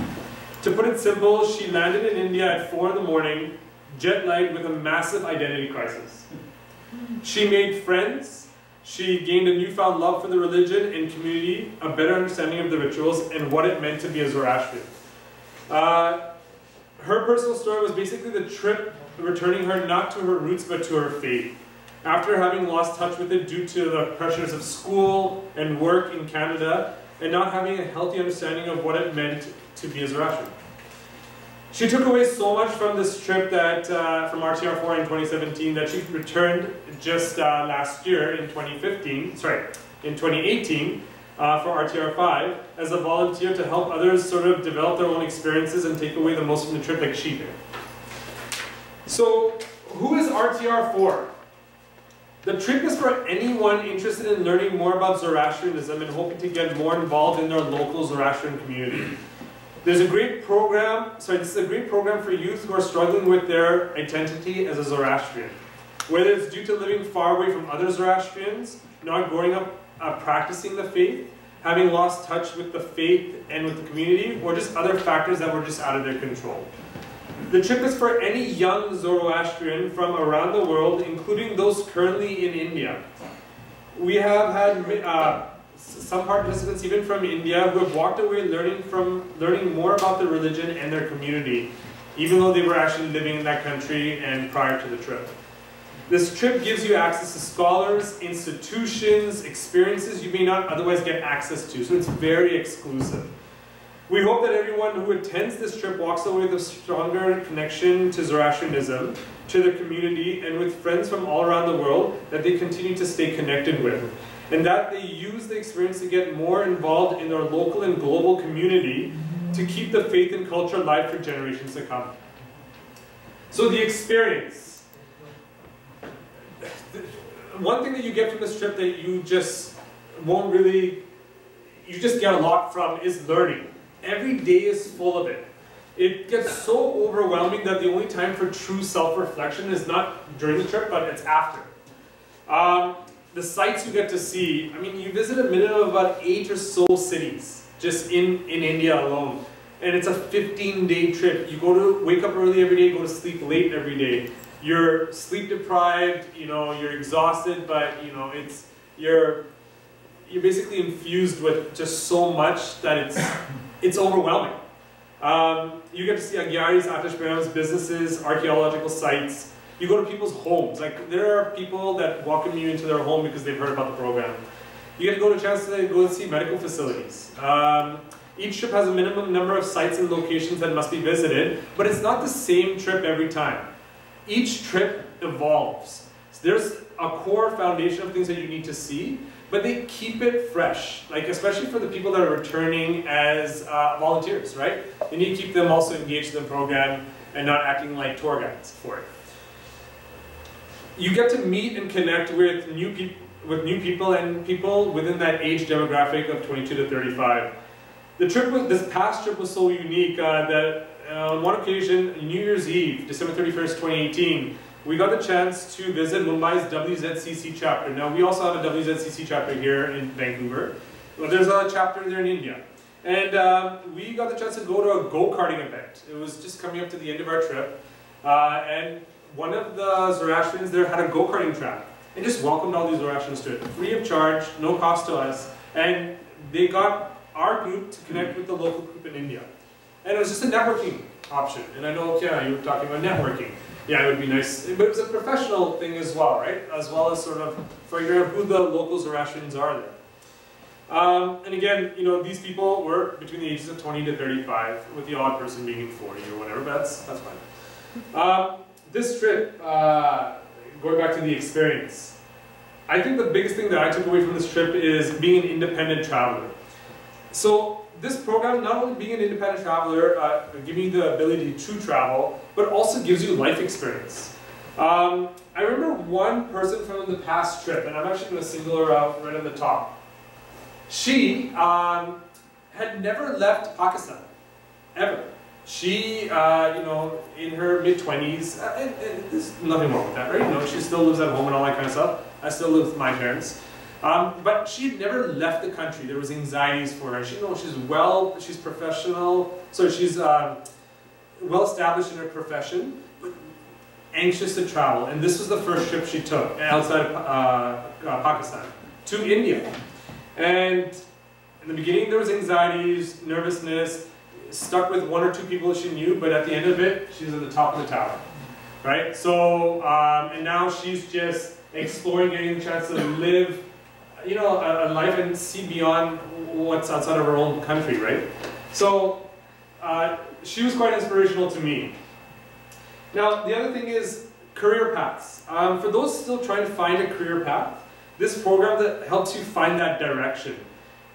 To put it simple, she landed in India at 4 in the morning, jet lagged with a massive identity crisis. She made friends, she gained a newfound love for the religion and community, a better understanding of the rituals, and what it meant to be a Zoroastrian. Uh, her personal story was basically the trip returning her not to her roots but to her faith. After having lost touch with it due to the pressures of school and work in Canada, and not having a healthy understanding of what it meant to be Zoroastrian. She took away so much from this trip that uh, from RTR4 in 2017 that she returned just uh, last year in 2015, sorry, in 2018 uh, for RTR5 as a volunteer to help others sort of develop their own experiences and take away the most from the trip like she did. So who is RTR for? The trip is for anyone interested in learning more about Zoroastrianism and hoping to get more involved in their local Zoroastrian community. There's a great program, sorry, this is a great program for youth who are struggling with their identity as a Zoroastrian. Whether it's due to living far away from other Zoroastrians, not growing up uh, practicing the faith, having lost touch with the faith and with the community, or just other factors that were just out of their control. The trip is for any young Zoroastrian from around the world, including those currently in India. We have had uh, some participants even from India who have walked away learning from learning more about the religion and their community, even though they were actually living in that country and prior to the trip. This trip gives you access to scholars, institutions, experiences you may not otherwise get access to, so it's very exclusive. We hope that everyone who attends this trip walks away with a stronger connection to Zoroastrianism, to the community, and with friends from all around the world that they continue to stay connected with. And that they use the experience to get more involved in their local and global community to keep the faith and culture alive for generations to come. So the experience. One thing that you get from this trip that you just won't really, you just get a lot from is learning. Every day is full of it. It gets so overwhelming that the only time for true self-reflection is not during the trip, but it's after. Um, the sites you get to see, I mean, you visit a minimum of about eight or so cities just in, in India alone. and it's a 15 day trip. You go to wake up early every day, go to sleep late every day. You're sleep deprived, you know, you're exhausted, but you know, it's you're you're basically infused with just so much that it's it's overwhelming. Um, you get to see Agyaris, Atashbaram's businesses, archaeological sites. You go to people's homes. Like there are people that welcome you into their home because they've heard about the program. You get to go to a chance to go see medical facilities. Um, each trip has a minimum number of sites and locations that must be visited, but it's not the same trip every time. Each trip evolves. So there's a core foundation of things that you need to see, but they keep it fresh, like especially for the people that are returning as uh, volunteers, right? You need to keep them also engaged in the program and not acting like tour guides for it. You get to meet and connect with new people with new people and people within that age demographic of 22 to 35. The trip was, this past trip was so unique uh, that on one occasion, New Year's Eve, December 31st, 2018, we got the chance to visit Mumbai's WZCC chapter. Now, we also have a WZCC chapter here in Vancouver. Well, there's a chapter there in India. And um, we got the chance to go to a go-karting event. It was just coming up to the end of our trip. Uh, and one of the Zoroastrians there had a go-karting track and just welcomed all these Zoroastrians to it, free of charge, no cost to us. And they got our group to connect with the local group in India. And it was just a networking option. And I know, yeah, you were talking about networking. Yeah, it would be nice. But it was a professional thing as well, right? As well as sort of figuring out who the local Zoroastrians are there. Um, and again, you know, these people were between the ages of 20 to 35, with the odd person being in 40 or whatever, but that's, that's fine. Um, this trip, uh, going back to the experience, I think the biggest thing that I took away from this trip is being an independent traveler. So this program, not only being an independent traveler, uh, giving you the ability to travel, but also gives you life experience. Um, I remember one person from the past trip, and I'm actually going to single her out right at the top. She um, had never left Pakistan, ever. She, uh, you know, in her mid-20s, uh, there's nothing wrong with that, right? You know, she still lives at home and all that kind of stuff. I still live with my parents. Um, but she had never left the country. There was anxieties for her. She, you know, she's well, she's professional, so she's um, well established in her profession, but anxious to travel. And this was the first trip she took outside of uh, uh, Pakistan to India. And in the beginning, there was anxieties, nervousness, stuck with one or two people she knew, but at the end of it, she's at the top of the tower, right? So, um, and now she's just exploring, getting a chance to live, you know, a, a, life and see beyond what's outside of her own country, right? So, uh, she was quite inspirational to me. Now, the other thing is career paths. Um, for those still trying to find a career path, this program that helps you find that direction.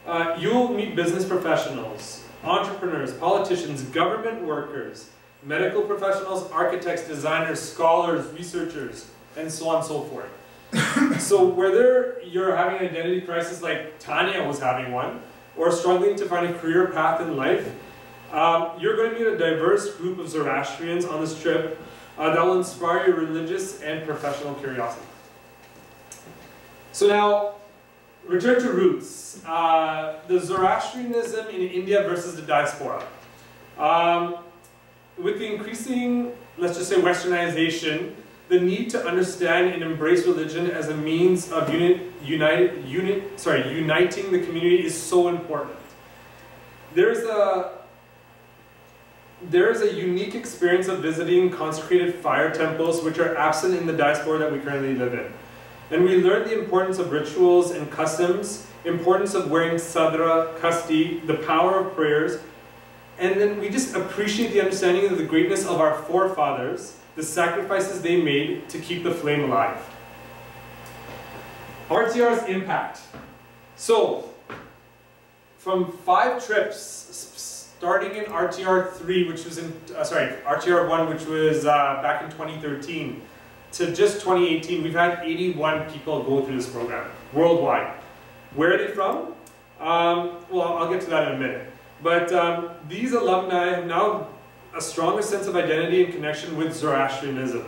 Uh, you'll meet business professionals, entrepreneurs, politicians, government workers, medical professionals, architects, designers, scholars, researchers, and so on and so forth. so whether you're having an identity crisis like Tanya was having one, or struggling to find a career path in life, um, you're going to meet a diverse group of Zoroastrians on this trip uh, that will inspire your religious and professional curiosity. So now, return to roots. Uh, the Zoroastrianism in India versus the diaspora. Um, with the increasing, let's just say, westernization, the need to understand and embrace religion as a means of unit, unit, sorry, uniting the community is so important. There's a there is a unique experience of visiting consecrated fire temples which are absent in the diaspora that we currently live in. And we learn the importance of rituals and customs, importance of wearing sadra, kasti, the power of prayers, and then we just appreciate the understanding of the greatness of our forefathers, the sacrifices they made to keep the flame alive. RTR's impact. So, from five trips, starting in RTR 3, which was in, uh, sorry, RTR 1, which was uh, back in 2013, to just 2018, we've had 81 people go through this program worldwide. Where are they from? Um, well, I'll get to that in a minute. But um, these alumni have now a stronger sense of identity and connection with Zoroastrianism.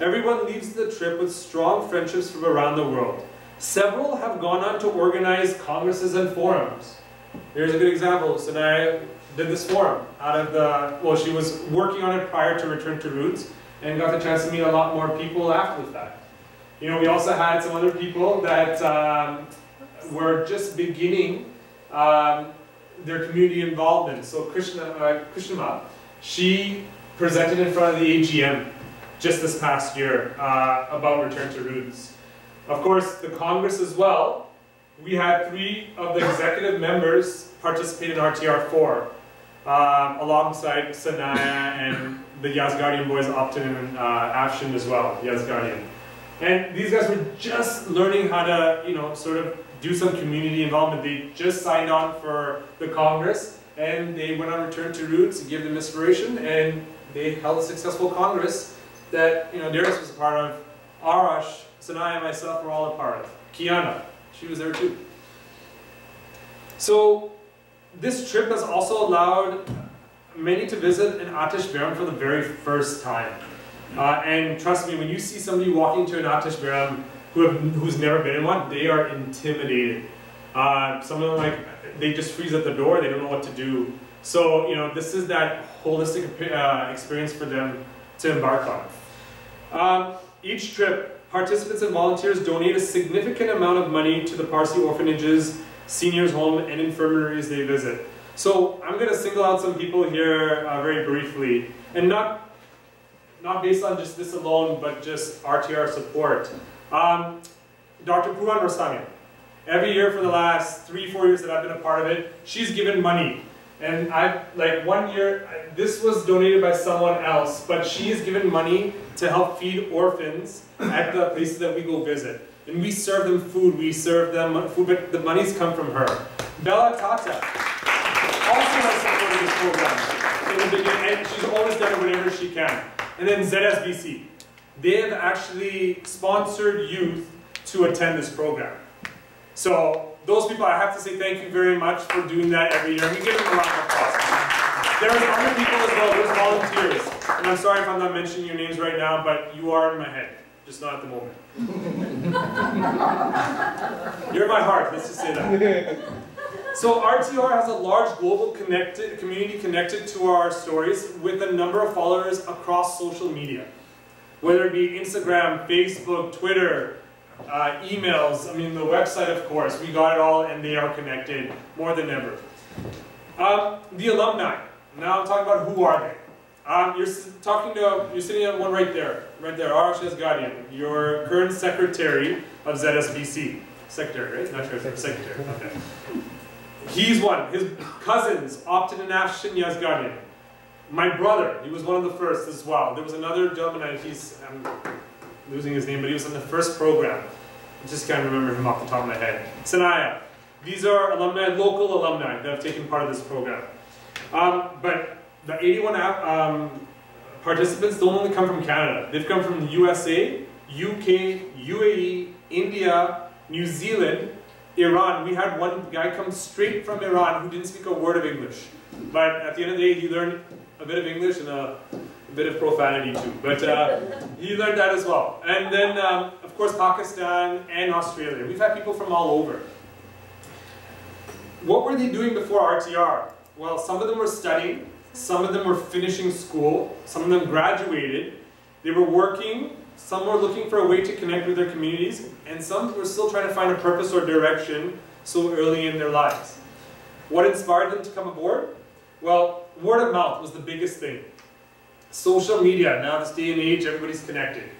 Everyone leaves the trip with strong friendships from around the world. Several have gone on to organize congresses and forums. Here's a good example. Sanaya did this forum out of the, well, she was working on it prior to Return to Roots and got the chance to meet a lot more people after the fact. You know, we also had some other people that um, were just beginning um, their community involvement. So Krishna, uh, she presented in front of the AGM just this past year uh, about Return to Roots. Of course, the Congress as well, we had three of the executive members participate in RTR4 um, alongside Sanaya and the Yazgardian boys Upton and uh, Afshin as well, Yazgardian. And these guys were just learning how to, you know, sort of do some community involvement. They just signed on for the Congress and they went on return to roots to give them inspiration and they held a successful Congress that, you know, Darius was a part of, Arash, Sanaya and myself were all a part of. Kiana, she was there too. So this trip has also allowed many to visit an Atish Baram for the very first time. Uh, and trust me, when you see somebody walking to an Atish Baram who have, who's never been in one, they are intimidated. Uh, some of them like they just freeze at the door; they don't know what to do. So you know, this is that holistic uh, experience for them to embark on. Um, each trip, participants and volunteers donate a significant amount of money to the Parsi orphanages, seniors' home, and infirmaries they visit. So I'm going to single out some people here uh, very briefly, and not not based on just this alone, but just RTR support. Um, Dr. Puran Rostamian, every year for the last three, four years that I've been a part of it, she's given money. And I, like one year, this was donated by someone else, but she has given money to help feed orphans at the places that we go visit. And we serve them food, we serve them food, but the money's come from her. Bella Tata also has supported this program in the beginning, and she's always done it whenever she can. And then ZSBC. They have actually sponsored youth to attend this program. So those people, I have to say thank you very much for doing that every year. We give them a lot of applause. There's other people as well, there's volunteers. And I'm sorry if I'm not mentioning your names right now, but you are in my head, just not at the moment. You're in my heart, let's just say that. So RTR has a large global connected community connected to our stories with a number of followers across social media. Whether it be Instagram, Facebook, Twitter, uh, emails, I mean the website of course, we got it all and they are connected more than ever. Um, the alumni, now I'm talking about who are they. Um, you're talking to, you're sitting on one right there, right there, Arash Yazgardian, your current secretary of ZSBC. Secretary, right? Not sure, if secretary, okay. He's one. His cousins, Optin and Afshin Yazgardian. My brother, he was one of the first as well. There was another gentleman, he's, I'm losing his name, but he was in the first program. I just can't remember him off the top of my head. Sanaya. These are alumni, local alumni that have taken part of this program. Um, but the 81 um, participants don't only come from Canada. They've come from the USA, UK, UAE, India, New Zealand, Iran. We had one guy come straight from Iran who didn't speak a word of English. But at the end of the day, he learned a bit of English and a, a bit of profanity too. But uh, he learned that as well. And then, um, of course, Pakistan and Australia. We've had people from all over. What were they doing before RTR? Well, some of them were studying, some of them were finishing school, some of them graduated, they were working, some were looking for a way to connect with their communities, and some were still trying to find a purpose or direction so early in their lives. What inspired them to come aboard? Well, word of mouth was the biggest thing. Social media, now this day and age, everybody's connected.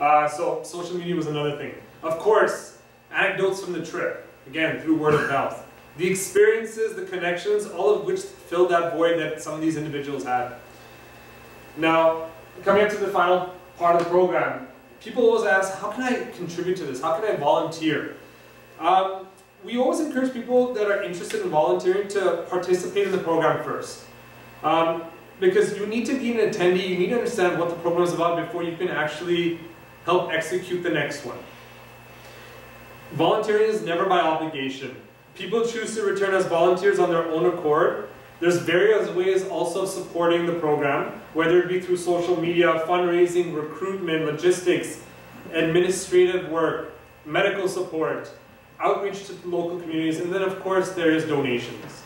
Uh, so social media was another thing. Of course, anecdotes from the trip, again, through word of mouth. The experiences, the connections, all of which filled that void that some of these individuals had. Now, coming up to the final part of the program, people always ask, how can I contribute to this? How can I volunteer? Um, we always encourage people that are interested in volunteering to participate in the program first. Um, because you need to be an attendee, you need to understand what the program is about before you can actually help execute the next one. Volunteering is never by obligation. People choose to return as volunteers on their own accord. There's various ways also of supporting the program, whether it be through social media, fundraising, recruitment, logistics, administrative work, medical support, outreach to local communities, and then of course there is donations.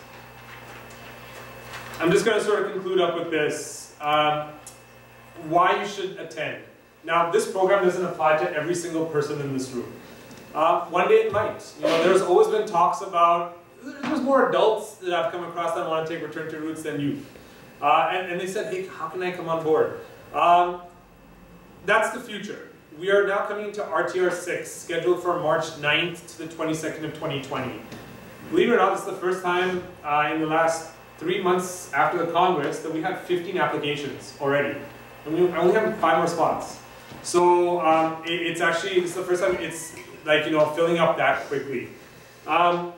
I'm just going to sort of conclude up with this. Um, why you should attend. Now, this program doesn't apply to every single person in this room. Uh, one day it might. You know, there's always been talks about, there's more adults that I've come across that want to take Return to Roots than youth. Uh, and, and they said, hey, how can I come on board? Um, that's the future. We are now coming to RTR 6, scheduled for March 9th to the 22nd of 2020. Believe it or not, it's the first time uh, in the last three months after the Congress that we had 15 applications already. And we only have five more spots. So um, it, it's actually, it's the first time it's like, you know, filling up that quickly. Um,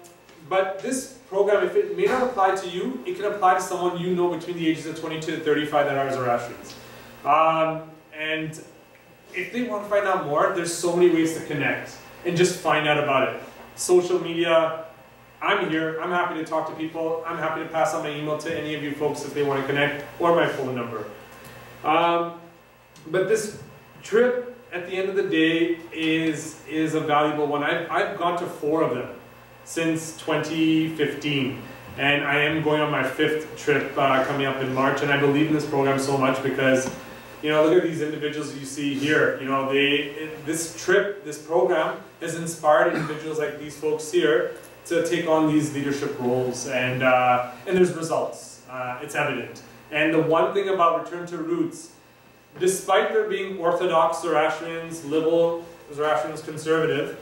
but this program, if it may not apply to you, it can apply to someone you know between the ages of 22 to 35 that are Zoroastrians. Um, and if they want to find out more, there's so many ways to connect and just find out about it. Social media, I'm here, I'm happy to talk to people, I'm happy to pass on my email to any of you folks if they want to connect, or my phone number. Um, but this trip, at the end of the day, is, is a valuable one. I've, I've gone to four of them since 2015. And I am going on my fifth trip uh, coming up in March, and I believe in this program so much because, you know, look at these individuals you see here. You know, they this trip, this program has inspired individuals like these folks here to take on these leadership roles, and uh, and there's results. Uh, it's evident. And the one thing about Return to Roots, despite there being Orthodox Zoroastrians, liberal Zoroastrians, conservative,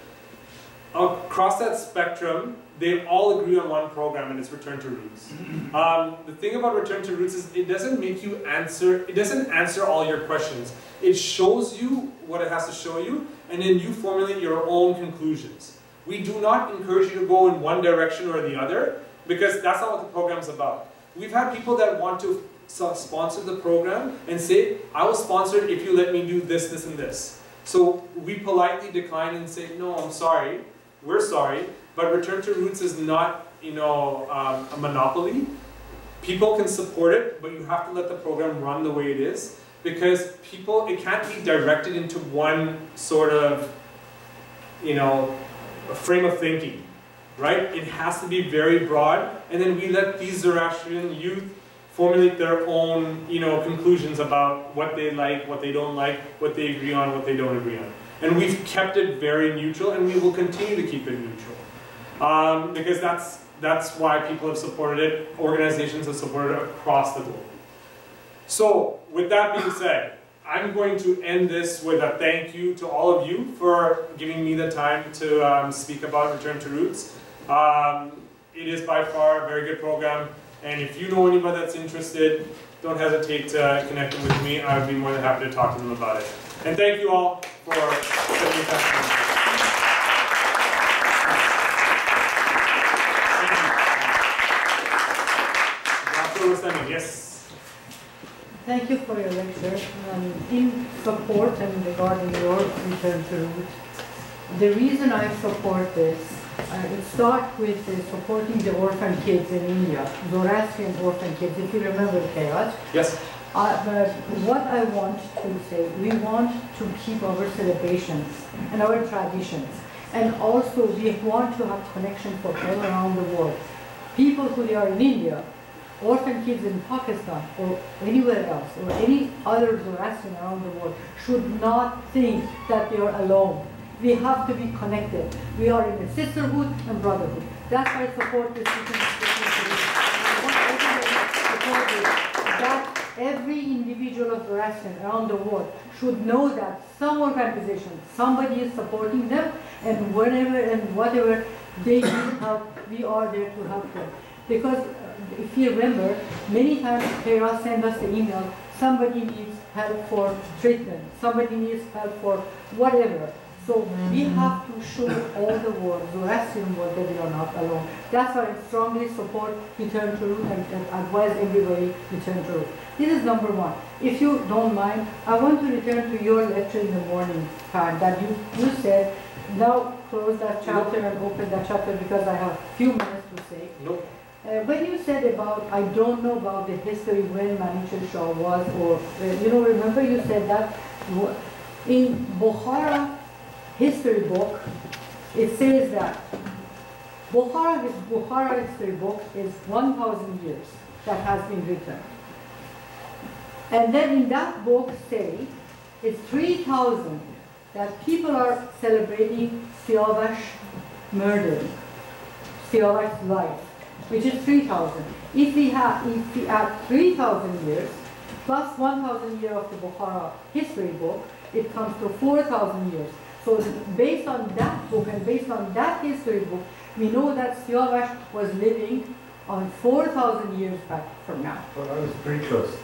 across that spectrum, they all agree on one program and it's Return to Roots. Um, the thing about Return to Roots is it doesn't make you answer, it doesn't answer all your questions. It shows you what it has to show you and then you formulate your own conclusions. We do not encourage you to go in one direction or the other because that's not what the program's about. We've had people that want to sponsor the program and say, I will sponsor it if you let me do this, this, and this. So we politely decline and say, no, I'm sorry, we're sorry, but Return to Roots is not, you know, um, a monopoly. People can support it, but you have to let the program run the way it is because people, it can't be directed into one sort of, you know, frame of thinking, right? It has to be very broad, and then we let these Zoroastrian youth formulate their own, you know, conclusions about what they like, what they don't like, what they agree on, what they don't agree on. And we've kept it very neutral, and we will continue to keep it neutral. Um, because that's, that's why people have supported it, organizations have supported it across the globe. So, with that being said, I'm going to end this with a thank you to all of you for giving me the time to um, speak about Return to Roots. Um, it is by far a very good program, and if you know anybody that's interested, don't hesitate to connect them with me. I would be more than happy to talk to them about it. And thank you all for spending time. Yes. Thank you for your lecture. Um, in support and regarding your return to root, the reason I support this, uh, it starts with uh, supporting the orphan kids in India, Zoroastrian orphan kids, if you remember chaos. Yes. Uh, but what I want to say, we want to keep our celebrations and our traditions. And also we want to have connection for all around the world. People who are in India, orphan kids in Pakistan or anywhere else or any other Zoroastrian around the world should not think that they are alone. We have to be connected. We are in a sisterhood and brotherhood. That's why I support this. That every individual of Zoroastrian around the world should know that some organization, somebody is supporting them, and whenever and whatever they need help, we are there to help them. Because if you remember, many times Kara send us the email, somebody needs help for treatment, somebody needs help for whatever. So we mm-hmm. have to show all the world, the Zoroastrian world, that we are not alone. That's why I strongly support return to root and, and advise everybody return to root. This is number one. If you don't mind, I want to return to your lecture in the morning time that you, you said, now close that chapter and open that chapter because I have few minutes to say. Nope. Uh, when you said about, I don't know about the history when Manekshaw Shah was, or, uh, you know, remember you said that in Bukhara history book, it says that Bukhara, Bukhara history book is 1,000 years. that has been written. And then in that book say, it's 3,000 that people are celebrating Siavash murder, Siavash's life, which is 3,000. If we have, if we add 3,000 years, plus 1,000 years of the Bukhara history book, it comes to 4,000 years. So based on that book and based on that history book, we know that Siavash was living on 4,000 years back from now. Well, I was pretty close.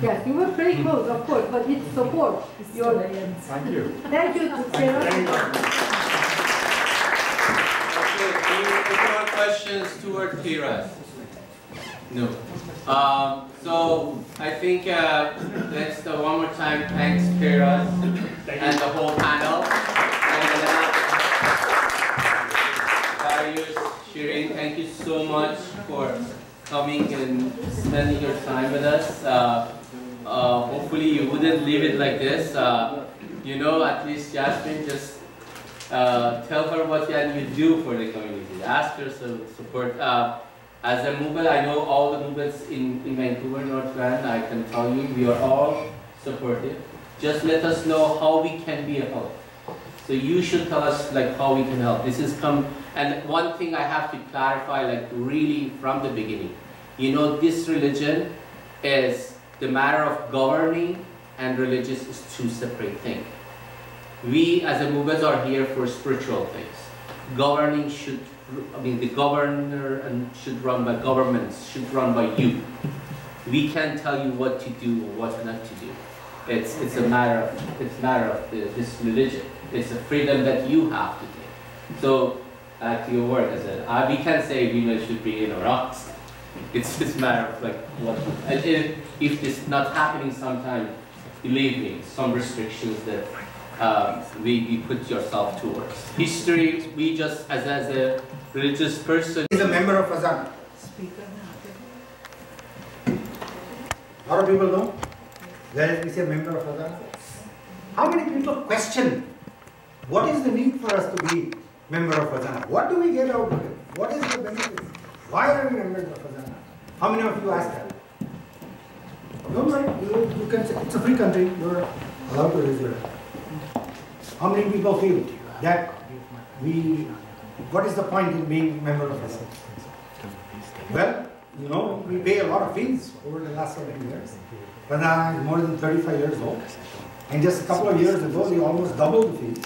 Yes, you were pretty close, of course, but it supports your... Thank you. Thank you, Sarah. Any more questions toward Kiras? No. Um, so I think uh, let's uh, one more time thanks Kiras and the whole panel. And uh, Shireen, thank you so much for coming and spending your time with us. Uh, uh, hopefully you wouldn't leave it like this. Uh, you know, at least Jasmine just uh, tell her what can you do for the community. Ask her some support. Uh, as a movement, I know all the movements in, in Vancouver, North Van, I can tell you, we are all supportive. Just let us know how we can be a help. So you should tell us like how we can help. This is come, and one thing I have to clarify like really from the beginning. You know, this religion is the matter of governing and religious is two separate things. We as a movement are here for spiritual things. Governing should, I mean, the governor and should run by governments, should run by you. We can't tell you what to do or what not to do. It's, it's a matter of, it's a matter of the, this religion. It's a freedom that you have to take. So, back to your work, I said, uh, we can't say women should be in or out. It's just a matter of like what, and if, if this not happening sometime, believe me, some restrictions that um, we, we put yourself towards. History, we just, as, as a religious person. He's a member of Azan. A lot of people know. Where is he a member of Azan? How many people question what is the need for us to be member of Azan? What do we get out of it? What is the benefit? Why are we members of Azan? How many of you ask that? Don't worry, you, you can say, it's a free country, you're allowed to raise your hand. How many people feel that we, what is the point in being member of Azan? Well, you know, we pay a lot of fees over the last seven years. Radha is more than 35 years old. And just a couple of years ago, we almost doubled the fees.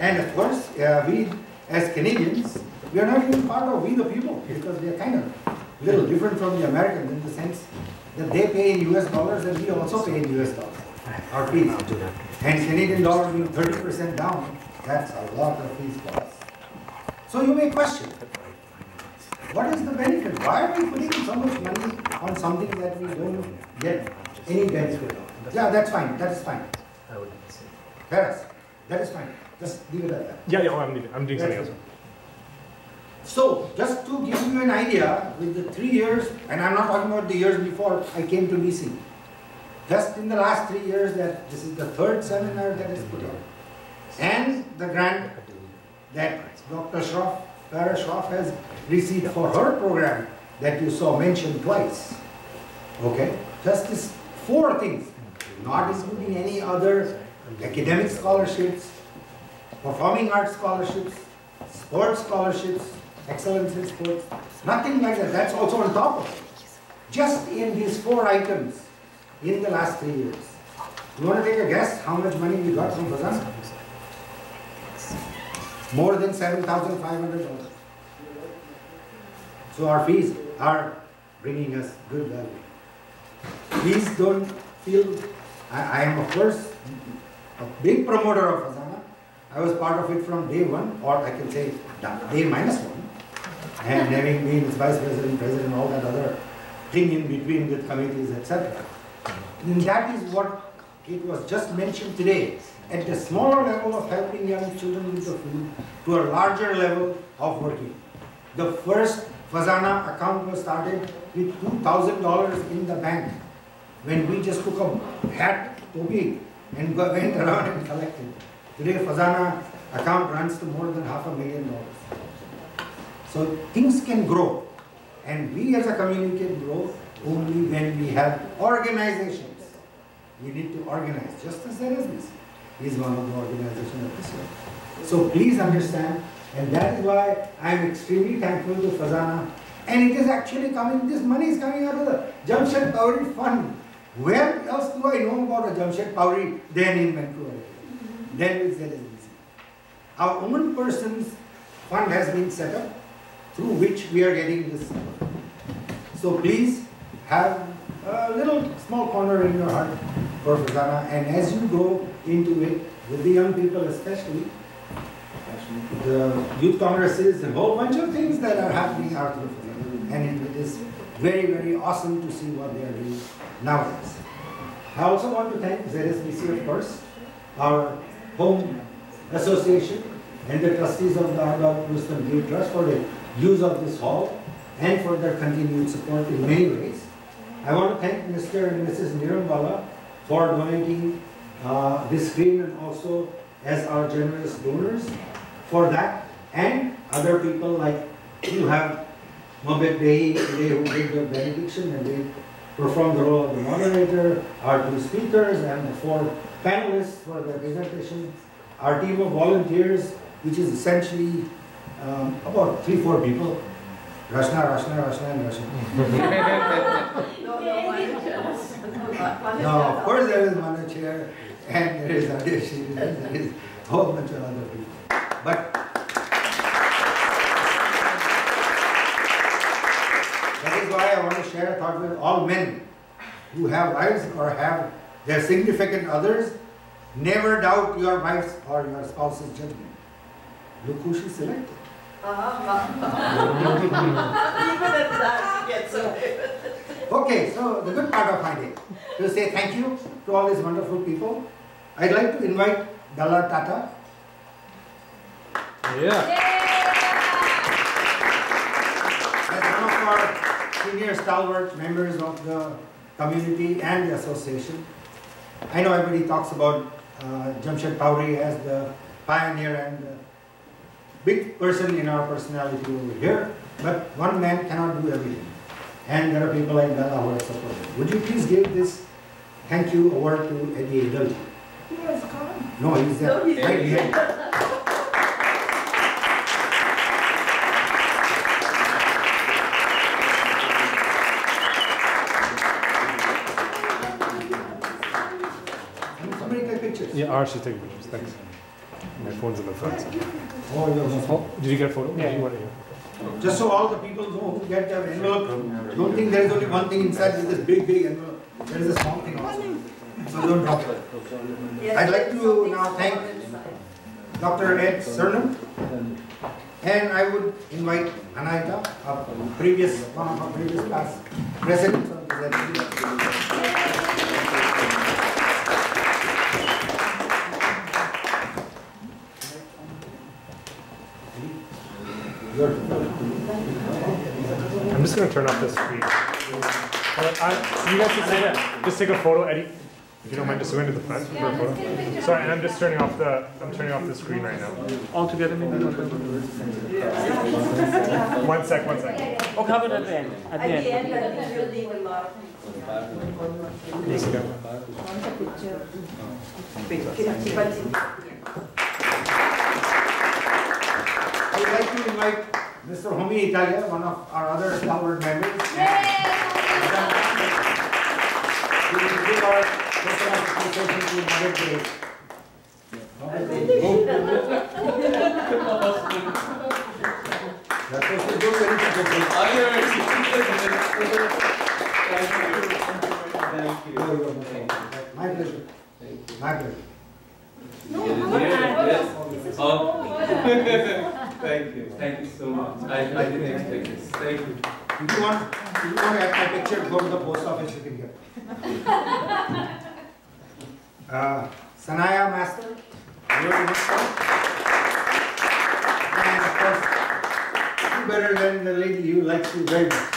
And of course, uh, we as Canadians, we are not even part of we the people because we are kind of a little different from the Americans in the sense that they pay in US dollars and we also pay in US dollars, our fees. And Canadian dollar being 30% down, that's a lot of fees for us. So you may question, what is the benefit? Why are we putting so much money on something that we don't get any benefit of? Yeah, that's fine, that is fine. Paris, that is fine. Just leave it at that. Yeah, yeah, oh, I'm, leaving. I'm doing something else. So, just to give you an idea, with the three years, and I'm not talking about the years before I came to BC, just in the last three years that this is the third seminar that is put on, and the grant that Dr. Shroff, Farah Shroff has received for her program that you saw mentioned twice. Okay, just these four things, not including any other academic scholarships, performing arts scholarships, sports scholarships, excellence in sports, nothing like that. That's also on top of it. Just in these four items in the last three years. You want to take a guess how much money we got from FEZANA? More than $7,500. So our fees are bringing us good value. Please don't feel, I, I am of course a big promoter of FEZANA. I was part of it from day one, or I can say day minus one. And having been vice president, president, all that other thing in between with committees, etc. And that is what it was just mentioned today. At the smaller level of helping young children with the food, to a larger level of working. The first FEZANA account was started with $2,000 in the bank when we just took a hat, topi, and went around and collected. Today, FEZANA account runs to more than half a million dollars. So things can grow. And we as a community can grow only when we have organizations. We need to organize, just as ZSBC is one of the organizations of this world. So please understand, and that is why I am extremely thankful to FEZANA. And it is actually coming, this money is coming out of the Jamshed Pavri Fund. Where else do I know about a Jamshed Pavri than in Vancouver? Mm-hmm. Then with ZSBC. Our own person's fund has been set up through which we are getting this support. So please have a little small corner in your heart for FEZANA and as you go into it, with the young people especially, the youth congresses, a whole bunch of things that are happening out of FEZANA. And it is very, very awesome to see what they are doing nowadays. I also want to thank ZSBC, of course, our home association, and the trustees of the Arbab Rustam Guiv Trust for the use of this hall and for their continued support in many ways. I want to thank Mr. and Mrs. Nirambala for donating uh, this screen and also as our generous donors for that and other people like you have Mobed Dehi today who did the benediction and they performed the role of the moderator, our two speakers and the four panelists for the presentation, our team of volunteers which is essentially um, about three, four people. Rashna, Rashna, Rashna, and Rashna. No, no, of course there is Manu Chair, and there is Adeshi, and there is a whole bunch of other people. But that is why I want to share a thought with all men who have wives or have their significant others. Never doubt your wife's or your spouse's judgment. Look who she selected. Even at that, gets away Okay, so the good part of my day to say thank you to all these wonderful people. I'd like to invite Dalla Tata. Yeah. As one of our senior stalwart members of the community and the association. I know everybody talks about uh, Jamshed Pavri as the pioneer and the big person in our personality over here, but one man cannot do everything. And there are people like Dalla who are supported. Would you please give this thank you award to Eddie Edel? He has gone. No, he's there. No, he's right here. Somebody take pictures. Yeah, Arsh is taking pictures. Thanks. My phone's in the front. Oh, you're Oh, did you get a photo? Yeah. You want to Just so all the people know who get their envelope, don't think there is only one thing inside with this big, big envelope. There is a small thing also. So don't drop it. I'd like to now thank Dr. Ed Cernum. And I would invite Anaita, a previous, one of our previous past presidents of the I'm just gonna turn off the screen. Uh, I, you guys can say that. Just take a photo, Eddie. If you don't mind, just going to the front for a photo. Sorry, and I'm just turning off the. I'm turning off the screen right now. All together, maybe. One sec, one sec. Oh, have it at the end. At At the the end. end, I think you'll leave a lot. Yes, okay. Want a picture? But- I would like to invite Mr. Homi Italia, one of our other stalwart members. He will give our social association to Mother Day. That's what we do, very Thank you. My pleasure. My pleasure. Yes. Oh. Thank you. Thank you so much. I, I didn't expect this. Thank you. If you want, if you want to have my picture, go to the post office, you can get. Uh, Sanaya Master. you're the. And of course, you better than the lady who likes you very much.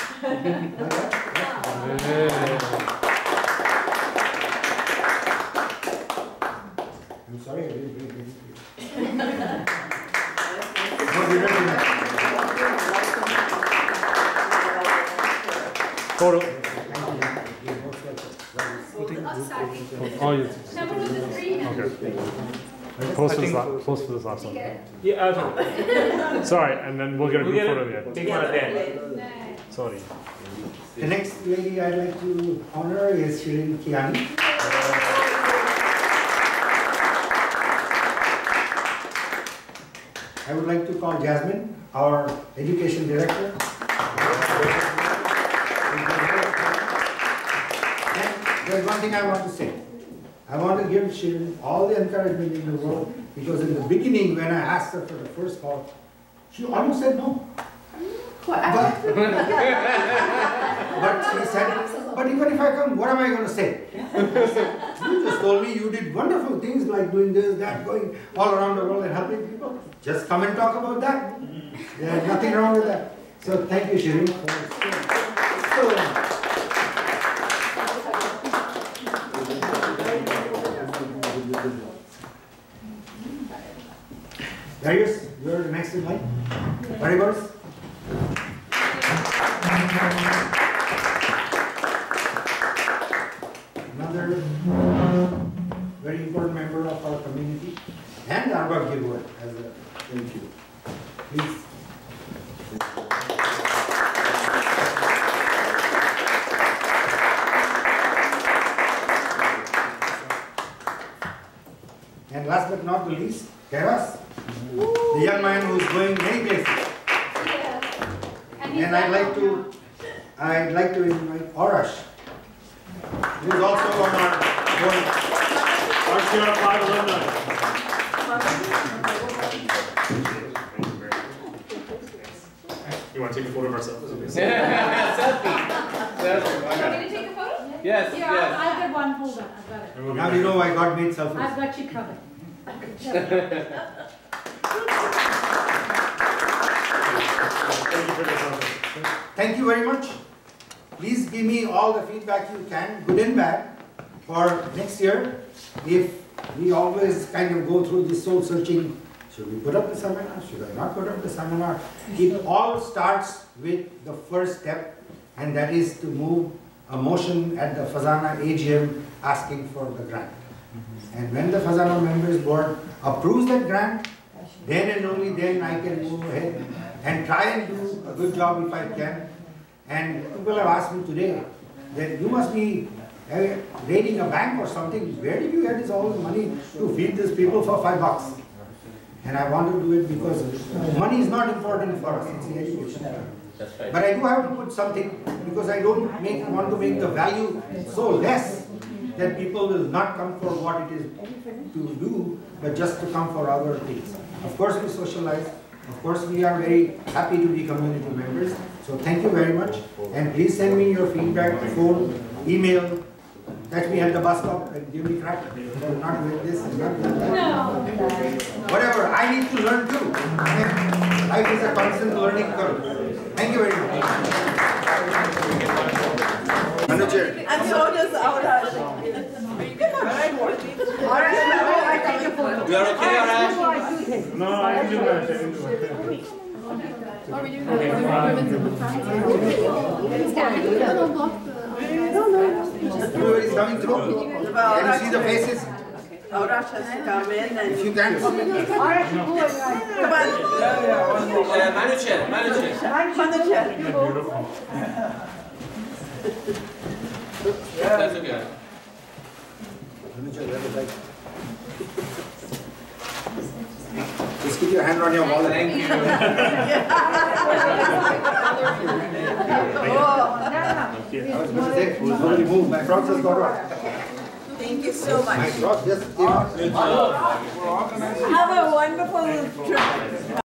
I'm sorry, I didn't bring. No, we don't do that. Photo. Oh, you. Number was the. Okay. Post for this, la- post for this last one. Yeah, okay. Sorry, and then we'll get a We'll group get a photo of you. big one at the end. Sorry. The next lady I'd like to honor is Shirin Kiani. I would like to call Jasmine, our education director. There's one thing I want to say. I want to give Shirin all the encouragement in the world because in the beginning when I asked her for the first call, she almost said no. But, but she said, but even if I come, what am I going to say? you just told me you did wonderful things like doing this, that, going all around the world and helping people. Just come and talk about that. There's nothing wrong with that. So thank you, Shirin. so- Darius, you're the next in line. Very good. Another very important member of our community and Arba Gilbert as a thank you. Please. And last but not the least, Keras, the young man who's going many places. And I'd like to, I'd like to invite Arash, who's also on our board. RCR 5 alumni. You want to take a photo of ourselves? Selfie. Selfie. Want me to take a photo? Yes, Yeah, yes. I've got one, hold on, I've got it. Now you know I got made selfies. I've got you covered. Thank you very much. Please give me all the feedback you can, good and bad, for next year. If we always kind of go through this soul searching, should we put up the seminar, should I not put up the seminar? It all starts with the first step, and that is to move a motion at the FEZANA AGM asking for the grant. And when the FEZANA members board approves that grant, then and only then I can move ahead and try and do a good job if I can. And people have asked me today that you must be raiding a bank or something. Where did you get this all the money to feed these people for five bucks? And I want to do it because money is not important for us, it's education. That's right. But I do have to put something because I don't make, want to make the value so less that people will not come for what it is to do, but just to come for other things. Of course, we socialize. Of course, we are very happy to be community members. So thank you very much. And please send me your feedback, phone, email. Catch me at the bus stop and give me crap. Not doing this and not doing that. Whatever, I need to learn too. Life is a constant learning curve. Thank you very much. Manager. And so does our. You can have All right, I take a photo. You are okay, Arash? No, I didn't do that. I didn't do that. Are we doing the women's in the front? No, no. Everybody's coming through. Can you see the faces? Aurash has to come in and. If you can come on. Uh, Manager, manager. Manager. That's okay. Just keep your hand on your wallet. Thank you. I was going to say, who's going to move? My frog just got out. Thank you so My much. frog just came out. Have a wonderful trip.